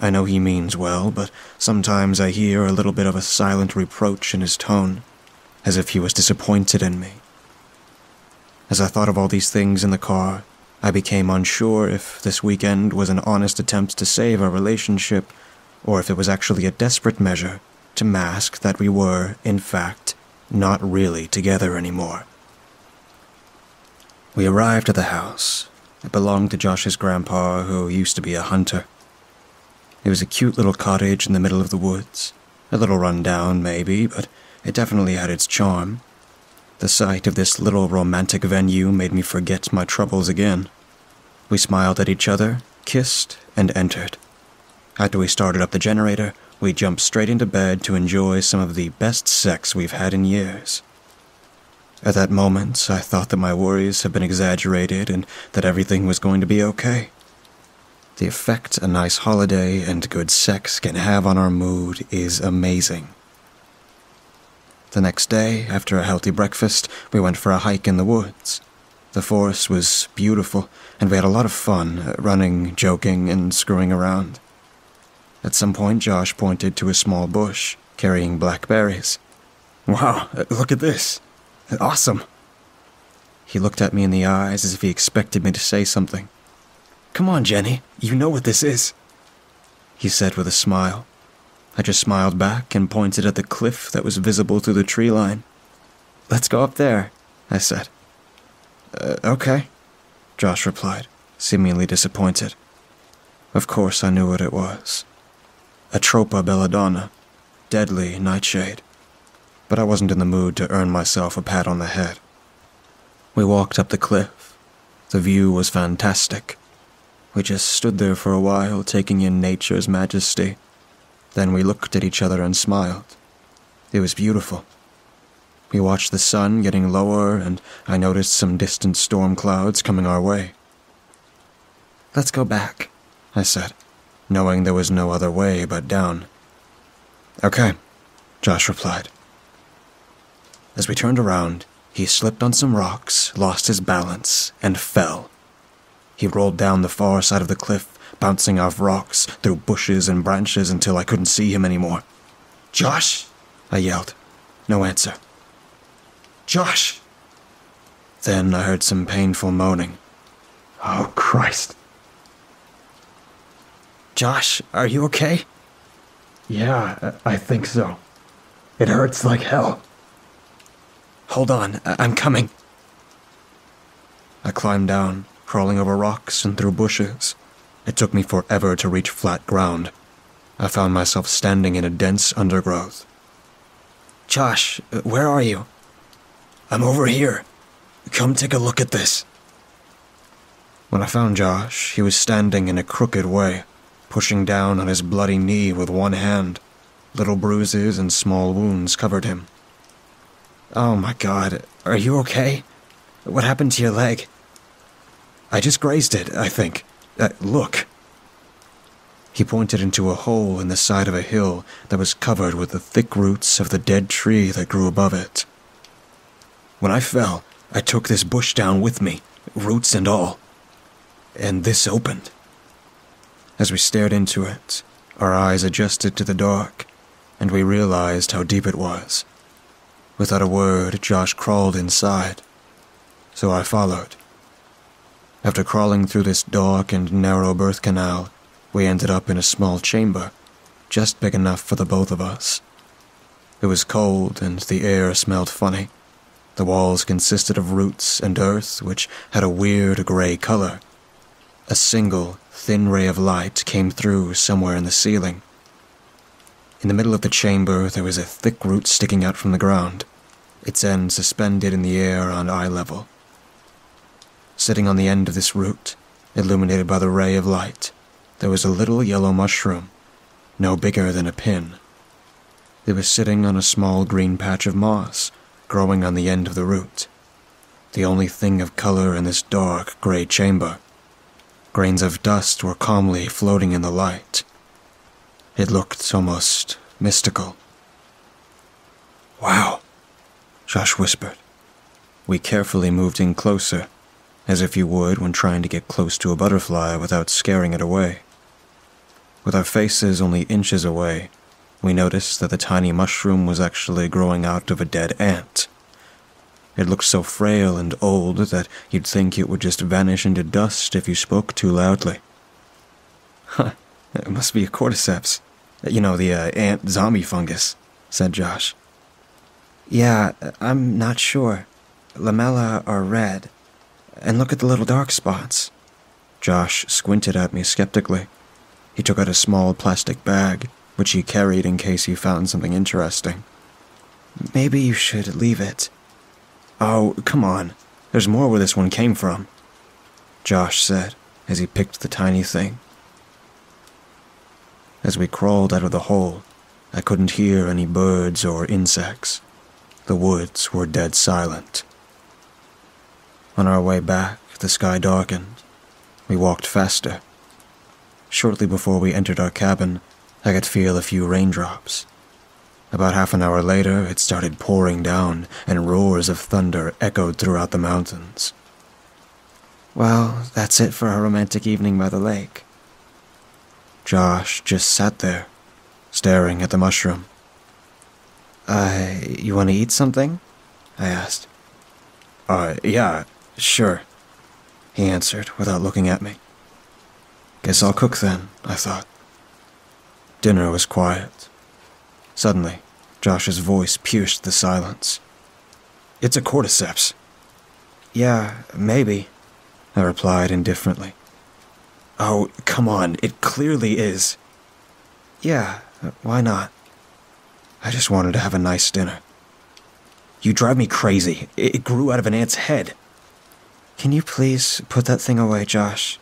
I know he means well, but sometimes I hear a little bit of a silent reproach in his tone, as if he was disappointed in me. As I thought of all these things in the car, I became unsure if this weekend was an honest attempt to save our relationship, or if it was actually a desperate measure to mask that we were, in fact, not really together anymore. We arrived at the house. It belonged to Josh's grandpa, who used to be a hunter. It was a cute little cottage in the middle of the woods. A little run down, maybe, but it definitely had its charm. The sight of this little romantic venue made me forget my troubles again. We smiled at each other, kissed, and entered. After we started up the generator, we jumped straight into bed to enjoy some of the best sex we've had in years. At that moment, I thought that my worries had been exaggerated and that everything was going to be okay. The effect a nice holiday and good sex can have on our mood is amazing. The next day, after a healthy breakfast, we went for a hike in the woods. The forest was beautiful, and we had a lot of fun, uh, running, joking, and screwing around. At some point, Josh pointed to a small bush, carrying blackberries. Wow, uh, look at this. Awesome. He looked at me in the eyes as if he expected me to say something. Come on, Jenny, you know what this is. He said with a smile. I just smiled back and pointed at the cliff that was visible through the tree line. Let's go up there, I said. Uh, okay, Josh replied, seemingly disappointed. Of course I knew what it was. Atropa belladonna, deadly nightshade. But I wasn't in the mood to earn myself a pat on the head. We walked up the cliff. The view was fantastic. We just stood there for a while, taking in nature's majesty then we looked at each other and smiled. It was beautiful. We watched the sun getting lower, and I noticed some distant storm clouds coming our way. Let's go back, I said, knowing there was no other way but down. Okay, Josh replied. As we turned around, he slipped on some rocks, lost his balance, and fell. He rolled down the far side of the cliff bouncing off rocks, through bushes and branches until I couldn't see him anymore. Josh! I yelled. No answer. Josh! Then I heard some painful moaning. Oh, Christ. Josh, are you okay? Yeah, I think so. It hurts like hell. Hold on, I- I'm coming. I climbed down, crawling over rocks and through bushes. It took me forever to reach flat ground. I found myself standing in a dense undergrowth. Josh, where are you? I'm over here. Come take a look at this. When I found Josh, he was standing in a crooked way, pushing down on his bloody knee with one hand. Little bruises and small wounds covered him. Oh my god, are you okay? What happened to your leg? I just grazed it, I think. Uh, look. He pointed into a hole in the side of a hill that was covered with the thick roots of the dead tree that grew above it. When I fell, I took this bush down with me, roots and all. And this opened. As we stared into it, our eyes adjusted to the dark, and we realized how deep it was. Without a word, Josh crawled inside. So I followed. After crawling through this dark and narrow birth canal, we ended up in a small chamber, just big enough for the both of us. It was cold and the air smelled funny. The walls consisted of roots and earth, which had a weird gray color. A single, thin ray of light came through somewhere in the ceiling. In the middle of the chamber, there was a thick root sticking out from the ground, its end suspended in the air on eye level. Sitting on the end of this root, illuminated by the ray of light, there was a little yellow mushroom, no bigger than a pin. It was sitting on a small green patch of moss, growing on the end of the root. The only thing of color in this dark gray chamber. Grains of dust were calmly floating in the light. It looked almost mystical. Wow, Josh whispered. We carefully moved in closer, as if you would when trying to get close to a butterfly without scaring it away. With our faces only inches away, we noticed that the tiny mushroom was actually growing out of a dead ant. It looked so frail and old that you'd think it would just vanish into dust if you spoke too loudly. Huh, it must be a cordyceps. You know, the uh, ant zombie fungus, said Josh. Yeah, I'm not sure. Lamella are red. And look at the little dark spots. Josh squinted at me skeptically. He took out a small plastic bag, which he carried in case he found something interesting. Maybe you should leave it. Oh, come on. There's more where this one came from, Josh said as he picked the tiny thing. As we crawled out of the hole, I couldn't hear any birds or insects. The woods were dead silent. On our way back, the sky darkened. We walked faster. Shortly before we entered our cabin, I could feel a few raindrops. About half an hour later, it started pouring down, and roars of thunder echoed throughout the mountains. Well, that's it for our romantic evening by the lake. Josh just sat there, staring at the mushroom. Uh, you want to eat something? I asked. Uh, yeah, sure, he answered without looking at me. Guess I'll cook then, I thought. Dinner was quiet. Suddenly, Josh's voice pierced the silence. It's a cordyceps. Yeah, maybe, I replied indifferently. Oh, come on, it clearly is. Yeah, why not? I just wanted to have a nice dinner. You drive me crazy. It grew out of an ant's head. Can you please put that thing away, Josh?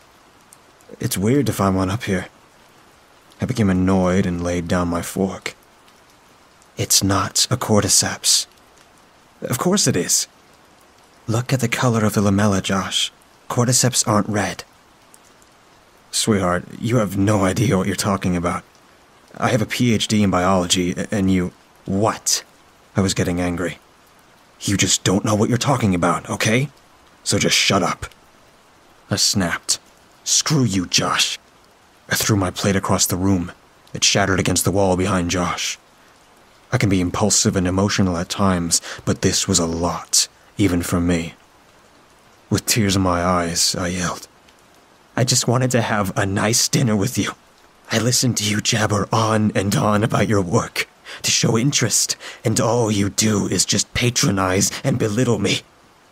It's weird to find one up here. I became annoyed and laid down my fork. It's not a cordyceps. Of course it is. Look at the color of the lamella, Josh. Cordyceps aren't red. Sweetheart, you have no idea what you're talking about. I have a PhD in biology, and you. What? I was getting angry. You just don't know what you're talking about, okay? So just shut up. I snapped. Screw you, Josh. I threw my plate across the room. It shattered against the wall behind Josh. I can be impulsive and emotional at times, but this was a lot, even for me. With tears in my eyes, I yelled, I just wanted to have a nice dinner with you. I listened to you jabber on and on about your work, to show interest, and all you do is just patronize and belittle me.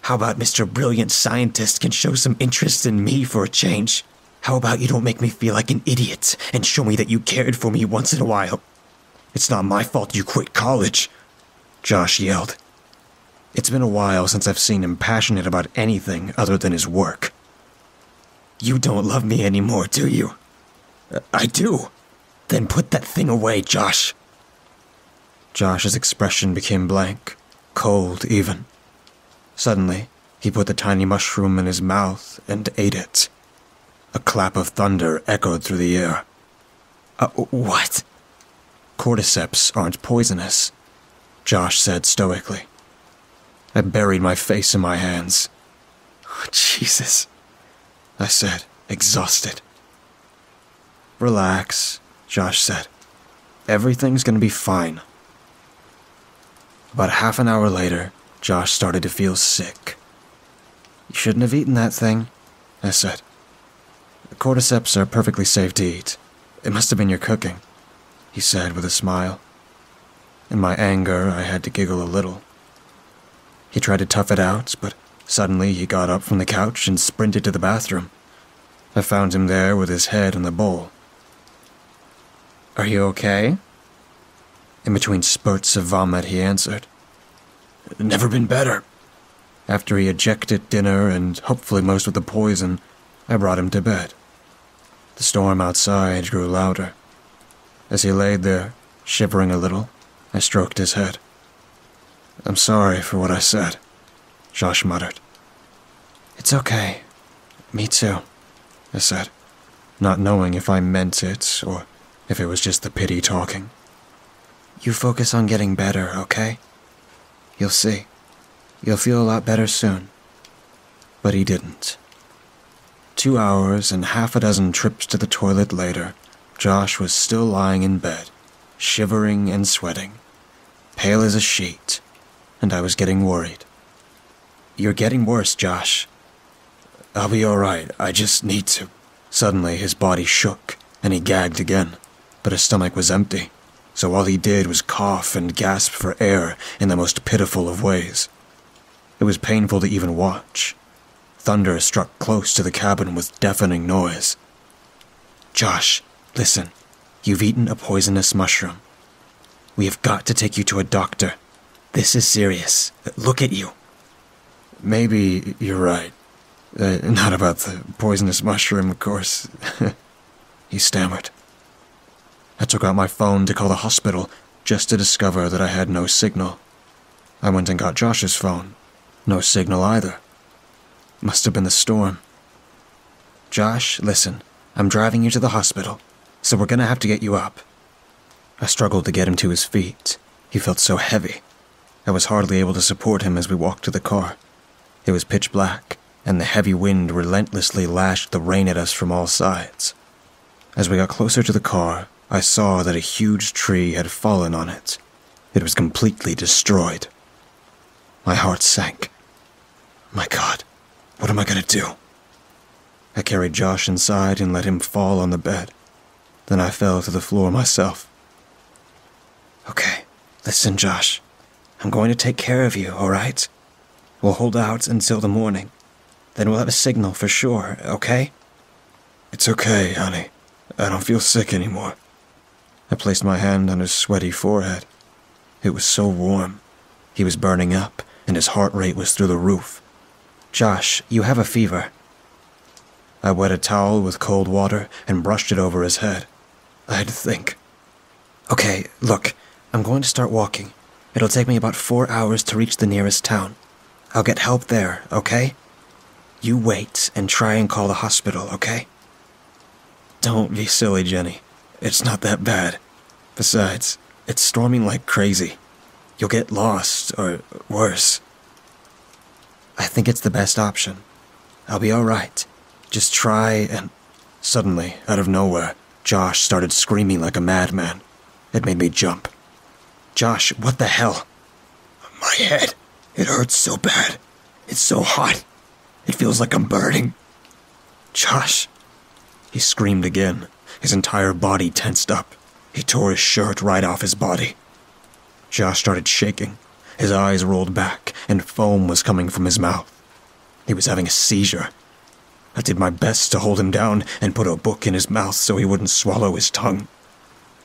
How about Mr. Brilliant Scientist can show some interest in me for a change? How about you don't make me feel like an idiot and show me that you cared for me once in a while? It's not my fault you quit college, Josh yelled. It's been a while since I've seen him passionate about anything other than his work. You don't love me anymore, do you? I do. Then put that thing away, Josh. Josh's expression became blank, cold even. Suddenly, he put the tiny mushroom in his mouth and ate it. A clap of thunder echoed through the air. Uh, what? Cordyceps aren't poisonous, Josh said stoically. I buried my face in my hands. Oh, Jesus, I said, exhausted. Relax, Josh said. Everything's gonna be fine. About half an hour later, Josh started to feel sick. You shouldn't have eaten that thing, I said. The cordyceps are perfectly safe to eat. It must have been your cooking, he said with a smile. In my anger, I had to giggle a little. He tried to tough it out, but suddenly he got up from the couch and sprinted to the bathroom. I found him there with his head in the bowl. Are you okay? In between spurts of vomit, he answered. Never been better. After he ejected dinner and hopefully most of the poison, I brought him to bed. The storm outside grew louder. As he laid there, shivering a little, I stroked his head. I'm sorry for what I said, Josh muttered. It's okay. Me too, I said, not knowing if I meant it or if it was just the pity talking. You focus on getting better, okay? You'll see. You'll feel a lot better soon. But he didn't. Two hours and half a dozen trips to the toilet later, Josh was still lying in bed, shivering and sweating, pale as a sheet, and I was getting worried. You're getting worse, Josh. I'll be alright, I just need to. Suddenly, his body shook, and he gagged again, but his stomach was empty, so all he did was cough and gasp for air in the most pitiful of ways. It was painful to even watch. Thunder struck close to the cabin with deafening noise. Josh, listen. You've eaten a poisonous mushroom. We have got to take you to a doctor. This is serious. Look at you. Maybe you're right. Uh, not about the poisonous mushroom, of course. <laughs> he stammered. I took out my phone to call the hospital just to discover that I had no signal. I went and got Josh's phone. No signal either. Must have been the storm. Josh, listen. I'm driving you to the hospital, so we're gonna have to get you up. I struggled to get him to his feet. He felt so heavy. I was hardly able to support him as we walked to the car. It was pitch black, and the heavy wind relentlessly lashed the rain at us from all sides. As we got closer to the car, I saw that a huge tree had fallen on it. It was completely destroyed. My heart sank. My God, what am I going to do? I carried Josh inside and let him fall on the bed. Then I fell to the floor myself. Okay, listen, Josh. I'm going to take care of you, all right? We'll hold out until the morning. Then we'll have a signal for sure, okay? It's okay, honey. I don't feel sick anymore. I placed my hand on his sweaty forehead. It was so warm. He was burning up, and his heart rate was through the roof. Josh, you have a fever. I wet a towel with cold water and brushed it over his head. I had to think. Okay, look, I'm going to start walking. It'll take me about four hours to reach the nearest town. I'll get help there, okay? You wait and try and call the hospital, okay? Don't be silly, Jenny. It's not that bad. Besides, it's storming like crazy. You'll get lost, or worse. I think it's the best option. I'll be alright. Just try and. Suddenly, out of nowhere, Josh started screaming like a madman. It made me jump. Josh, what the hell? My head. It hurts so bad. It's so hot. It feels like I'm burning. Josh. He screamed again, his entire body tensed up. He tore his shirt right off his body. Josh started shaking. His eyes rolled back, and foam was coming from his mouth. He was having a seizure. I did my best to hold him down and put a book in his mouth so he wouldn't swallow his tongue.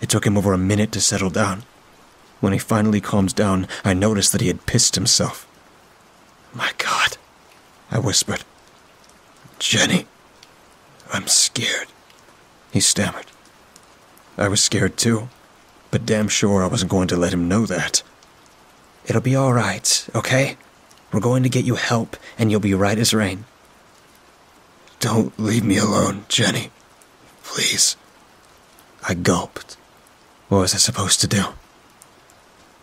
It took him over a minute to settle down. When he finally calmed down, I noticed that he had pissed himself. My God, I whispered. Jenny, I'm scared, he stammered. I was scared too, but damn sure I wasn't going to let him know that. It'll be all right, okay? We're going to get you help, and you'll be right as rain. Don't leave me alone, Jenny. Please. I gulped. What was I supposed to do?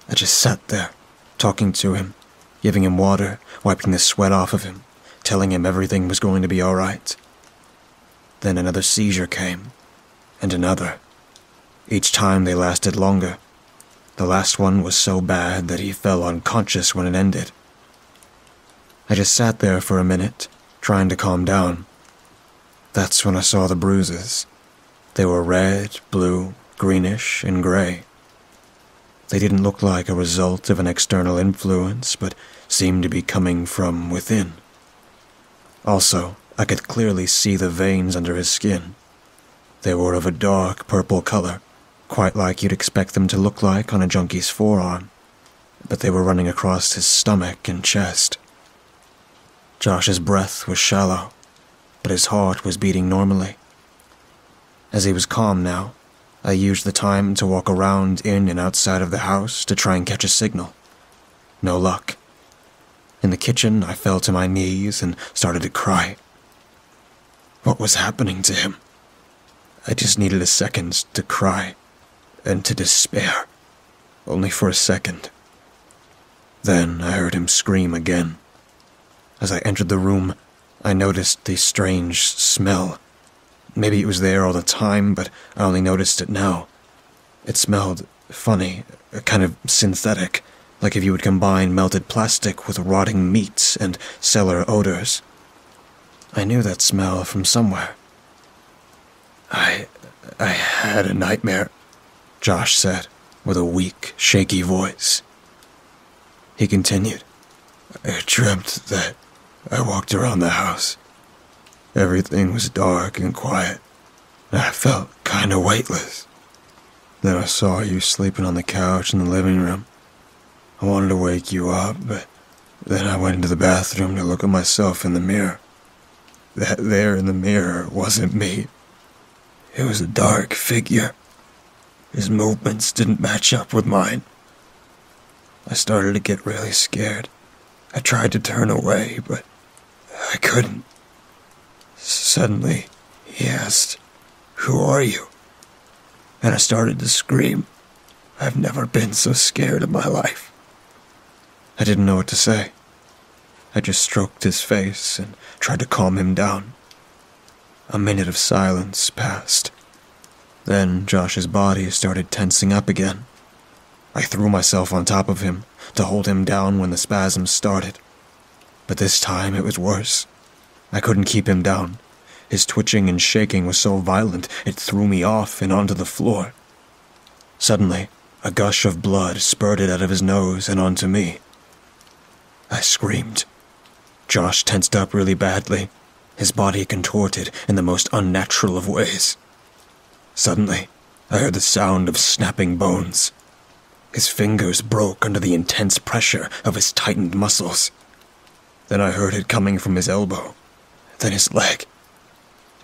I just sat there, talking to him, giving him water, wiping the sweat off of him, telling him everything was going to be all right. Then another seizure came, and another. Each time they lasted longer. The last one was so bad that he fell unconscious when it ended. I just sat there for a minute, trying to calm down. That's when I saw the bruises. They were red, blue, greenish, and gray. They didn't look like a result of an external influence, but seemed to be coming from within. Also, I could clearly see the veins under his skin. They were of a dark purple color, quite like you'd expect them to look like on a junkie's forearm, but they were running across his stomach and chest. Josh's breath was shallow, but his heart was beating normally. As he was calm now, I used the time to walk around in and outside of the house to try and catch a signal. No luck. In the kitchen, I fell to my knees and started to cry. What was happening to him? I just needed a second to cry and to despair. Only for a second. Then I heard him scream again. As I entered the room, I noticed the strange smell. Maybe it was there all the time, but I only noticed it now. It smelled funny, kind of synthetic, like if you would combine melted plastic with rotting meat and cellar odors. I knew that smell from somewhere. I. I had a nightmare, Josh said, with a weak, shaky voice. He continued, I dreamt that I walked around the house. Everything was dark and quiet, and I felt kinda weightless. Then I saw you sleeping on the couch in the living room. I wanted to wake you up, but then I went into the bathroom to look at myself in the mirror. That there in the mirror wasn't me. It was a dark figure. His movements didn't match up with mine. I started to get really scared. I tried to turn away, but I couldn't. Suddenly, he asked, Who are you? And I started to scream. I've never been so scared in my life. I didn't know what to say. I just stroked his face and tried to calm him down. A minute of silence passed. Then Josh's body started tensing up again. I threw myself on top of him to hold him down when the spasms started. But this time it was worse. I couldn't keep him down. His twitching and shaking was so violent it threw me off and onto the floor. Suddenly, a gush of blood spurted out of his nose and onto me. I screamed. Josh tensed up really badly, his body contorted in the most unnatural of ways. Suddenly, I heard the sound of snapping bones. His fingers broke under the intense pressure of his tightened muscles. Then I heard it coming from his elbow, then his leg.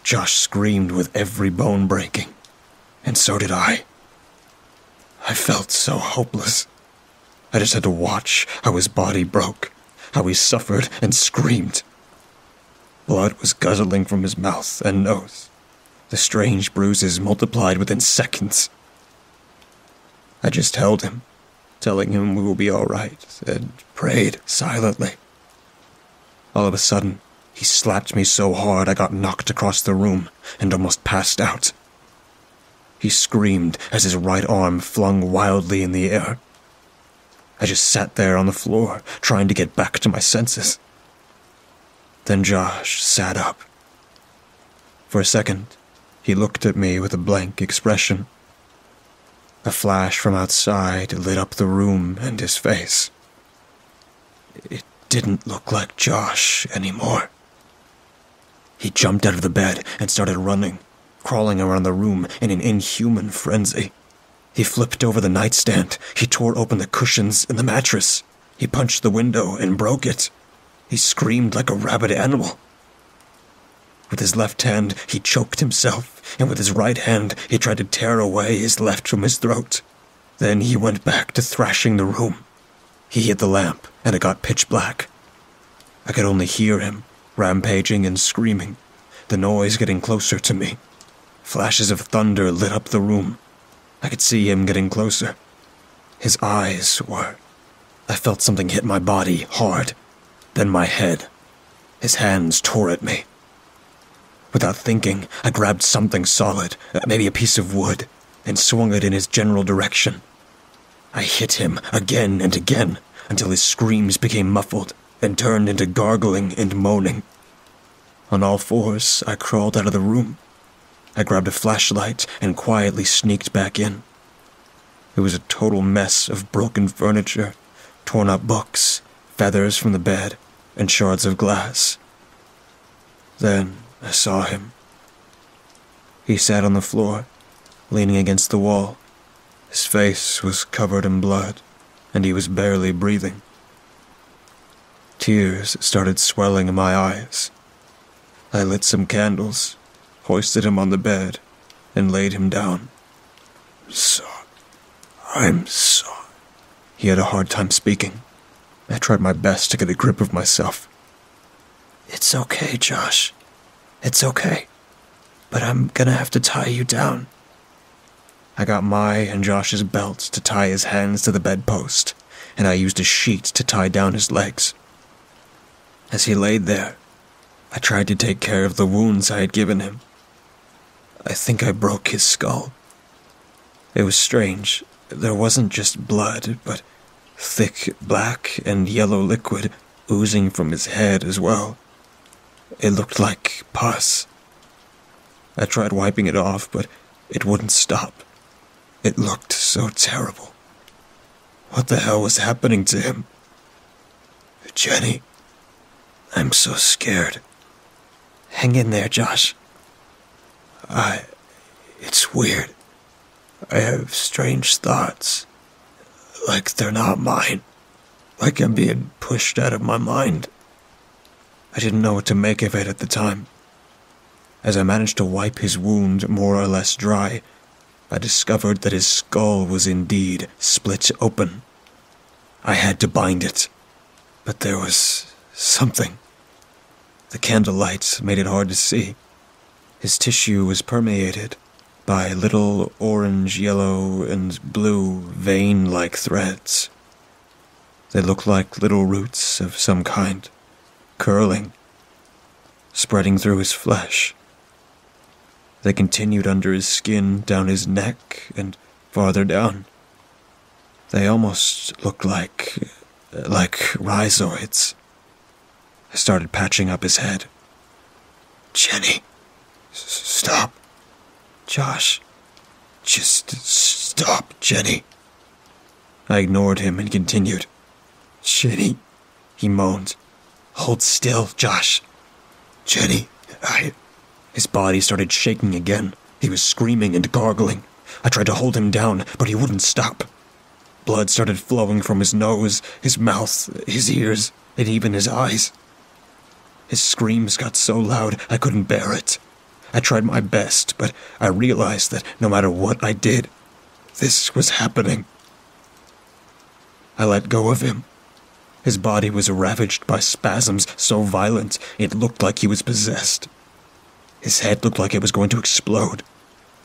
Josh screamed with every bone breaking, and so did I. I felt so hopeless. I just had to watch how his body broke, how he suffered and screamed. Blood was guzzling from his mouth and nose. The strange bruises multiplied within seconds. I just held him, telling him we will be all right, and prayed silently. All of a sudden, he slapped me so hard I got knocked across the room and almost passed out. He screamed as his right arm flung wildly in the air. I just sat there on the floor, trying to get back to my senses. Then Josh sat up. For a second, He looked at me with a blank expression. A flash from outside lit up the room and his face. It didn't look like Josh anymore. He jumped out of the bed and started running, crawling around the room in an inhuman frenzy. He flipped over the nightstand. He tore open the cushions and the mattress. He punched the window and broke it. He screamed like a rabid animal. With his left hand, he choked himself, and with his right hand, he tried to tear away his left from his throat. Then he went back to thrashing the room. He hit the lamp, and it got pitch black. I could only hear him, rampaging and screaming, the noise getting closer to me. Flashes of thunder lit up the room. I could see him getting closer. His eyes were. I felt something hit my body hard, then my head. His hands tore at me. Without thinking, I grabbed something solid, maybe a piece of wood, and swung it in his general direction. I hit him again and again until his screams became muffled and turned into gargling and moaning. On all fours, I crawled out of the room. I grabbed a flashlight and quietly sneaked back in. It was a total mess of broken furniture, torn up books, feathers from the bed, and shards of glass. Then I saw him. He sat on the floor, leaning against the wall. His face was covered in blood, and he was barely breathing. Tears started swelling in my eyes. I lit some candles, hoisted him on the bed, and laid him down. So, I'm sorry. He had a hard time speaking. I tried my best to get a grip of myself. It's okay, Josh. It's okay. But I'm gonna have to tie you down. I got my and Josh's belts to tie his hands to the bedpost, and I used a sheet to tie down his legs. As he laid there, I tried to take care of the wounds I had given him. I think I broke his skull. It was strange. There wasn't just blood, but thick black and yellow liquid oozing from his head as well. It looked like pus. I tried wiping it off, but it wouldn't stop. It looked so terrible. What the hell was happening to him? Jenny, I'm so scared. Hang in there, Josh. I. It's weird. I have strange thoughts. Like they're not mine. Like I'm being pushed out of my mind. I didn't know what to make of it at the time. As I managed to wipe his wound more or less dry, I discovered that his skull was indeed split open. I had to bind it, but there was something. The candlelight made it hard to see. His tissue was permeated by little orange, yellow, and blue vein like threads. They looked like little roots of some kind curling, spreading through his flesh. They continued under his skin, down his neck, and farther down. They almost looked like. like rhizoids. I started patching up his head. Jenny, stop. Josh, just stop, Jenny. I ignored him and continued. Jenny, he moaned. Hold still, Josh. Jenny, I. His body started shaking again. He was screaming and gargling. I tried to hold him down, but he wouldn't stop. Blood started flowing from his nose, his mouth, his ears, and even his eyes. His screams got so loud I couldn't bear it. I tried my best, but I realized that no matter what I did, this was happening. I let go of him his body was ravaged by spasms so violent it looked like he was possessed. His head looked like it was going to explode.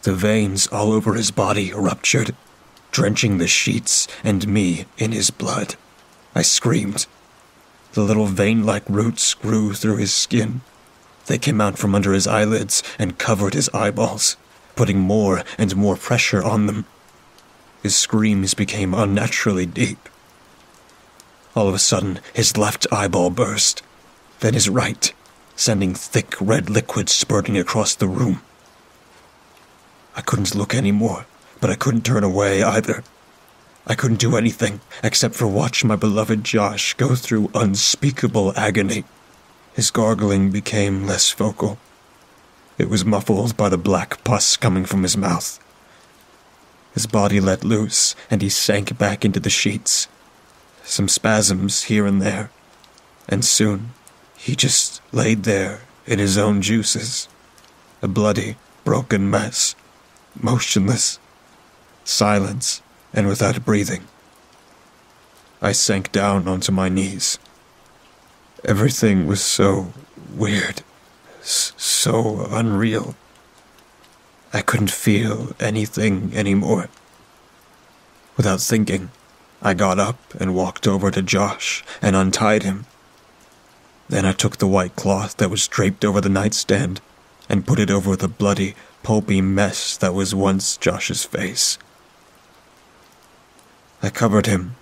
The veins all over his body ruptured, drenching the sheets and me in his blood. I screamed. The little vein like roots grew through his skin. They came out from under his eyelids and covered his eyeballs, putting more and more pressure on them. His screams became unnaturally deep. All of a sudden, his left eyeball burst, then his right, sending thick red liquid spurting across the room. I couldn't look anymore, but I couldn't turn away either. I couldn't do anything except for watch my beloved Josh go through unspeakable agony. His gargling became less vocal. It was muffled by the black pus coming from his mouth. His body let loose, and he sank back into the sheets. Some spasms here and there, and soon he just laid there in his own juices, a bloody, broken mess, motionless, silence, and without breathing. I sank down onto my knees. Everything was so weird, so unreal. I couldn't feel anything anymore. Without thinking, I got up and walked over to Josh and untied him. Then I took the white cloth that was draped over the nightstand and put it over the bloody, pulpy mess that was once Josh's face. I covered him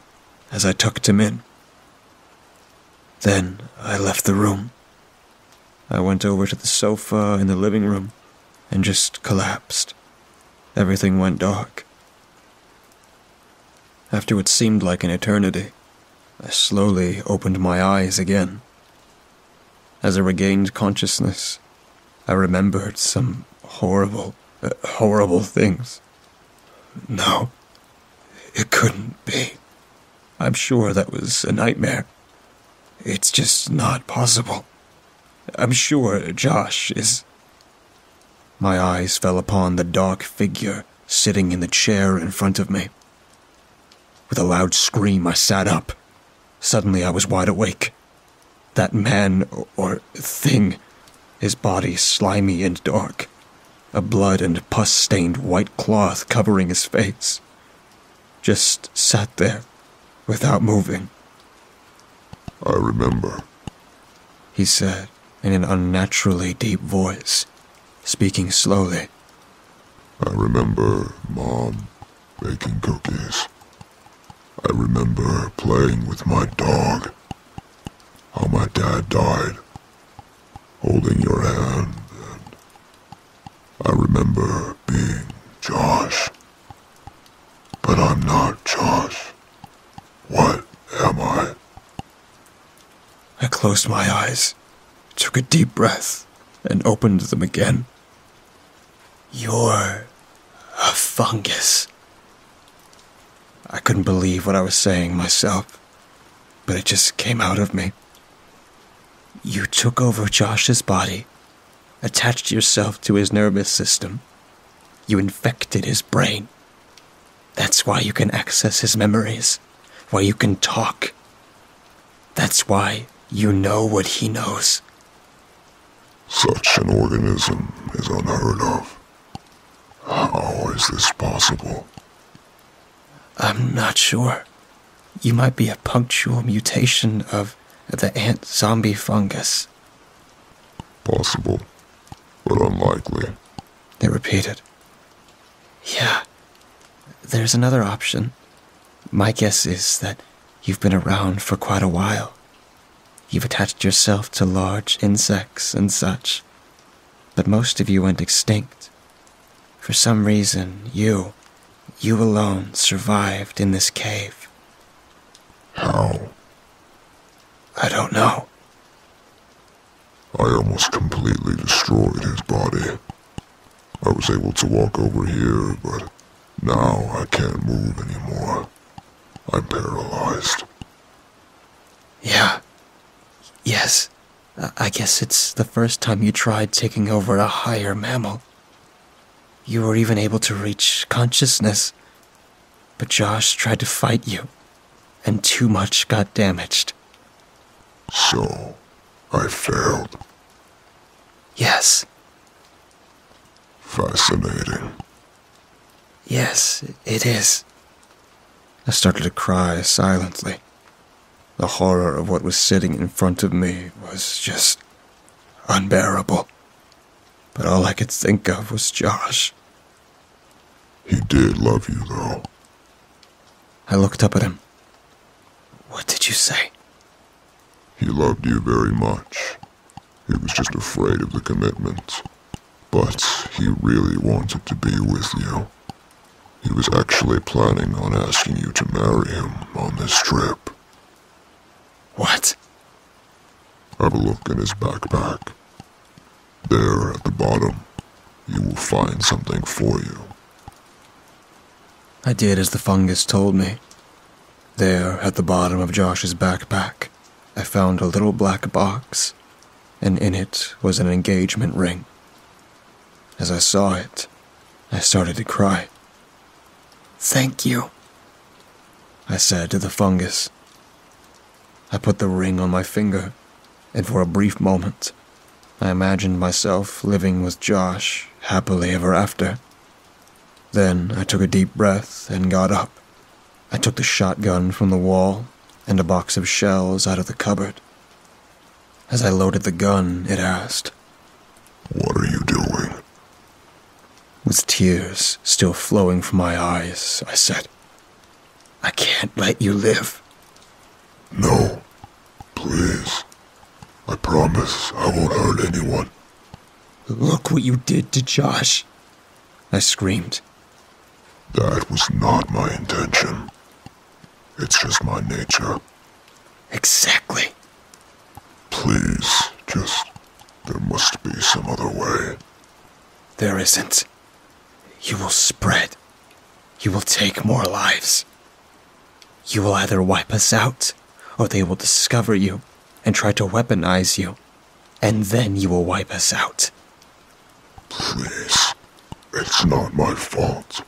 as I tucked him in. Then I left the room. I went over to the sofa in the living room and just collapsed. Everything went dark. After what seemed like an eternity, I slowly opened my eyes again. As I regained consciousness, I remembered some horrible, uh, horrible things. No, it couldn't be. I'm sure that was a nightmare. It's just not possible. I'm sure Josh is. My eyes fell upon the dark figure sitting in the chair in front of me. With a loud scream, I sat up. Suddenly, I was wide awake. That man or thing, his body slimy and dark, a blood and pus stained white cloth covering his face, just sat there without moving. I remember. He said in an unnaturally deep voice, speaking slowly. I remember Mom baking cookies. I remember playing with my dog. How my dad died. Holding your hand and I remember being Josh. But I'm not Josh. What am I? I closed my eyes, took a deep breath, and opened them again. You're a fungus. I couldn't believe what I was saying myself, but it just came out of me. You took over Josh's body, attached yourself to his nervous system. You infected his brain. That's why you can access his memories, why you can talk. That's why you know what he knows. Such an organism is unheard of. How is this possible? I'm not sure. You might be a punctual mutation of the ant zombie fungus, Possible, but unlikely. they repeated. Yeah, there's another option. My guess is that you've been around for quite a while. You've attached yourself to large insects and such. But most of you went extinct. For some reason, you, you alone survived in this cave. How? I don't know. I almost completely destroyed his body. I was able to walk over here, but now I can't move anymore. I'm paralyzed. Yeah. Yes. I- I guess it's the first time you tried taking over a higher mammal. You were even able to reach consciousness. But Josh tried to fight you, and too much got damaged. So, I failed. Yes, Fascinating. yes, it is. I started to cry silently. The horror of what was sitting in front of me was just unbearable. But all I could think of was Josh. He did love you, though. I looked up at him. What did you say? He loved you very much. He was just afraid of the commitment. But he really wanted to be with you. He was actually planning on asking you to marry him on this trip. What? Have a look in his backpack. There at the bottom, you will find something for you. I did as the fungus told me. There, at the bottom of Josh's backpack, I found a little black box, and in it was an engagement ring. As I saw it, I started to cry. Thank you, I said to the fungus. I put the ring on my finger, and for a brief moment, I imagined myself living with Josh happily ever after. Then I took a deep breath and got up. I took the shotgun from the wall and a box of shells out of the cupboard. As I loaded the gun, it asked, What are you doing? With tears still flowing from my eyes, I said, I can't let you live. No, please. I promise I won't hurt anyone. Look what you did to Josh. I screamed. That was not my intention. It's just my nature. Exactly. Please, just. There must be some other way. There isn't. You will spread. You will take more lives. You will either wipe us out, or they will discover you and try to weaponize you, and then you will wipe us out. Please. It's not my fault.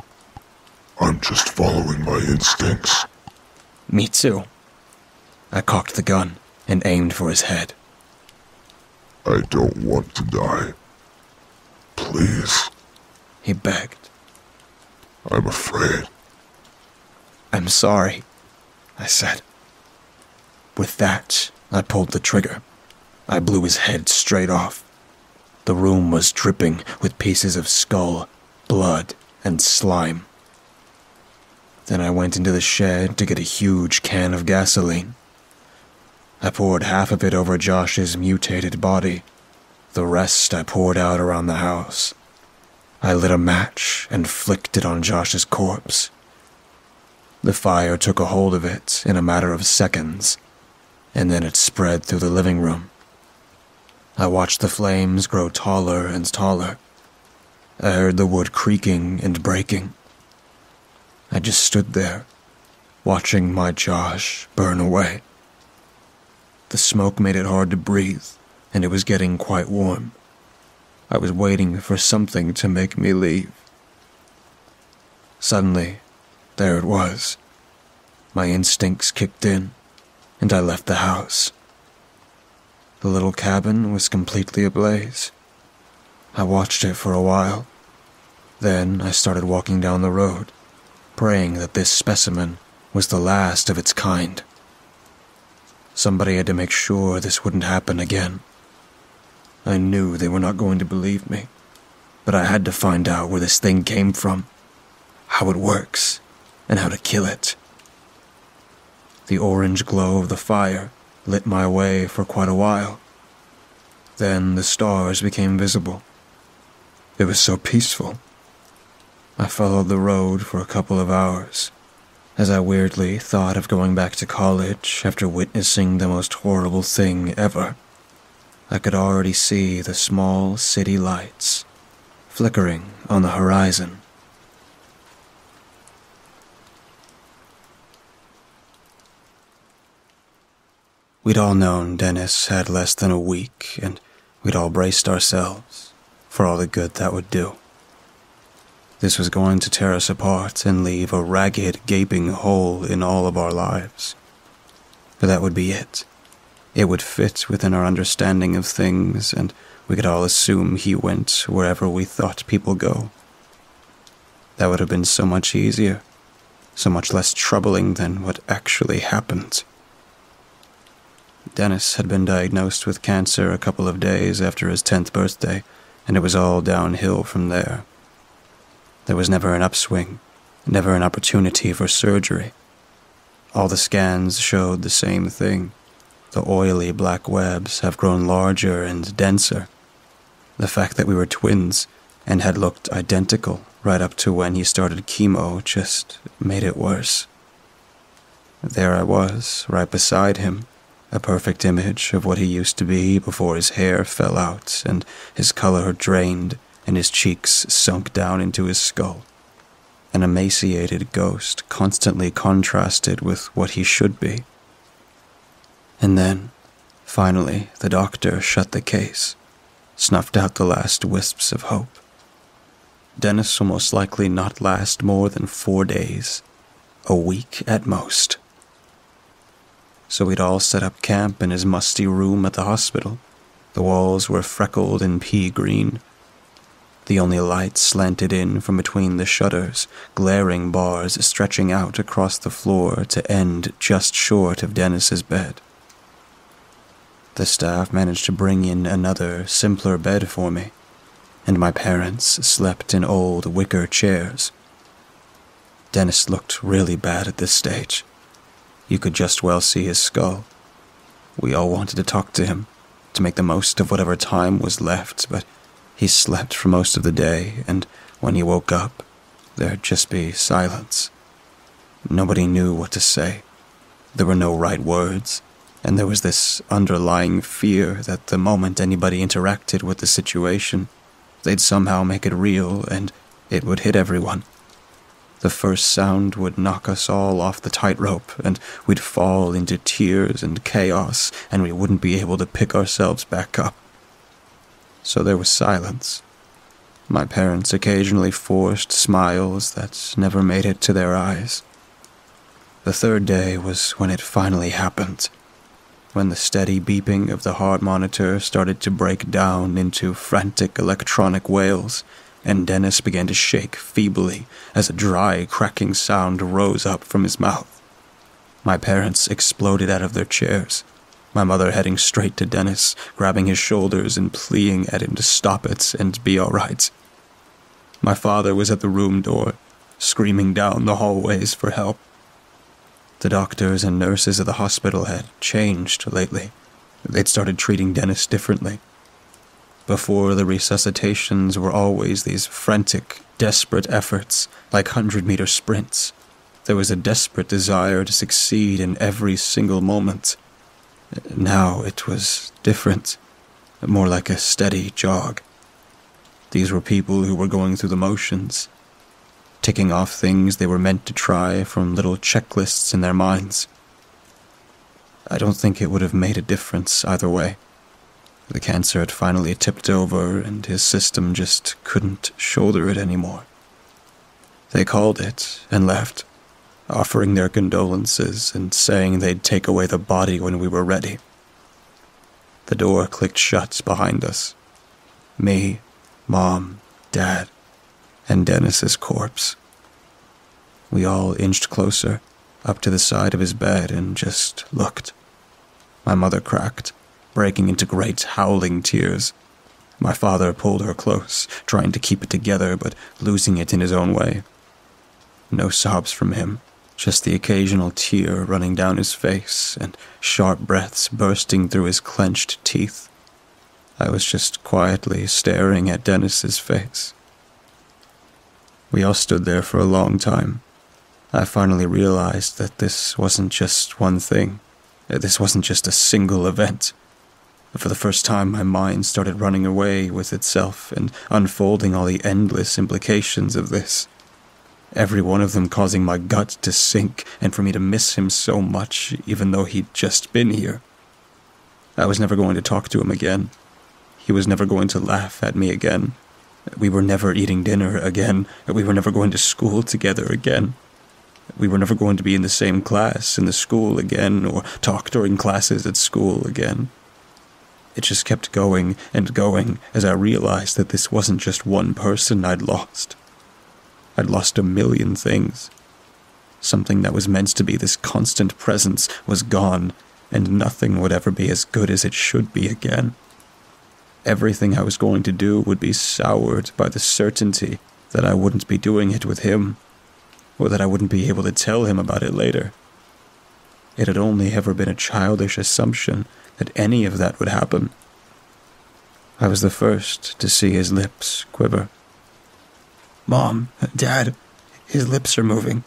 I'm just following my instincts. Me too. I cocked the gun and aimed for his head. I don't want to die. Please. He begged. I'm afraid. I'm sorry, I said. With that, I pulled the trigger. I blew his head straight off. The room was dripping with pieces of skull, blood, and slime. Then I went into the shed to get a huge can of gasoline. I poured half of it over Josh's mutated body. The rest I poured out around the house. I lit a match and flicked it on Josh's corpse. The fire took a hold of it in a matter of seconds, and then it spread through the living room. I watched the flames grow taller and taller. I heard the wood creaking and breaking. I just stood there, watching my Josh burn away. The smoke made it hard to breathe, and it was getting quite warm. I was waiting for something to make me leave. Suddenly, there it was. My instincts kicked in, and I left the house. The little cabin was completely ablaze. I watched it for a while. Then I started walking down the road, praying that this specimen was the last of its kind. Somebody had to make sure this wouldn't happen again. I knew they were not going to believe me, but I had to find out where this thing came from, how it works, and how to kill it. The orange glow of the fire lit my way for quite a while. Then the stars became visible. It was so peaceful. I followed the road for a couple of hours, as I weirdly thought of going back to college after witnessing the most horrible thing ever. I could already see the small city lights flickering on the horizon. We'd all known Dennis had less than a week, and we'd all braced ourselves for all the good that would do. This was going to tear us apart and leave a ragged, gaping hole in all of our lives. But that would be it. It would fit within our understanding of things, and we could all assume he went wherever we thought people go. That would have been so much easier, so much less troubling than what actually happened. Dennis had been diagnosed with cancer a couple of days after his 10th birthday, and it was all downhill from there. There was never an upswing, never an opportunity for surgery. All the scans showed the same thing. The oily black webs have grown larger and denser. The fact that we were twins and had looked identical right up to when he started chemo just made it worse. There I was, right beside him, a perfect image of what he used to be before his hair fell out and his color drained and his cheeks sunk down into his skull. An emaciated ghost constantly contrasted with what he should be. And then, finally, the doctor shut the case, snuffed out the last wisps of hope. Dennis will most likely not last more than four days, a week at most. So we'd all set up camp in his musty room at the hospital. The walls were freckled and pea green. The only light slanted in from between the shutters, glaring bars stretching out across the floor to end just short of Dennis's bed. The staff managed to bring in another, simpler bed for me and my parents slept in old wicker chairs. Dennis looked really bad at this stage. You could just well see his skull. We all wanted to talk to him, to make the most of whatever time was left, but he slept for most of the day, and when he woke up, there'd just be silence. Nobody knew what to say. There were no right words, and there was this underlying fear that the moment anybody interacted with the situation, They'd somehow make it real, and it would hit everyone. The first sound would knock us all off the tightrope, and we'd fall into tears and chaos, and we wouldn't be able to pick ourselves back up. So there was silence. My parents occasionally forced smiles that never made it to their eyes. The third day was when it finally happened when the steady beeping of the heart monitor started to break down into frantic electronic wails, and Dennis began to shake feebly as a dry, cracking sound rose up from his mouth. My parents exploded out of their chairs, my mother heading straight to Dennis, grabbing his shoulders and pleading at him to stop it and be all right. My father was at the room door, screaming down the hallways for help. The doctors and nurses at the hospital had changed lately. They'd started treating Dennis differently. Before, the resuscitations were always these frantic, desperate efforts, like hundred meter sprints. There was a desperate desire to succeed in every single moment. Now it was different, more like a steady jog. These were people who were going through the motions, ticking off things they were meant to try from little checklists in their minds. I don't think it would have made a difference either way. The cancer had finally tipped over, and his system just couldn't shoulder it anymore. They called it and left, offering their condolences and saying they'd take away the body when we were ready. The door clicked shut behind us. Me, Mom, Dad, and Dennis's corpse. We all inched closer, up to the side of his bed, and just looked. My mother cracked, breaking into great howling tears. My father pulled her close, trying to keep it together, but losing it in his own way. No sobs from him, just the occasional tear running down his face and sharp breaths bursting through his clenched teeth. I was just quietly staring at Dennis's face. We all stood there for a long time. I finally realized that this wasn't just one thing. That this wasn't just a single event. For the first time, my mind started running away with itself and unfolding all the endless implications of this. Every one of them causing my gut to sink and for me to miss him so much, even though he'd just been here. I was never going to talk to him again. He was never going to laugh at me again. We were never eating dinner again. We were never going to school together again. We were never going to be in the same class in the school again or talk during classes at school again. It just kept going and going as I realized that this wasn't just one person I'd lost. I'd lost a million things. Something that was meant to be this constant presence was gone, and nothing would ever be as good as it should be again. Everything I was going to do would be soured by the certainty that I wouldn't be doing it with him, or that I wouldn't be able to tell him about it later. It had only ever been a childish assumption that any of that would happen. I was the first to see his lips quiver. Mom, Dad, his lips are moving.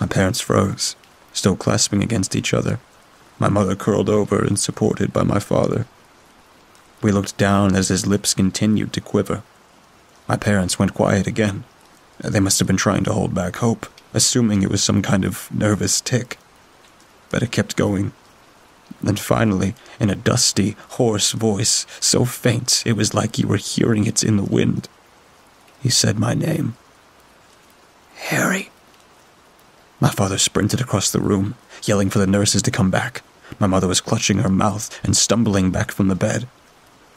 My parents froze, still clasping against each other, my mother curled over and supported by my father. We looked down as his lips continued to quiver. My parents went quiet again. They must have been trying to hold back hope, assuming it was some kind of nervous tic. But it kept going. And finally, in a dusty, hoarse voice, so faint it was like you were hearing it in the wind, he said my name. Harry. My father sprinted across the room, yelling for the nurses to come back. My mother was clutching her mouth and stumbling back from the bed.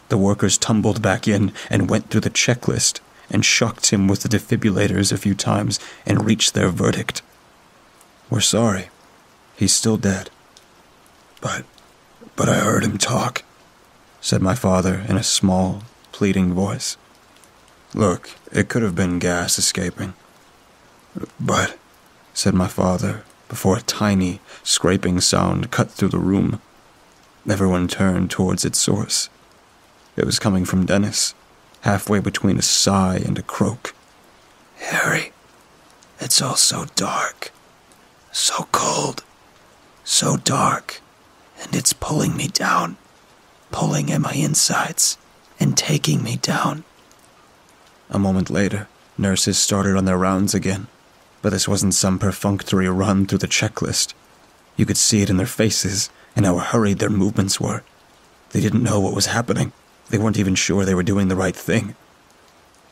The workers tumbled back in and went through the checklist and shocked him with the defibrillators a few times and reached their verdict. We're sorry. He's still dead. But, but I heard him talk, said my father in a small, pleading voice. Look, it could have been gas escaping. But, said my father, before a tiny, scraping sound cut through the room. Everyone turned towards its source. It was coming from Dennis, halfway between a sigh and a croak. Harry, it's all so dark, so cold, so dark, and it's pulling me down, pulling at my insides, and taking me down. A moment later, nurses started on their rounds again but this wasn't some perfunctory run through the checklist. You could see it in their faces and how hurried their movements were. They didn't know what was happening. They weren't even sure they were doing the right thing.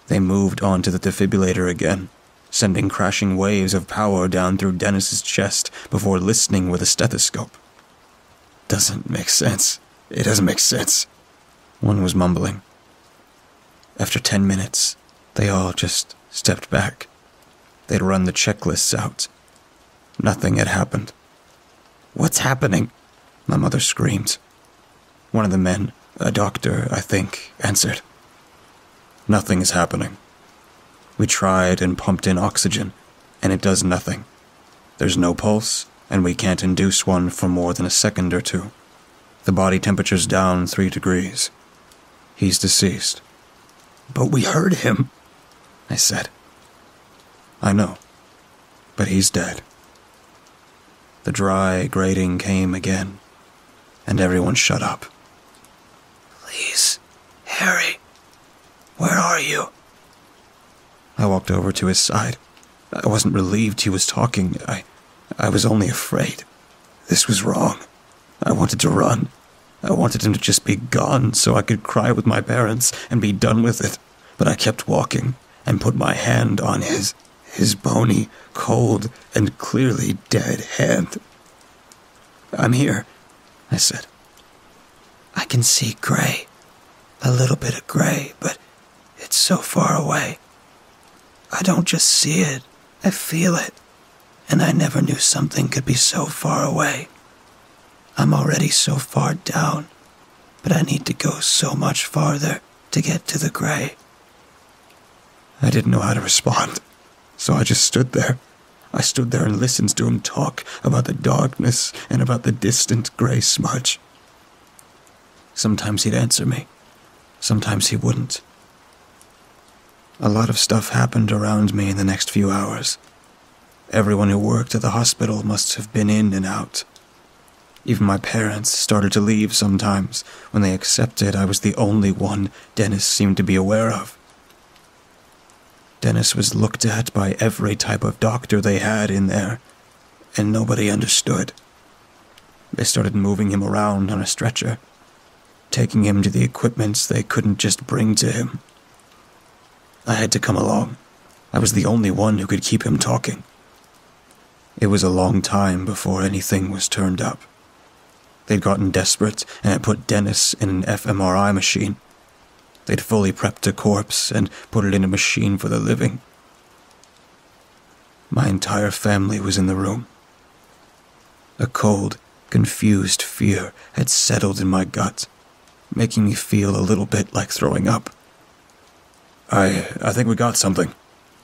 They moved on to the defibrillator again, sending crashing waves of power down through Dennis's chest before listening with a stethoscope. Doesn't make sense. It doesn't make sense. One was mumbling. After ten minutes, they all just stepped back. They'd run the checklists out. Nothing had happened. What's happening? My mother screamed. One of the men, a doctor, I think, answered. Nothing is happening. We tried and pumped in oxygen, and it does nothing. There's no pulse, and we can't induce one for more than a second or two. The body temperature's down three degrees. He's deceased. But we heard him, I said. I know. But he's dead. The dry grating came again, and everyone shut up. Please, Harry, where are you? I walked over to his side. I wasn't relieved he was talking. I, I was only afraid. This was wrong. I wanted to run. I wanted him to just be gone so I could cry with my parents and be done with it. But I kept walking and put my hand on his his bony, cold, and clearly dead hand. I'm here, I said. I can see gray. A little bit of gray, but it's so far away. I don't just see it, I feel it. And I never knew something could be so far away. I'm already so far down, but I need to go so much farther to get to the gray. I didn't know how to respond. So I just stood there. I stood there and listened to him talk about the darkness and about the distant gray smudge. Sometimes he'd answer me, sometimes he wouldn't. A lot of stuff happened around me in the next few hours. Everyone who worked at the hospital must have been in and out. Even my parents started to leave sometimes when they accepted I was the only one Dennis seemed to be aware of. Dennis was looked at by every type of doctor they had in there, and nobody understood. They started moving him around on a stretcher, taking him to the equipments they couldn't just bring to him. I had to come along. I was the only one who could keep him talking. It was a long time before anything was turned up. They'd gotten desperate and had put Dennis in an fMRI machine They'd fully prepped a corpse and put it in a machine for the living. My entire family was in the room. A cold, confused fear had settled in my gut, making me feel a little bit like throwing up. I, I think we got something,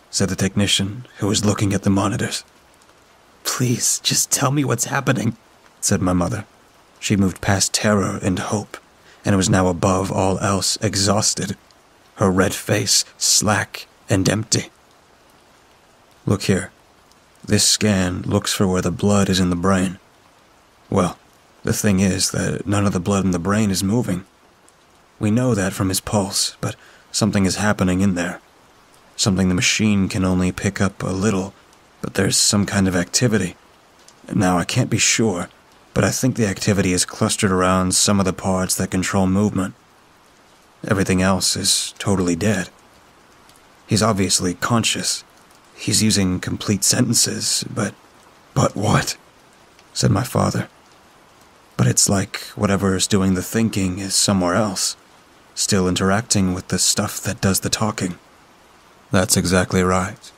said the technician who was looking at the monitors. Please, just tell me what's happening, said my mother. She moved past terror and hope and was now above all else exhausted, her red face slack and empty. Look here. This scan looks for where the blood is in the brain. Well, the thing is that none of the blood in the brain is moving. We know that from his pulse, but something is happening in there. Something the machine can only pick up a little, but there's some kind of activity. Now, I can't be sure, but I think the activity is clustered around some of the parts that control movement. Everything else is totally dead. He's obviously conscious. He's using complete sentences, but. But what? said my father. But it's like whatever is doing the thinking is somewhere else, still interacting with the stuff that does the talking. That's exactly right,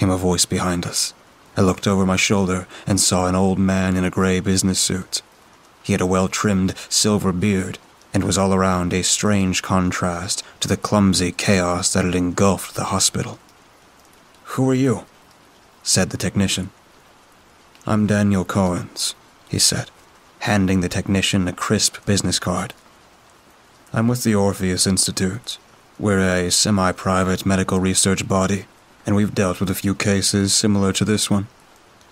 came a voice behind us. I looked over my shoulder and saw an old man in a gray business suit. He had a well trimmed silver beard and was all around a strange contrast to the clumsy chaos that had engulfed the hospital. Who are you? said the technician. I'm Daniel Cohens, he said, handing the technician a crisp business card. I'm with the Orpheus Institute. We're a semi private medical research body, and we've dealt with a few cases similar to this one.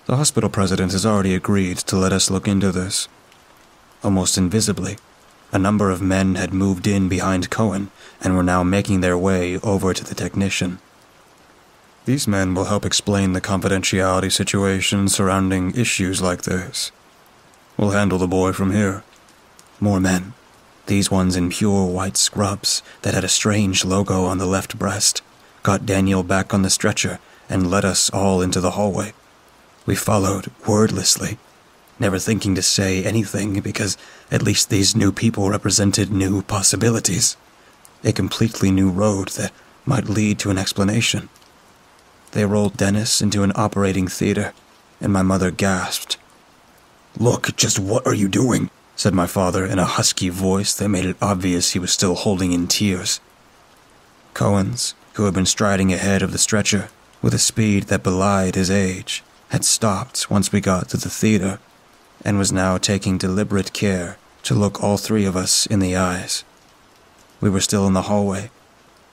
The hospital president has already agreed to let us look into this. Almost invisibly, a number of men had moved in behind Cohen and were now making their way over to the technician. These men will help explain the confidentiality situation surrounding issues like this. We'll handle the boy from here. More men, these ones in pure white scrubs that had a strange logo on the left breast, got Daniel back on the stretcher and led us all into the hallway. We followed wordlessly, never thinking to say anything because at least these new people represented new possibilities. A completely new road that might lead to an explanation. They rolled Dennis into an operating theater, and my mother gasped. Look, just what are you doing? said my father in a husky voice that made it obvious he was still holding in tears. Cohen's, who had been striding ahead of the stretcher with a speed that belied his age, had stopped once we got to the theater and was now taking deliberate care to look all three of us in the eyes. We were still in the hallway,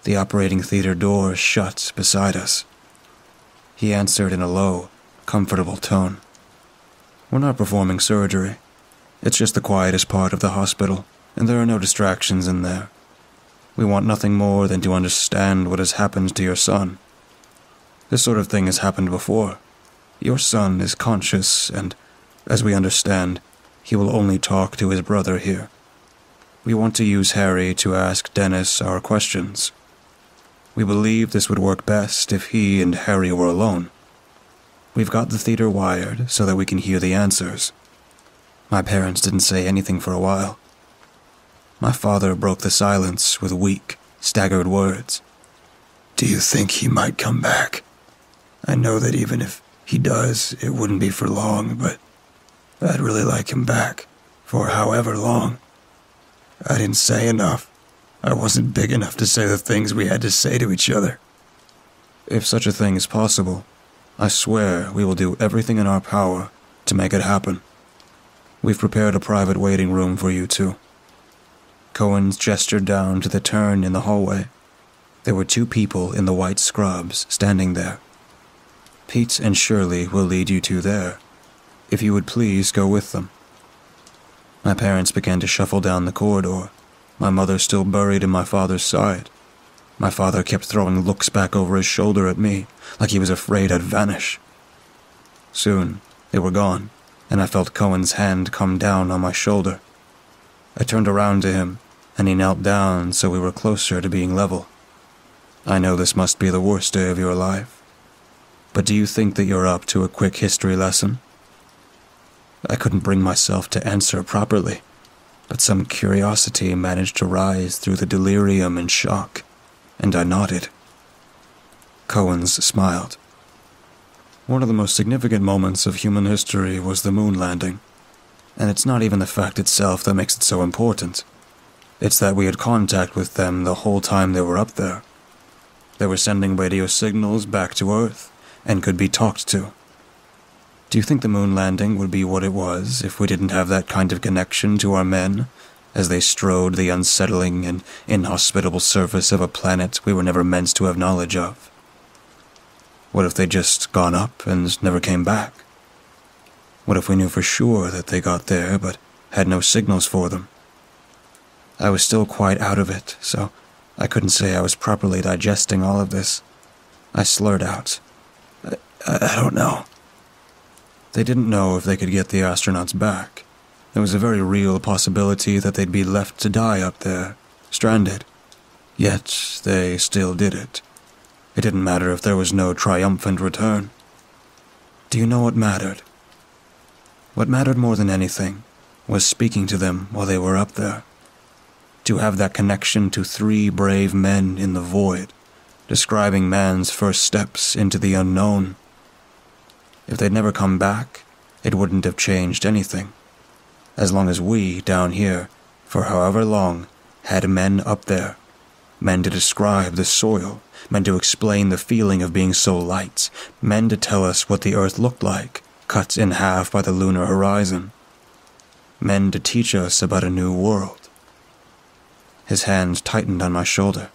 the operating theater door shut beside us. He answered in a low, comfortable tone. We're not performing surgery. It's just the quietest part of the hospital, and there are no distractions in there. We want nothing more than to understand what has happened to your son. This sort of thing has happened before. Your son is conscious, and, as we understand, he will only talk to his brother here. We want to use Harry to ask Dennis our questions. We believe this would work best if he and Harry were alone. We've got the theater wired so that we can hear the answers. My parents didn't say anything for a while. My father broke the silence with weak, staggered words. Do you think he might come back? I know that even if he does, it wouldn't be for long, but I'd really like him back, for however long. I didn't say enough. I wasn't big enough to say the things we had to say to each other. If such a thing is possible, I swear we will do everything in our power to make it happen. We've prepared a private waiting room for you two. Cohen's gestured down to the turn in the hallway. There were two people in the white scrubs standing there. Pete and Shirley will lead you two there. If you would please go with them. My parents began to shuffle down the corridor, my mother still buried in my father's side. My father kept throwing looks back over his shoulder at me, like he was afraid I'd vanish. Soon, they were gone, and I felt Cohen's hand come down on my shoulder. I turned around to him, and he knelt down so we were closer to being level. I know this must be the worst day of your life, but do you think that you're up to a quick history lesson? I couldn't bring myself to answer properly but some curiosity managed to rise through the delirium and shock, and I nodded. Cohen's smiled. One of the most significant moments of human history was the moon landing, and it's not even the fact itself that makes it so important. It's that we had contact with them the whole time they were up there. They were sending radio signals back to Earth and could be talked to. Do you think the moon landing would be what it was if we didn't have that kind of connection to our men as they strode the unsettling and inhospitable surface of a planet we were never meant to have knowledge of. What if they'd just gone up and never came back? What if we knew for sure that they got there but had no signals for them? I was still quite out of it, so I couldn't say I was properly digesting all of this. I slurred out. I, I, don't know. They didn't know if they could get the astronauts back. There was a very real possibility that they'd be left to die up there, stranded. Yet they still did it. It didn't matter if there was no triumphant return. Do you know what mattered? What mattered more than anything was speaking to them while they were up there. To have that connection to three brave men in the void, describing man's first steps into the unknown. If they'd never come back, it wouldn't have changed anything. As long as we, down here, for however long, had men up there, men to describe the soil, men to explain the feeling of being so light, men to tell us what the earth looked like, cut in half by the lunar horizon, men to teach us about a new world. His hand tightened on my shoulder.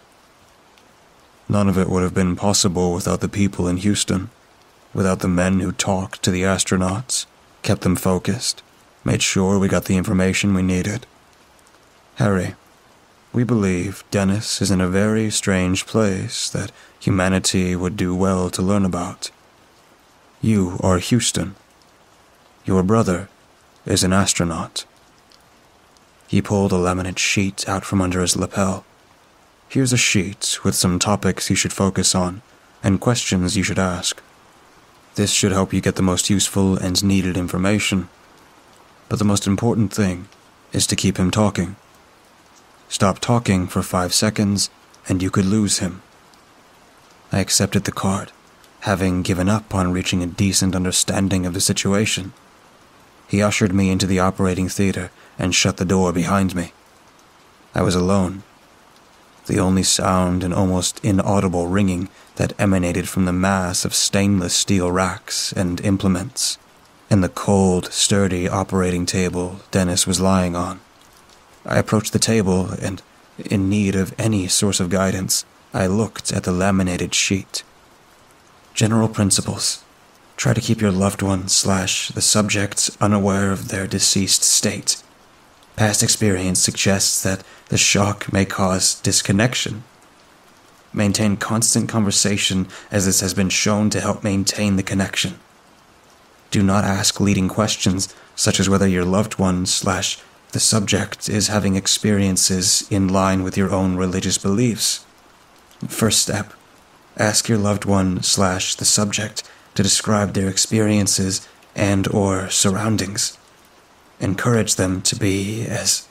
None of it would have been possible without the people in Houston, without the men who talked to the astronauts, kept them focused, made sure we got the information we needed. Harry, we believe Dennis is in a very strange place that humanity would do well to learn about. You are Houston. Your brother is an astronaut. He pulled a laminate sheet out from under his lapel. Here's a sheet with some topics you should focus on and questions you should ask. This should help you get the most useful and needed information. But the most important thing is to keep him talking. Stop talking for five seconds and you could lose him. I accepted the card, having given up on reaching a decent understanding of the situation. He ushered me into the operating theater and shut the door behind me. I was alone the only sound an almost inaudible ringing that emanated from the mass of stainless steel racks and implements, and the cold, sturdy operating table Dennis was lying on. I approached the table and, in need of any source of guidance, I looked at the laminated sheet. General principles. Try to keep your loved one slash the subjects unaware of their deceased state. Past experience suggests that the shock may cause disconnection. Maintain constant conversation as this has been shown to help maintain the connection. Do not ask leading questions such as whether your loved one slash the subject is having experiences in line with your own religious beliefs. First step, ask your loved one slash the subject to describe their experiences and or surroundings encourage them to be as.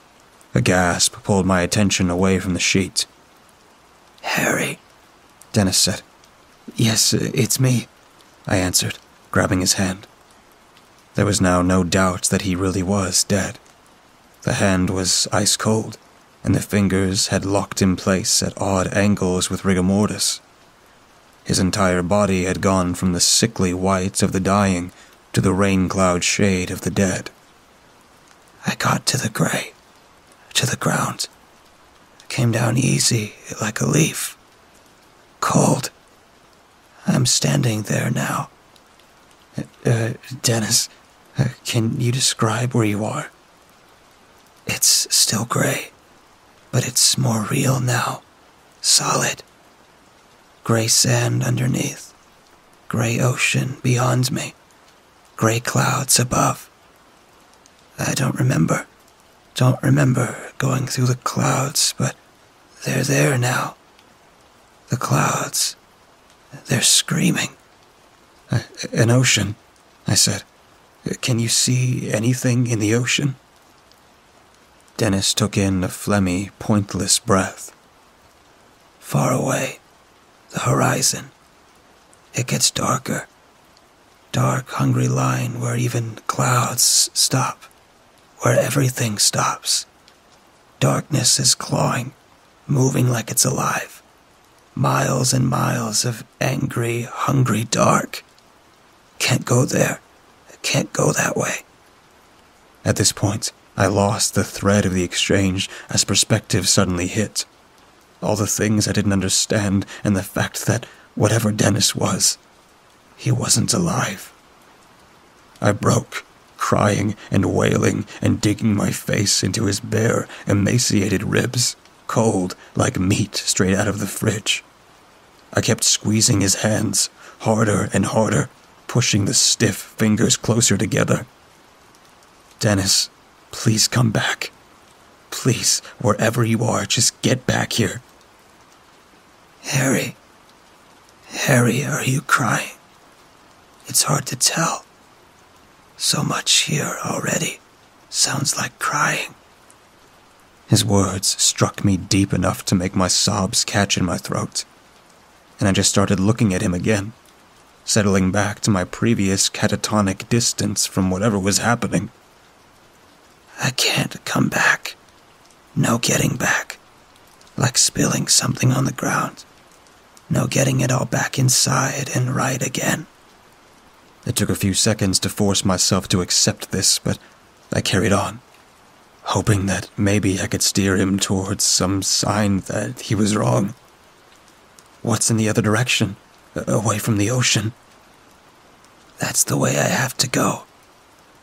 A gasp pulled my attention away from the sheet. Harry, Dennis said. Yes, it's me, I answered, grabbing his hand. There was now no doubt that he really was dead. The hand was ice cold, and the fingers had locked in place at odd angles with rigor mortis. His entire body had gone from the sickly white of the dying to the rain cloud shade of the dead. I got to the gray, to the ground. Came down easy, like a leaf. Cold. I'm standing there now. Uh, Dennis, uh, can you describe where you are? It's still gray, but it's more real now. Solid. Gray sand underneath. Gray ocean beyond me. Gray clouds above. I don't remember. Don't remember going through the clouds, but they're there now. The clouds. They're screaming. An ocean, I said. Can you see anything in the ocean? Dennis took in a phlegmy, pointless breath. Far away, the horizon. It gets darker. Dark, hungry line where even clouds stop where everything stops. Darkness is clawing, moving like it's alive. Miles and miles of angry, hungry dark. Can't go there. Can't go that way. At this point, I lost the thread of the exchange as perspective suddenly hit. All the things I didn't understand, and the fact that whatever Dennis was, he wasn't alive. I broke, crying and wailing and digging my face into his bare, emaciated ribs, cold like meat straight out of the fridge. I kept squeezing his hands, harder and harder, pushing the stiff fingers closer together. Dennis, please come back. Please, wherever you are, just get back here. Harry. Harry, are you crying? It's hard to tell. So much here already. Sounds like crying. His words struck me deep enough to make my sobs catch in my throat. And I just started looking at him again, settling back to my previous catatonic distance from whatever was happening. I can't come back. No getting back. Like spilling something on the ground. No getting it all back inside and right again. It took a few seconds to force myself to accept this, but I carried on, hoping that maybe I could steer him towards some sign that he was wrong. What's in the other direction? Away from the ocean? That's the way I have to go.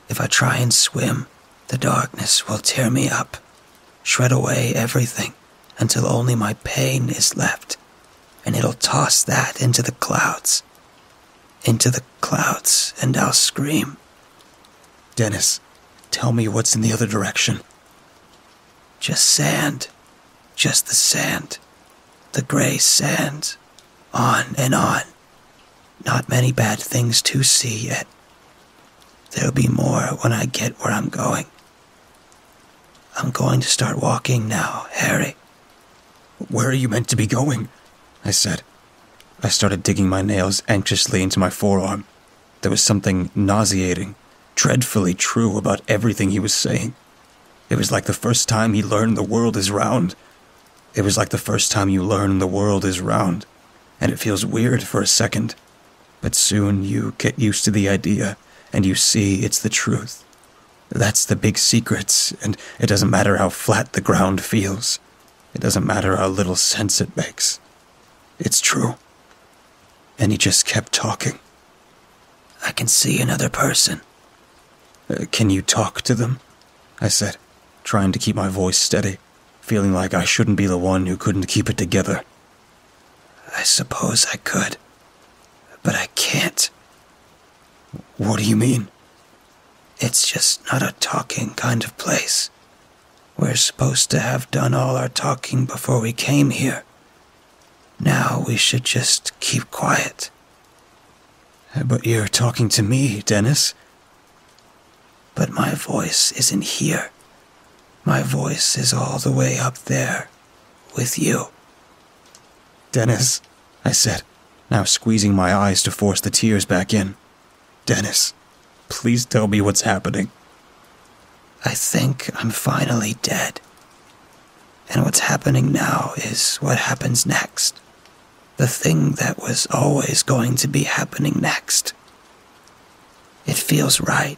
If I try and swim, the darkness will tear me up, shred away everything until only my pain is left, and it'll toss that into the clouds into the clouds, and I'll scream. Dennis, tell me what's in the other direction. Just sand. Just the sand. The gray sand. On and on. Not many bad things to see yet. There'll be more when I get where I'm going. I'm going to start walking now, Harry. Where are you meant to be going? I said. I started digging my nails anxiously into my forearm. There was something nauseating, dreadfully true about everything he was saying. It was like the first time he learned the world is round. It was like the first time you learn the world is round, and it feels weird for a second. But soon you get used to the idea, and you see it's the truth. That's the big secrets, and it doesn't matter how flat the ground feels. It doesn't matter how little sense it makes. It's true and he just kept talking. I can see another person. Uh, can you talk to them? I said, trying to keep my voice steady, feeling like I shouldn't be the one who couldn't keep it together. I suppose I could, but I can't. What do you mean? It's just not a talking kind of place. We're supposed to have done all our talking before we came here. Now we should just keep quiet. But you're talking to me, Dennis. But my voice isn't here. My voice is all the way up there, with you. Dennis, I said, now squeezing my eyes to force the tears back in. Dennis, please tell me what's happening. I think I'm finally dead. And what's happening now is what happens next the thing that was always going to be happening next. It feels right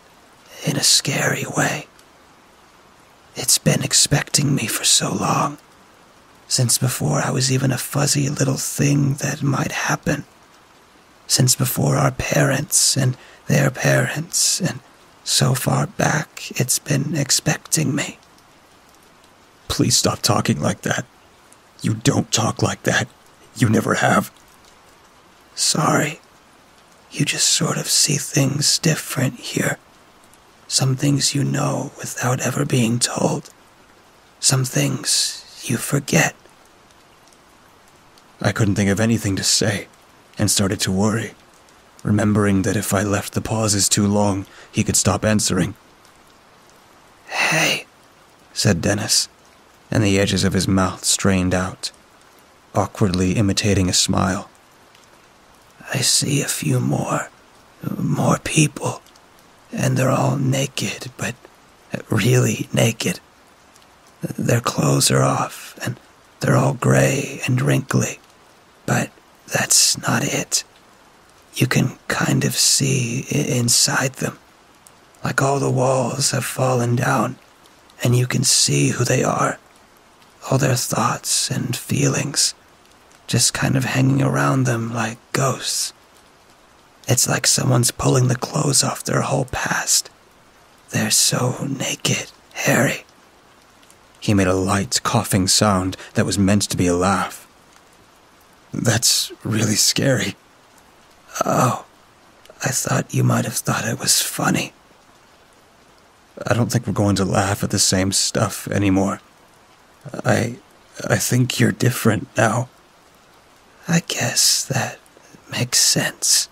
in a scary way. It's been expecting me for so long, since before I was even a fuzzy little thing that might happen, since before our parents and their parents, and so far back it's been expecting me. Please stop talking like that. You don't talk like that. You never have. Sorry. You just sort of see things different here. Some things you know without ever being told. Some things you forget. I couldn't think of anything to say and started to worry, remembering that if I left the pauses too long, he could stop answering. Hey, said Dennis, and the edges of his mouth strained out awkwardly imitating a smile. I see a few more, more people, and they're all naked, but really naked. Their clothes are off, and they're all gray and wrinkly, but that's not it. You can kind of see inside them, like all the walls have fallen down, and you can see who they are. All their thoughts and feelings just kind of hanging around them like ghosts. It's like someone's pulling the clothes off their whole past. They're so naked, hairy. He made a light, coughing sound that was meant to be a laugh. That's really scary. Oh, I thought you might have thought it was funny. I don't think we're going to laugh at the same stuff anymore. I. I think you're different now. I guess that makes sense.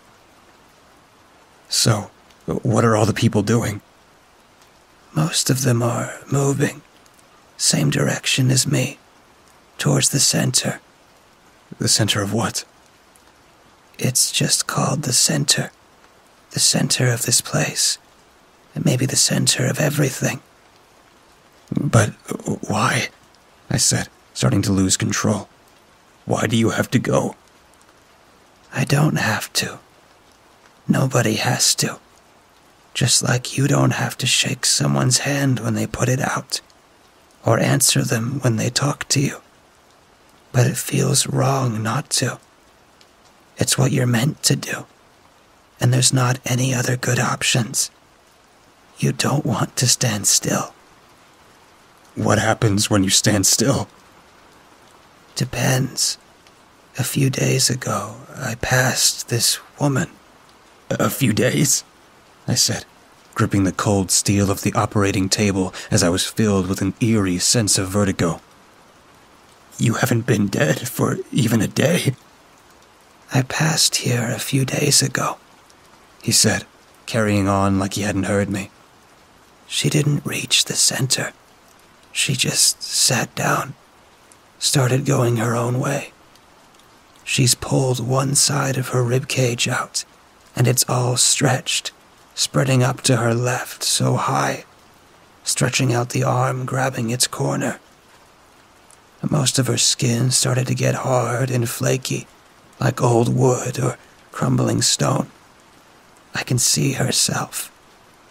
So, what are all the people doing? Most of them are moving. Same direction as me. Towards the center. The center of what? It's just called the center. The center of this place. And maybe the center of everything. But why? I said, starting to lose control. Why do you have to go? I don't have to. Nobody has to. Just like you don't have to shake someone's hand when they put it out, or answer them when they talk to you. But it feels wrong not to. It's what you're meant to do, and there's not any other good options. You don't want to stand still. What happens when you stand still? Depends. A few days ago, I passed this woman. A few days? I said, gripping the cold steel of the operating table as I was filled with an eerie sense of vertigo. You haven't been dead for even a day. I passed here a few days ago, he said, carrying on like he hadn't heard me. She didn't reach the center. She just sat down, started going her own way. She's pulled one side of her rib cage out, and it's all stretched, spreading up to her left so high, stretching out the arm, grabbing its corner. Most of her skin started to get hard and flaky, like old wood or crumbling stone. I can see herself,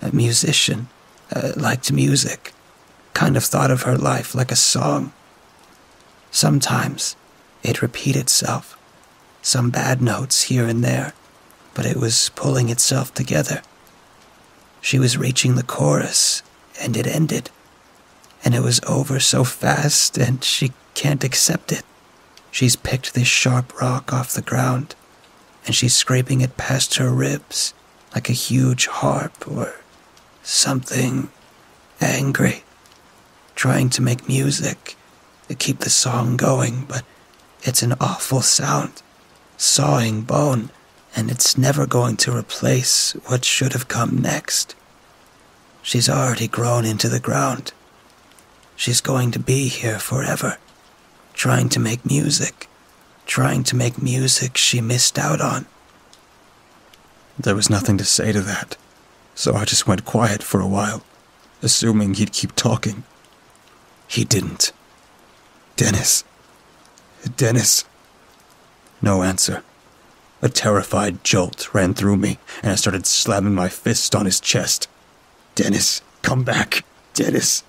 a musician, uh, liked music, kind of thought of her life like a song. Sometimes it'd repeat itself, some bad notes here and there, but it was pulling itself together. She was reaching the chorus, and it ended. And it was over so fast, and she can't accept it. She's picked this sharp rock off the ground, and she's scraping it past her ribs like a huge harp or something angry, trying to make music to keep the song going, but it's an awful sound, sawing bone, and it's never going to replace what should have come next. She's already grown into the ground. She's going to be here forever, trying to make music, trying to make music she missed out on. There was nothing to say to that, so I just went quiet for a while, assuming he'd keep talking. He didn't. Dennis. Dennis. No answer. A terrified jolt ran through me, and I started slamming my fist on his chest. Dennis, come back! Dennis!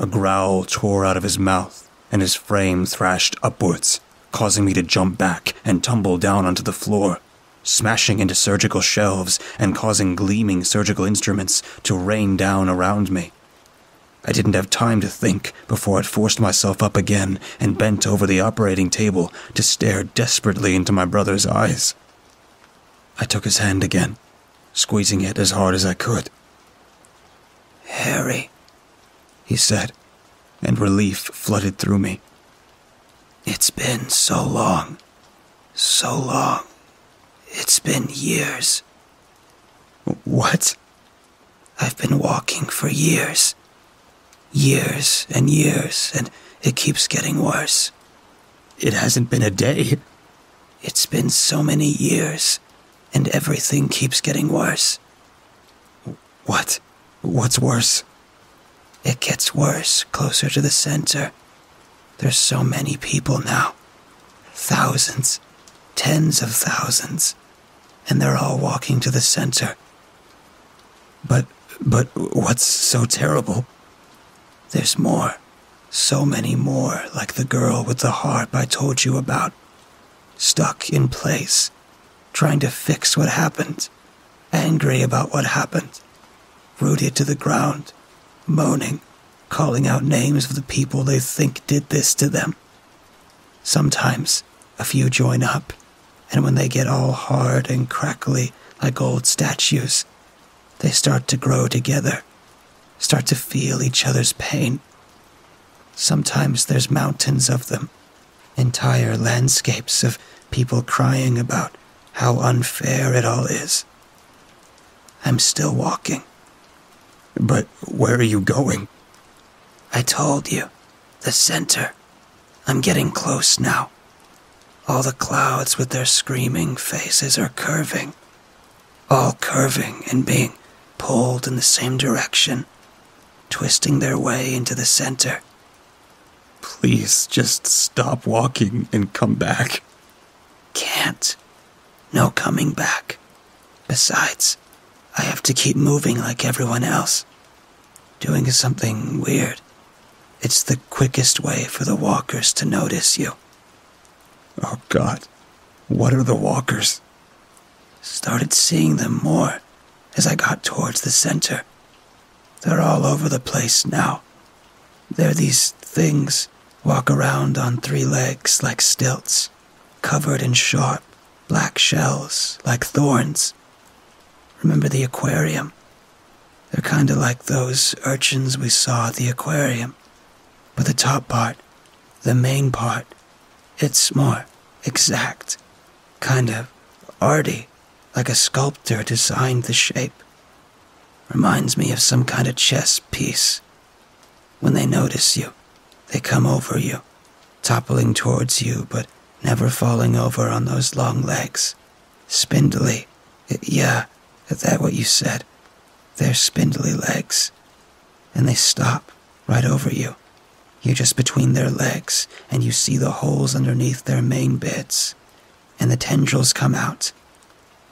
A growl tore out of his mouth, and his frame thrashed upwards, causing me to jump back and tumble down onto the floor, smashing into surgical shelves and causing gleaming surgical instruments to rain down around me. I didn't have time to think before I'd forced myself up again and bent over the operating table to stare desperately into my brother's eyes. I took his hand again, squeezing it as hard as I could. Harry, he said, and relief flooded through me. It's been so long. So long. It's been years. What? I've been walking for years. Years and years, and it keeps getting worse. It hasn't been a day. It's been so many years, and everything keeps getting worse. What? What's worse? It gets worse closer to the center. There's so many people now. Thousands, tens of thousands. And they're all walking to the center. But, but what's so terrible? There's more. So many more, like the girl with the harp I told you about. Stuck in place, trying to fix what happened, angry about what happened, rooted to the ground, moaning, calling out names of the people they think did this to them. Sometimes a few join up, and when they get all hard and crackly like old statues, they start to grow together, start to feel each other's pain. Sometimes there's mountains of them, entire landscapes of people crying about how unfair it all is. I'm still walking. But where are you going? I told you, the center. I'm getting close now. All the clouds with their screaming faces are curving, all curving and being pulled in the same direction, twisting their way into the center. Please just stop walking and come back. Can't. No coming back. Besides, I have to keep moving like everyone else. Doing something weird. It's the quickest way for the walkers to notice you. Oh God, what are the walkers? Started seeing them more as I got towards the center. They're all over the place now. They're these things walk around on three legs like stilts, covered in sharp black shells like thorns. Remember the aquarium? They're kind of like those urchins we saw at the aquarium. But the top part, the main part, it's more exact, kind of arty, like a sculptor designed the shape. Reminds me of some kind of chess piece. When they notice you, they come over you, toppling towards you, but never falling over on those long legs. Spindly. Yeah, is that what you said. They're spindly legs. And they stop right over you. You're just between their legs, and you see the holes underneath their main bits. And the tendrils come out.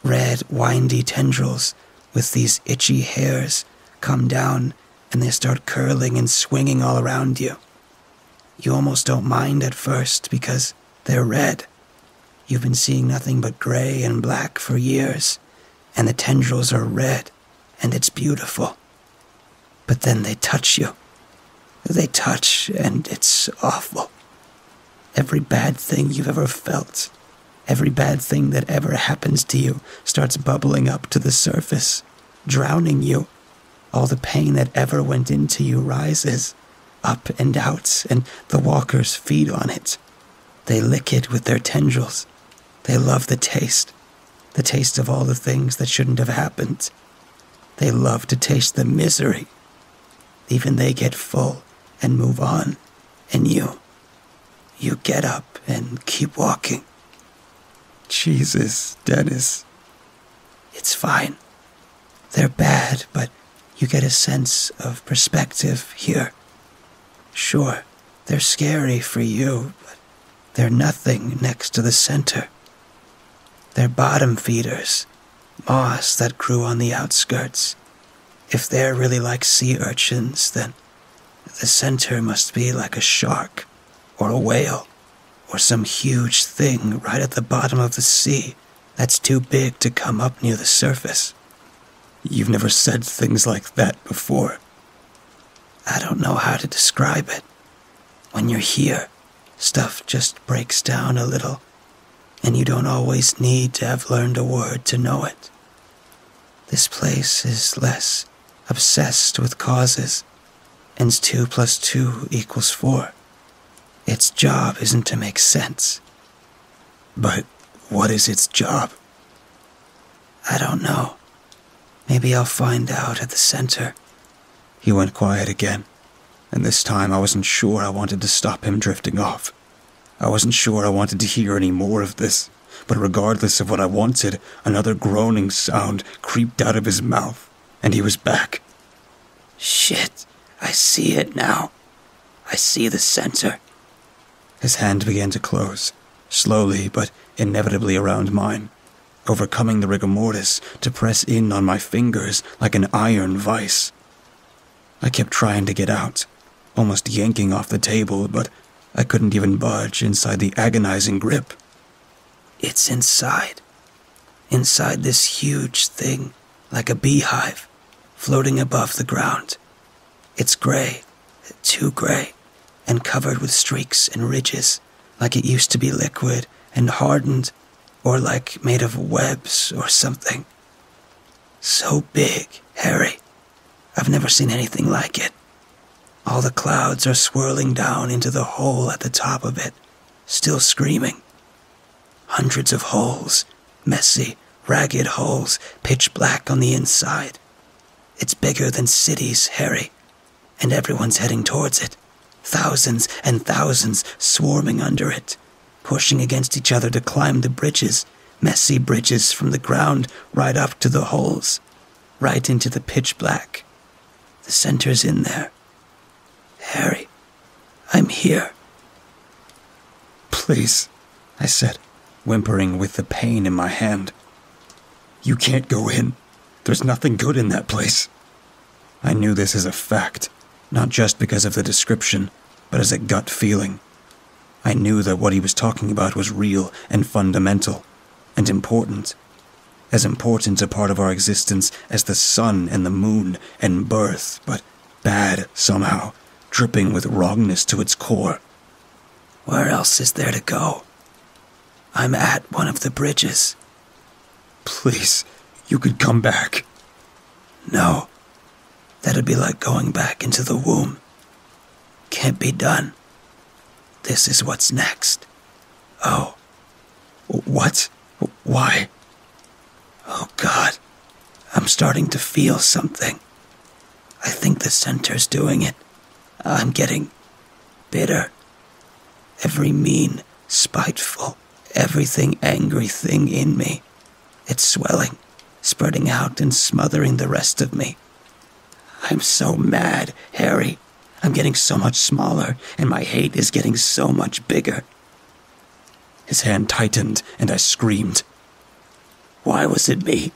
Red, windy tendrils with these itchy hairs come down and they start curling and swinging all around you. You almost don't mind at first because they're red. You've been seeing nothing but gray and black for years, and the tendrils are red, and it's beautiful. But then they touch you. They touch, and it's awful. Every bad thing you've ever felt, every bad thing that ever happens to you starts bubbling up to the surface, drowning you. All the pain that ever went into you rises up and out, and the walkers feed on it. They lick it with their tendrils. They love the taste, the taste of all the things that shouldn't have happened. They love to taste the misery. Even they get full and move on, and you, you get up and keep walking. Jesus, Dennis. It's fine. They're bad, but you get a sense of perspective here. Sure, they're scary for you, but they're nothing next to the center. They're bottom feeders, moss that grew on the outskirts. If they're really like sea urchins, then the center must be like a shark, or a whale, or some huge thing right at the bottom of the sea that's too big to come up near the surface. You've never said things like that before. I don't know how to describe it. When you're here, stuff just breaks down a little, and you don't always need to have learned a word to know it. This place is less obsessed with causes, and 2 plus 2 equals 4. Its job isn't to make sense. But what is its job? I don't know. Maybe I'll find out at the center. He went quiet again, and this time I wasn't sure I wanted to stop him drifting off. I wasn't sure I wanted to hear any more of this, but regardless of what I wanted, another groaning sound creeped out of his mouth, and he was back. Shit, I see it now. I see the center. His hand began to close, slowly but inevitably around mine, overcoming the rigor mortis to press in on my fingers like an iron vice. I kept trying to get out, almost yanking off the table, but I couldn't even budge inside the agonizing grip. It's inside. Inside this huge thing, like a beehive, floating above the ground. It's gray, too gray, and covered with streaks and ridges, like it used to be liquid and hardened, or like made of webs or something. So big, Harry. I've never seen anything like it. All the clouds are swirling down into the hole at the top of it, still screaming. Hundreds of holes, messy, ragged holes, pitch black on the inside. It's bigger than cities, Harry, and everyone's heading towards it. Thousands and thousands swarming under it, pushing against each other to climb the bridges, messy bridges from the ground right up to the holes, right into the pitch black. The center's in there. Harry, I'm here. Please, I said, whimpering with the pain in my hand. You can't go in. There's nothing good in that place. I knew this as a fact, not just because of the description, but as a gut feeling. I knew that what he was talking about was real and fundamental and important. As important a part of our existence as the sun and the moon and birth, but bad somehow, dripping with wrongness to its core. Where else is there to go? I'm at one of the bridges. Please, you could come back. No. That'd be like going back into the womb. Can't be done. This is what's next. Oh. What? Why? Oh, God. I'm starting to feel something. I think the center's doing it. I'm getting bitter. Every mean, spiteful, everything angry thing in me. It's swelling, spreading out and smothering the rest of me. I'm so mad, Harry. I'm getting so much smaller, and my hate is getting so much bigger. His hand tightened, and I screamed. Why was it me?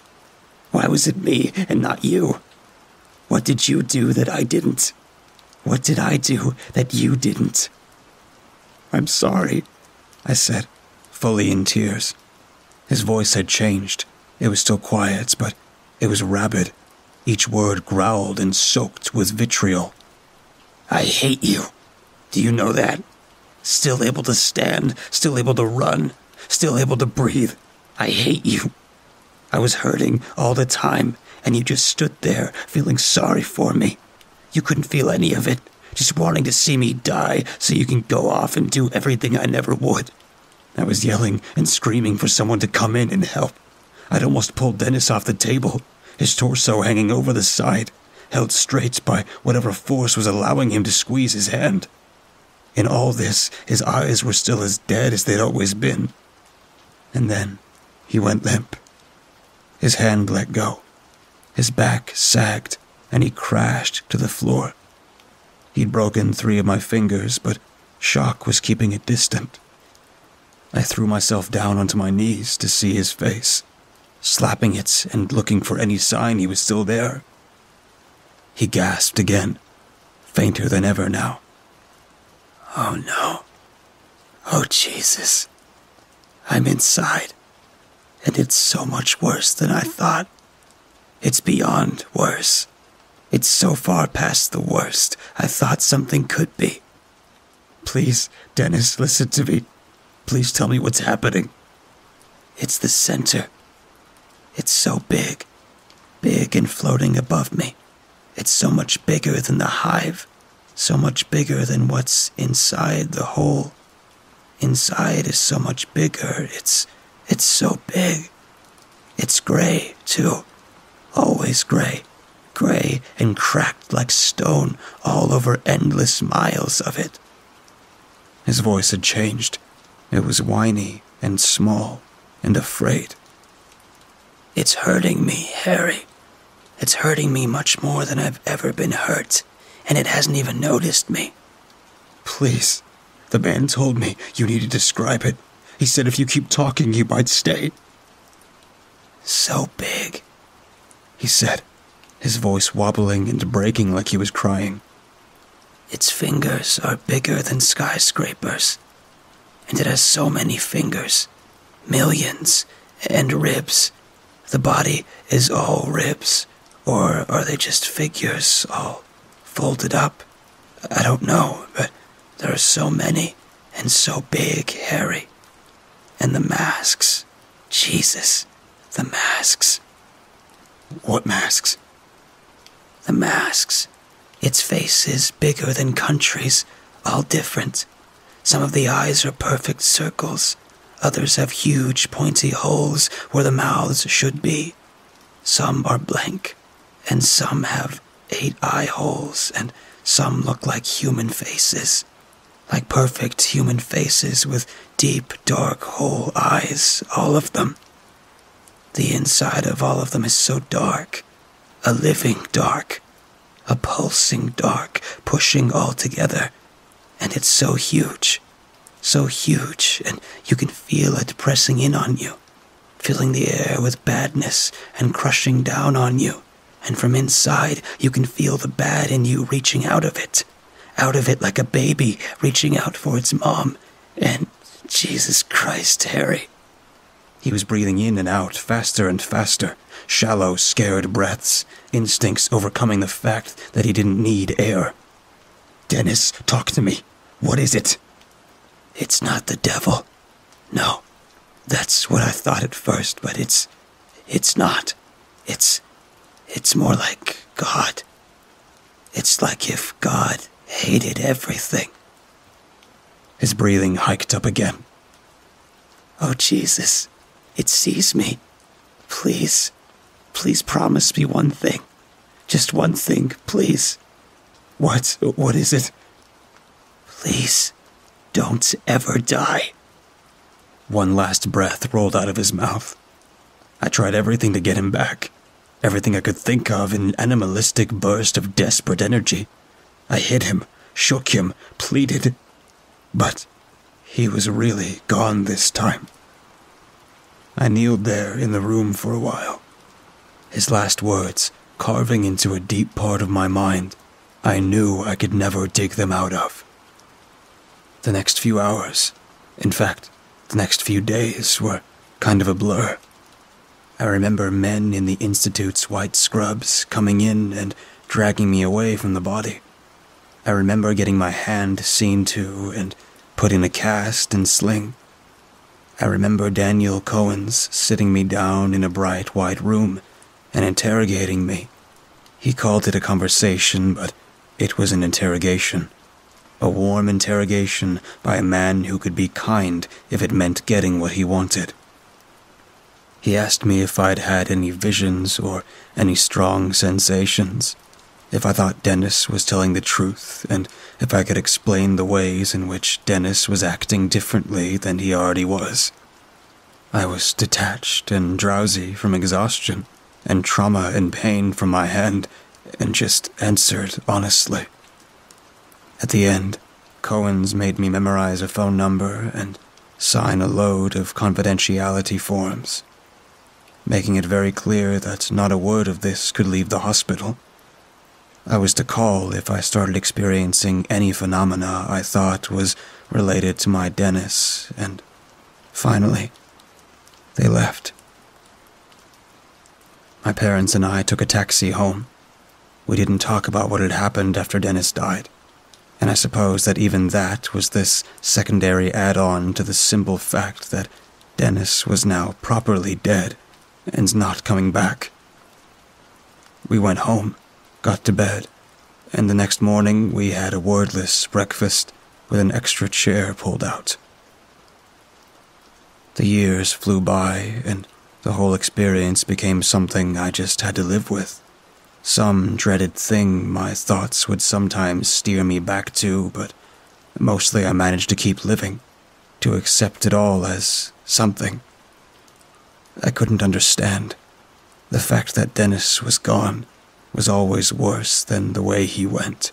Why was it me and not you? What did you do that I didn't? What did I do that you didn't? I'm sorry, I said, fully in tears. His voice had changed. It was still quiet, but it was rabid. Each word growled and soaked with vitriol. I hate you. Do you know that? Still able to stand, still able to run, still able to breathe. I hate you. I was hurting all the time, and you just stood there feeling sorry for me. You couldn't feel any of it, just wanting to see me die so you can go off and do everything I never would. I was yelling and screaming for someone to come in and help. I'd almost pulled Dennis off the table, his torso hanging over the side, held straight by whatever force was allowing him to squeeze his hand. In all this, his eyes were still as dead as they'd always been. And then he went limp. His hand let go. His back sagged, and he crashed to the floor. He'd broken three of my fingers, but shock was keeping it distant. I threw myself down onto my knees to see his face, slapping it and looking for any sign he was still there. He gasped again, fainter than ever now. Oh no. Oh Jesus. I'm inside. And it's so much worse than I thought. It's beyond worse. It's so far past the worst I thought something could be. Please, Dennis, listen to me. Please tell me what's happening. It's the center. It's so big. Big and floating above me. It's so much bigger than the hive. So much bigger than what's inside the hole. Inside is so much bigger. It's it's so big. It's gray, too. Always gray. Gray and cracked like stone all over endless miles of it. His voice had changed. It was whiny and small and afraid. It's hurting me, Harry. It's hurting me much more than I've ever been hurt, and it hasn't even noticed me. Please. The man told me you need to describe it. He said if you keep talking, you might stay. So big, he said, his voice wobbling and breaking like he was crying. Its fingers are bigger than skyscrapers. And it has so many fingers. Millions. And ribs. The body is all ribs. Or are they just figures all folded up? I don't know, but there are so many and so big, Harry. And the masks. Jesus, the masks. What masks? The masks. Its face is bigger than countries, all different. Some of the eyes are perfect circles. Others have huge pointy holes where the mouths should be. Some are blank, and some have eight eye holes, and some look like human faces. Like perfect human faces with deep, dark hole eyes, all of them. The inside of all of them is so dark, a living dark, a pulsing dark, pushing all together. And it's so huge, so huge, and you can feel it pressing in on you, filling the air with badness and crushing down on you. And from inside, you can feel the bad in you reaching out of it, out of it like a baby reaching out for its mom. And Jesus Christ, Harry. He was breathing in and out, faster and faster, shallow, scared breaths, instincts overcoming the fact that he didn't need air. Dennis, talk to me. What is it? It's not the devil. No. That's what I thought at first, but it's. It's not. It's. It's more like God. It's like if God hated everything. His breathing hiked up again. Oh, Jesus. It sees me. Please. Please promise me one thing. Just one thing, please. What? What is it? Please. Don't ever die. One last breath rolled out of his mouth. I tried everything to get him back. Everything I could think of in an animalistic burst of desperate energy. I hit him, shook him, pleaded. But he was really gone this time. I kneeled there in the room for a while. His last words, carving into a deep part of my mind, I knew I could never dig them out of. The next few hours, in fact, the next few days, were kind of a blur. I remember men in the Institute's white scrubs coming in and dragging me away from the body. I remember getting my hand seen to and put in a cast and sling. I remember Daniel Cohen's sitting me down in a bright white room and interrogating me. He called it a conversation, but it was an interrogation. A warm interrogation by a man who could be kind if it meant getting what he wanted. He asked me if I'd had any visions or any strong sensations, if I thought Dennis was telling the truth, and if I could explain the ways in which Dennis was acting differently than he already was. I was detached and drowsy from exhaustion and trauma and pain from my hand, and just answered honestly. At the end, Cohen's made me memorize a phone number and sign a load of confidentiality forms, making it very clear that not a word of this could leave the hospital. I was to call if I started experiencing any phenomena I thought was related to my Dennis, and finally, they left. My parents and I took a taxi home. We didn't talk about what had happened after Dennis died and I suppose that even that was this secondary add on to the simple fact that Dennis was now properly dead and not coming back. We went home, got to bed, and the next morning we had a wordless breakfast with an extra chair pulled out. The years flew by, and the whole experience became something I just had to live with some dreaded thing my thoughts would sometimes steer me back to, but mostly I managed to keep living, to accept it all as something. I couldn't understand. The fact that Dennis was gone was always worse than the way he went,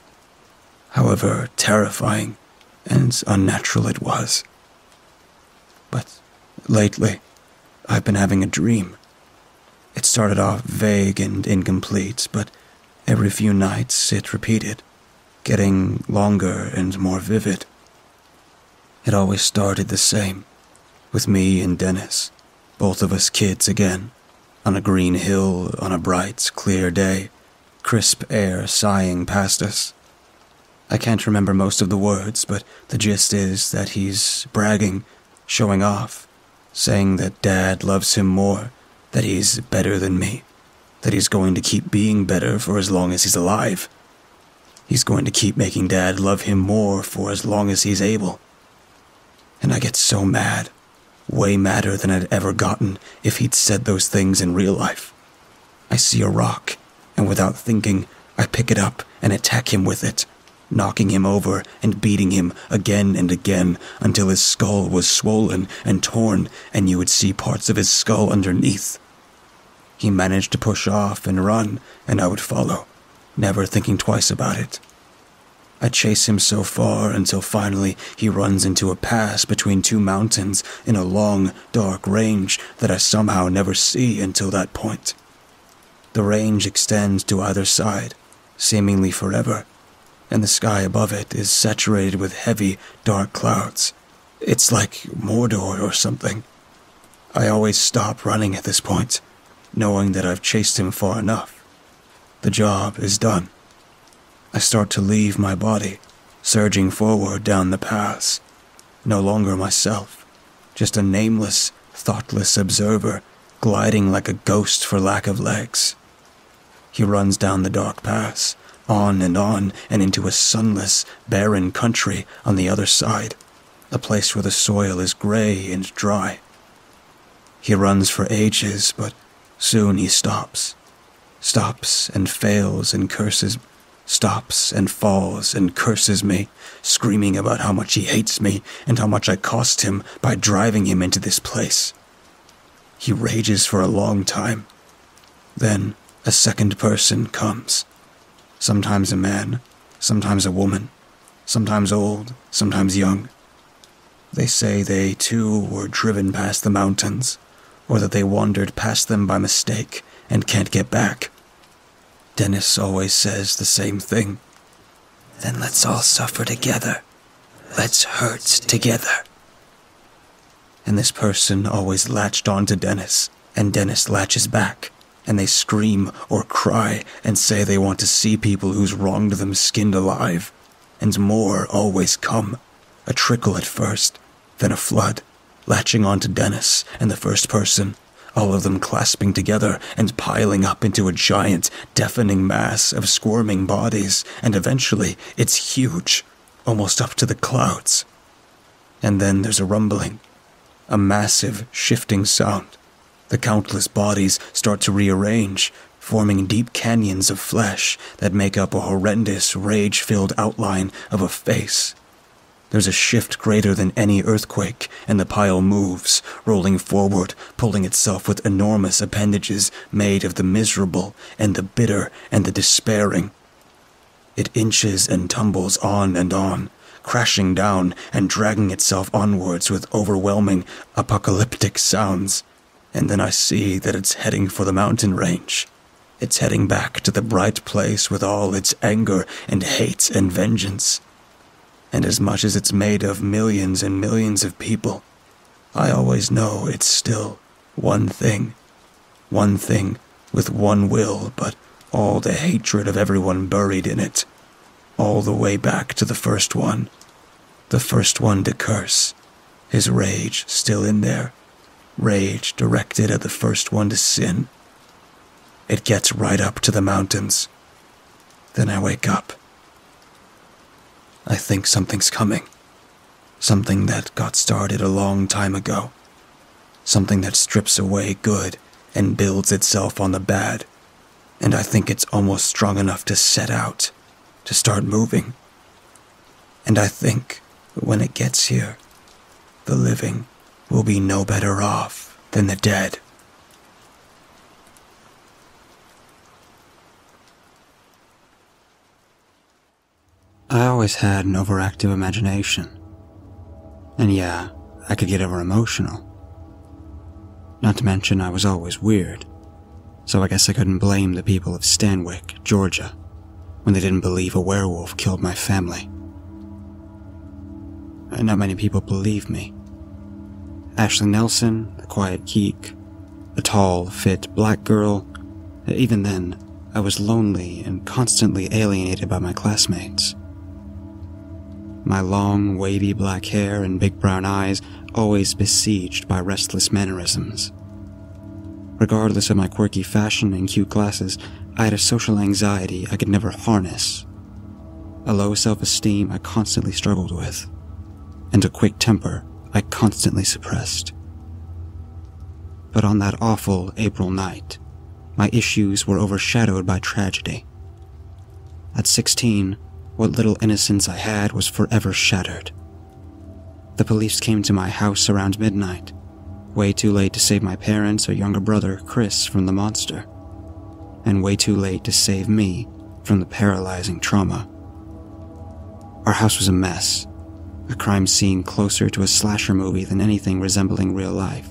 however terrifying and unnatural it was. But lately, I've been having a dream it started off vague and incomplete, but every few nights it repeated. getting longer and more vivid. It always started the same, with me and Dennis, both of us kids again, on a green hill on a bright, clear day, crisp air sighing past us. I can't remember most of the words, but the gist is that he's bragging, showing off, saying that Dad loves him more, that he's better than me, that he's going to keep being better for as long as he's alive. He's going to keep making Dad love him more for as long as he's able. And I get so mad, way madder than I'd ever gotten if he'd said those things in real life. I see a rock, and without thinking, I pick it up and attack him with it knocking him over and beating him again and again until his skull was swollen and torn and you would see parts of his skull underneath. He managed to push off and run, and I would follow, never thinking twice about it. I chase him so far until finally he runs into a pass between two mountains in a long, dark range that I somehow never see until that point. The range extends to either side, seemingly forever, and the sky above it is saturated with heavy, dark clouds. It's like Mordor or something. I always stop running at this point, knowing that I've chased him far enough. The job is done. I start to leave my body, surging forward down the pass. No longer myself, just a nameless, thoughtless observer gliding like a ghost for lack of legs. He runs down the dark pass, on and on and into a sunless, barren country on the other side, a place where the soil is gray and dry. He runs for ages, but soon he stops. Stops and fails and curses, stops and falls and curses me, screaming about how much he hates me and how much I cost him by driving him into this place. He rages for a long time. Then a second person comes sometimes a man, sometimes a woman, sometimes old, sometimes young. They say they too were driven past the mountains, or that they wandered past them by mistake and can't get back. Dennis always says the same thing. Then let's all suffer together. Let's hurt together. And this person always latched on to Dennis, and Dennis latches back and they scream or cry and say they want to see people who's wronged them skinned alive. And more always come. A trickle at first, then a flood, latching on to Dennis and the first person, all of them clasping together and piling up into a giant, deafening mass of squirming bodies, and eventually it's huge, almost up to the clouds. And then there's a rumbling, a massive, shifting sound the countless bodies start to rearrange, forming deep canyons of flesh that make up a horrendous, rage filled outline of a face. There's a shift greater than any earthquake, and the pile moves, rolling forward, pulling itself with enormous appendages made of the miserable and the bitter and the despairing. It inches and tumbles on and on, crashing down and dragging itself onwards with overwhelming, apocalyptic sounds and then I see that it's heading for the mountain range. It's heading back to the bright place with all its anger and hate and vengeance. And as much as it's made of millions and millions of people, I always know it's still one thing. One thing with one will, but all the hatred of everyone buried in it. All the way back to the first one. The first one to curse. His rage still in there rage directed at the first one to sin. It gets right up to the mountains. Then I wake up. I think something's coming. Something that got started a long time ago. Something that strips away good and builds itself on the bad. And I think it's almost strong enough to set out, to start moving. And I think when it gets here, the living will be no better off than the dead. I always had an overactive imagination. And yeah, I could get over emotional. Not to mention, I was always weird, so I guess I couldn't blame the people of Stanwick, Georgia. when they didn't believe a werewolf killed my family. And not many people believed me. Ashley Nelson, the quiet geek, a tall, fit black girl, even then, I was lonely and constantly alienated by my classmates. My long, wavy black hair and big brown eyes always besieged by restless mannerisms. Regardless of my quirky fashion and cute glasses, I had a social anxiety I could never harness, a low self esteem I constantly struggled with, and a quick temper I constantly suppressed. But on that awful April night, my issues were overshadowed by tragedy. At 16, what little innocence I had was forever shattered. The police came to my house around midnight, way too late to save my parents or younger brother, Chris, from the monster, and way too late to save me from the paralyzing trauma. Our house was a mess, a crime scene closer to a slasher movie than anything resembling real life.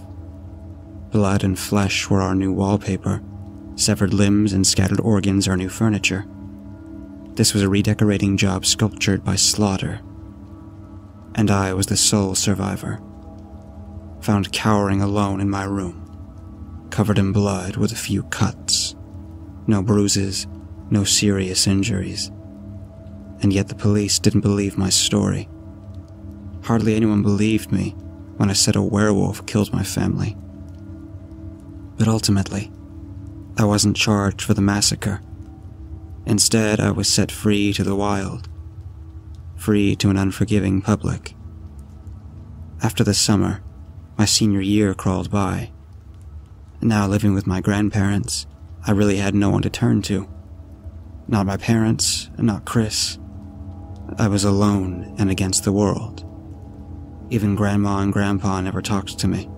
Blood and flesh were our new wallpaper, severed limbs and scattered organs our new furniture. This was a redecorating job sculptured by Slaughter. And I was the sole survivor. Found cowering alone in my room, covered in blood with a few cuts. No bruises, no serious injuries. And yet the police didn't believe my story. Hardly anyone believed me when I said a werewolf killed my family. But ultimately, I wasn't charged for the massacre. Instead, I was set free to the wild, free to an unforgiving public. After the summer, my senior year crawled by. Now living with my grandparents, I really had no one to turn to. Not my parents, not Chris. I was alone and against the world. Even Grandma and Grandpa never talked to me.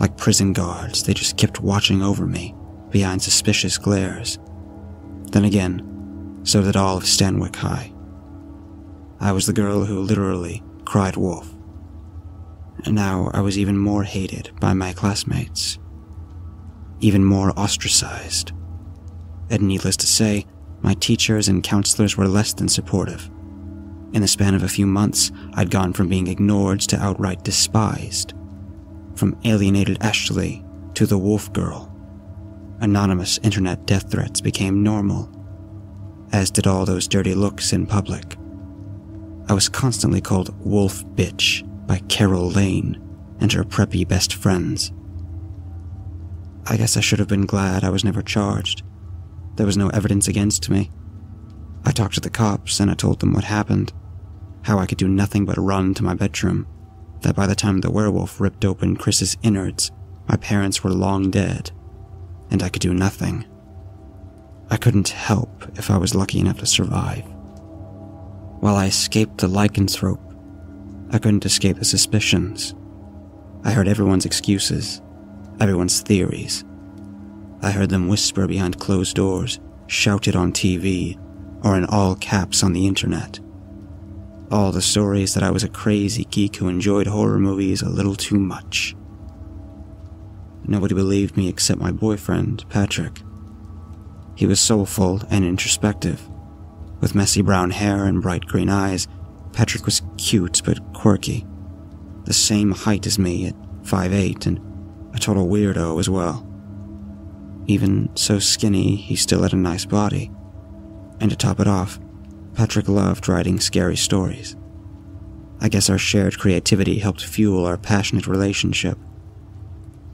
Like prison guards, they just kept watching over me behind suspicious glares. Then again, so did all of Stanwick High. I was the girl who literally cried wolf. And now I was even more hated by my classmates, even more ostracized. And needless to say, my teachers and counselors were less than supportive. In the span of a few months, I'd gone from being ignored to outright despised. From alienated Ashley to the wolf girl. Anonymous internet death threats became normal, as did all those dirty looks in public. I was constantly called Wolf Bitch by Carol Lane and her preppy best friends. I guess I should have been glad I was never charged. There was no evidence against me. I talked to the cops and I told them what happened. How I could do nothing but run to my bedroom. That by the time the werewolf ripped open Chris's innards, my parents were long dead and I could do nothing. I couldn't help if I was lucky enough to survive. While I escaped the lycanthrope, I couldn't escape the suspicions. I heard everyone's excuses, everyone's theories. I heard them whisper behind closed doors, shouted on TV, or in all caps on the internet. All the stories that I was a crazy geek who enjoyed horror movies a little too much. Nobody believed me except my boyfriend, Patrick. He was soulful and introspective. With messy brown hair and bright green eyes, Patrick was cute but quirky. The same height as me at 5'8 and a total weirdo as well. Even so skinny, he still had a nice body. And to top it off, Patrick loved writing scary stories. I guess our shared creativity helped fuel our passionate relationship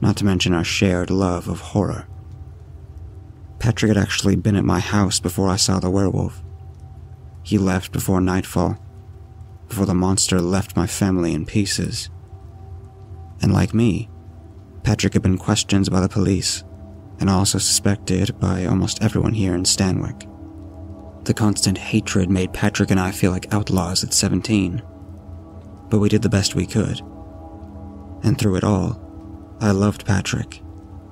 not to mention our shared love of horror. Patrick had actually been at my house before I saw the werewolf. He left before nightfall, before the monster left my family in pieces. And like me, Patrick had been questioned by the police and also suspected by almost everyone here in Stanwick. The constant hatred made Patrick and I feel like outlaws at 17. But we did the best we could. And through it all, I loved Patrick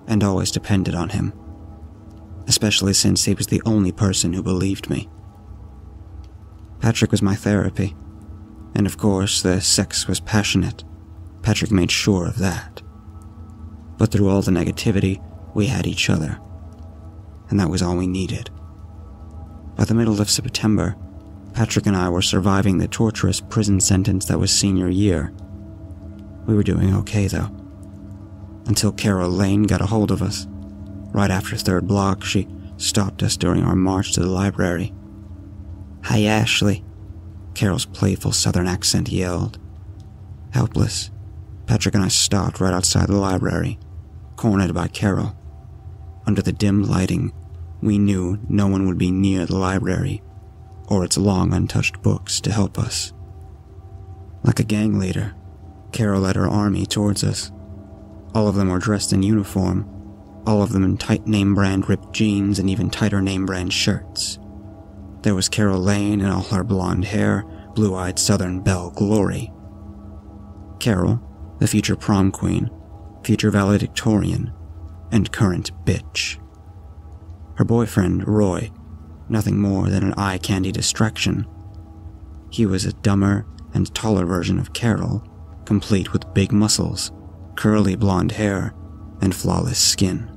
and always depended on him, especially since he was the only person who believed me. Patrick was my therapy, and of course, the sex was passionate. Patrick made sure of that. But through all the negativity, we had each other, and that was all we needed. By the middle of September, Patrick and I were surviving the torturous prison sentence that was senior year. We were doing okay, though. Until Carol Lane got a hold of us. Right after third block, she stopped us during our march to the library. Hi, Ashley, Carol's playful southern accent yelled. Helpless, Patrick and I stopped right outside the library, cornered by Carol. Under the dim lighting, we knew no one would be near the library or its long untouched books to help us. Like a gang leader, Carol led her army towards us. All of them were dressed in uniform, all of them in tight name brand ripped jeans and even tighter name brand shirts. There was Carol Lane in all her blonde hair, blue eyed Southern belle glory. Carol, the future prom queen, future valedictorian, and current bitch. Her boyfriend, Roy, nothing more than an eye candy distraction. He was a dumber and taller version of Carol, complete with big muscles, curly blonde hair, and flawless skin.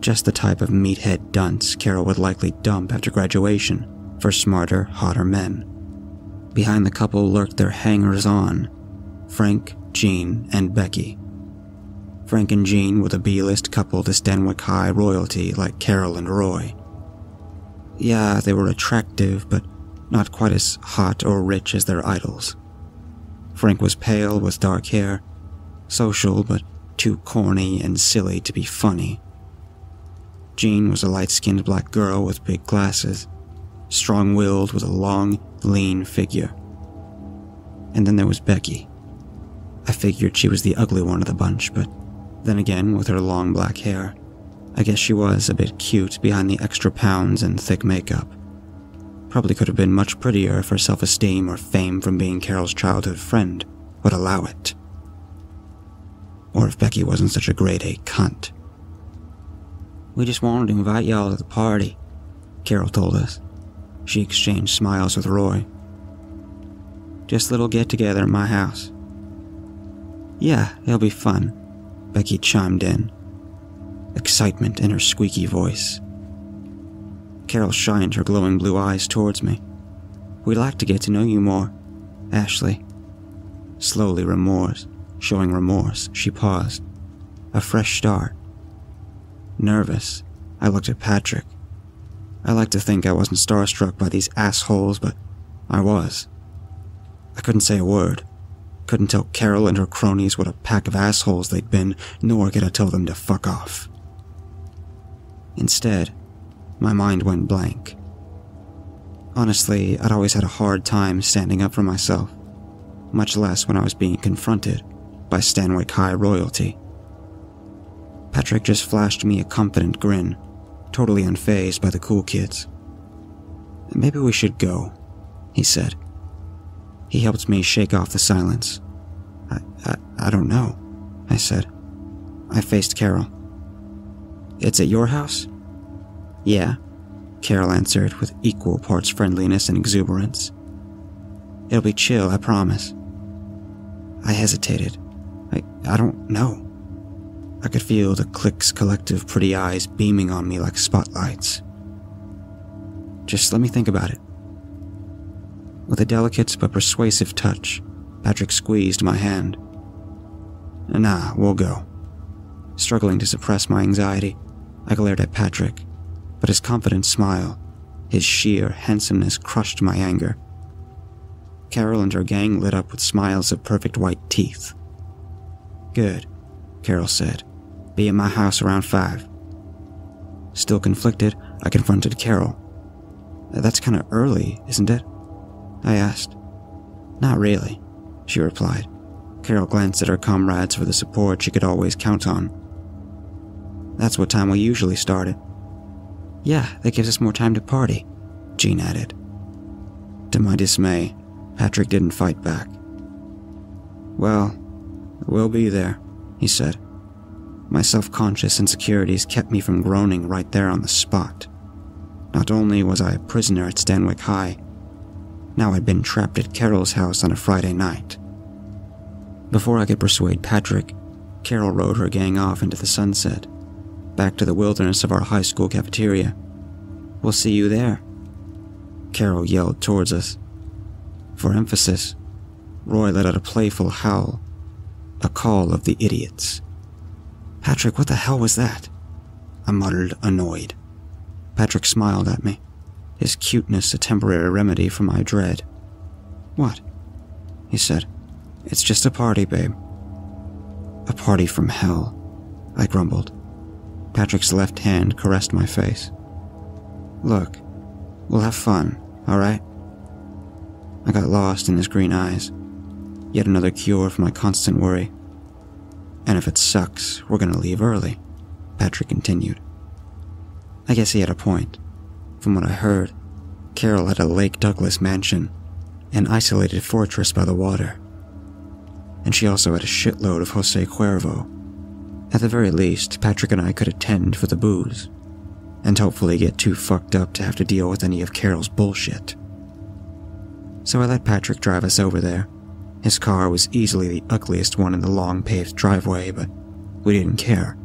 Just the type of meathead dunce Carol would likely dump after graduation for smarter, hotter men. Behind the couple lurked their hangers on Frank, Jean, and Becky. Frank and Jean were the B list couple to Stanwick High royalty like Carol and Roy. Yeah, they were attractive, but not quite as hot or rich as their idols. Frank was pale with dark hair, social but too corny and silly to be funny. Jean was a light skinned black girl with big glasses, strong willed with a long, lean figure. And then there was Becky. I figured she was the ugly one of the bunch, but then again, with her long black hair, I guess she was a bit cute behind the extra pounds and thick makeup. Probably could have been much prettier if her self esteem or fame from being Carol's childhood friend would allow it. Or if Becky wasn't such a grade A cunt. We just wanted to invite y'all to the party, Carol told us. She exchanged smiles with Roy. Just a little get together at my house. Yeah, it'll be fun, Becky chimed in, excitement in her squeaky voice. Carol shined her glowing blue eyes towards me. We'd like to get to know you more, Ashley. Slowly, remorse, showing remorse, she paused. A fresh start. Nervous, I looked at Patrick. I like to think I wasn't starstruck by these assholes, but I was. I couldn't say a word. Couldn't tell Carol and her cronies what a pack of assholes they'd been, nor could I tell them to fuck off. Instead, my mind went blank. Honestly, I'd always had a hard time standing up for myself, much less when I was being confronted by Stanwick High royalty. Patrick just flashed me a confident grin, totally unfazed by the cool kids. Maybe we should go, he said. He helped me shake off the silence. I, I, I don't know, I said. I faced Carol. It's at your house? Yeah, Carol answered with equal parts friendliness and exuberance. It'll be chill, I promise. I hesitated. I, don't know. I could feel the clique's collective pretty eyes beaming on me like spotlights. Just let me think about it. With a delicate but persuasive touch, Patrick squeezed my hand. Nah, we'll go. Struggling to suppress my anxiety, I glared at Patrick, but his confident smile, his sheer handsomeness crushed my anger. Carol and her gang lit up with smiles of perfect white teeth. Good, Carol said. Be at my house around five. Still conflicted, I confronted Carol. That's kind of early, isn't it? I asked. Not really, she replied. Carol glanced at her comrades for the support she could always count on. That's what time we usually start started. Yeah, that gives us more time to party, Jean added. To my dismay, Patrick didn't fight back. Well, we'll be there, he said. My self conscious insecurities kept me from groaning right there on the spot. Not only was I a prisoner at Stanwick High, now I'd been trapped at Carol's house on a Friday night. Before I could persuade Patrick, Carol rode her gang off into the sunset, back to the wilderness of our high school cafeteria. We'll see you there, Carol yelled towards us. For emphasis, Roy let out a playful howl, a call of the idiots. Patrick, what the hell was that? I muttered, annoyed. Patrick smiled at me, his cuteness a temporary remedy for my dread. What? He said. It's just a party, babe. A party from hell, I grumbled. Patrick's left hand caressed my face. Look, we'll have fun, alright? I got lost in his green eyes. Yet another cure for my constant worry. And if it sucks, we're gonna leave early, Patrick continued. I guess he had a point. From what I heard, Carol had a Lake Douglas mansion, an isolated fortress by the water. And she also had a shitload of Jose Cuervo. At the very least, Patrick and I could attend for the booze, and hopefully get too fucked up to have to deal with any of Carol's bullshit. So I let Patrick drive us over there. His car was easily the ugliest one in the long paved driveway, but we didn't care.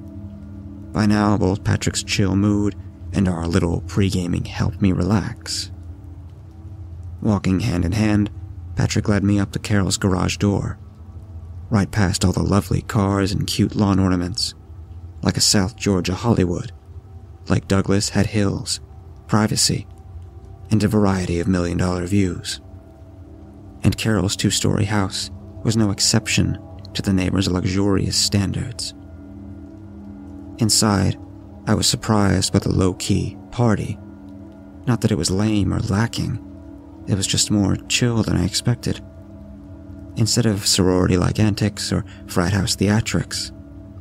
By now, both Patrick's chill mood and our little pre gaming helped me relax. Walking hand in hand, Patrick led me up to Carol's garage door, right past all the lovely cars and cute lawn ornaments, like a South Georgia Hollywood. Lake Douglas had hills, privacy, and a variety of million dollar views. And Carol's two story house was no exception to the neighbor's luxurious standards. Inside, I was surprised by the low key party. Not that it was lame or lacking, it was just more chill than I expected. Instead of sorority like antics or frat house theatrics,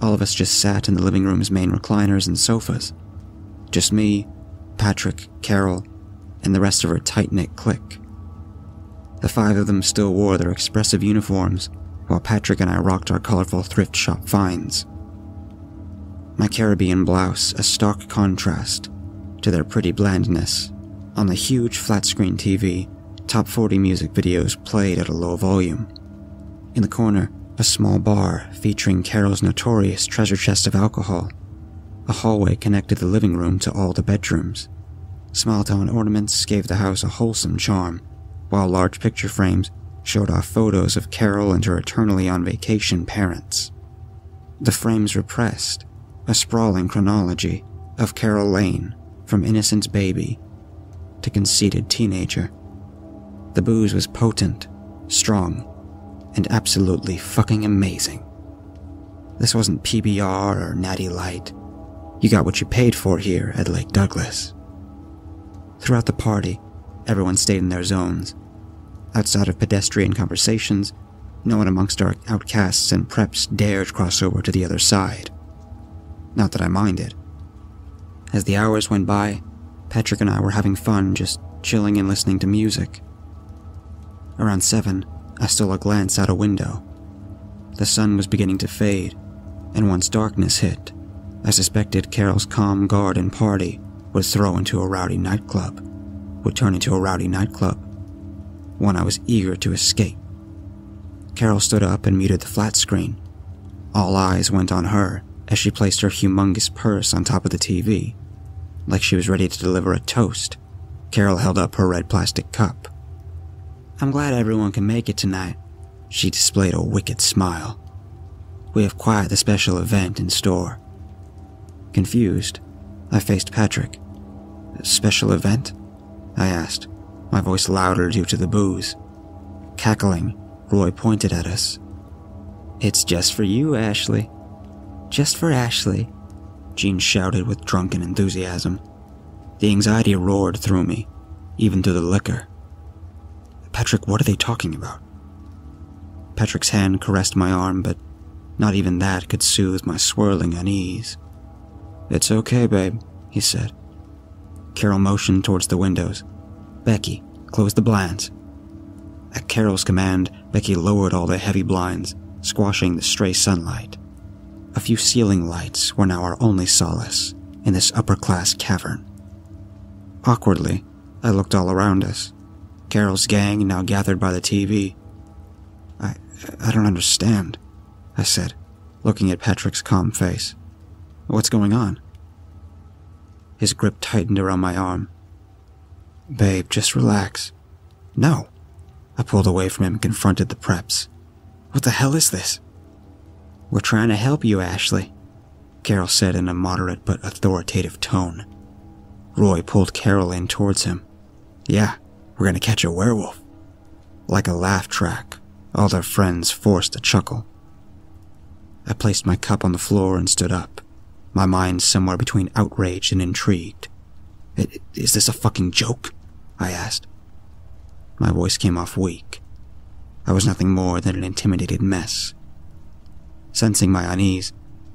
all of us just sat in the living room's main recliners and sofas. Just me, Patrick, Carol, and the rest of her tight knit clique. The five of them still wore their expressive uniforms, while Patrick and I rocked our colorful thrift shop finds. My Caribbean blouse a stark contrast to their pretty blandness. On the huge flat screen TV, top 40 music videos played at a low volume. In the corner, a small bar featuring Carol's notorious treasure chest of alcohol. A hallway connected the living room to all the bedrooms. Small town ornaments gave the house a wholesome charm, while large picture frames showed off photos of Carol and her eternally on vacation parents. The frames repressed a sprawling chronology of Carol Lane from innocent baby to conceited teenager. The booze was potent, strong, and absolutely fucking amazing. This wasn't PBR or Natty Light. You got what you paid for here at Lake Douglas. Throughout the party, everyone stayed in their zones. Outside of pedestrian conversations, no one amongst our outcasts and preps dared cross over to the other side. Not that I minded. As the hours went by, Patrick and I were having fun just chilling and listening to music. Around 7, I stole a glance out a window. The sun was beginning to fade, and once darkness hit, I suspected Carol's calm garden party would throw into a rowdy nightclub, would turn into a rowdy nightclub, one I was eager to escape. Carol stood up and muted the flat screen. All eyes went on her as she placed her humongous purse on top of the TV. Like she was ready to deliver a toast, Carol held up her red plastic cup. I'm glad everyone can make it tonight. She displayed a wicked smile. We have quite the special event in store. Confused, I faced Patrick. A special event? I asked, my voice louder due to the booze. Cackling, Roy pointed at us. It's just for you, Ashley. Just for Ashley, Jean shouted with drunken enthusiasm. The anxiety roared through me, even through the liquor. Patrick, what are they talking about? Patrick's hand caressed my arm, but not even that could soothe my swirling unease. It's okay, babe, he said. Carol motioned towards the windows. Becky, close the blinds. At Carol's command, Becky lowered all the heavy blinds, squashing the stray sunlight. A few ceiling lights were now our only solace in this upper class cavern. Awkwardly, I looked all around us. Carol's gang now gathered by the TV. I, I don't understand, I said, looking at Patrick's calm face. What's going on? His grip tightened around my arm. Babe, just relax. No. I pulled away from him and confronted the preps. What the hell is this? We're trying to help you, Ashley, Carol said in a moderate but authoritative tone. Roy pulled Carol in towards him. Yeah, we're gonna catch a werewolf. Like a laugh track, all their friends forced a chuckle. I placed my cup on the floor and stood up, my mind somewhere between outraged and intrigued. Is this a fucking joke? I asked. My voice came off weak. I was nothing more than an intimidated mess. Sensing my unease,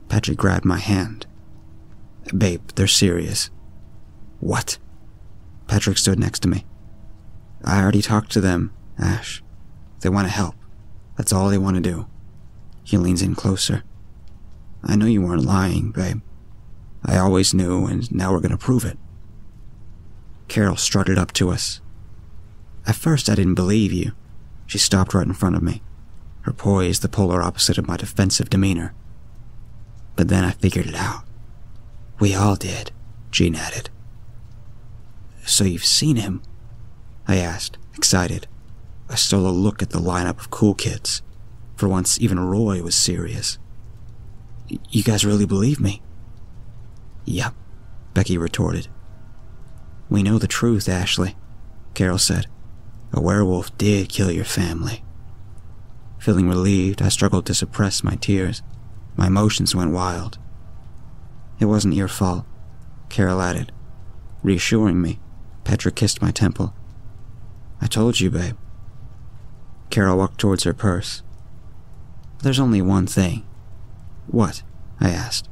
Patrick grabbed my hand. Babe, they're serious. What? Patrick stood next to me. I already talked to them, Ash. They want to help. That's all they want to do. He leans in closer. I know you weren't lying, babe. I always knew, and now we're gonna prove it. Carol strutted up to us. At first, I didn't believe you. She stopped right in front of me, her poise the polar opposite of my defensive demeanor. But then I figured it out. We all did, Jean added. So you've seen him? I asked, excited. I stole a look at the lineup of cool kids. For once, even Roy was serious. You guys really believe me? Yep, Becky retorted. We know the truth, Ashley, Carol said. A werewolf did kill your family. Feeling relieved, I struggled to suppress my tears. My emotions went wild. It wasn't your fault, Carol added. Reassuring me, Patrick kissed my temple. I told you, babe. Carol walked towards her purse. There's only one thing. What? I asked.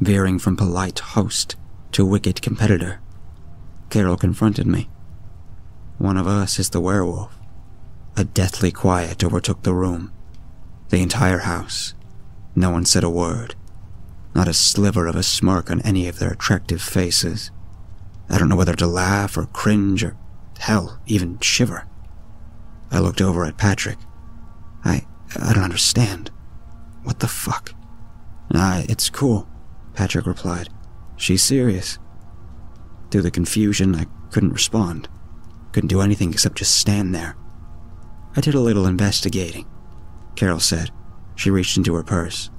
Veering from polite host to wicked competitor, Carol confronted me. One of us is the werewolf. A deathly quiet overtook the room. The entire house. No one said a word. Not a sliver of a smirk on any of their attractive faces. I don't know whether to laugh or cringe or, hell, even shiver. I looked over at Patrick. I. I don't understand. What the fuck? Nah, it's cool, Patrick replied. She's serious. Through the confusion, I couldn't respond. Couldn't do anything except just stand there. I did a little investigating, Carol said. She reached into her purse.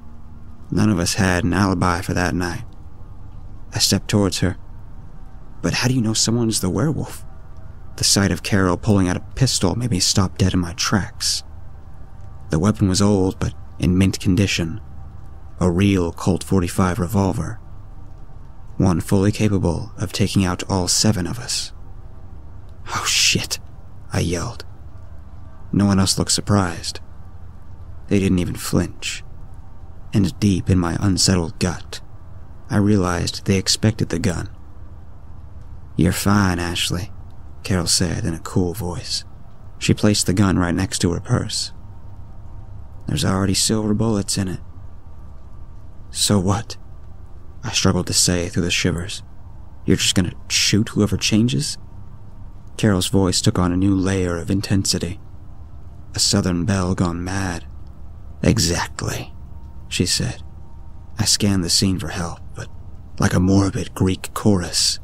None of us had an alibi for that night. I stepped towards her. But how do you know someone's the werewolf? The sight of Carol pulling out a pistol made me stop dead in my tracks. The weapon was old, but in mint condition. A real Colt 45 revolver. One fully capable of taking out all seven of us. Oh shit, I yelled. No one else looked surprised. They didn't even flinch. And deep in my unsettled gut, I realized they expected the gun. You're fine, Ashley, Carol said in a cool voice. She placed the gun right next to her purse. There's already silver bullets in it. So what? I struggled to say through the shivers. You're just gonna shoot whoever changes? Carol's voice took on a new layer of intensity. A southern belle gone mad. Exactly, she said. I scanned the scene for help, but like a morbid Greek chorus.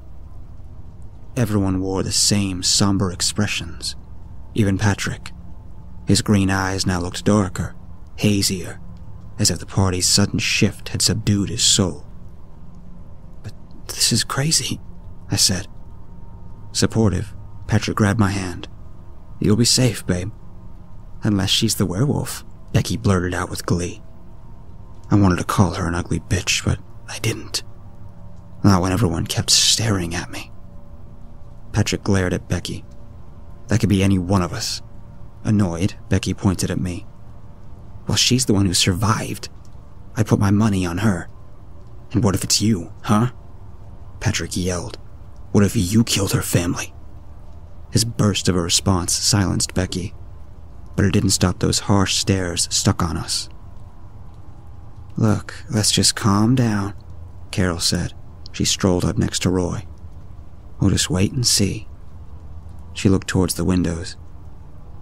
Everyone wore the same somber expressions, even Patrick. His green eyes now looked darker, hazier, as if the party's sudden shift had subdued his soul. But this is crazy, I said. Supportive, Patrick grabbed my hand. You'll be safe, babe. Unless she's the werewolf, Becky blurted out with glee. I wanted to call her an ugly bitch, but I didn't. Not when everyone kept staring at me. Patrick glared at Becky. That could be any one of us. Annoyed, Becky pointed at me. Well, she's the one who survived. I put my money on her. And what if it's you, huh? Patrick yelled. What if you killed her family? His burst of a response silenced Becky, but it didn't stop those harsh stares stuck on us. Look, let's just calm down, Carol said. She strolled up next to Roy. We'll just wait and see. She looked towards the windows.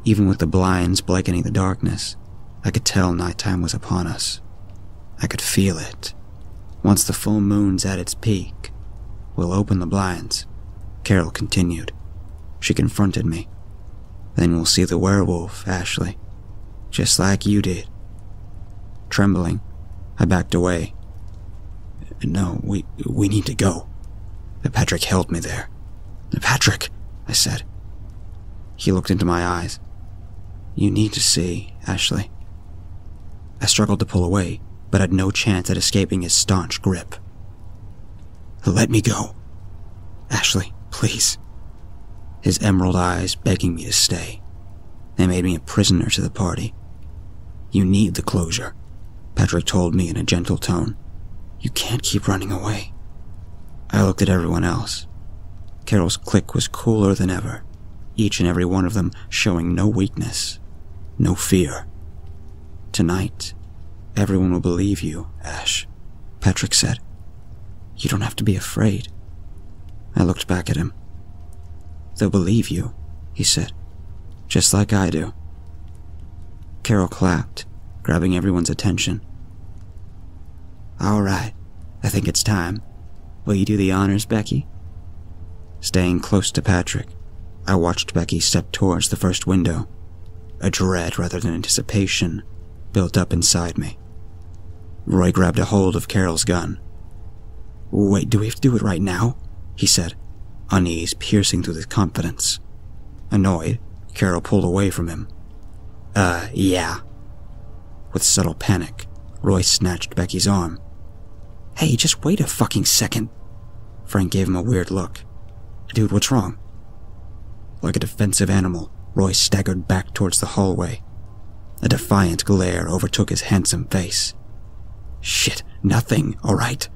Even with the blinds blanketing the darkness, I could tell nighttime was upon us. I could feel it. Once the full moon's at its peak, we'll open the blinds, Carol continued. She confronted me. Then we'll see the werewolf, Ashley. Just like you did. Trembling, I backed away. No, we we need to go. Patrick held me there. Patrick, I said. He looked into my eyes. You need to see, Ashley. I struggled to pull away, but had no chance at escaping his staunch grip. Let me go. Ashley, please. His emerald eyes begging me to stay. They made me a prisoner to the party. You need the closure, Patrick told me in a gentle tone. You can't keep running away. I looked at everyone else. Carol's clique was cooler than ever, each and every one of them showing no weakness, no fear. Tonight, everyone will believe you, Ash, Patrick said. You don't have to be afraid. I looked back at him. They'll believe you, he said, just like I do. Carol clapped, grabbing everyone's attention. All right, I think it's time. Will you do the honors, Becky? Staying close to Patrick, I watched Becky step towards the first window. A dread rather than anticipation built up inside me. Roy grabbed a hold of Carol's gun. Wait, do we have to do it right now? He said, unease piercing through his confidence. Annoyed, Carol pulled away from him. Uh, yeah. With subtle panic, Roy snatched Becky's arm. Hey, just wait a fucking second. Frank gave him a weird look. Dude, what's wrong? Like a defensive animal, Roy staggered back towards the hallway. A defiant glare overtook his handsome face. Shit, nothing, alright?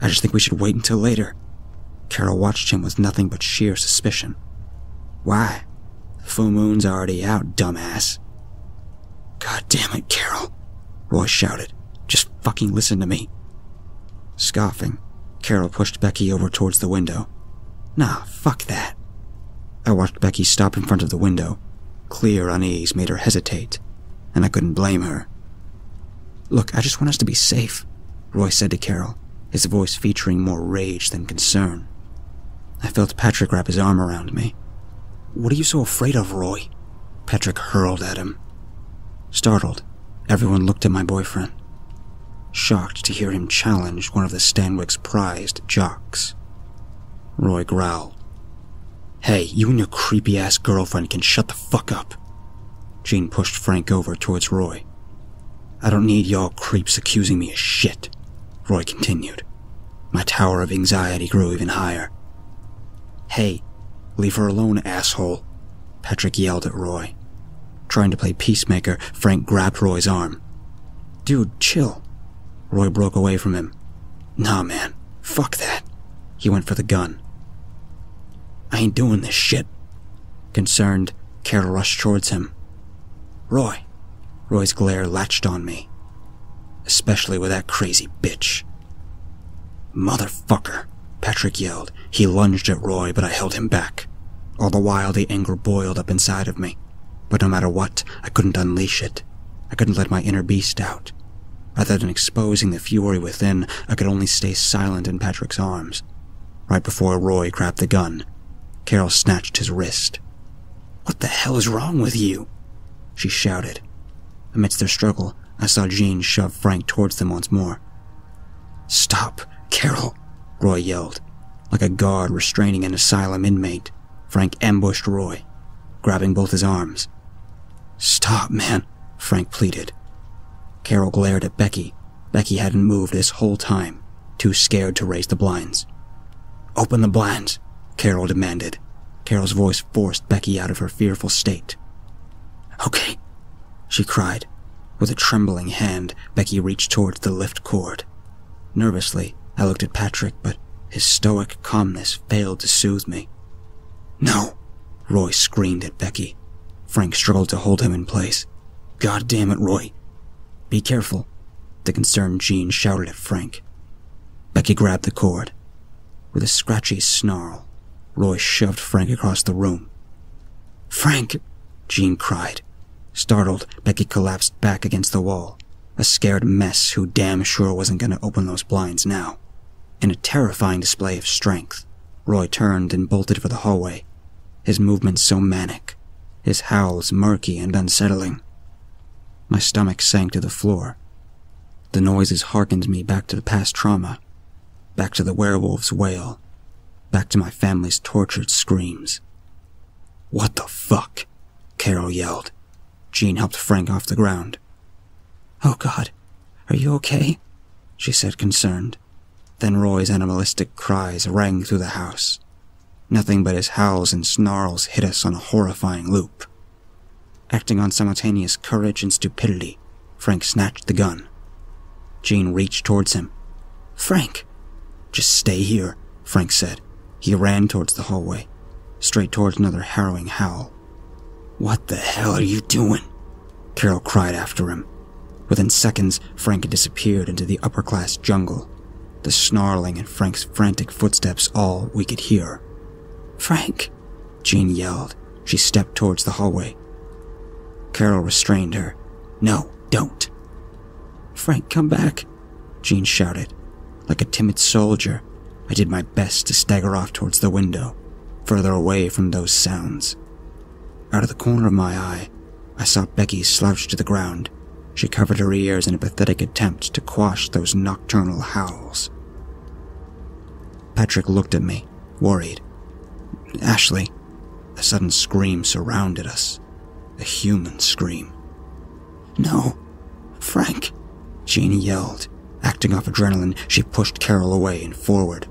I just think we should wait until later. Carol watched him with nothing but sheer suspicion. Why? The full moon's already out, dumbass. God damn it, Carol, Roy shouted. Just fucking listen to me. Scoffing, Carol pushed Becky over towards the window. Nah, fuck that. I watched Becky stop in front of the window. Clear unease made her hesitate, and I couldn't blame her. Look, I just want us to be safe, Roy said to Carol, his voice featuring more rage than concern. I felt Patrick wrap his arm around me. What are you so afraid of, Roy? Patrick hurled at him. Startled, everyone looked at my boyfriend, shocked to hear him challenge one of the Stanwicks' prized jocks. Roy growled. Hey, you and your creepy ass girlfriend can shut the fuck up. Jean pushed Frank over towards Roy. I don't need y'all creeps accusing me of shit, Roy continued. My tower of anxiety grew even higher. Hey, leave her alone, asshole, Patrick yelled at Roy. Trying to play peacemaker, Frank grabbed Roy's arm. Dude, chill. Roy broke away from him. Nah, man, fuck that. He went for the gun. I ain't doing this shit. Concerned, Carol rushed towards him. Roy. Roy's glare latched on me. Especially with that crazy bitch. Motherfucker, Patrick yelled. He lunged at Roy, but I held him back. All the while, the anger boiled up inside of me. But no matter what, I couldn't unleash it. I couldn't let my inner beast out. Rather than exposing the fury within, I could only stay silent in Patrick's arms. Right before Roy grabbed the gun, Carol snatched his wrist. What the hell is wrong with you? She shouted. Amidst their struggle, I saw Jean shove Frank towards them once more. Stop, Carol, Roy yelled. Like a guard restraining an asylum inmate, Frank ambushed Roy, grabbing both his arms. Stop, man, Frank pleaded. Carol glared at Becky. Becky hadn't moved this whole time, too scared to raise the blinds. Open the blinds, Carol demanded. Carol's voice forced Becky out of her fearful state. Okay, she cried. With a trembling hand, Becky reached towards the lift cord. Nervously, I looked at Patrick, but his stoic calmness failed to soothe me. No, Roy screamed at Becky. Frank struggled to hold him in place. God damn it, Roy. Be careful, the concerned Jean shouted at Frank. Becky grabbed the cord. With a scratchy snarl, Roy shoved Frank across the room. Frank! Jean cried. Startled, Becky collapsed back against the wall, a scared mess who damn sure wasn't going to open those blinds now. In a terrifying display of strength, Roy turned and bolted for the hallway, his movements so manic, his howls murky and unsettling. My stomach sank to the floor. The noises harkened me back to the past trauma, back to the werewolf's wail, back to my family's tortured screams. What the fuck? Carol yelled. Jean helped Frank off the ground. Oh god, are you okay? She said, concerned. Then Roy's animalistic cries rang through the house. Nothing but his howls and snarls hit us on a horrifying loop. Acting on simultaneous courage and stupidity, Frank snatched the gun. Jean reached towards him. Frank! Just stay here, Frank said. He ran towards the hallway, straight towards another harrowing howl. What the hell are you doing? Carol cried after him. Within seconds, Frank had disappeared into the upper class jungle, the snarling and Frank's frantic footsteps all we could hear. Frank! Jean yelled. She stepped towards the hallway. Carol restrained her. No, don't. Frank, come back, Jean shouted. Like a timid soldier, I did my best to stagger off towards the window, further away from those sounds. Out of the corner of my eye, I saw Becky slouch to the ground. She covered her ears in a pathetic attempt to quash those nocturnal howls. Patrick looked at me, worried. Ashley, a sudden scream surrounded us. A human scream. No, Frank, Jeannie yelled. Acting off adrenaline, she pushed Carol away and forward.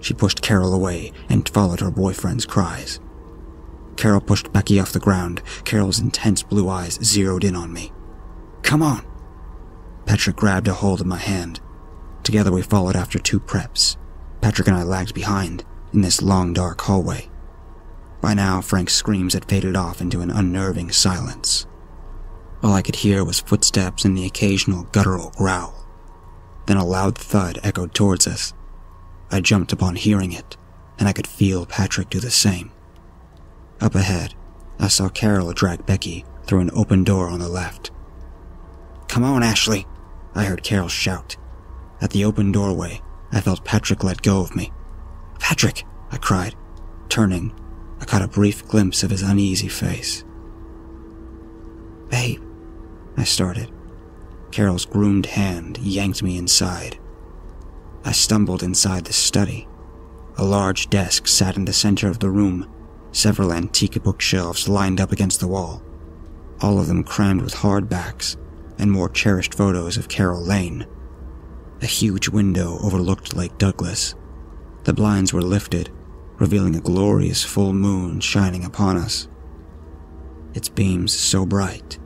She pushed Carol away and followed her boyfriend's cries. Carol pushed Becky off the ground. Carol's intense blue eyes zeroed in on me. Come on! Patrick grabbed a hold of my hand. Together we followed after two preps. Patrick and I lagged behind in this long, dark hallway. By now, Frank's screams had faded off into an unnerving silence. All I could hear was footsteps and the occasional guttural growl. Then a loud thud echoed towards us. I jumped upon hearing it, and I could feel Patrick do the same. Up ahead, I saw Carol drag Becky through an open door on the left. Come on, Ashley, I heard Carol shout. At the open doorway, I felt Patrick let go of me. Patrick, I cried. Turning, I caught a brief glimpse of his uneasy face. Babe, I started. Carol's groomed hand yanked me inside. I stumbled inside the study. A large desk sat in the center of the room, several antique bookshelves lined up against the wall, all of them crammed with hardbacks and more cherished photos of Carol Lane. A huge window overlooked Lake Douglas. The blinds were lifted, revealing a glorious full moon shining upon us. Its beams so bright,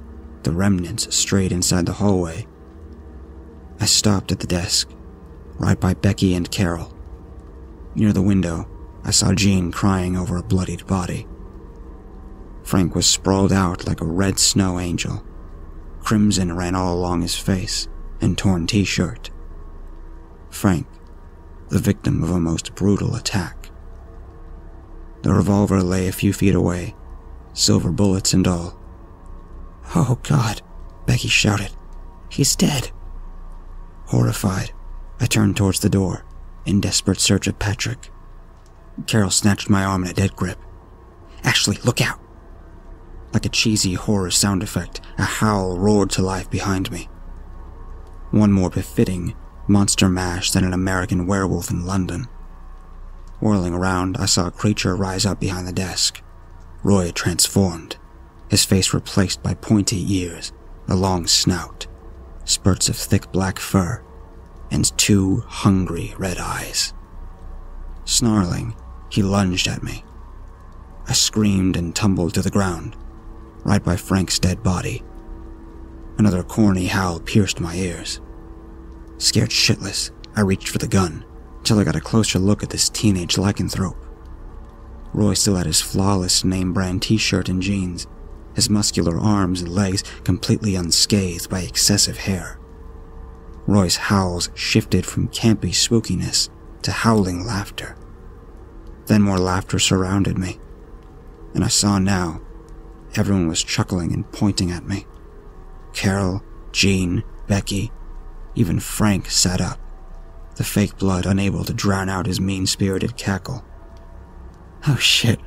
the remnants strayed inside the hallway. I stopped at the desk, right by Becky and Carol. Near the window, I saw Jean crying over a bloodied body. Frank was sprawled out like a red snow angel. Crimson ran all along his face and torn t shirt. Frank, the victim of a most brutal attack. The revolver lay a few feet away, silver bullets and all. Oh God, Becky shouted. He's dead. Horrified, I turned towards the door, in desperate search of Patrick. Carol snatched my arm in a dead grip. Ashley, look out! Like a cheesy horror sound effect, a howl roared to life behind me. One more befitting monster mash than an American werewolf in London. Whirling around, I saw a creature rise up behind the desk. Roy transformed, his face replaced by pointy ears, a long snout, spurts of thick black fur, and two hungry red eyes. Snarling, he lunged at me. I screamed and tumbled to the ground, right by Frank's dead body. Another corny howl pierced my ears. Scared shitless, I reached for the gun till I got a closer look at this teenage lycanthrope. Roy still had his flawless name brand t shirt and jeans, his muscular arms and legs completely unscathed by excessive hair. Roy's howls shifted from campy spookiness to howling laughter. Then more laughter surrounded me, and I saw now everyone was chuckling and pointing at me. Carol, Jean, Becky, even Frank sat up, the fake blood unable to drown out his mean spirited cackle. Oh shit,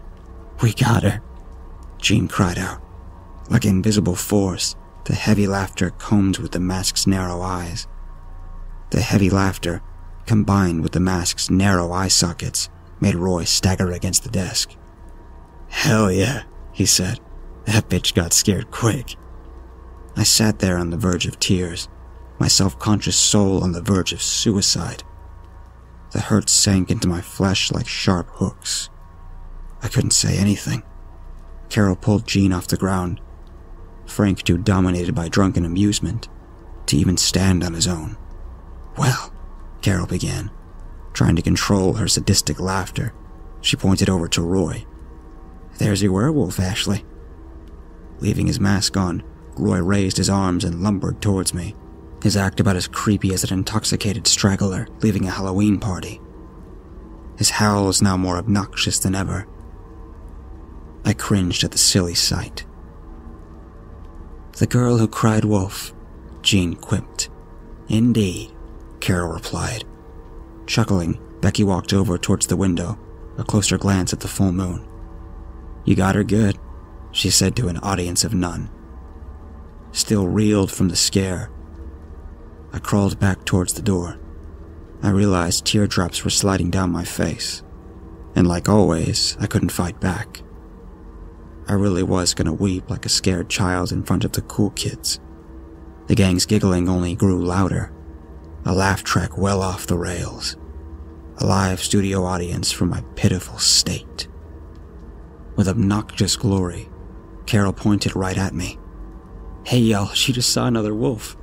we got her, Jean cried out. Like invisible force, the heavy laughter combed with the mask's narrow eyes. The heavy laughter, combined with the mask's narrow eye sockets, made Roy stagger against the desk. Hell yeah, he said. That bitch got scared quick. I sat there on the verge of tears, my self conscious soul on the verge of suicide. The hurt sank into my flesh like sharp hooks. I couldn't say anything. Carol pulled Jean off the ground. Frank, too dominated by drunken amusement to even stand on his own. Well, Carol began, trying to control her sadistic laughter. She pointed over to Roy. There's your werewolf, Ashley. Leaving his mask on, Roy raised his arms and lumbered towards me, his act about as creepy as an intoxicated straggler leaving a Halloween party. His howl was now more obnoxious than ever. I cringed at the silly sight. The girl who cried wolf, Jean quipped. Indeed, Carol replied. Chuckling, Becky walked over towards the window, a closer glance at the full moon. You got her good, she said to an audience of none. Still reeled from the scare, I crawled back towards the door. I realized teardrops were sliding down my face, and like always, I couldn't fight back. I really was gonna weep like a scared child in front of the cool kids. The gang's giggling only grew louder, a laugh track well off the rails, a live studio audience for my pitiful state. With obnoxious glory, Carol pointed right at me. Hey y'all, she just saw another wolf.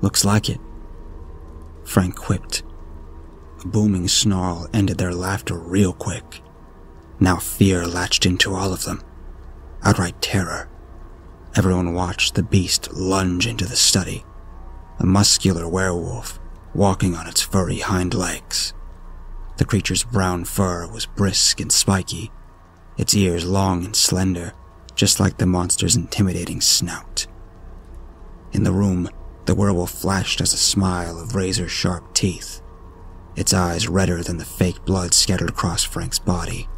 Looks like it. Frank quipped. A booming snarl ended their laughter real quick. Now fear latched into all of them. Outright terror. Everyone watched the beast lunge into the study. A muscular werewolf, walking on its furry hind legs. The creature's brown fur was brisk and spiky, its ears long and slender, just like the monster's intimidating snout. In the room, the werewolf flashed as a smile of razor sharp teeth, its eyes redder than the fake blood scattered across Frank's body.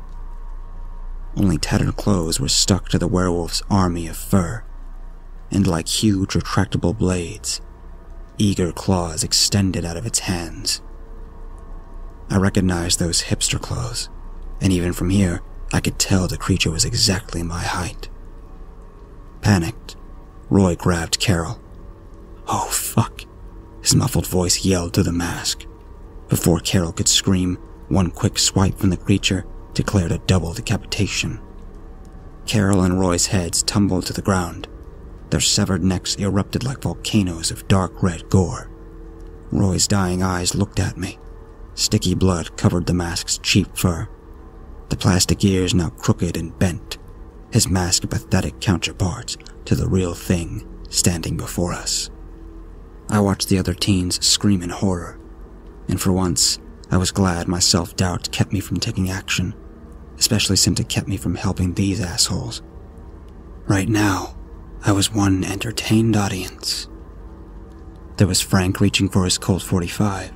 Only tattered clothes were stuck to the werewolf's army of fur, and like huge retractable blades, eager claws extended out of its hands. I recognized those hipster claws, and even from here, I could tell the creature was exactly my height. Panicked, Roy grabbed Carol. Oh, fuck. His muffled voice yelled through the mask. Before Carol could scream, one quick swipe from the creature declared a double decapitation. Carol and Roy's heads tumbled to the ground. Their severed necks erupted like volcanoes of dark red gore. Roy's dying eyes looked at me. Sticky blood covered the mask's cheap fur. The plastic ears now crooked and bent, his mask a pathetic counterpart to the real thing standing before us. I watched the other teens scream in horror, and for once, I was glad my self doubt kept me from taking action, especially since it kept me from helping these assholes. Right now, I was one entertained audience. There was Frank reaching for his Colt 45.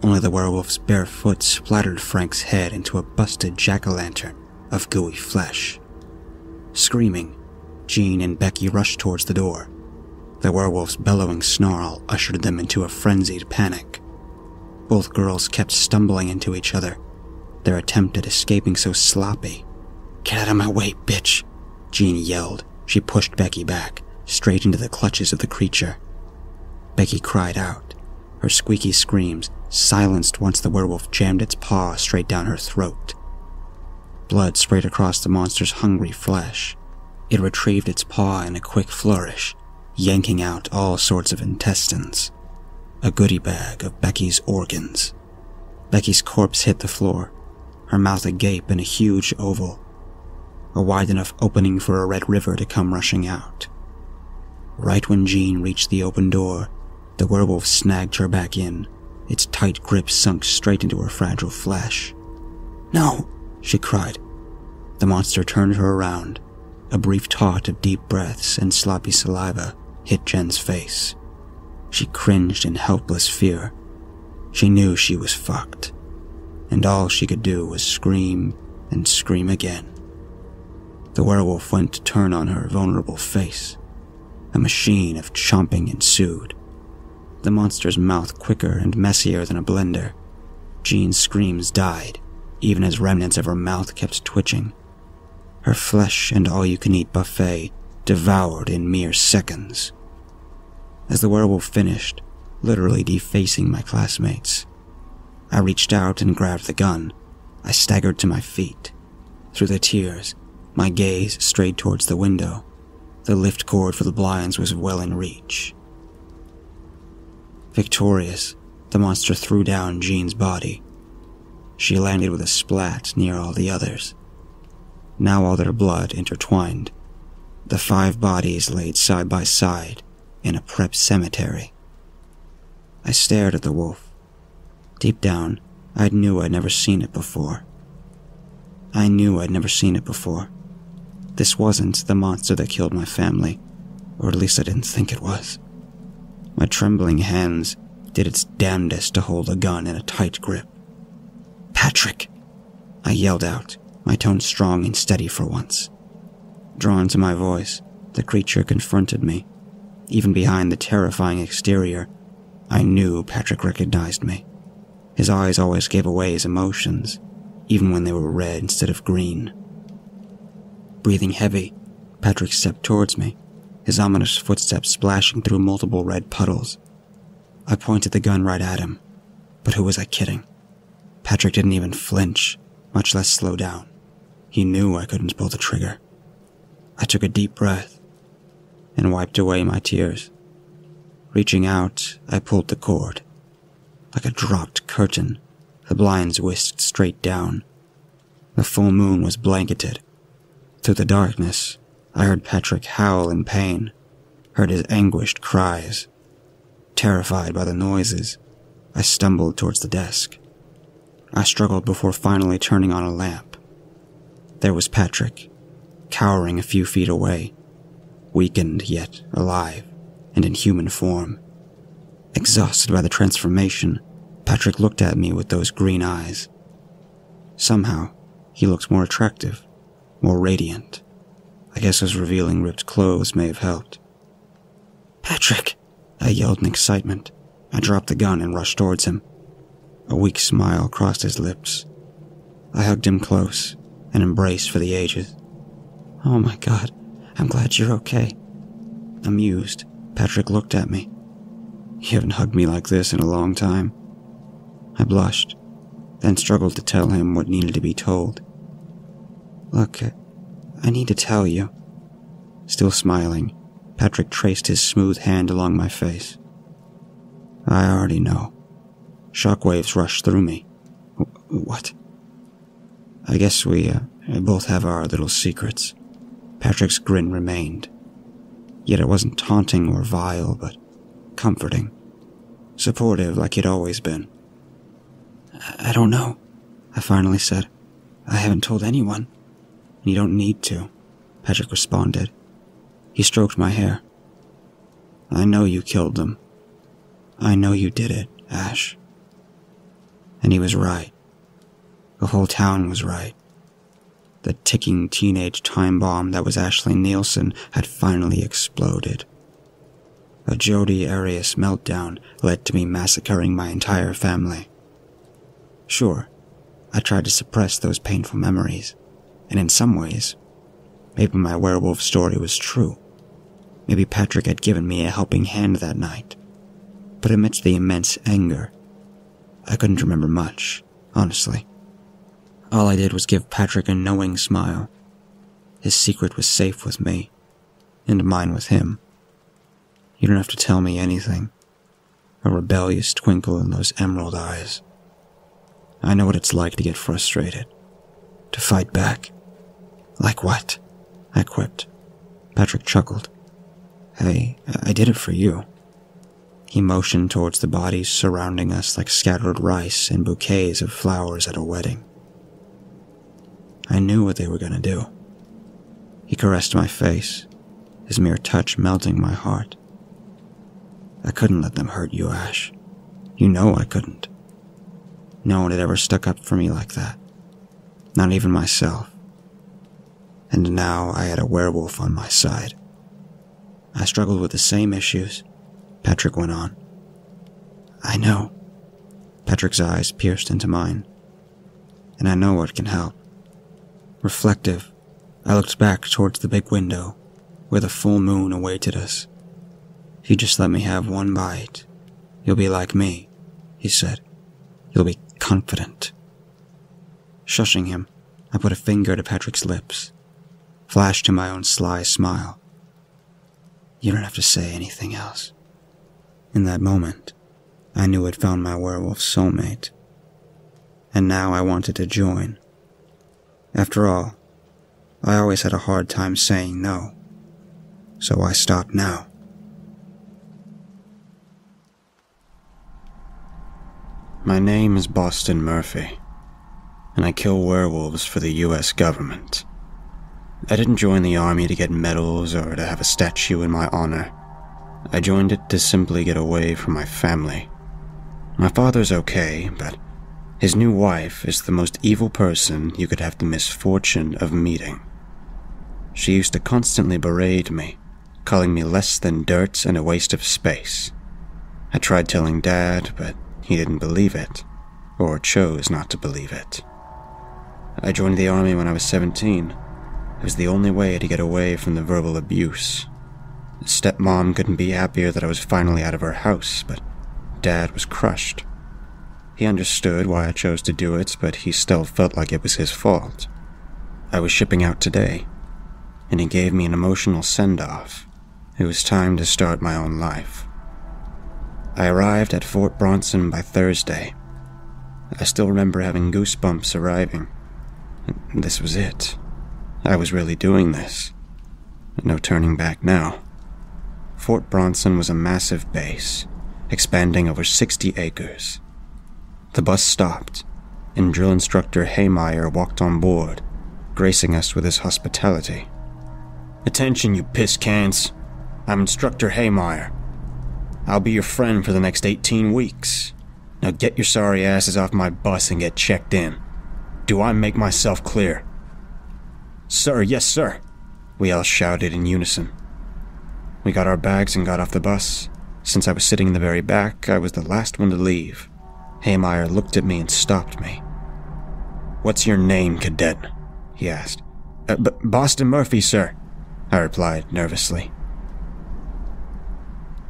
Only the werewolf's bare foot splattered Frank's head into a busted jack o' lantern of gooey flesh. Screaming, Jean and Becky rushed towards the door. The werewolf's bellowing snarl ushered them into a frenzied panic. Both girls kept stumbling into each other, their attempt at escaping so sloppy. Get out of my way, bitch! Jean yelled. She pushed Becky back, straight into the clutches of the creature. Becky cried out, her squeaky screams silenced once the werewolf jammed its paw straight down her throat. Blood sprayed across the monster's hungry flesh. It retrieved its paw in a quick flourish, yanking out all sorts of intestines. A goodie bag of Becky's organs. Becky's corpse hit the floor, her mouth agape in a huge oval, a wide enough opening for a red river to come rushing out. Right when Jean reached the open door, the werewolf snagged her back in, its tight grip sunk straight into her fragile flesh. No, she cried. The monster turned her around. A brief taut of deep breaths and sloppy saliva hit Jen's face. She cringed in helpless fear. She knew she was fucked, and all she could do was scream and scream again. The werewolf went to turn on her vulnerable face. A machine of chomping ensued. The monster's mouth quicker and messier than a blender. Jean's screams died, even as remnants of her mouth kept twitching. Her flesh and all you can eat buffet devoured in mere seconds. As the werewolf finished, literally defacing my classmates, I reached out and grabbed the gun. I staggered to my feet. Through the tears, my gaze strayed towards the window. The lift cord for the blinds was well in reach. Victorious, the monster threw down Jean's body. She landed with a splat near all the others. Now all their blood intertwined. The five bodies laid side by side in a prep cemetery. I stared at the wolf. Deep down, I knew I'd never seen it before. I knew I'd never seen it before. This wasn't the monster that killed my family, or at least I didn't think it was. My trembling hands did its damnedest to hold a gun in a tight grip. Patrick! I yelled out, my tone strong and steady for once. Drawn to my voice, the creature confronted me. Even behind the terrifying exterior, I knew Patrick recognized me. His eyes always gave away his emotions, even when they were red instead of green. Breathing heavy, Patrick stepped towards me, his ominous footsteps splashing through multiple red puddles. I pointed the gun right at him, but who was I kidding? Patrick didn't even flinch, much less slow down. He knew I couldn't pull the trigger. I took a deep breath and wiped away my tears. Reaching out, I pulled the cord. Like a dropped curtain, the blinds whisked straight down. The full moon was blanketed. Through the darkness, I heard Patrick howl in pain, heard his anguished cries. Terrified by the noises, I stumbled towards the desk. I struggled before finally turning on a lamp. There was Patrick, cowering a few feet away, weakened yet alive and in human form. Exhausted by the transformation, Patrick looked at me with those green eyes. Somehow, he looked more attractive, more radiant. I guess his revealing ripped clothes may have helped. Patrick! I yelled in excitement. I dropped the gun and rushed towards him. A weak smile crossed his lips. I hugged him close, an embrace for the ages. Oh my god, I'm glad you're okay. Amused, Patrick looked at me. You haven't hugged me like this in a long time. I blushed, then struggled to tell him what needed to be told. Look, I need to tell you. Still smiling, Patrick traced his smooth hand along my face. I already know. Shockwaves rushed through me. What? I guess we uh, both have our little secrets. Patrick's grin remained. Yet it wasn't taunting or vile, but comforting. Supportive like he'd always been. I don't know, I finally said. I haven't told anyone. You don't need to, Patrick responded. He stroked my hair. I know you killed them. I know you did it, Ash. And he was right. The whole town was right. The ticking teenage time bomb that was Ashley Nielsen had finally exploded. A Jodi Arias meltdown led to me massacring my entire family. Sure, I tried to suppress those painful memories, and in some ways, maybe my werewolf story was true. Maybe Patrick had given me a helping hand that night. But amidst the immense anger, I couldn't remember much, honestly. All I did was give Patrick a knowing smile. His secret was safe with me, and mine with him. You don't have to tell me anything. A rebellious twinkle in those emerald eyes. I know what it's like to get frustrated, to fight back. Like what? I quipped. Patrick chuckled. Hey, I did it for you. He motioned towards the bodies surrounding us like scattered rice and bouquets of flowers at a wedding. I knew what they were going to do. He caressed my face, his mere touch melting my heart. I couldn't let them hurt you, Ash. You know I couldn't. No one had ever stuck up for me like that. Not even myself. And now I had a werewolf on my side. I struggled with the same issues, Patrick went on. I know. Patrick's eyes pierced into mine. And I know what can help. Reflective, I looked back towards the big window where the full moon awaited us. If you just let me have one bite, you'll be like me, he said. You'll be confident. Shushing him, I put a finger to Patrick's lips, flashed him my own sly smile. You don't have to say anything else. In that moment, I knew I'd found my werewolf soulmate. And now I wanted to join. After all, I always had a hard time saying no. So I stopped now. My name is Boston Murphy, and I kill werewolves for the US government. I didn't join the army to get medals or to have a statue in my honor. I joined it to simply get away from my family. My father's okay, but his new wife is the most evil person you could have the misfortune of meeting. She used to constantly berate me, calling me less than dirt and a waste of space. I tried telling Dad, but he didn't believe it, or chose not to believe it. I joined the army when I was 17. It was the only way to get away from the verbal abuse. Stepmom couldn't be happier that I was finally out of her house, but Dad was crushed. He understood why I chose to do it, but he still felt like it was his fault. I was shipping out today, and he gave me an emotional send off. It was time to start my own life. I arrived at Fort Bronson by Thursday. I still remember having goosebumps arriving. This was it. I was really doing this. No turning back now. Fort Bronson was a massive base, expanding over 60 acres. The bus stopped, and drill instructor Haymeyer walked on board, gracing us with his hospitality. Attention, you piss cans. I'm Instructor Haymeyer. I'll be your friend for the next 18 weeks. Now get your sorry asses off my bus and get checked in. Do I make myself clear? Sir, yes, sir, we all shouted in unison. We got our bags and got off the bus. Since I was sitting in the very back, I was the last one to leave. Haymeyer looked at me and stopped me. What's your name, cadet? he asked. Uh, B- Boston Murphy, sir, I replied nervously.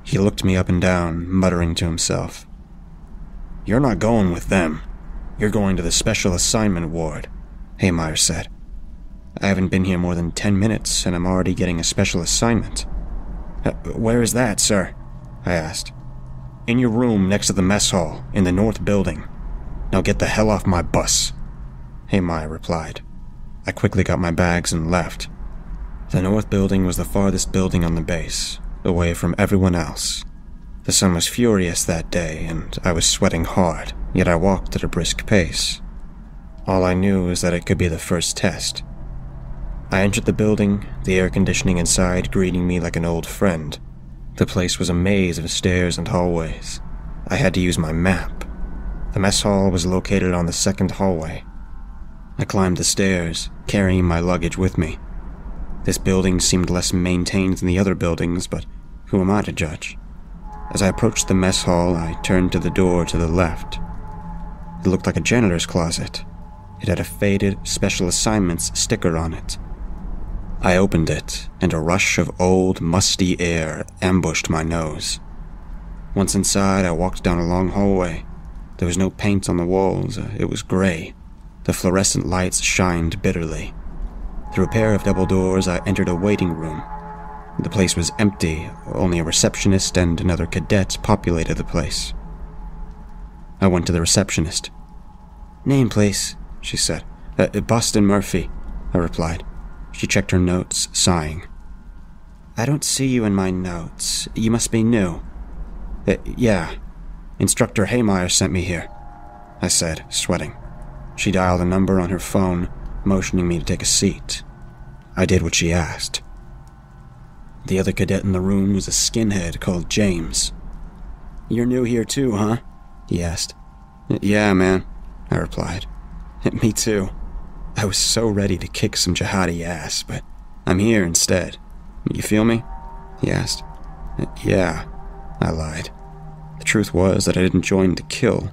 He looked me up and down, muttering to himself. You're not going with them. You're going to the special assignment ward, Haymeyer said. I haven't been here more than ten minutes, and I'm already getting a special assignment. Uh, where is that, sir? I asked. In your room next to the mess hall, in the north building. Now get the hell off my bus. Haymeyer replied. I quickly got my bags and left. The north building was the farthest building on the base, away from everyone else. The sun was furious that day, and I was sweating hard, yet I walked at a brisk pace. All I knew was that it could be the first test. I entered the building, the air conditioning inside greeting me like an old friend. The place was a maze of stairs and hallways. I had to use my map. The mess hall was located on the second hallway. I climbed the stairs, carrying my luggage with me. This building seemed less maintained than the other buildings, but who am I to judge? As I approached the mess hall, I turned to the door to the left. It looked like a janitor's closet. It had a faded special assignments sticker on it. I opened it, and a rush of old, musty air ambushed my nose. Once inside, I walked down a long hallway. There was no paint on the walls, it was gray. The fluorescent lights shined bitterly. Through a pair of double doors, I entered a waiting room. The place was empty, only a receptionist and another cadet populated the place. I went to the receptionist. Name, please, she said. Uh, Boston Murphy, I replied. She checked her notes, sighing. I don't see you in my notes. You must be new. Uh, yeah. Instructor Haymeyer sent me here, I said, sweating. She dialed a number on her phone, motioning me to take a seat. I did what she asked. The other cadet in the room was a skinhead called James. You're new here too, huh? He asked. Yeah, man, I replied. <laughs> Me too. I was so ready to kick some jihadi ass, but I'm here instead. You feel me? He asked. Yeah, I lied. The truth was that I didn't join to kill.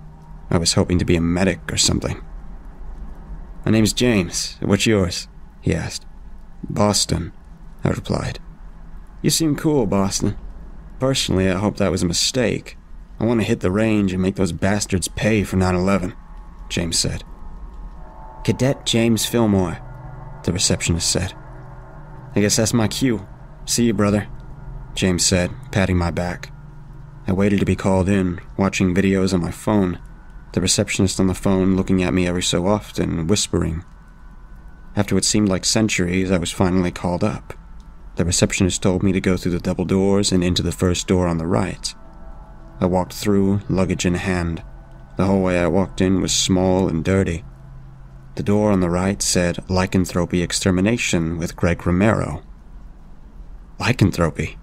I was hoping to be a medic or something. My name's James. What's yours? He asked. Boston, I replied. You seem cool, Boston. Personally, I hope that was a mistake. I want to hit the range and make those bastards pay for 9 11, James said. Cadet James Fillmore, the receptionist said. I guess that's my cue. See you, brother, James said, patting my back. I waited to be called in, watching videos on my phone, the receptionist on the phone looking at me every so often, whispering. After what seemed like centuries, I was finally called up. The receptionist told me to go through the double doors and into the first door on the right. I walked through, luggage in hand. The hallway I walked in was small and dirty. The door on the right said Lycanthropy Extermination with Greg Romero. Lycanthropy?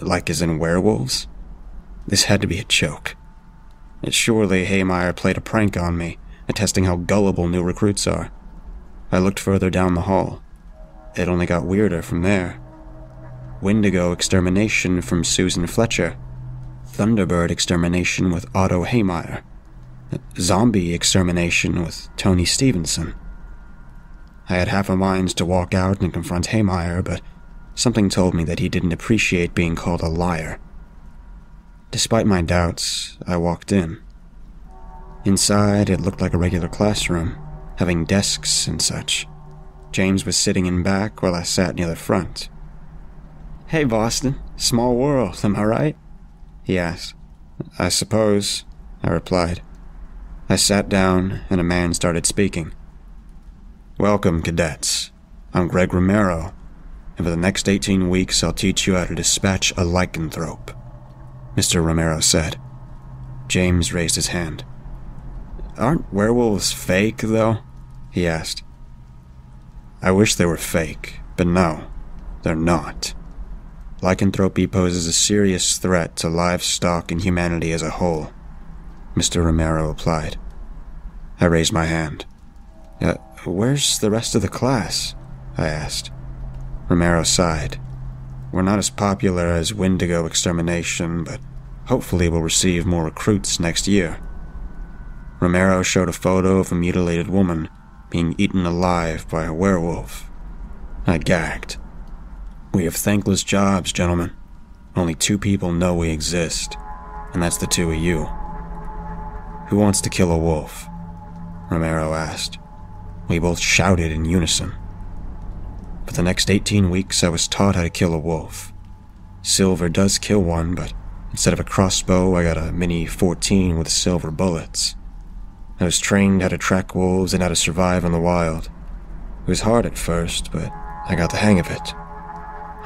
Like as in werewolves? This had to be a joke. Surely Haymeyer played a prank on me, attesting how gullible new recruits are. I looked further down the hall. It only got weirder from there. Wendigo extermination from Susan Fletcher. Thunderbird extermination with Otto Haymeyer. Zombie extermination with Tony Stevenson. I had half a mind to walk out and confront Haymeyer, but something told me that he didn't appreciate being called a liar. Despite my doubts, I walked in. Inside, it looked like a regular classroom, having desks and such. James was sitting in back while I sat near the front. Hey, Boston. Small world, am I right? He asked. I suppose, I replied. I sat down, and a man started speaking. Welcome, cadets. I'm Greg Romero, and for the next 18 weeks I'll teach you how to dispatch a lycanthrope. Mr. Romero said. James raised his hand. Aren't werewolves fake, though? he asked. I wish they were fake, but no, they're not. Lycanthropy poses a serious threat to livestock and humanity as a whole, Mr. Romero replied. I raised my hand. Uh, where's the rest of the class? I asked. Romero sighed. We're not as popular as Wendigo Extermination, but hopefully we'll receive more recruits next year. Romero showed a photo of a mutilated woman being eaten alive by a werewolf. I gagged. We have thankless jobs, gentlemen. Only two people know we exist, and that's the two of you. Who wants to kill a wolf? Romero asked. We both shouted in unison. For the next 18 weeks, I was taught how to kill a wolf. Silver does kill one, but instead of a crossbow, I got a Mini 14 with silver bullets. I was trained how to track wolves and how to survive in the wild. It was hard at first, but I got the hang of it.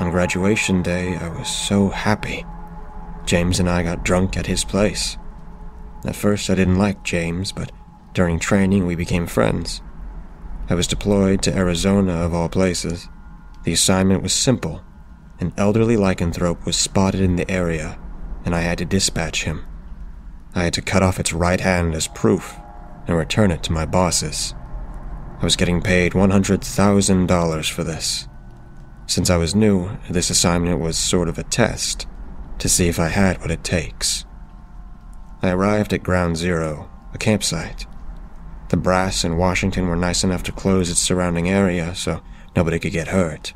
On graduation day, I was so happy. James and I got drunk at his place. At first, I didn't like James, but during training, we became friends. I was deployed to Arizona, of all places. The assignment was simple. An elderly lycanthrope was spotted in the area, and I had to dispatch him. I had to cut off its right hand as proof and return it to my bosses. I was getting paid $100,000 for this. Since I was new, this assignment was sort of a test to see if I had what it takes. I arrived at Ground Zero, a campsite. The brass in Washington were nice enough to close its surrounding area so nobody could get hurt.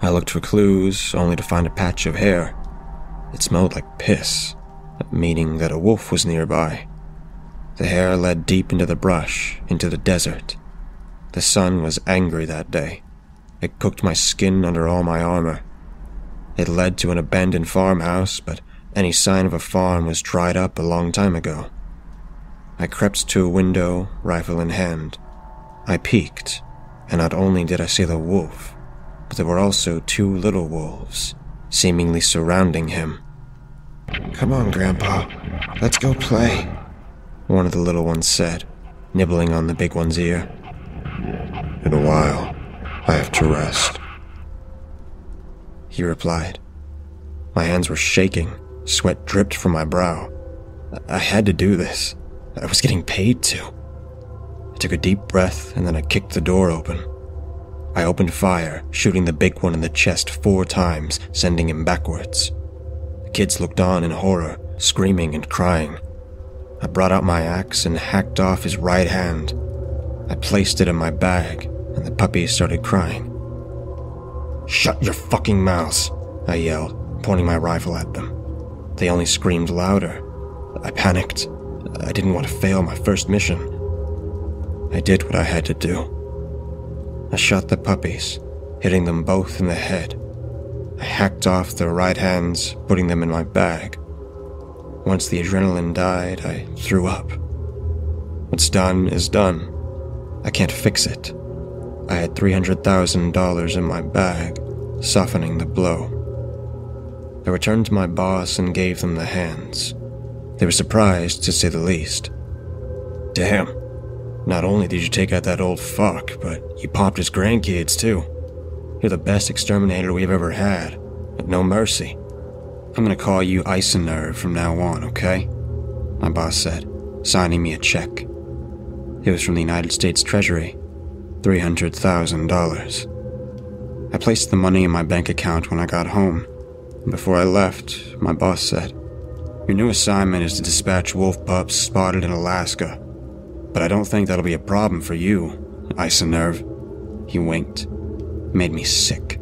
I looked for clues, only to find a patch of hair. It smelled like piss, meaning that a wolf was nearby. The hair led deep into the brush, into the desert. The sun was angry that day. It cooked my skin under all my armor. It led to an abandoned farmhouse, but any sign of a farm was dried up a long time ago. I crept to a window, rifle in hand. I peeked, and not only did I see the wolf, but there were also two little wolves, seemingly surrounding him. Come on, Grandpa. Let's go play, one of the little ones said, nibbling on the big one's ear. In a while, I have to rest. He replied. My hands were shaking, sweat dripped from my brow. I had to do this. I was getting paid to. I took a deep breath, and then I kicked the door open. I opened fire, shooting the big one in the chest four times, sending him backwards. The kids looked on in horror, screaming and crying. I brought out my axe and hacked off his right hand. I placed it in my bag, and the puppies started crying. Shut your fucking mouths, I yelled, pointing my rifle at them. They only screamed louder. I panicked. I didn't want to fail my first mission. I did what I had to do. I shot the puppies, hitting them both in the head. I hacked off their right hands, putting them in my bag. Once the adrenaline died, I threw up. What's done is done. I can't fix it. I had $300,000 in my bag, softening the blow. I returned to my boss and gave them the hands. They were surprised, to say the least. Damn. Not only did you take out that old fuck, but you popped his grandkids, too. You're the best exterminator we've ever had, with no mercy. I'm gonna call you Eisennerve from now on, okay? My boss said, signing me a check. It was from the United States Treasury $300,000. I placed the money in my bank account when I got home. Before I left, my boss said, Your new assignment is to dispatch wolf pups spotted in Alaska. But I don't think that'll be a problem for you, Eisennerve. He winked. Made me sick.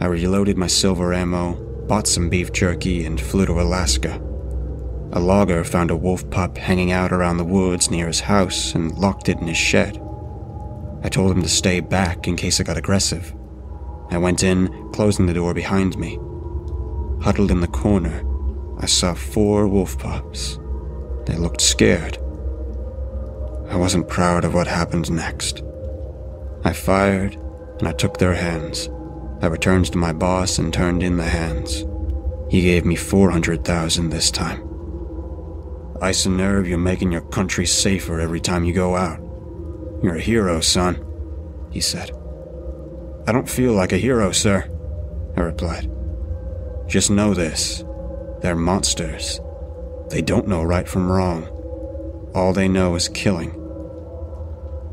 I reloaded my silver ammo, bought some beef jerky, and flew to Alaska. A logger found a wolf pup hanging out around the woods near his house and locked it in his shed. I told him to stay back in case it got aggressive. I went in, closing the door behind me. Huddled in the corner, I saw four wolf pups. They looked scared. I wasn't proud of what happened next. I fired, and I took their hands. I returned to my boss and turned in the hands. He gave me 400,000 this time. Eisennerve, you're making your country safer every time you go out. You're a hero, son, he said. I don't feel like a hero, sir, I replied. Just know this they're monsters. They don't know right from wrong. All they know is killing.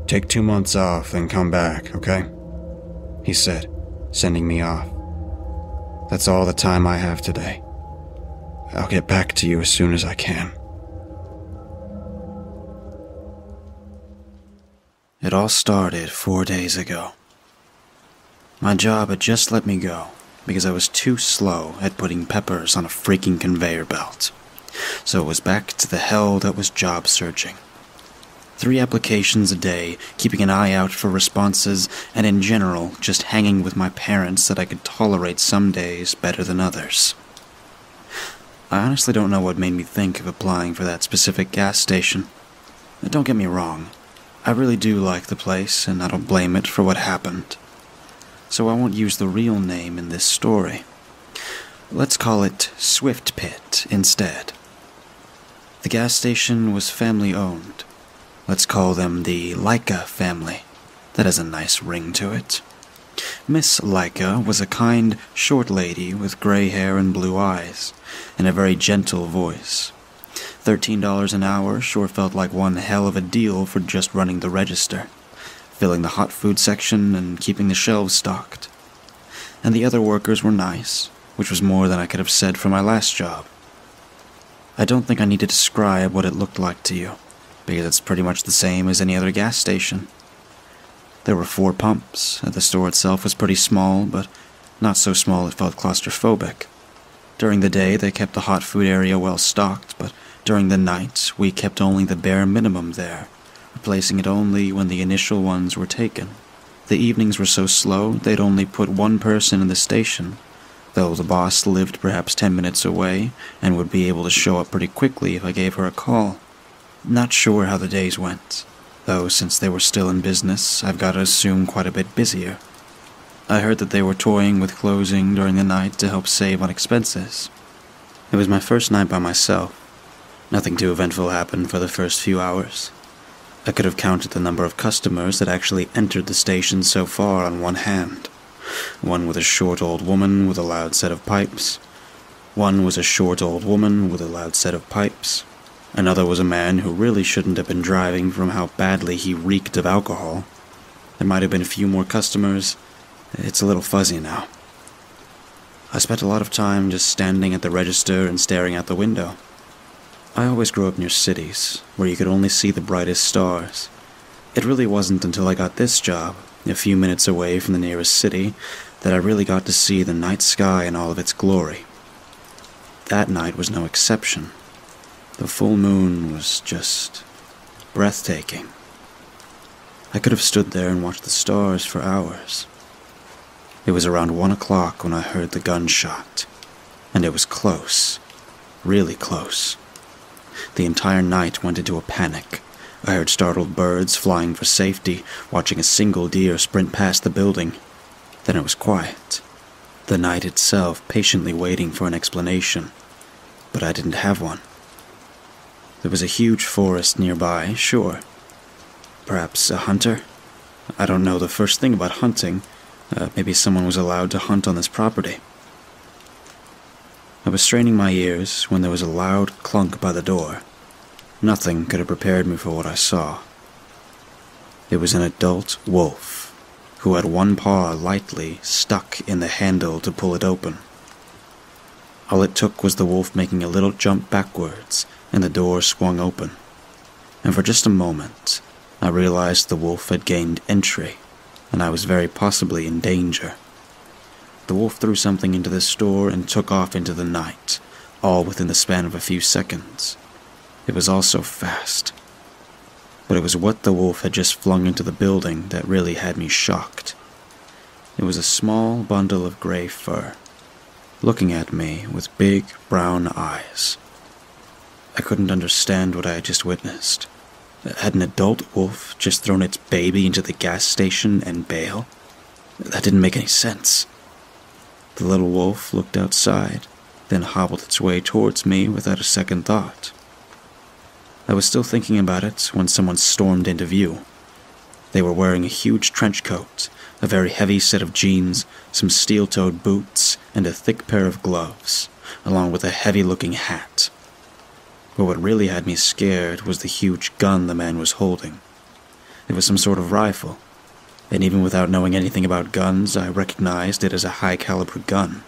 Take two months off, then come back, okay? He said, sending me off. That's all the time I have today. I'll get back to you as soon as I can. It all started four days ago. My job had just let me go because I was too slow at putting peppers on a freaking conveyor belt so it was back to the hell that was job searching. Three applications a day, keeping an eye out for responses, and in general, just hanging with my parents that I could tolerate some days better than others. I honestly don't know what made me think of applying for that specific gas station. Don't get me wrong, I really do like the place, and I don't blame it for what happened. So I won't use the real name in this story. Let's call it Swift Pit instead. The gas station was family owned. Let's call them the Leica family. That has a nice ring to it. Miss Leica was a kind, short lady with gray hair and blue eyes, and a very gentle voice. $13 an hour sure felt like one hell of a deal for just running the register, filling the hot food section and keeping the shelves stocked. And the other workers were nice, which was more than I could have said for my last job. I don't think I need to describe what it looked like to you, because it's pretty much the same as any other gas station. There were four pumps, and the store itself was pretty small, but not so small it felt claustrophobic. During the day, they kept the hot food area well stocked, but during the night, we kept only the bare minimum there, replacing it only when the initial ones were taken. The evenings were so slow, they'd only put one person in the station, though the boss lived perhaps ten minutes away and would be able to show up pretty quickly if I gave her a call. Not sure how the days went, though since they were still in business, I've got to assume quite a bit busier. I heard that they were toying with closing during the night to help save on expenses. It was my first night by myself. Nothing too eventful happened for the first few hours. I could have counted the number of customers that actually entered the station so far on one hand. One was a short old woman with a loud set of pipes. One was a short old woman with a loud set of pipes. Another was a man who really shouldn't have been driving from how badly he reeked of alcohol. There might have been a few more customers. It's a little fuzzy now. I spent a lot of time just standing at the register and staring out the window. I always grew up near cities, where you could only see the brightest stars. It really wasn't until I got this job, a few minutes away from the nearest city, that I really got to see the night sky in all of its glory. That night was no exception. The full moon was just breathtaking. I could have stood there and watched the stars for hours. It was around one o'clock when I heard the gunshot, and it was close, really close. The entire night went into a panic. I heard startled birds flying for safety, watching a single deer sprint past the building. Then it was quiet. The night itself patiently waiting for an explanation. But I didn't have one. There was a huge forest nearby, sure. Perhaps a hunter? I don't know the first thing about hunting. Uh, maybe someone was allowed to hunt on this property. I was straining my ears when there was a loud clunk by the door. Nothing could have prepared me for what I saw. It was an adult wolf who had one paw lightly stuck in the handle to pull it open. All it took was the wolf making a little jump backwards, and the door swung open. And for just a moment, I realized the wolf had gained entry, and I was very possibly in danger. The wolf threw something into the store and took off into the night, all within the span of a few seconds. It was all so fast but it was what the wolf had just flung into the building that really had me shocked. It was a small bundle of gray fur, looking at me with big brown eyes. I couldn't understand what I had just witnessed. Had an adult wolf just thrown its baby into the gas station and bail? That didn't make any sense. The little wolf looked outside, then hobbled its way towards me without a second thought. I was still thinking about it when someone stormed into view. They were wearing a huge trench coat, a very heavy set of jeans, some steel toed boots, and a thick pair of gloves, along with a heavy looking hat. But what really had me scared was the huge gun the man was holding. It was some sort of rifle, and even without knowing anything about guns, I recognized it as a high caliber gun.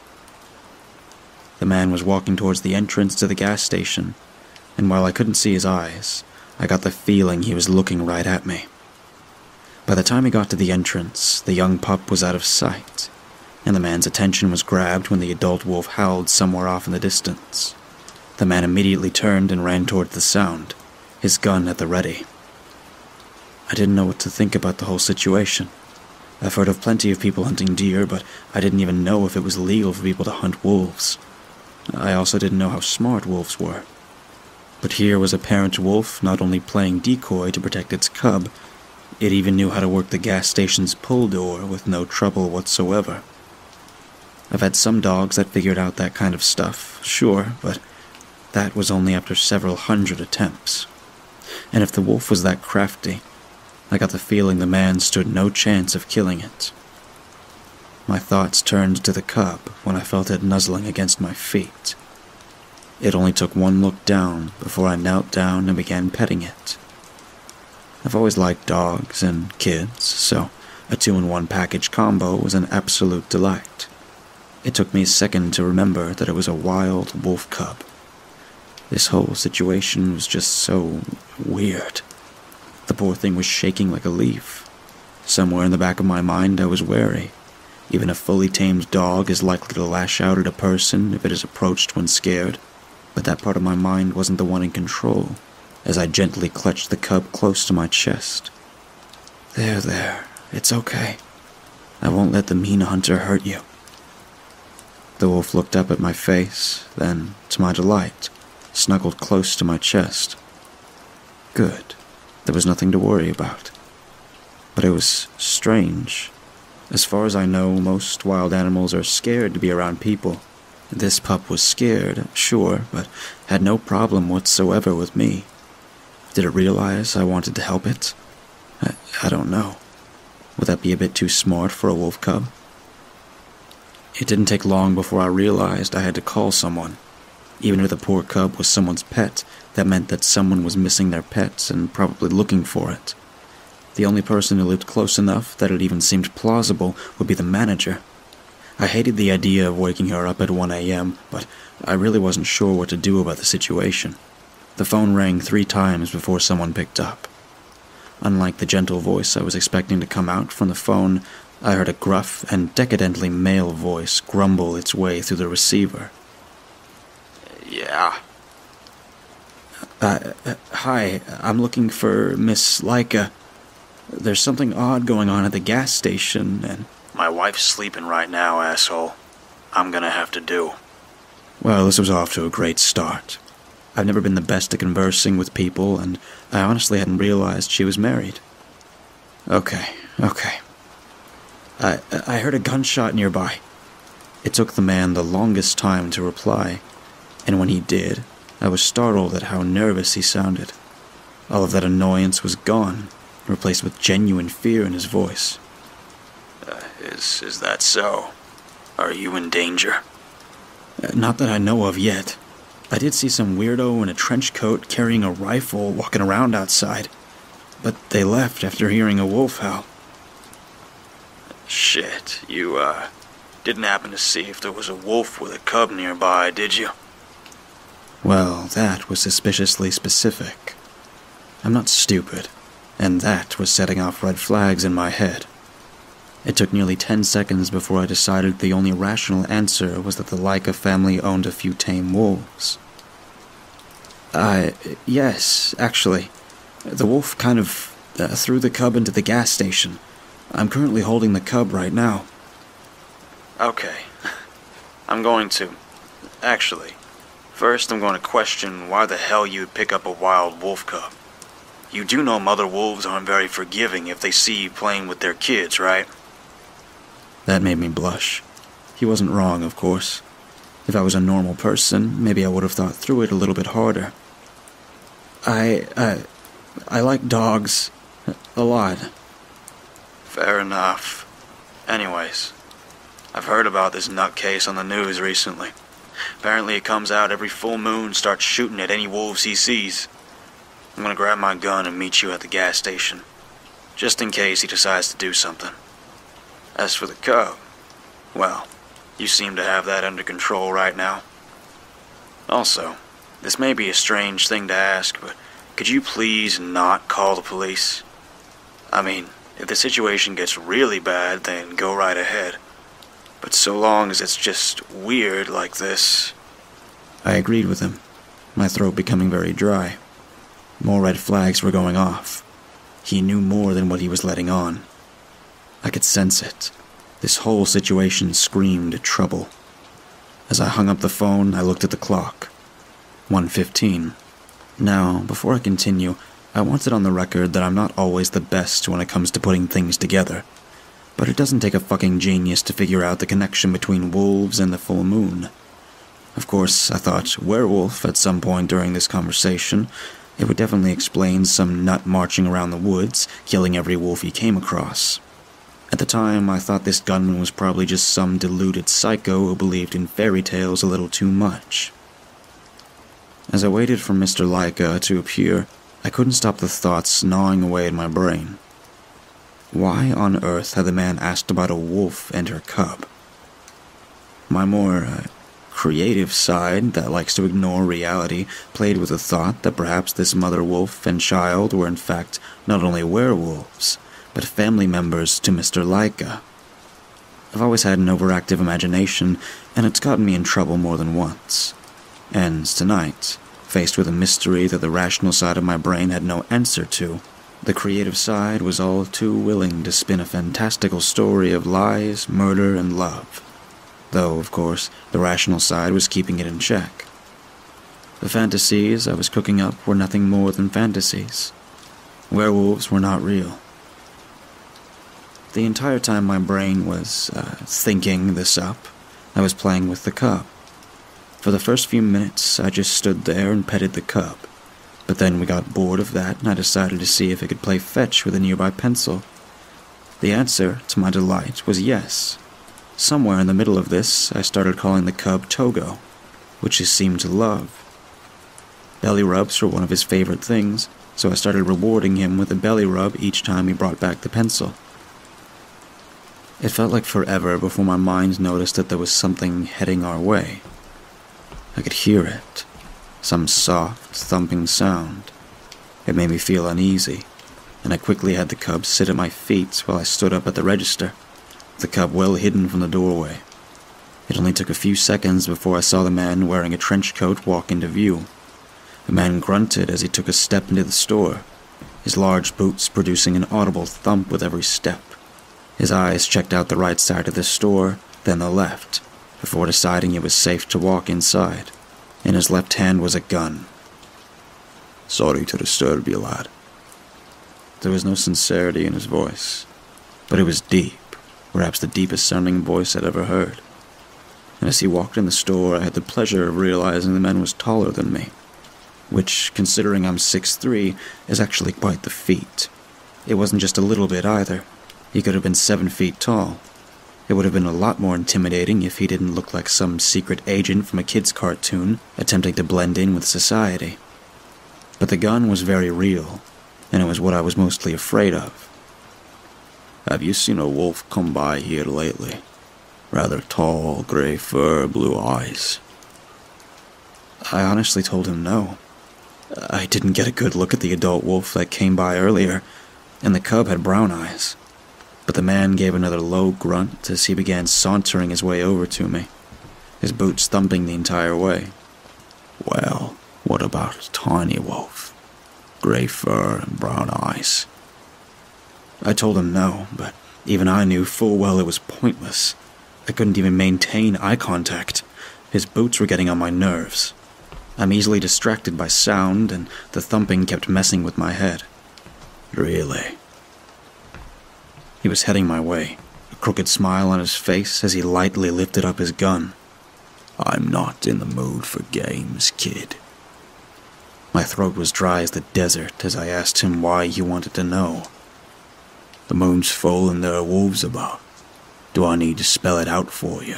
The man was walking towards the entrance to the gas station and while I couldn't see his eyes, I got the feeling he was looking right at me. By the time he got to the entrance, the young pup was out of sight, and the man's attention was grabbed when the adult wolf howled somewhere off in the distance. The man immediately turned and ran toward the sound, his gun at the ready. I didn't know what to think about the whole situation. I've heard of plenty of people hunting deer, but I didn't even know if it was legal for people to hunt wolves. I also didn't know how smart wolves were. But here was a parent wolf not only playing decoy to protect its cub, it even knew how to work the gas station's pull door with no trouble whatsoever. I've had some dogs that figured out that kind of stuff, sure, but that was only after several hundred attempts. And if the wolf was that crafty, I got the feeling the man stood no chance of killing it. My thoughts turned to the cub when I felt it nuzzling against my feet. It only took one look down before I knelt down and began petting it. I've always liked dogs and kids, so a two in one package combo was an absolute delight. It took me a second to remember that it was a wild wolf cub. This whole situation was just so weird. The poor thing was shaking like a leaf. Somewhere in the back of my mind, I was wary. Even a fully tamed dog is likely to lash out at a person if it is approached when scared but that part of my mind wasn't the one in control as I gently clutched the cub close to my chest. There, there, it's okay. I won't let the mean hunter hurt you. The wolf looked up at my face, then, to my delight, snuggled close to my chest. Good. There was nothing to worry about. But it was strange. As far as I know, most wild animals are scared to be around people. This pup was scared, sure, but had no problem whatsoever with me. Did it realize I wanted to help it? I, I don't know. Would that be a bit too smart for a wolf cub? It didn't take long before I realized I had to call someone. Even if the poor cub was someone's pet, that meant that someone was missing their pet and probably looking for it. The only person who lived close enough that it even seemed plausible would be the manager. I hated the idea of waking her up at 1 a.m., but I really wasn't sure what to do about the situation. The phone rang three times before someone picked up. Unlike the gentle voice I was expecting to come out from the phone, I heard a gruff and decadently male voice grumble its way through the receiver. Yeah. Uh, uh, hi, I'm looking for Miss Leica. There's something odd going on at the gas station, and. My wife's sleeping right now, asshole. I'm gonna have to do. Well, this was off to a great start. I've never been the best at conversing with people, and I honestly hadn't realized she was married. Okay, okay. I, I heard a gunshot nearby. It took the man the longest time to reply, and when he did, I was startled at how nervous he sounded. All of that annoyance was gone, replaced with genuine fear in his voice. Uh, is, is that so? Are you in danger? Uh, not that I know of yet. I did see some weirdo in a trench coat carrying a rifle walking around outside, but they left after hearing a wolf howl. Shit, you, uh, didn't happen to see if there was a wolf with a cub nearby, did you? Well, that was suspiciously specific. I'm not stupid, and that was setting off red flags in my head. It took nearly 10 seconds before I decided the only rational answer was that the Leica family owned a few tame wolves. Uh, yes, actually. The wolf kind of uh, threw the cub into the gas station. I'm currently holding the cub right now. Okay. I'm going to. Actually, first I'm going to question why the hell you'd pick up a wild wolf cub. You do know mother wolves aren't very forgiving if they see you playing with their kids, right? That made me blush. He wasn't wrong, of course. If I was a normal person, maybe I would have thought through it a little bit harder. I, uh, I like dogs. A lot. Fair enough. Anyways, I've heard about this nutcase on the news recently. Apparently it comes out every full moon starts shooting at any wolves he sees. I'm gonna grab my gun and meet you at the gas station. Just in case he decides to do something. As for the cub, well, you seem to have that under control right now. Also, this may be a strange thing to ask, but could you please not call the police? I mean, if the situation gets really bad, then go right ahead. But so long as it's just weird like this. I agreed with him, my throat becoming very dry. More red flags were going off. He knew more than what he was letting on. I could sense it. This whole situation screamed trouble. As I hung up the phone, I looked at the clock. 1:15. Now, before I continue, I want it on the record that I'm not always the best when it comes to putting things together. But it doesn't take a fucking genius to figure out the connection between wolves and the full moon. Of course, I thought werewolf at some point during this conversation. It would definitely explain some nut marching around the woods, killing every wolf he came across. At the time, I thought this gunman was probably just some deluded psycho who believed in fairy tales a little too much. As I waited for Mr. Leica to appear, I couldn't stop the thoughts gnawing away at my brain. Why on earth had the man asked about a wolf and her cub? My more uh, creative side, that likes to ignore reality, played with the thought that perhaps this mother wolf and child were in fact not only werewolves, but family members to Mr. Leica. I've always had an overactive imagination, and it's gotten me in trouble more than once. And tonight, faced with a mystery that the rational side of my brain had no answer to, the creative side was all too willing to spin a fantastical story of lies, murder, and love. Though, of course, the rational side was keeping it in check. The fantasies I was cooking up were nothing more than fantasies. Werewolves were not real. The entire time my brain was uh, thinking this up, I was playing with the cub. For the first few minutes, I just stood there and petted the cub. But then we got bored of that, and I decided to see if it could play fetch with a nearby pencil. The answer, to my delight, was yes. Somewhere in the middle of this, I started calling the cub Togo. which he seemed to love. Belly rubs were one of his favorite things, so I started rewarding him with a belly rub each time he brought back the pencil. It felt like forever before my mind noticed that there was something heading our way. I could hear it, some soft, thumping sound. It made me feel uneasy, and I quickly had the cub sit at my feet while I stood up at the register, the cub well hidden from the doorway. It only took a few seconds before I saw the man wearing a trench coat walk into view. The man grunted as he took a step into the store, his large boots producing an audible thump with every step. His eyes checked out the right side of the store, then the left, before deciding it was safe to walk inside. In his left hand was a gun. Sorry to disturb you, lad. There was no sincerity in his voice, but it was deep, perhaps the deepest sounding voice I'd ever heard. And as he walked in the store, I had the pleasure of realizing the man was taller than me, which, considering I'm 6'3, is actually quite the feat. It wasn't just a little bit either. He could have been seven feet tall. It would have been a lot more intimidating if he didn't look like some secret agent from a kid's cartoon attempting to blend in with society. But the gun was very real, and it was what I was mostly afraid of. Have you seen a wolf come by here lately? Rather tall, gray fur, blue eyes. I honestly told him no. I didn't get a good look at the adult wolf that came by earlier, and the cub had brown eyes. But the man gave another low grunt as he began sauntering his way over to me, his boots thumping the entire way. Well, what about tiny wolf? Gray fur and brown eyes. I told him no, but even I knew full well it was pointless. I couldn't even maintain eye contact. His boots were getting on my nerves. I'm easily distracted by sound, and the thumping kept messing with my head. Really? He was heading my way, a crooked smile on his face as he lightly lifted up his gun. I'm not in the mood for games, kid. My throat was dry as the desert as I asked him why he wanted to know. The moon's full and there are wolves about. Do I need to spell it out for you?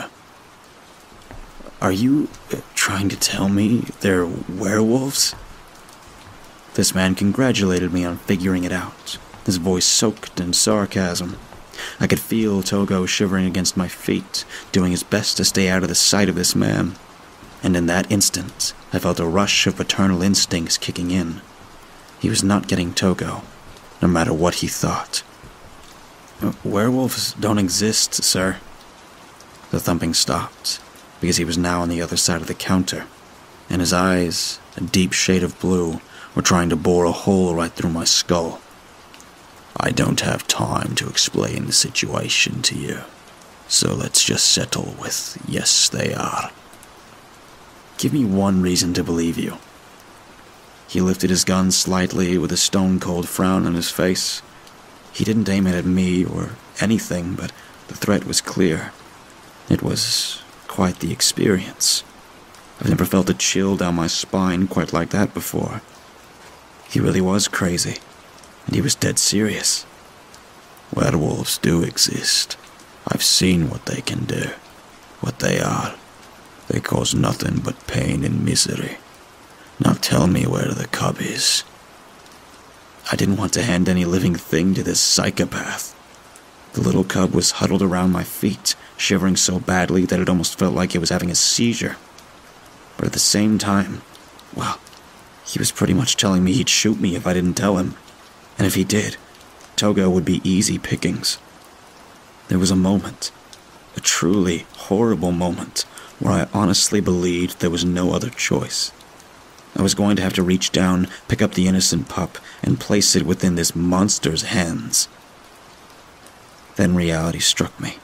Are you uh, trying to tell me they're werewolves? This man congratulated me on figuring it out, his voice soaked in sarcasm. I could feel Togo shivering against my feet, doing his best to stay out of the sight of this man. And in that instant, I felt a rush of paternal instincts kicking in. He was not getting Togo, no matter what he thought. Uh, werewolves don't exist, sir. The thumping stopped, because he was now on the other side of the counter, and his eyes, a deep shade of blue, were trying to bore a hole right through my skull. I don't have time to explain the situation to you, so let's just settle with yes, they are. Give me one reason to believe you. He lifted his gun slightly with a stone cold frown on his face. He didn't aim it at me or anything, but the threat was clear. It was quite the experience. I've never felt a chill down my spine quite like that before. He really was crazy, and he was dead serious. Werewolves do exist. I've seen what they can do, what they are. They cause nothing but pain and misery. Now tell me where the cub is. I didn't want to hand any living thing to this psychopath. The little cub was huddled around my feet, shivering so badly that it almost felt like it was having a seizure. But at the same time, well, he was pretty much telling me he'd shoot me if I didn't tell him. And if he did, Togo would be easy pickings. There was a moment, a truly horrible moment, where I honestly believed there was no other choice. I was going to have to reach down, pick up the innocent pup, and place it within this monster's hands. Then reality struck me.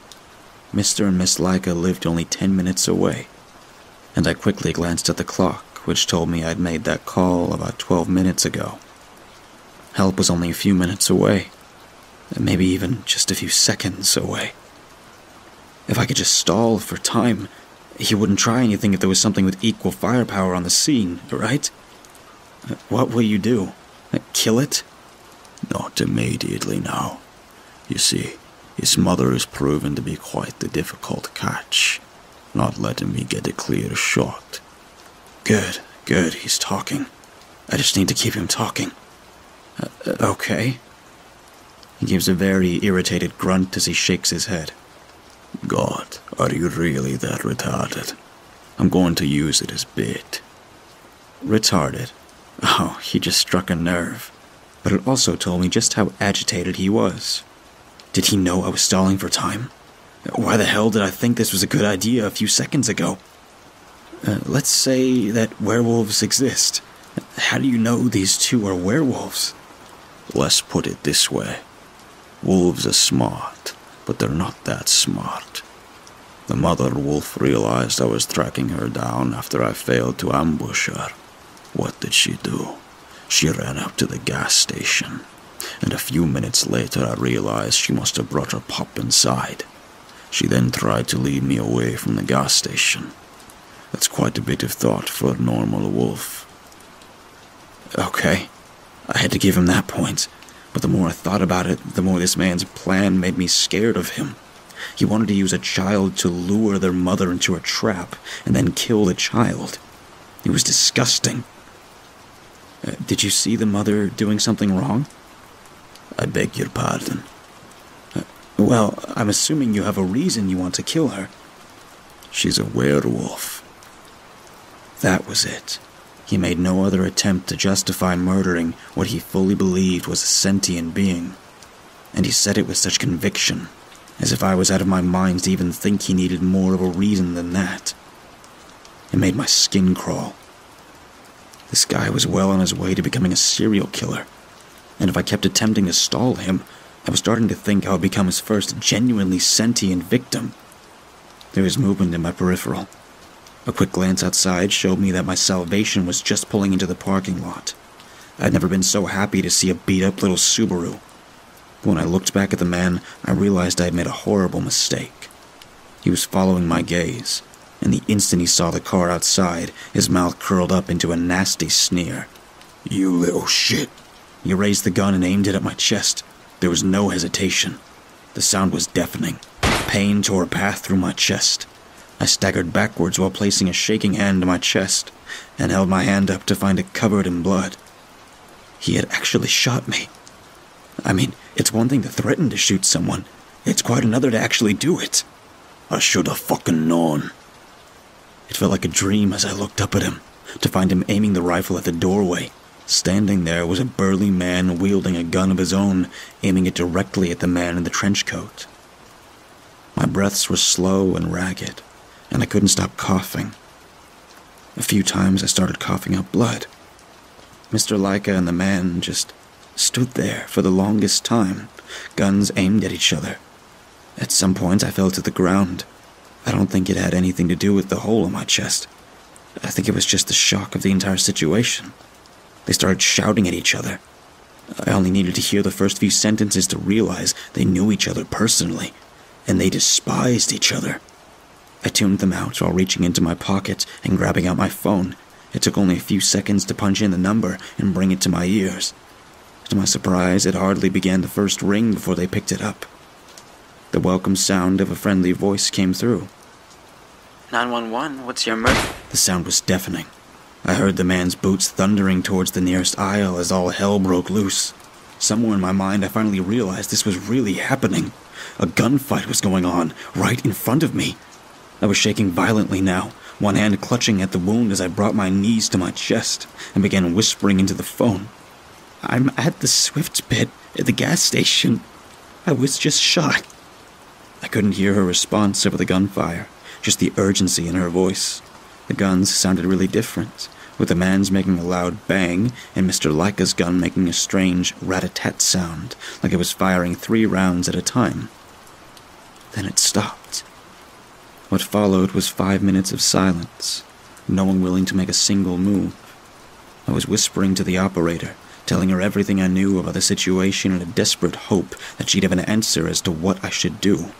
Mr. and Miss Leica lived only ten minutes away, and I quickly glanced at the clock, which told me I'd made that call about 12 minutes ago. Help was only a few minutes away, maybe even just a few seconds away. If I could just stall for time, he wouldn't try anything if there was something with equal firepower on the scene, right? What will you do? Kill it? Not immediately now. You see, his mother has proven to be quite the difficult catch, not letting me get a clear shot. Good, good, he's talking. I just need to keep him talking. Uh, okay. He gives a very irritated grunt as he shakes his head. God, are you really that retarded? I'm going to use it as bait. Retarded? Oh, he just struck a nerve. But it also told me just how agitated he was. Did he know I was stalling for time? Why the hell did I think this was a good idea a few seconds ago? Uh, let's say that werewolves exist. How do you know these two are werewolves? Let's put it this way wolves are smart, but they're not that smart. The mother wolf realized I was tracking her down after I failed to ambush her. What did she do? She ran up to the gas station, and a few minutes later I realized she must have brought her pup inside. She then tried to lead me away from the gas station. That's quite a bit of thought for a normal wolf. Okay. I had to give him that point. But the more I thought about it, the more this man's plan made me scared of him. He wanted to use a child to lure their mother into a trap and then kill the child. It was disgusting. Uh, did you see the mother doing something wrong? I beg your pardon. Uh, well, I'm assuming you have a reason you want to kill her. She's a werewolf. That was it. He made no other attempt to justify murdering what he fully believed was a sentient being. And he said it with such conviction, as if I was out of my mind to even think he needed more of a reason than that. It made my skin crawl. This guy was well on his way to becoming a serial killer, and if I kept attempting to stall him, I was starting to think I would become his first genuinely sentient victim. There was movement in my peripheral. A quick glance outside showed me that my salvation was just pulling into the parking lot. I'd never been so happy to see a beat up little Subaru. When I looked back at the man, I realized I had made a horrible mistake. He was following my gaze, and the instant he saw the car outside, his mouth curled up into a nasty sneer. You little shit. He raised the gun and aimed it at my chest. There was no hesitation. The sound was deafening. Pain tore a path through my chest. I staggered backwards while placing a shaking hand to my chest and held my hand up to find it covered in blood. He had actually shot me. I mean, it's one thing to threaten to shoot someone, it's quite another to actually do it. I should have fucking known. It felt like a dream as I looked up at him, to find him aiming the rifle at the doorway. Standing there was a burly man wielding a gun of his own, aiming it directly at the man in the trench coat. My breaths were slow and ragged and I couldn't stop coughing. A few times I started coughing up blood. Mr. Leica and the man just stood there for the longest time, guns aimed at each other. At some point, I fell to the ground. I don't think it had anything to do with the hole in my chest. I think it was just the shock of the entire situation. They started shouting at each other. I only needed to hear the first few sentences to realize they knew each other personally, and they despised each other. I tuned them out while reaching into my pocket and grabbing out my phone. It took only a few seconds to punch in the number and bring it to my ears. To my surprise, it hardly began the first ring before they picked it up. The welcome sound of a friendly voice came through. 911, what's your murder? The sound was deafening. I heard the man's boots thundering towards the nearest aisle as all hell broke loose. Somewhere in my mind, I finally realized this was really happening. A gunfight was going on right in front of me. I was shaking violently now, one hand clutching at the wound as I brought my knees to my chest and began whispering into the phone. I'm at the Swift pit at the gas station. I was just shot. I couldn't hear her response over the gunfire, just the urgency in her voice. The guns sounded really different, with the man's making a loud bang and Mr. Leica's gun making a strange rat-a-tat sound, like it was firing three rounds at a time. Then it stopped. What followed was five minutes of silence, no one willing to make a single move. I was whispering to the operator, telling her everything I knew about the situation in a desperate hope that she'd have an answer as to what I should do.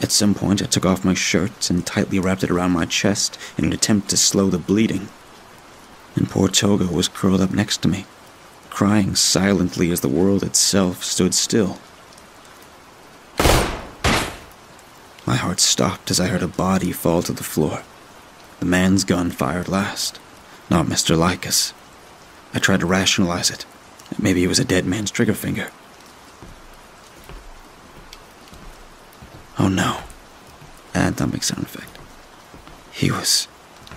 At some point, I took off my shirt and tightly wrapped it around my chest in an attempt to slow the bleeding. And poor Togo was curled up next to me, crying silently as the world itself stood still. My heart stopped as I heard a body fall to the floor. The man's gun fired last, not Mr. Leica's. I tried to rationalize it. Maybe it was a dead man's trigger finger. Oh no. Add thumping sound effect. He was.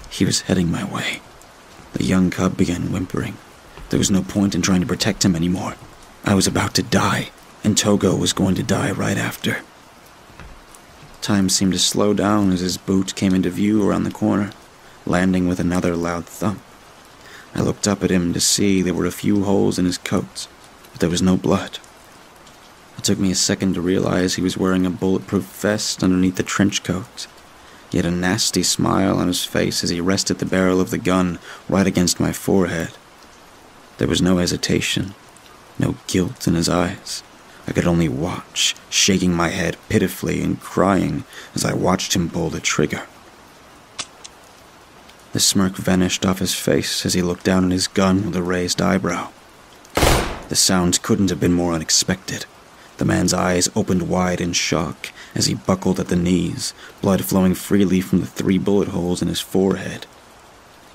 he was heading my way. The young cub began whimpering. There was no point in trying to protect him anymore. I was about to die, and Togo was going to die right after. Time seemed to slow down as his boot came into view around the corner, landing with another loud thump. I looked up at him to see there were a few holes in his coat, but there was no blood. It took me a second to realize he was wearing a bulletproof vest underneath the trench coat. He had a nasty smile on his face as he rested the barrel of the gun right against my forehead. There was no hesitation, no guilt in his eyes. I could only watch, shaking my head pitifully and crying as I watched him pull the trigger. The smirk vanished off his face as he looked down at his gun with a raised eyebrow. The sound couldn't have been more unexpected. The man's eyes opened wide in shock as he buckled at the knees, blood flowing freely from the three bullet holes in his forehead.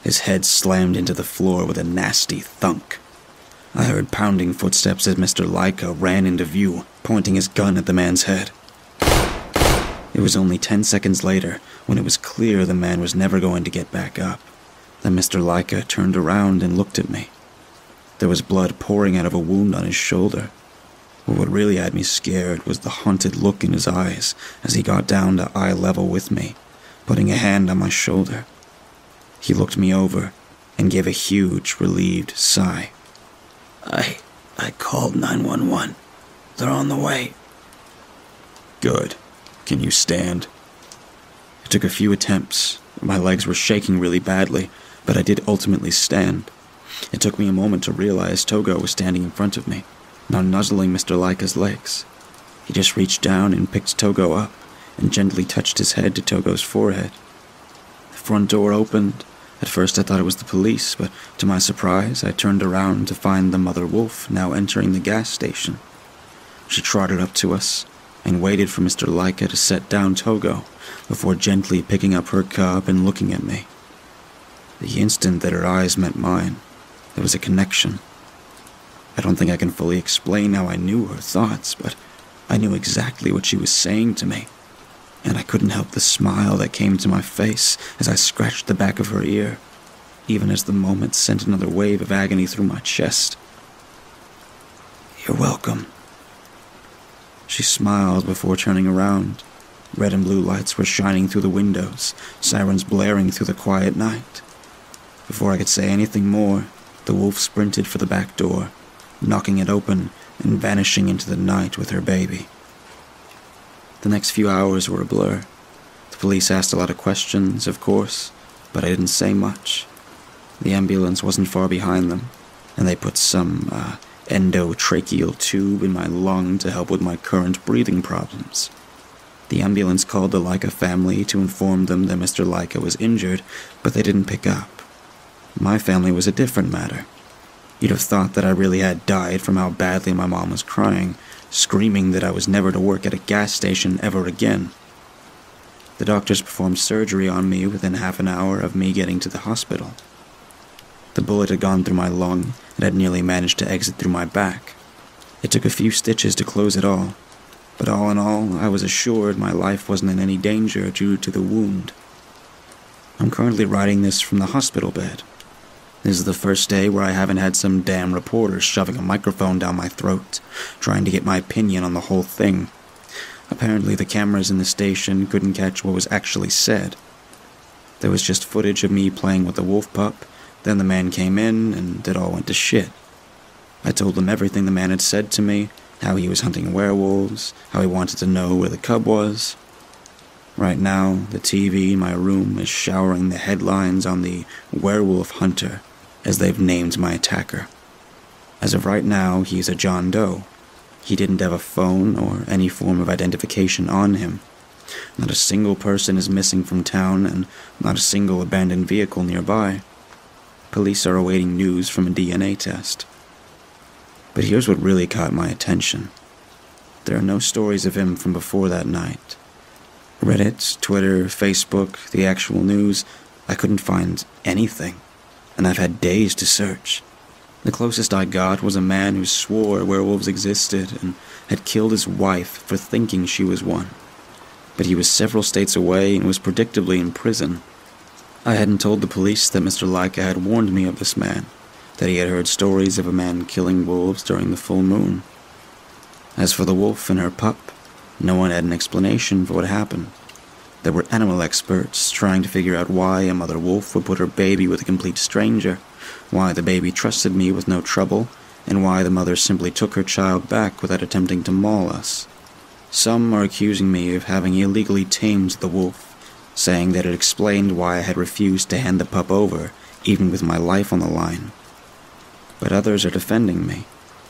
His head slammed into the floor with a nasty thunk. I heard pounding footsteps as Mr. Leica ran into view, pointing his gun at the man's head. It was only ten seconds later, when it was clear the man was never going to get back up, that Mr. Leica turned around and looked at me. There was blood pouring out of a wound on his shoulder. But what really had me scared was the haunted look in his eyes as he got down to eye level with me, putting a hand on my shoulder. He looked me over and gave a huge, relieved sigh. I. I called 911. They're on the way. Good. Can you stand? It took a few attempts. My legs were shaking really badly, but I did ultimately stand. It took me a moment to realize Togo was standing in front of me, now nuzzling Mr. Leica's legs. He just reached down and picked Togo up and gently touched his head to Togo's forehead. The front door opened. At first I thought it was the police, but to my surprise, I turned around to find the mother wolf now entering the gas station. She trotted up to us and waited for Mr. Leica to set down Togo before gently picking up her cub and looking at me. The instant that her eyes met mine, there was a connection. I don't think I can fully explain how I knew her thoughts, but I knew exactly what she was saying to me, and I couldn't help the smile that came to my face as I scratched the back of her ear, even as the moment sent another wave of agony through my chest. You're welcome. She smiled before turning around. Red and blue lights were shining through the windows, sirens blaring through the quiet night. Before I could say anything more, the wolf sprinted for the back door, knocking it open and vanishing into the night with her baby. The next few hours were a blur. The police asked a lot of questions, of course, but I didn't say much. The ambulance wasn't far behind them, and they put some uh, endotracheal tube in my lung to help with my current breathing problems. The ambulance called the Leica family to inform them that Mr. Leica was injured, but they didn't pick up. My family was a different matter. You'd have thought that I really had died from how badly my mom was crying, screaming that I was never to work at a gas station ever again. The doctors performed surgery on me within half an hour of me getting to the hospital. The bullet had gone through my lung and had nearly managed to exit through my back. It took a few stitches to close it all, but all in all, I was assured my life wasn't in any danger due to the wound. I'm currently writing this from the hospital bed. This is the first day where I haven't had some damn reporter shoving a microphone down my throat, trying to get my opinion on the whole thing. Apparently, the cameras in the station couldn't catch what was actually said. There was just footage of me playing with the wolf pup, then the man came in, and it all went to shit. I told them everything the man had said to me, how he was hunting werewolves, how he wanted to know where the cub was. Right now, the TV in my room is showering the headlines on the werewolf hunter, as they've named my attacker. As of right now, he's a John Doe. He didn't have a phone or any form of identification on him. Not a single person is missing from town, and not a single abandoned vehicle nearby. Police are awaiting news from a DNA test. But here's what really caught my attention. There are no stories of him from before that night. Reddit, Twitter, Facebook, the actual news, I couldn't find anything, and I've had days to search. The closest I got was a man who swore werewolves existed and had killed his wife for thinking she was one. But he was several states away and was predictably in prison. I hadn't told the police that Mr. Leica had warned me of this man, that he had heard stories of a man killing wolves during the full moon. As for the wolf and her pup, no one had an explanation for what happened. There were animal experts trying to figure out why a mother wolf would put her baby with a complete stranger, why the baby trusted me with no trouble, and why the mother simply took her child back without attempting to maul us. Some are accusing me of having illegally tamed the wolf, saying that it explained why I had refused to hand the pup over, even with my life on the line. But others are defending me,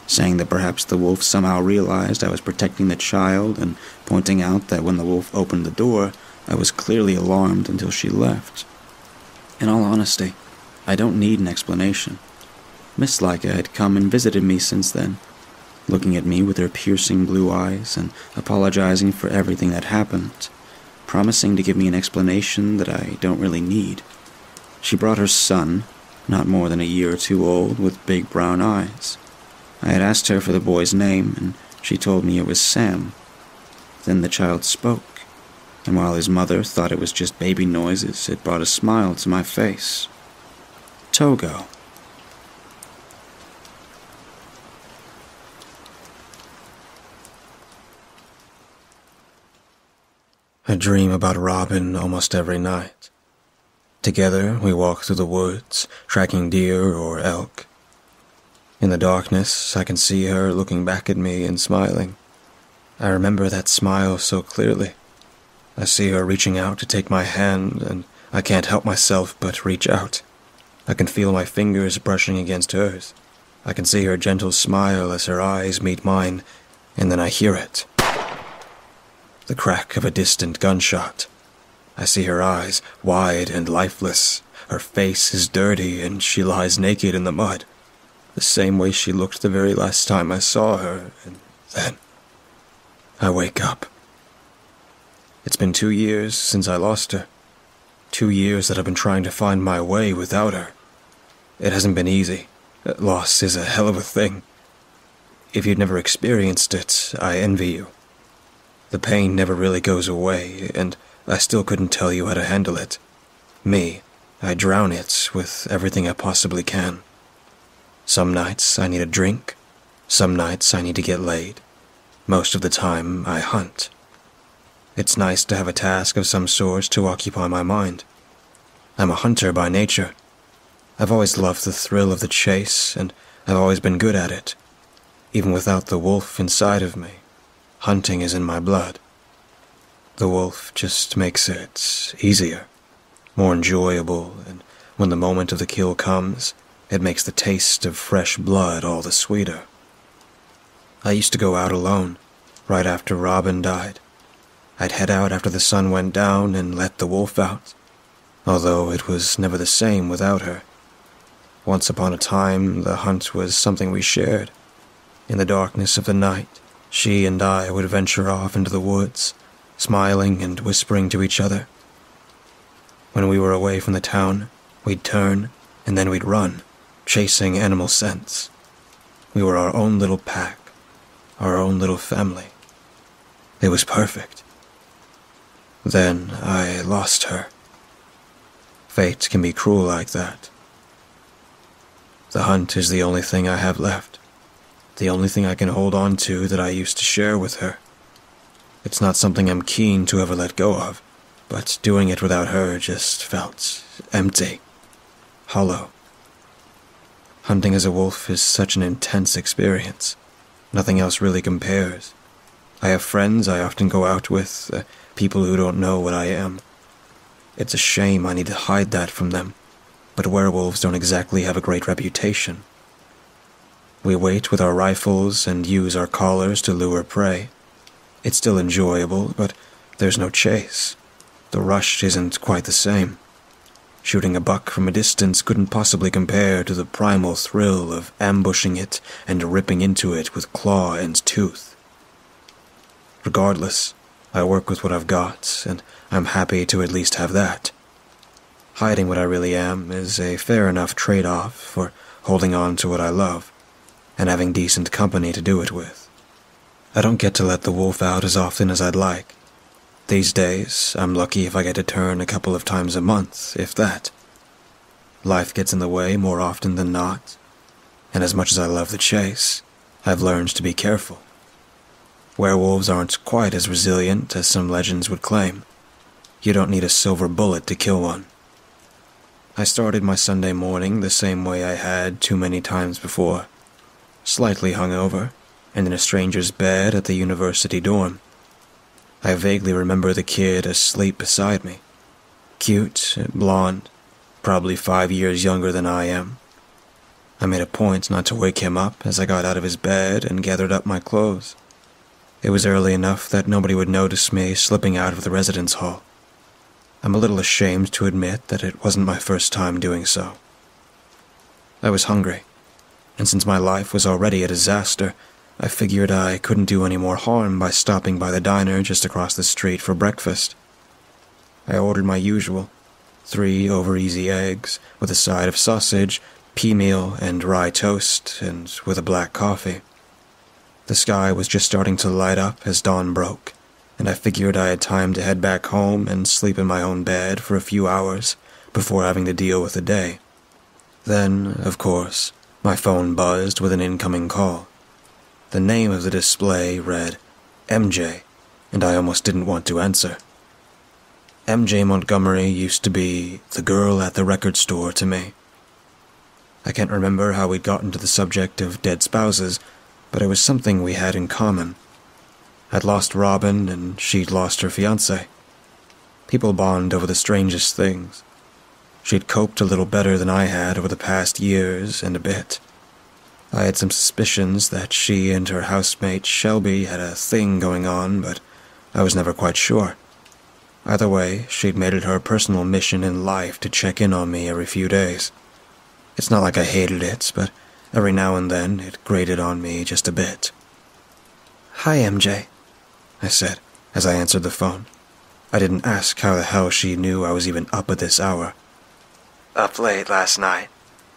saying that perhaps the wolf somehow realized I was protecting the child and pointing out that when the wolf opened the door, I was clearly alarmed until she left. In all honesty, I don't need an explanation. Miss Leica had come and visited me since then, looking at me with her piercing blue eyes and apologizing for everything that happened, promising to give me an explanation that I don't really need. She brought her son, not more than a year or two old, with big brown eyes. I had asked her for the boy's name, and she told me it was Sam. Then the child spoke, and while his mother thought it was just baby noises, it brought a smile to my face. Togo. I dream about Robin almost every night. Together, we walk through the woods, tracking deer or elk. In the darkness, I can see her looking back at me and smiling. I remember that smile so clearly. I see her reaching out to take my hand, and I can't help myself but reach out. I can feel my fingers brushing against hers. I can see her gentle smile as her eyes meet mine, and then I hear it the crack of a distant gunshot. I see her eyes, wide and lifeless. Her face is dirty, and she lies naked in the mud, the same way she looked the very last time I saw her, and then I wake up. It's been two years since I lost her. Two years that I've been trying to find my way without her. It hasn't been easy. Loss is a hell of a thing. If you've never experienced it, I envy you. The pain never really goes away, and I still couldn't tell you how to handle it. Me, I drown it with everything I possibly can. Some nights I need a drink, some nights I need to get laid. Most of the time I hunt. It's nice to have a task of some sort to occupy my mind. I'm a hunter by nature. I've always loved the thrill of the chase, and I've always been good at it, even without the wolf inside of me. Hunting is in my blood. The wolf just makes it easier, more enjoyable, and when the moment of the kill comes, it makes the taste of fresh blood all the sweeter. I used to go out alone, right after Robin died. I'd head out after the sun went down and let the wolf out, although it was never the same without her. Once upon a time, the hunt was something we shared. In the darkness of the night, she and I would venture off into the woods, smiling and whispering to each other. When we were away from the town, we'd turn and then we'd run, chasing animal scents. We were our own little pack, our own little family. It was perfect. Then I lost her. Fate can be cruel like that. The hunt is the only thing I have left the only thing I can hold on to that I used to share with her. It's not something I'm keen to ever let go of, but doing it without her just felt empty, hollow. Hunting as a wolf is such an intense experience. Nothing else really compares. I have friends I often go out with, uh, people who don't know what I am. It's a shame I need to hide that from them, but werewolves don't exactly have a great reputation. We wait with our rifles and use our callers to lure prey. It's still enjoyable, but there's no chase. The rush isn't quite the same. Shooting a buck from a distance couldn't possibly compare to the primal thrill of ambushing it and ripping into it with claw and tooth. Regardless, I work with what I've got, and I'm happy to at least have that. hiding what I really am is a fair enough trade off for holding on to what I love and having decent company to do it with. I don't get to let the wolf out as often as I'd like. These days, I'm lucky if I get to turn a couple of times a month, if that. Life gets in the way more often than not, and as much as I love the chase, I've learned to be careful. Werewolves aren't quite as resilient as some legends would claim. You don't need a silver bullet to kill one. I started my Sunday morning the same way I had too many times before slightly hungover, and in a stranger's bed at the university dorm. I vaguely remember the kid asleep beside me. Cute, blonde, probably five years younger than I am. I made a point not to wake him up as I got out of his bed and gathered up my clothes. It was early enough that nobody would notice me slipping out of the residence hall. I'm a little ashamed to admit that it wasn't my first time doing so. I was hungry and since my life was already a disaster, I figured I couldn't do any more harm by stopping by the diner just across the street for breakfast. I ordered my usual three over easy eggs with a side of sausage, peameal, and rye toast, and with a black coffee. The sky was just starting to light up as dawn broke, and I figured I had time to head back home and sleep in my own bed for a few hours before having to deal with the day. Then, of course, my phone buzzed with an incoming call. The name of the display read MJ, and I almost didn't want to answer. MJ Montgomery used to be the girl at the record store to me. I can't remember how we'd gotten to the subject of dead spouses, but it was something we had in common. I'd lost Robin, and she'd lost her fiance. People bond over the strangest things. She'd coped a little better than I had over the past years and a bit. I had some suspicions that she and her housemate Shelby had a thing going on, but I was never quite sure. Either way, she'd made it her personal mission in life to check in on me every few days. It's not like I hated it, but every now and then it grated on me just a bit. Hi, MJ, I said as I answered the phone. I didn't ask how the hell she knew I was even up at this hour. Up late last night?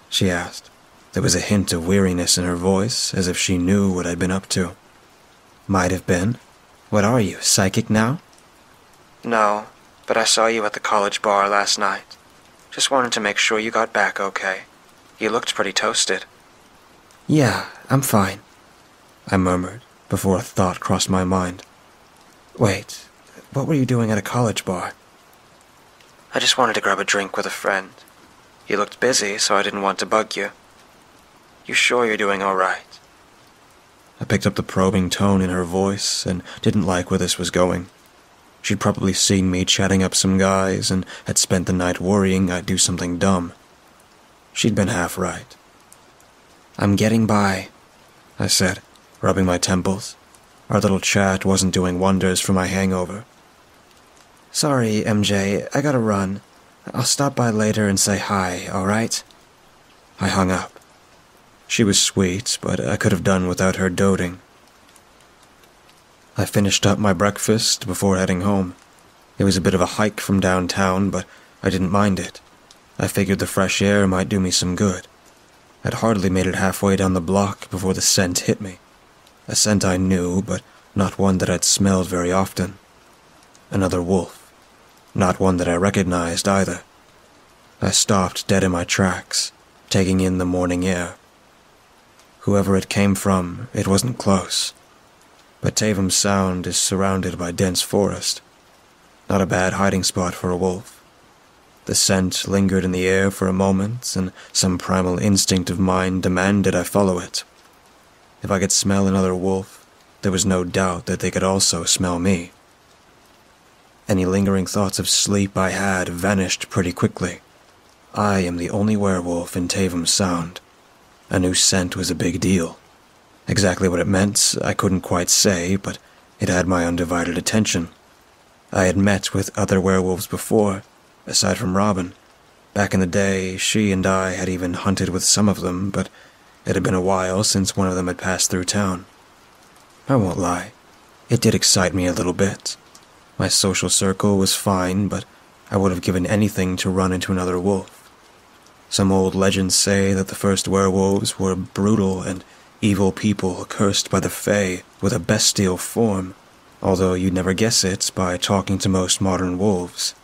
She asked. There was a hint of weariness in her voice, as if she knew what I'd been up to. Might have been. What are you, psychic now? No, but I saw you at the college bar last night. Just wanted to make sure you got back okay. You looked pretty toasted. Yeah, I'm fine, I murmured before a thought crossed my mind. Wait, what were you doing at a college bar? I just wanted to grab a drink with a friend. You looked busy, so I didn't want to bug you. You sure you're doing all right? I picked up the probing tone in her voice and didn't like where this was going. She'd probably seen me chatting up some guys and had spent the night worrying I'd do something dumb. She'd been half right. I'm getting by, I said, rubbing my temples. Our little chat wasn't doing wonders for my hangover. Sorry, MJ, I gotta run. I'll stop by later and say hi, alright? I hung up. She was sweet, but I could have done without her doting. I finished up my breakfast before heading home. It was a bit of a hike from downtown, but I didn't mind it. I figured the fresh air might do me some good. I'd hardly made it halfway down the block before the scent hit me. A scent I knew, but not one that I'd smelled very often. Another wolf. Not one that I recognized either. I stopped dead in my tracks, taking in the morning air. Whoever it came from, it wasn't close. But Tavam Sound is surrounded by dense forest. Not a bad hiding spot for a wolf. The scent lingered in the air for a moment, and some primal instinct of mine demanded I follow it. If I could smell another wolf, there was no doubt that they could also smell me. Any lingering thoughts of sleep I had vanished pretty quickly. I am the only werewolf in Tavam Sound. A new scent was a big deal. Exactly what it meant, I couldn't quite say, but it had my undivided attention. I had met with other werewolves before, aside from Robin. Back in the day, she and I had even hunted with some of them, but it had been a while since one of them had passed through town. I won't lie, it did excite me a little bit. My social circle was fine, but I would have given anything to run into another wolf. Some old legends say that the first werewolves were brutal and evil people cursed by the Fae with a bestial form, although you'd never guess it by talking to most modern wolves.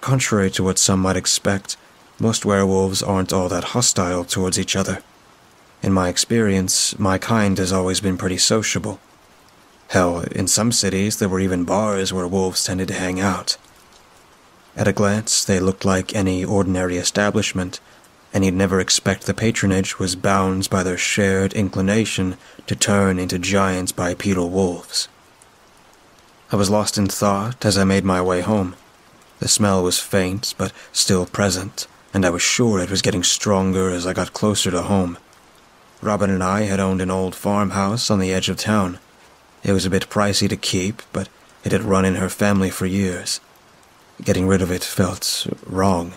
Contrary to what some might expect, most werewolves aren't all that hostile towards each other. In my experience, my kind has always been pretty sociable. Hell, in some cities, there were even bars where wolves tended to hang out. At a glance, they looked like any ordinary establishment, and you'd never expect the patronage was bound by their shared inclination to turn into giant bipedal wolves. I was lost in thought as I made my way home. The smell was faint, but still present, and I was sure it was getting stronger as I got closer to home. Robin and I had owned an old farmhouse on the edge of town. It was a bit pricey to keep, but it had run in her family for years. Getting rid of it felt wrong,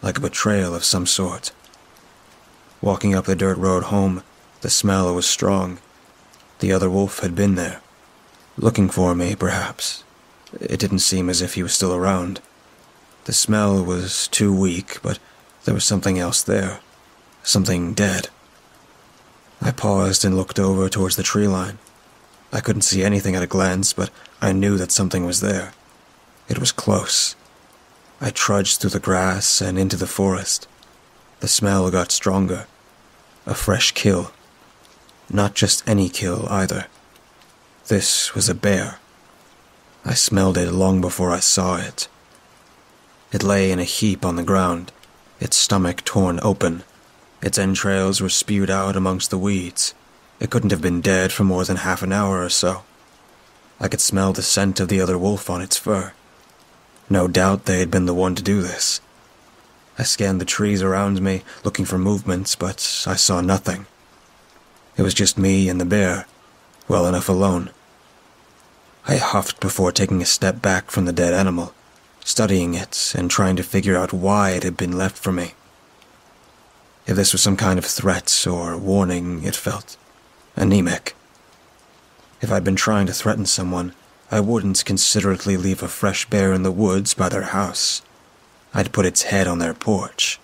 like a betrayal of some sort. Walking up the dirt road home, the smell was strong. The other wolf had been there. Looking for me, perhaps. It didn't seem as if he was still around. The smell was too weak, but there was something else there. Something dead. I paused and looked over towards the tree line. I couldn't see anything at a glance, but I knew that something was there. It was close. I trudged through the grass and into the forest. The smell got stronger. A fresh kill. Not just any kill, either. This was a bear. I smelled it long before I saw it. It lay in a heap on the ground, its stomach torn open. Its entrails were spewed out amongst the weeds. It couldn't have been dead for more than half an hour or so. I could smell the scent of the other wolf on its fur. No doubt they had been the one to do this. I scanned the trees around me, looking for movements, but I saw nothing. It was just me and the bear, well enough alone. I huffed before taking a step back from the dead animal, studying it and trying to figure out why it had been left for me. If this was some kind of threat or warning, it felt anemic. If I'd been trying to threaten someone, I wouldn't considerately leave a fresh bear in the woods by their house. I'd put its head on their porch.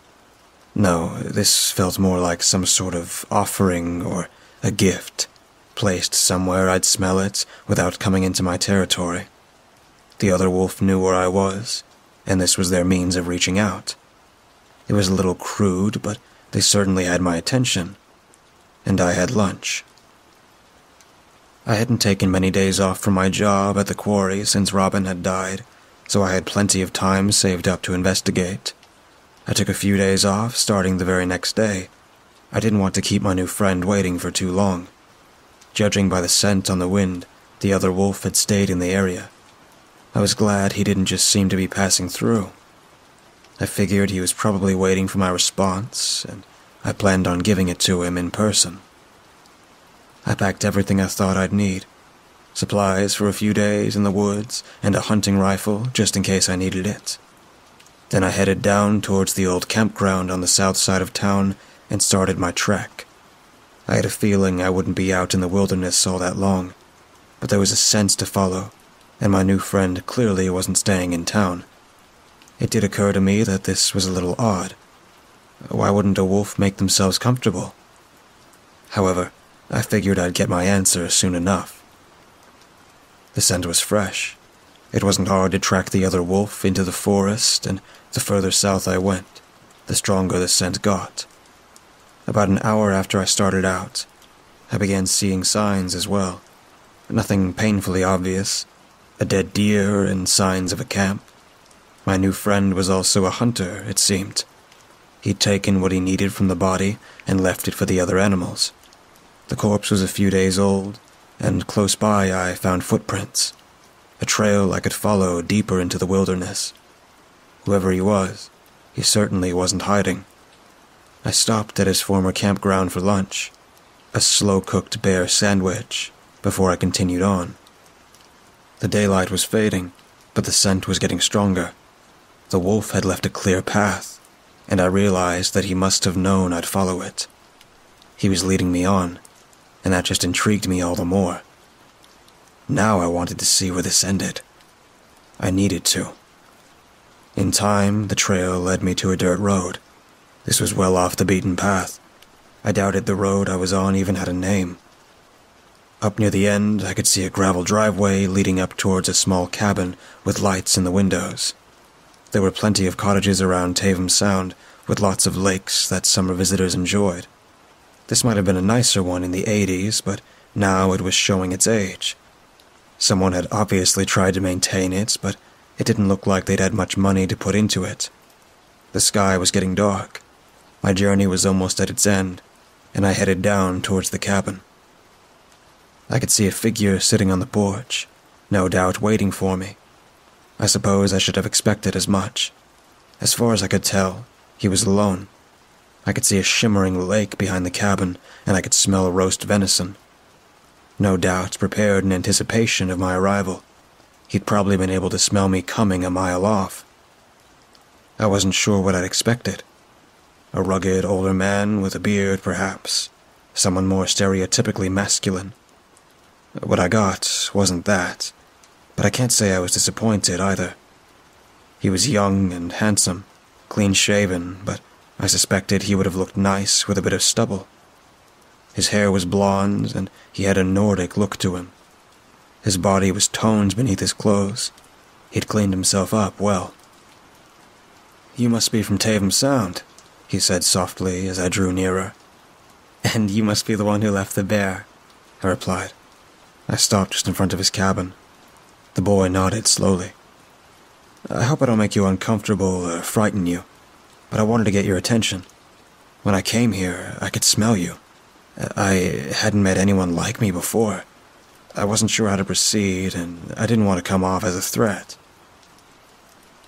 No, this felt more like some sort of offering or a gift, placed somewhere I'd smell it without coming into my territory. The other wolf knew where I was, and this was their means of reaching out. It was a little crude, but they certainly had my attention. And I had lunch. I hadn't taken many days off from my job at the quarry since Robin had died, so I had plenty of time saved up to investigate. I took a few days off, starting the very next day. I didn't want to keep my new friend waiting for too long. Judging by the scent on the wind, the other wolf had stayed in the area. I was glad he didn't just seem to be passing through. I figured he was probably waiting for my response, and I planned on giving it to him in person. I packed everything I thought I'd need supplies for a few days in the woods, and a hunting rifle just in case I needed it. Then I headed down towards the old campground on the south side of town and started my trek. I had a feeling I wouldn't be out in the wilderness all that long, but there was a sense to follow, and my new friend clearly wasn't staying in town. It did occur to me that this was a little odd. Why wouldn't a wolf make themselves comfortable? However, I figured I'd get my answer soon enough. The scent was fresh. It wasn't hard to track the other wolf into the forest, and the further south I went, the stronger the scent got. About an hour after I started out, I began seeing signs as well. Nothing painfully obvious. A dead deer and signs of a camp. My new friend was also a hunter, it seemed. He'd taken what he needed from the body and left it for the other animals. The corpse was a few days old, and close by I found footprints. A trail I could follow deeper into the wilderness. Whoever he was, he certainly wasn't hiding. I stopped at his former campground for lunch, a slow cooked bear sandwich, before I continued on. The daylight was fading, but the scent was getting stronger. The wolf had left a clear path, and I realized that he must have known I'd follow it. He was leading me on, and that just intrigued me all the more. Now I wanted to see where this ended. I needed to. In time, the trail led me to a dirt road. This was well off the beaten path. I doubted the road I was on even had a name. Up near the end, I could see a gravel driveway leading up towards a small cabin with lights in the windows. There were plenty of cottages around Tavam Sound, with lots of lakes that summer visitors enjoyed. This might have been a nicer one in the 80s, but now it was showing its age. Someone had obviously tried to maintain it, but it didn't look like they'd had much money to put into it. The sky was getting dark. My journey was almost at its end, and I headed down towards the cabin. I could see a figure sitting on the porch, no doubt waiting for me. I suppose I should have expected as much. As far as I could tell, he was alone. I could see a shimmering lake behind the cabin, and I could smell roast venison. No doubt prepared in anticipation of my arrival. He'd probably been able to smell me coming a mile off. I wasn't sure what I'd expected. A rugged older man with a beard, perhaps. Someone more stereotypically masculine. What I got wasn't that, but I can't say I was disappointed either. He was young and handsome, clean shaven, but I suspected he would have looked nice with a bit of stubble. His hair was blonde, and he had a Nordic look to him. His body was toned beneath his clothes. He'd cleaned himself up well. You must be from Tavam Sound, he said softly as I drew nearer. And you must be the one who left the bear, I replied. I stopped just in front of his cabin. The boy nodded slowly. I hope I don't make you uncomfortable or frighten you, but I wanted to get your attention. When I came here, I could smell you. I hadn't met anyone like me before. I wasn't sure how to proceed, and I didn't want to come off as a threat.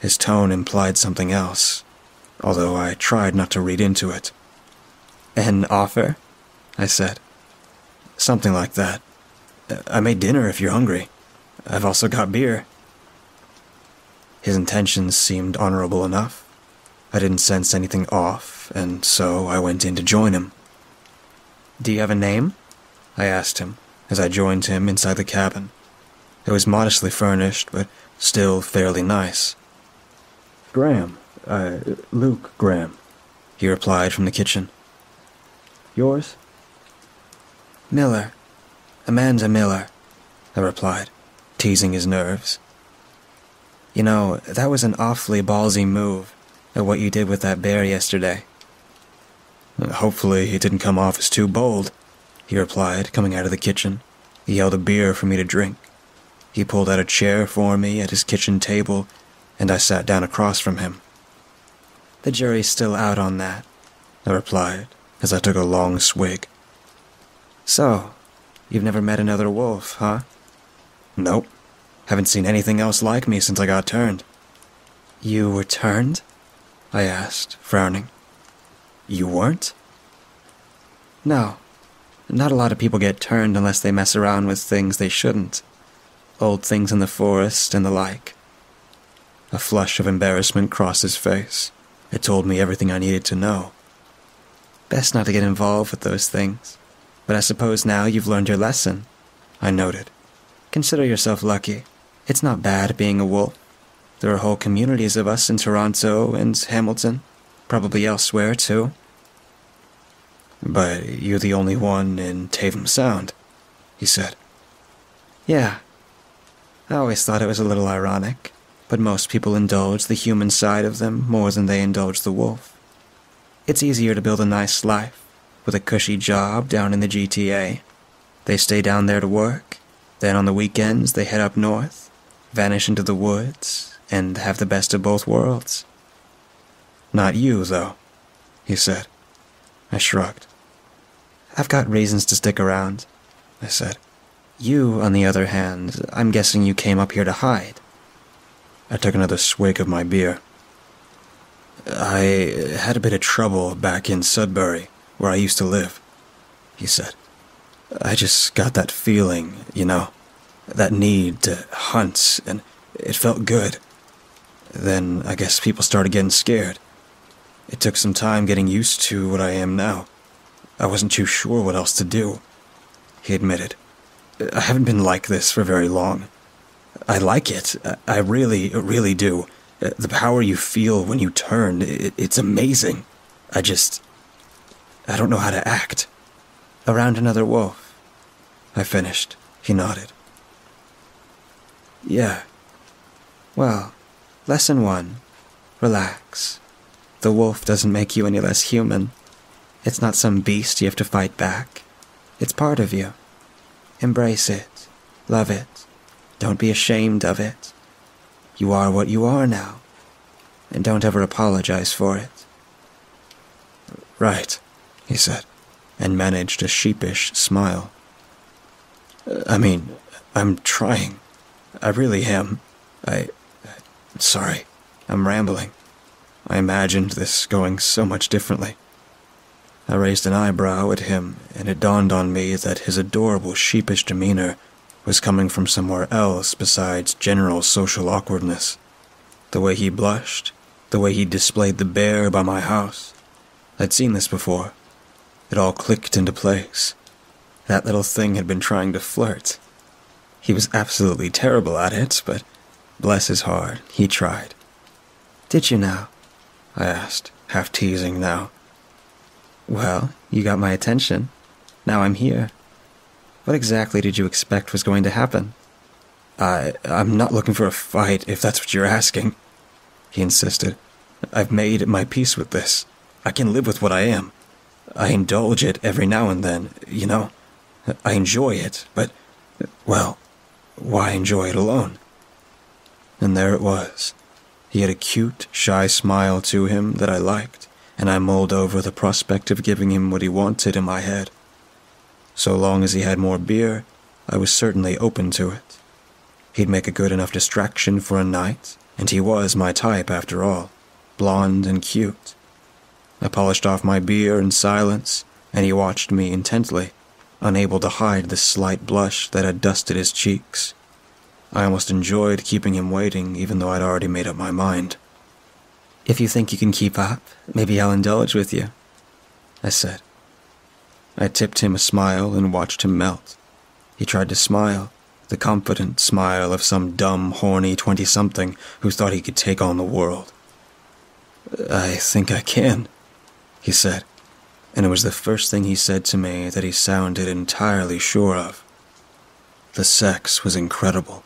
His tone implied something else, although I tried not to read into it. An offer? I said. Something like that. I made dinner if you're hungry. I've also got beer. His intentions seemed honorable enough. I didn't sense anything off, and so I went in to join him. Do you have a name? I asked him as I joined him inside the cabin. It was modestly furnished, but still fairly nice. Graham, uh, Luke Graham, he replied from the kitchen. Yours? Miller. Amanda Miller, I replied, teasing his nerves. You know, that was an awfully ballsy move, at what you did with that bear yesterday. Hopefully, it didn't come off as too bold, he replied, coming out of the kitchen. He held a beer for me to drink. He pulled out a chair for me at his kitchen table, and I sat down across from him. The jury's still out on that, I replied, as I took a long swig. So, You've never met another wolf, huh? Nope. Haven't seen anything else like me since I got turned. You were turned? I asked, frowning. You weren't? No. Not a lot of people get turned unless they mess around with things they shouldn't. Old things in the forest and the like. A flush of embarrassment crossed his face. It told me everything I needed to know. Best not to get involved with those things. But I suppose now you've learned your lesson, I noted. Consider yourself lucky. It's not bad being a wolf. There are whole communities of us in Toronto and Hamilton, probably elsewhere too. But you're the only one in Tavam Sound, he said. Yeah. I always thought it was a little ironic, but most people indulge the human side of them more than they indulge the wolf. It's easier to build a nice life with a cushy job down in the GTA. They stay down there to work, then on the weekends they head up north, vanish into the woods, and have the best of both worlds. Not you, though, he said. I shrugged. I've got reasons to stick around, I said. You, on the other hand, I'm guessing you came up here to hide. I took another swig of my beer. I had a bit of trouble back in Sudbury where I used to live, he said. I just got that feeling, you know, that need to hunt, and it felt good. Then I guess people started getting scared. It took some time getting used to what I am now. I wasn't too sure what else to do, he admitted. I haven't been like this for very long. I like it. I really, really do. The power you feel when you turn, it's amazing. I just. I don't know how to act. Around another wolf. I finished. He nodded. Yeah. Well, lesson one relax. The wolf doesn't make you any less human. It's not some beast you have to fight back. It's part of you. Embrace it. Love it. Don't be ashamed of it. You are what you are now. And don't ever apologize for it. Right, he said, and managed a sheepish smile. I mean, I'm trying. I really am. I. Sorry. I'm rambling. I imagined this going so much differently. I raised an eyebrow at him, and it dawned on me that his adorable sheepish demeanor was coming from somewhere else besides general social awkwardness. The way he blushed, the way he displayed the bear by my house. I'd seen this before. It all clicked into place. That little thing had been trying to flirt. He was absolutely terrible at it, but bless his heart, he tried. Did you now? I asked, half teasing now. Well, you got my attention. Now I'm here. What exactly did you expect was going to happen? I. I'm not looking for a fight, if that's what you're asking. He insisted. I've made my peace with this. I can live with what I am. I indulge it every now and then, you know. I enjoy it, but, well, why enjoy it alone? And there it was. He had a cute, shy smile to him that I liked, and I mulled over the prospect of giving him what he wanted in my head. So long as he had more beer, I was certainly open to it. He'd make a good enough distraction for a night, and he was my type after all, blond and cute. I polished off my beer in silence, and he watched me intently, unable to hide the slight blush that had dusted his cheeks. I almost enjoyed keeping him waiting, even though I'd already made up my mind. If you think you can keep up, maybe I'll indulge with you, I said. I tipped him a smile and watched him melt. He tried to smile, the confident smile of some dumb, horny twenty something who thought he could take on the world. I think I can, he said, and it was the first thing he said to me that he sounded entirely sure of. The sex was incredible.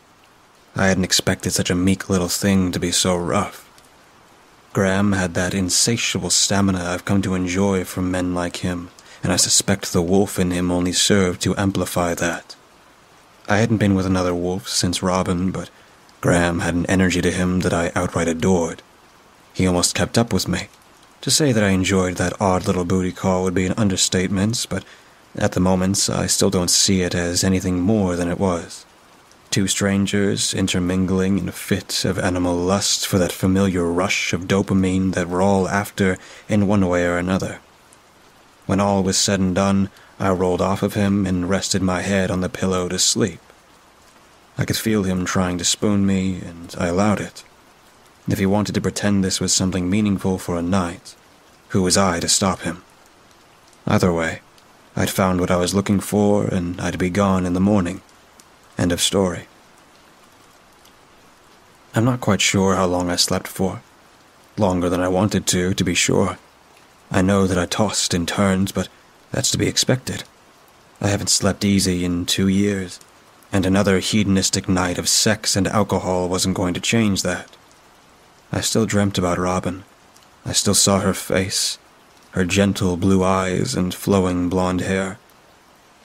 I hadn't expected such a meek little thing to be so rough. Graham had that insatiable stamina I've come to enjoy from men like him, and I suspect the wolf in him only served to amplify that. I hadn't been with another wolf since Robin, but Graham had an energy to him that I outright adored. He almost kept up with me. To say that I enjoyed that odd little booty call would be an understatement, but at the moment I still don't see it as anything more than it was. Two strangers intermingling in a fit of animal lust for that familiar rush of dopamine that we're all after in one way or another. When all was said and done, I rolled off of him and rested my head on the pillow to sleep. I could feel him trying to spoon me, and I allowed it. If he wanted to pretend this was something meaningful for a night, who was I to stop him? Either way, I'd found what I was looking for, and I'd be gone in the morning. End of story. I'm not quite sure how long I slept for. Longer than I wanted to, to be sure. I know that I tossed in turns, but that's to be expected. I haven't slept easy in two years, and another hedonistic night of sex and alcohol wasn't going to change that. I still dreamt about Robin. I still saw her face, her gentle blue eyes and flowing blonde hair.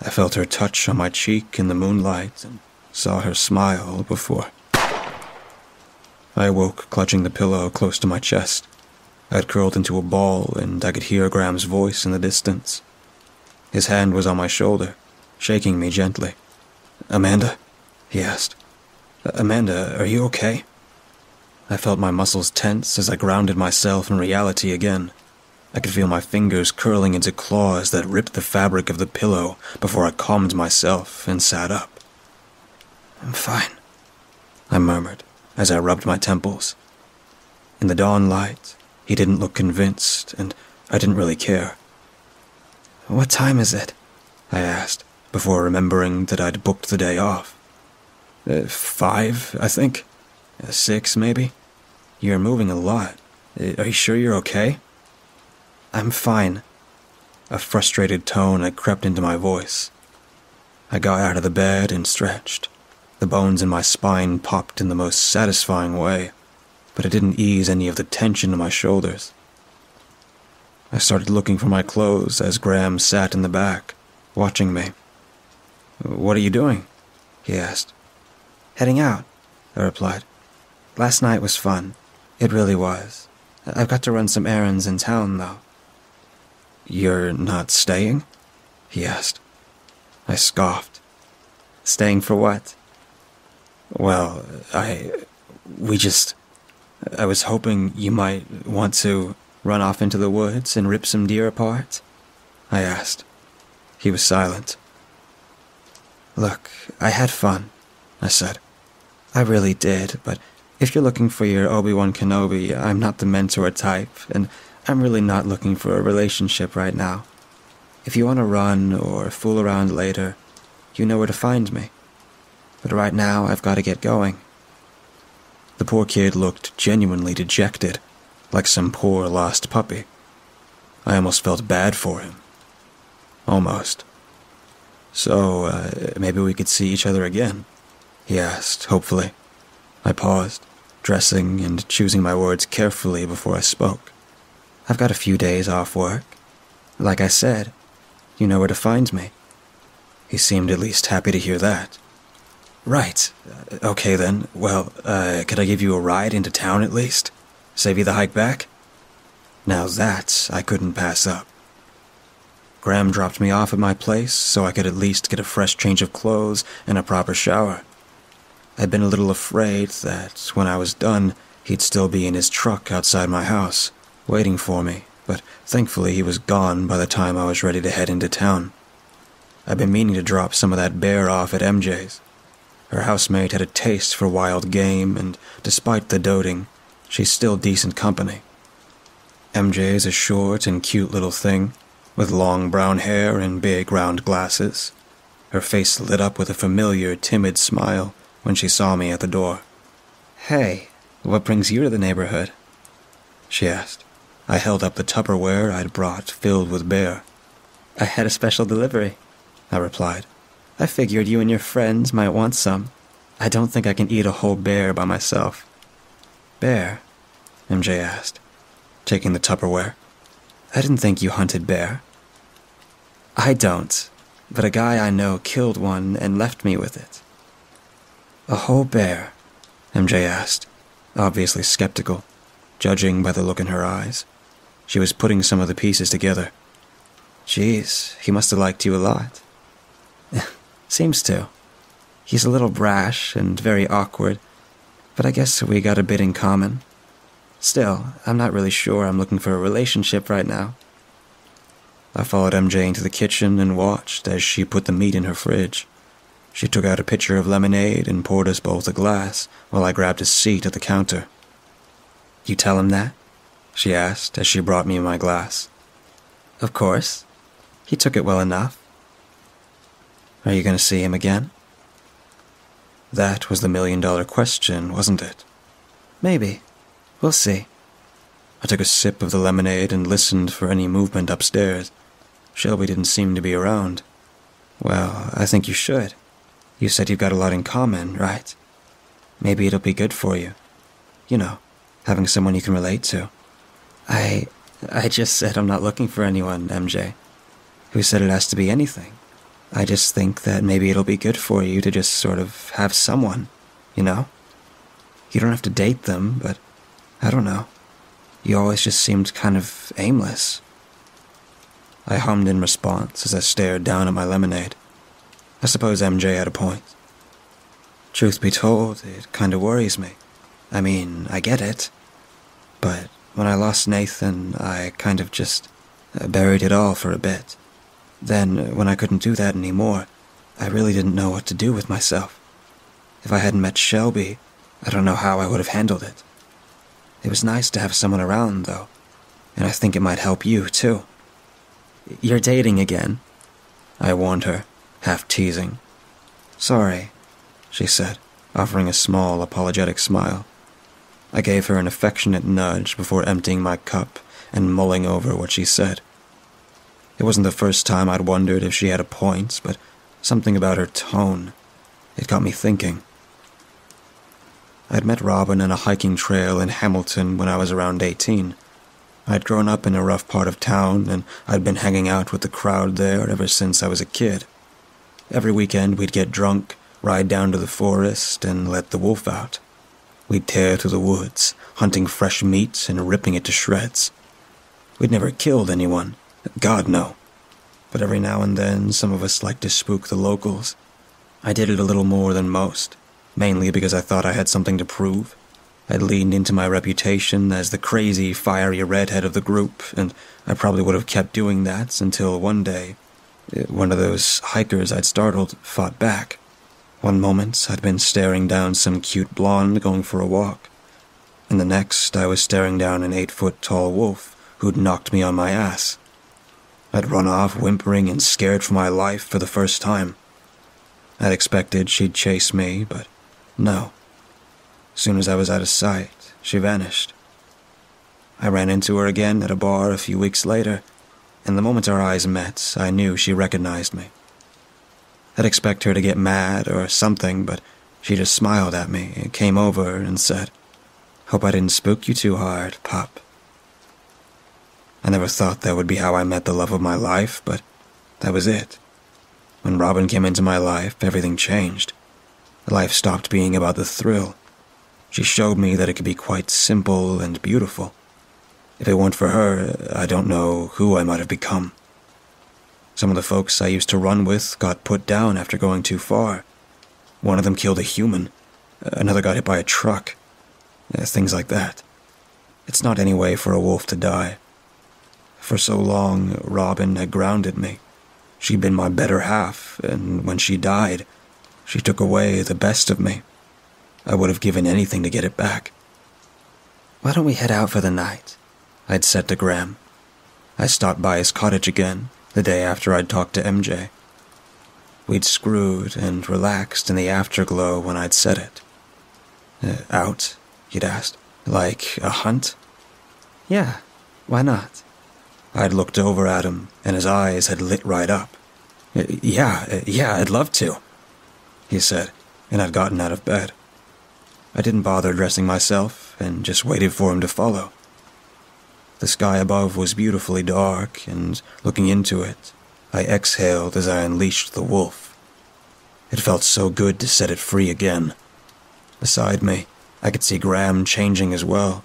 I felt her touch on my cheek in the moonlight and saw her smile before. I awoke clutching the pillow close to my chest. I had curled into a ball and I could hear Graham's voice in the distance. His hand was on my shoulder, shaking me gently. Amanda? he asked. Amanda, are you okay? I felt my muscles tense as I grounded myself in reality again. I could feel my fingers curling into claws that ripped the fabric of the pillow before I calmed myself and sat up. I'm fine, I murmured as I rubbed my temples. In the dawn light, he didn't look convinced, and I didn't really care. What time is it? I asked, before remembering that I'd booked the day off. Uh, five, I think. Uh, six, maybe. You're moving a lot. Are you sure you're okay? I'm fine. A frustrated tone had crept into my voice. I got out of the bed and stretched. The bones in my spine popped in the most satisfying way, but it didn't ease any of the tension in my shoulders. I started looking for my clothes as Graham sat in the back, watching me. What are you doing? he asked. Heading out, I replied. Last night was fun. It really was. I've got to run some errands in town, though. You're not staying? he asked. I scoffed. Staying for what? Well, I. We just. I was hoping you might want to run off into the woods and rip some deer apart? I asked. He was silent. Look, I had fun, I said. I really did, but if you're looking for your Obi-Wan Kenobi, I'm not the mentor type, and I'm really not looking for a relationship right now. If you want to run or fool around later, you know where to find me. But right now, I've got to get going. The poor kid looked genuinely dejected, like some poor lost puppy. I almost felt bad for him. Almost. So, uh, maybe we could see each other again? He asked, hopefully. I paused, dressing and choosing my words carefully before I spoke. I've got a few days off work. Like I said, you know where to find me. He seemed at least happy to hear that. Right. Uh, okay then. Well, uh, could I give you a ride into town at least? Save you the hike back? Now that I couldn't pass up. Graham dropped me off at my place so I could at least get a fresh change of clothes and a proper shower. I'd been a little afraid that when I was done, he'd still be in his truck outside my house, waiting for me, but thankfully he was gone by the time I was ready to head into town. I'd been meaning to drop some of that bear off at MJ's. Her housemate had a taste for wild game, and despite the doting, she's still decent company. MJ's a short and cute little thing, with long brown hair and big round glasses. Her face lit up with a familiar, timid smile when she saw me at the door. Hey, what brings you to the neighborhood? She asked. I held up the Tupperware I'd brought filled with bear. I had a special delivery, I replied. I figured you and your friends might want some. I don't think I can eat a whole bear by myself. Bear? MJ asked, taking the Tupperware. I didn't think you hunted bear. I don't, but a guy I know killed one and left me with it. A whole bear? MJ asked, obviously skeptical, judging by the look in her eyes. She was putting some of the pieces together. Geez, he must have liked you a lot. <laughs> Seems to. He's a little brash and very awkward, but I guess we got a bit in common. Still, I'm not really sure I'm looking for a relationship right now. I followed MJ into the kitchen and watched as she put the meat in her fridge. She took out a pitcher of lemonade and poured us both a glass while I grabbed a seat at the counter. You tell him that? She asked as she brought me my glass. Of course. He took it well enough. Are you going to see him again? That was the million dollar question, wasn't it? Maybe. We'll see. I took a sip of the lemonade and listened for any movement upstairs. Shelby didn't seem to be around. Well, I think you should. You said you've got a lot in common, right? Maybe it'll be good for you. You know, having someone you can relate to. I. I just said I'm not looking for anyone, MJ. Who said it has to be anything? I just think that maybe it'll be good for you to just sort of have someone, you know? You don't have to date them, but I don't know. You always just seemed kind of aimless. I hummed in response as I stared down at my lemonade. I suppose MJ had a point. Truth be told, it kind of worries me. I mean, I get it. But when I lost Nathan, I kind of just uh, buried it all for a bit. Then, when I couldn't do that anymore, I really didn't know what to do with myself. If I hadn't met Shelby, I don't know how I would have handled it. It was nice to have someone around, though, and I think it might help you, too. You're dating again, I warned her, half teasing. Sorry, she said, offering a small, apologetic smile. I gave her an affectionate nudge before emptying my cup and mulling over what she said. It wasn't the first time I'd wondered if she had a point, but something about her tone. It got me thinking. I'd met Robin on a hiking trail in Hamilton when I was around 18. I'd grown up in a rough part of town, and I'd been hanging out with the crowd there ever since I was a kid. Every weekend, we'd get drunk, ride down to the forest, and let the wolf out. We'd tear through the woods, hunting fresh meat and ripping it to shreds. We'd never killed anyone, God no. But every now and then, some of us liked to spook the locals. I did it a little more than most, mainly because I thought I had something to prove. I'd leaned into my reputation as the crazy, fiery redhead of the group, and I probably would have kept doing that until one day, one of those hikers I'd startled fought back. One moment, I'd been staring down some cute blonde going for a walk, and the next, I was staring down an eight foot tall wolf who'd knocked me on my ass. I'd run off whimpering and scared for my life for the first time. I'd expected she'd chase me, but no. Soon as I was out of sight, she vanished. I ran into her again at a bar a few weeks later, and the moment our eyes met, I knew she recognized me. I'd expect her to get mad or something, but she just smiled at me, and came over, and said, Hope I didn't spook you too hard, Pop. I never thought that would be how I met the love of my life, but that was it. When Robin came into my life, everything changed. Life stopped being about the thrill. She showed me that it could be quite simple and beautiful. If it weren't for her, I don't know who I might have become. Some of the folks I used to run with got put down after going too far. One of them killed a human. Another got hit by a truck. Things like that. It's not any way for a wolf to die. For so long, Robin had grounded me. She'd been my better half, and when she died, she took away the best of me. I would have given anything to get it back. Why don't we head out for the night? I'd said to Graham. I stopped by his cottage again, the day after I'd talked to MJ. We'd screwed and relaxed in the afterglow when I'd said it. Uh, out? He'd asked. Like a hunt? Yeah, why not? I'd looked over at him, and his eyes had lit right up. Yeah, yeah, I'd love to, he said, and I'd gotten out of bed. I didn't bother dressing myself and just waited for him to follow. The sky above was beautifully dark, and looking into it, I exhaled as I unleashed the wolf. It felt so good to set it free again. Beside me, I could see Graham changing as well.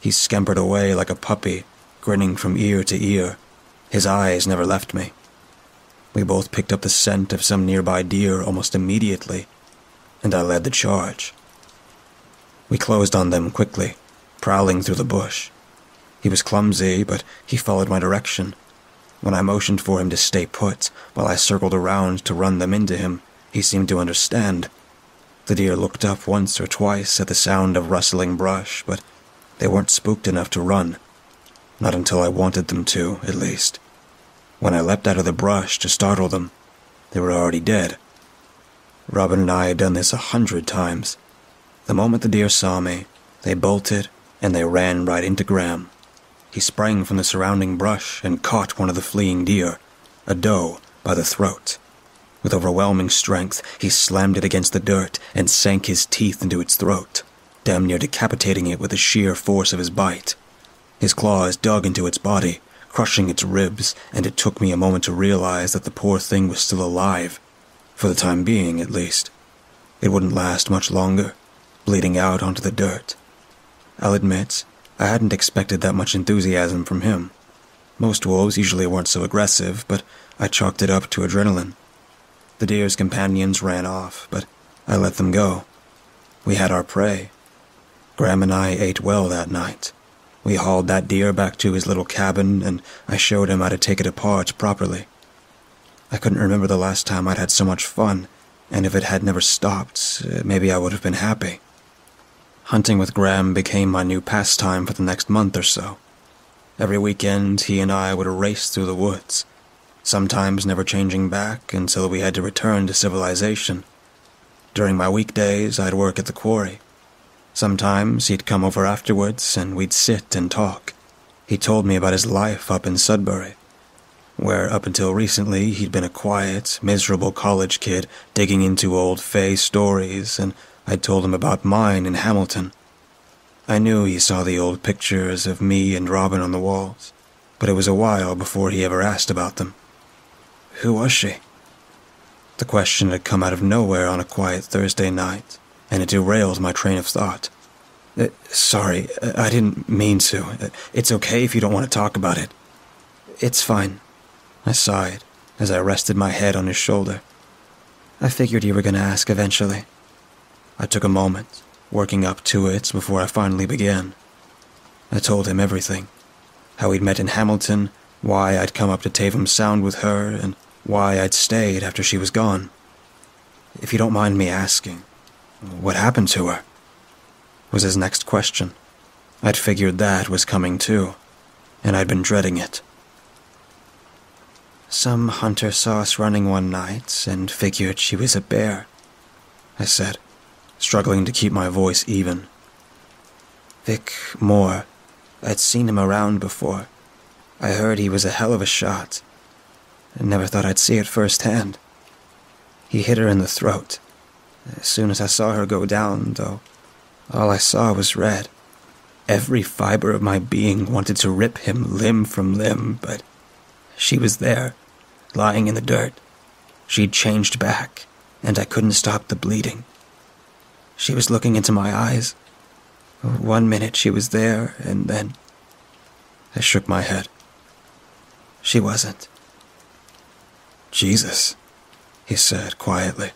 He scampered away like a puppy, grinning from ear to ear. His eyes never left me. We both picked up the scent of some nearby deer almost immediately, and I led the charge. We closed on them quickly, prowling through the bush. He was clumsy, but he followed my direction. When I motioned for him to stay put while I circled around to run them into him, he seemed to understand. The deer looked up once or twice at the sound of rustling brush, but they weren't spooked enough to run. Not until I wanted them to, at least. When I leapt out of the brush to startle them, they were already dead. Robin and I had done this a hundred times. The moment the deer saw me, they bolted and they ran right into Graham. He sprang from the surrounding brush and caught one of the fleeing deer, a doe, by the throat. With overwhelming strength, he slammed it against the dirt and sank his teeth into its throat, damn near decapitating it with the sheer force of his bite. His claws dug into its body, crushing its ribs, and it took me a moment to realize that the poor thing was still alive. For the time being, at least. It wouldn't last much longer, bleeding out onto the dirt. I'll admit, I hadn't expected that much enthusiasm from him. Most wolves usually weren't so aggressive, but I chalked it up to adrenaline. The deer's companions ran off, but I let them go. We had our prey. Graham and I ate well that night. We hauled that deer back to his little cabin, and I showed him how to take it apart properly. I couldn't remember the last time I'd had so much fun, and if it had never stopped, uh, maybe I would have been happy. Hunting with Graham became my new pastime for the next month or so. Every weekend, he and I would race through the woods, sometimes never changing back until we had to return to civilization. During my weekdays, I'd work at the quarry. Sometimes he'd come over afterwards and we'd sit and talk. He told me about his life up in Sudbury, where up until recently he'd been a quiet, miserable college kid digging into old fae stories, and I'd told him about mine in Hamilton. I knew he saw the old pictures of me and Robin on the walls, but it was a while before he ever asked about them. Who was she? The question had come out of nowhere on a quiet Thursday night, and it derailed my train of thought. Uh, sorry, I didn't mean to. It's okay if you don't want to talk about it. It's fine. I sighed as I rested my head on his shoulder. I figured you were going to ask eventually. I took a moment, working up to it before I finally began. I told him everything how we'd met in Hamilton, why I'd come up to Tavam Sound with her, and why I'd stayed after she was gone. If you don't mind me asking, what happened to her? Was his next question. I'd figured that was coming too, and I'd been dreading it. Some hunter saw us running one night and figured she was a bear, I said, struggling to keep my voice even. Vic Moore, I'd seen him around before. I heard he was a hell of a shot. I never thought I'd see it firsthand. He hit her in the throat. As soon as I saw her go down, though, all I saw was red. Every fiber of my being wanted to rip him limb from limb, but she was there, lying in the dirt. She'd changed back, and I couldn't stop the bleeding. She was looking into my eyes. One minute she was there, and then. I shook my head. She wasn't. Jesus, he said quietly.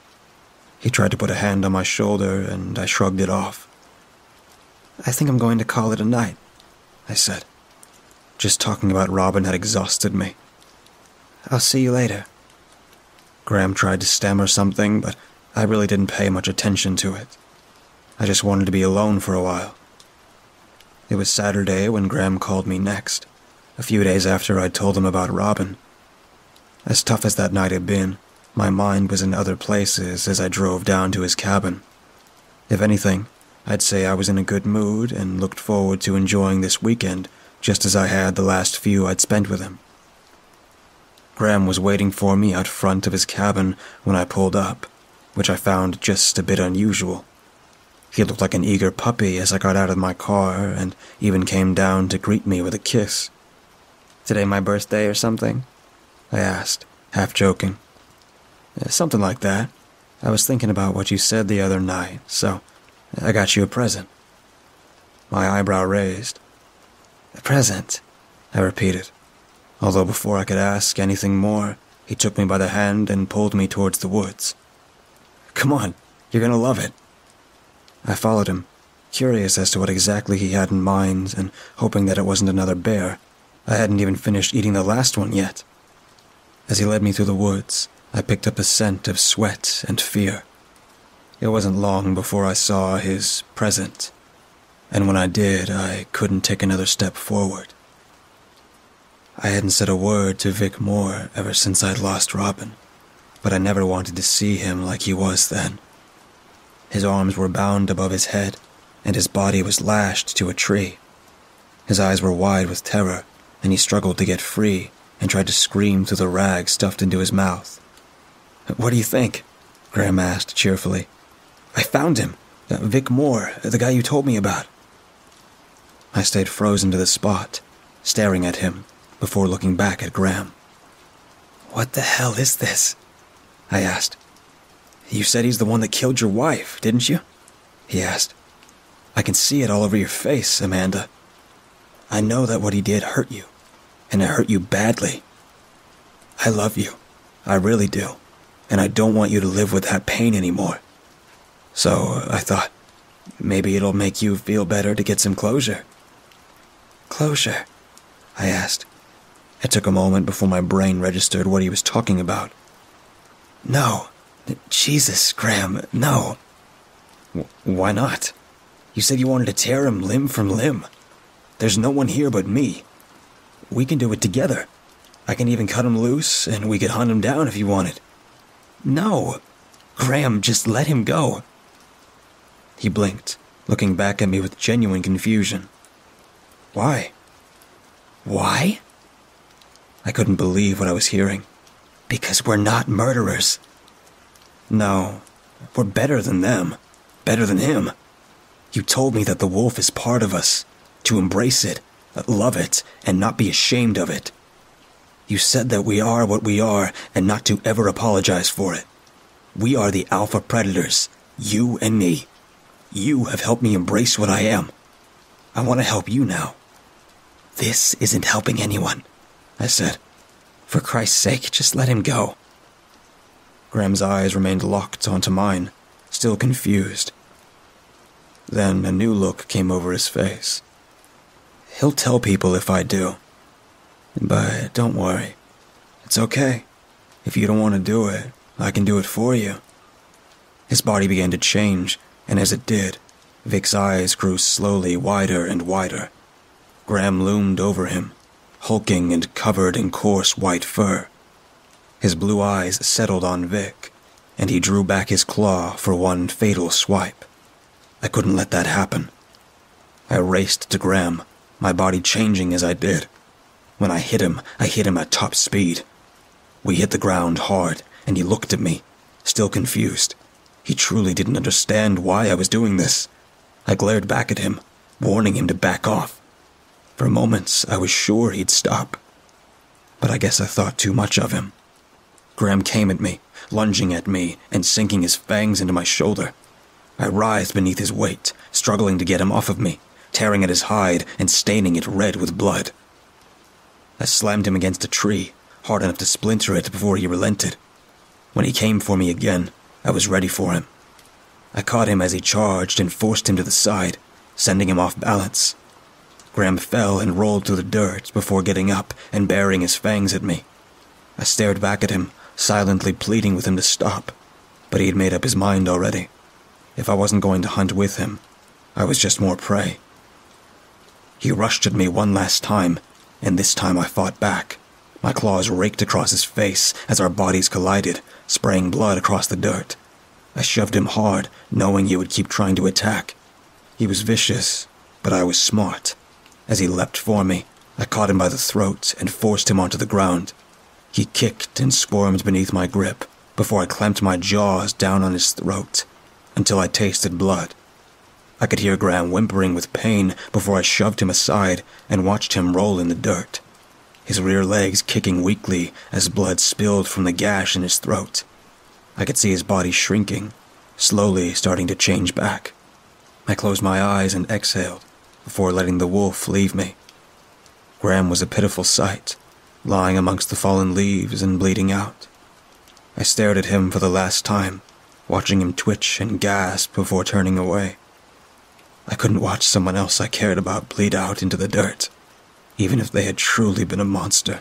He tried to put a hand on my shoulder, and I shrugged it off. I think I'm going to call it a night, I said. Just talking about Robin had exhausted me. I'll see you later. Graham tried to stammer something, but I really didn't pay much attention to it. I just wanted to be alone for a while. It was Saturday when Graham called me next, a few days after I'd told him about Robin. As tough as that night had been, my mind was in other places as I drove down to his cabin. If anything, I'd say I was in a good mood and looked forward to enjoying this weekend just as I had the last few I'd spent with him. Graham was waiting for me out front of his cabin when I pulled up, which I found just a bit unusual. He looked like an eager puppy as I got out of my car and even came down to greet me with a kiss. Today my birthday or something? I asked, half joking. Uh, something like that. I was thinking about what you said the other night, so I got you a present. My eyebrow raised. A present, I repeated, although before I could ask anything more, he took me by the hand and pulled me towards the woods. Come on, you're gonna love it. I followed him, curious as to what exactly he had in mind and hoping that it wasn't another bear. I hadn't even finished eating the last one yet. As he led me through the woods, I picked up a scent of sweat and fear. It wasn't long before I saw his present, and when I did, I couldn't take another step forward. I hadn't said a word to Vic Moore ever since I'd lost Robin, but I never wanted to see him like he was then. His arms were bound above his head, and his body was lashed to a tree. His eyes were wide with terror, and he struggled to get free and tried to scream through the rag stuffed into his mouth. What do you think? Graham asked cheerfully. I found him. Uh, Vic Moore, the guy you told me about. I stayed frozen to the spot, staring at him before looking back at Graham. What the hell is this? I asked. You said he's the one that killed your wife, didn't you? He asked. I can see it all over your face, Amanda. I know that what he did hurt you, and it hurt you badly. I love you. I really do. And I don't want you to live with that pain anymore. So uh, I thought, maybe it'll make you feel better to get some closure. Closure? I asked. It took a moment before my brain registered what he was talking about. No. Jesus, Graham, no. W- why not? You said you wanted to tear him limb from limb. There's no one here but me. We can do it together. I can even cut him loose, and we could hunt him down if you wanted. No. Graham, just let him go. He blinked, looking back at me with genuine confusion. Why? Why? I couldn't believe what I was hearing. Because we're not murderers. No, we're better than them. Better than him. You told me that the wolf is part of us, to embrace it, love it, and not be ashamed of it. You said that we are what we are and not to ever apologize for it. We are the alpha predators, you and me. You have helped me embrace what I am. I want to help you now. This isn't helping anyone, I said. For Christ's sake, just let him go. Graham's eyes remained locked onto mine, still confused. Then a new look came over his face. He'll tell people if I do. But don't worry. It's okay. If you don't want to do it, I can do it for you. His body began to change, and as it did, Vic's eyes grew slowly wider and wider. Graham loomed over him, hulking and covered in coarse white fur. His blue eyes settled on Vic, and he drew back his claw for one fatal swipe. I couldn't let that happen. I raced to Graham, my body changing as I did. When I hit him, I hit him at top speed. We hit the ground hard, and he looked at me, still confused. He truly didn't understand why I was doing this. I glared back at him, warning him to back off. For moments, I was sure he'd stop. But I guess I thought too much of him. Graham came at me, lunging at me and sinking his fangs into my shoulder. I writhed beneath his weight, struggling to get him off of me, tearing at his hide and staining it red with blood. I slammed him against a tree, hard enough to splinter it before he relented. When he came for me again, I was ready for him. I caught him as he charged and forced him to the side, sending him off balance. Graham fell and rolled through the dirt before getting up and baring his fangs at me. I stared back at him, silently pleading with him to stop, but he had made up his mind already. If I wasn't going to hunt with him, I was just more prey. He rushed at me one last time, and this time I fought back. My claws raked across his face as our bodies collided, spraying blood across the dirt. I shoved him hard, knowing he would keep trying to attack. He was vicious, but I was smart. As he leapt for me, I caught him by the throat and forced him onto the ground. He kicked and squirmed beneath my grip before I clamped my jaws down on his throat until I tasted blood. I could hear Graham whimpering with pain before I shoved him aside and watched him roll in the dirt, his rear legs kicking weakly as blood spilled from the gash in his throat. I could see his body shrinking, slowly starting to change back. I closed my eyes and exhaled before letting the wolf leave me. Graham was a pitiful sight, lying amongst the fallen leaves and bleeding out. I stared at him for the last time watching him twitch and gasp before turning away. I couldn't watch someone else I cared about bleed out into the dirt, even if they had truly been a monster.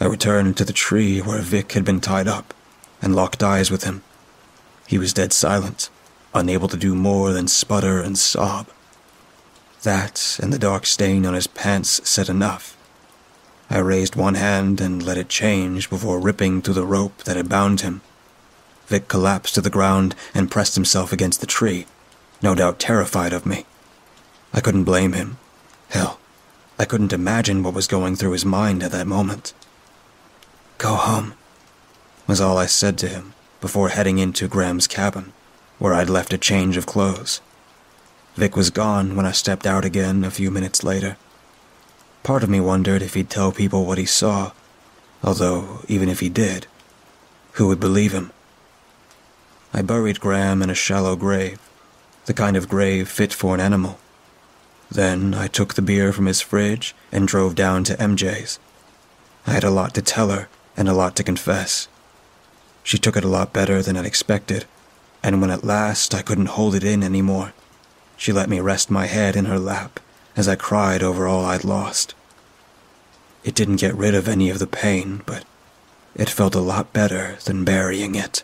I returned to the tree where Vic had been tied up and locked eyes with him. He was dead silent, unable to do more than sputter and sob. That and the dark stain on his pants said enough. I raised one hand and let it change before ripping through the rope that had bound him. Vic collapsed to the ground and pressed himself against the tree, no doubt terrified of me. I couldn't blame him. Hell, I couldn't imagine what was going through his mind at that moment. Go home, was all I said to him before heading into Graham's cabin, where I'd left a change of clothes. Vic was gone when I stepped out again a few minutes later. Part of me wondered if he'd tell people what he saw, although, even if he did, who would believe him? I buried Graham in a shallow grave, the kind of grave fit for an animal. Then I took the beer from his fridge and drove down to MJ's. I had a lot to tell her and a lot to confess. She took it a lot better than I'd expected, and when at last I couldn't hold it in anymore, she let me rest my head in her lap as I cried over all I'd lost. It didn't get rid of any of the pain, but it felt a lot better than burying it.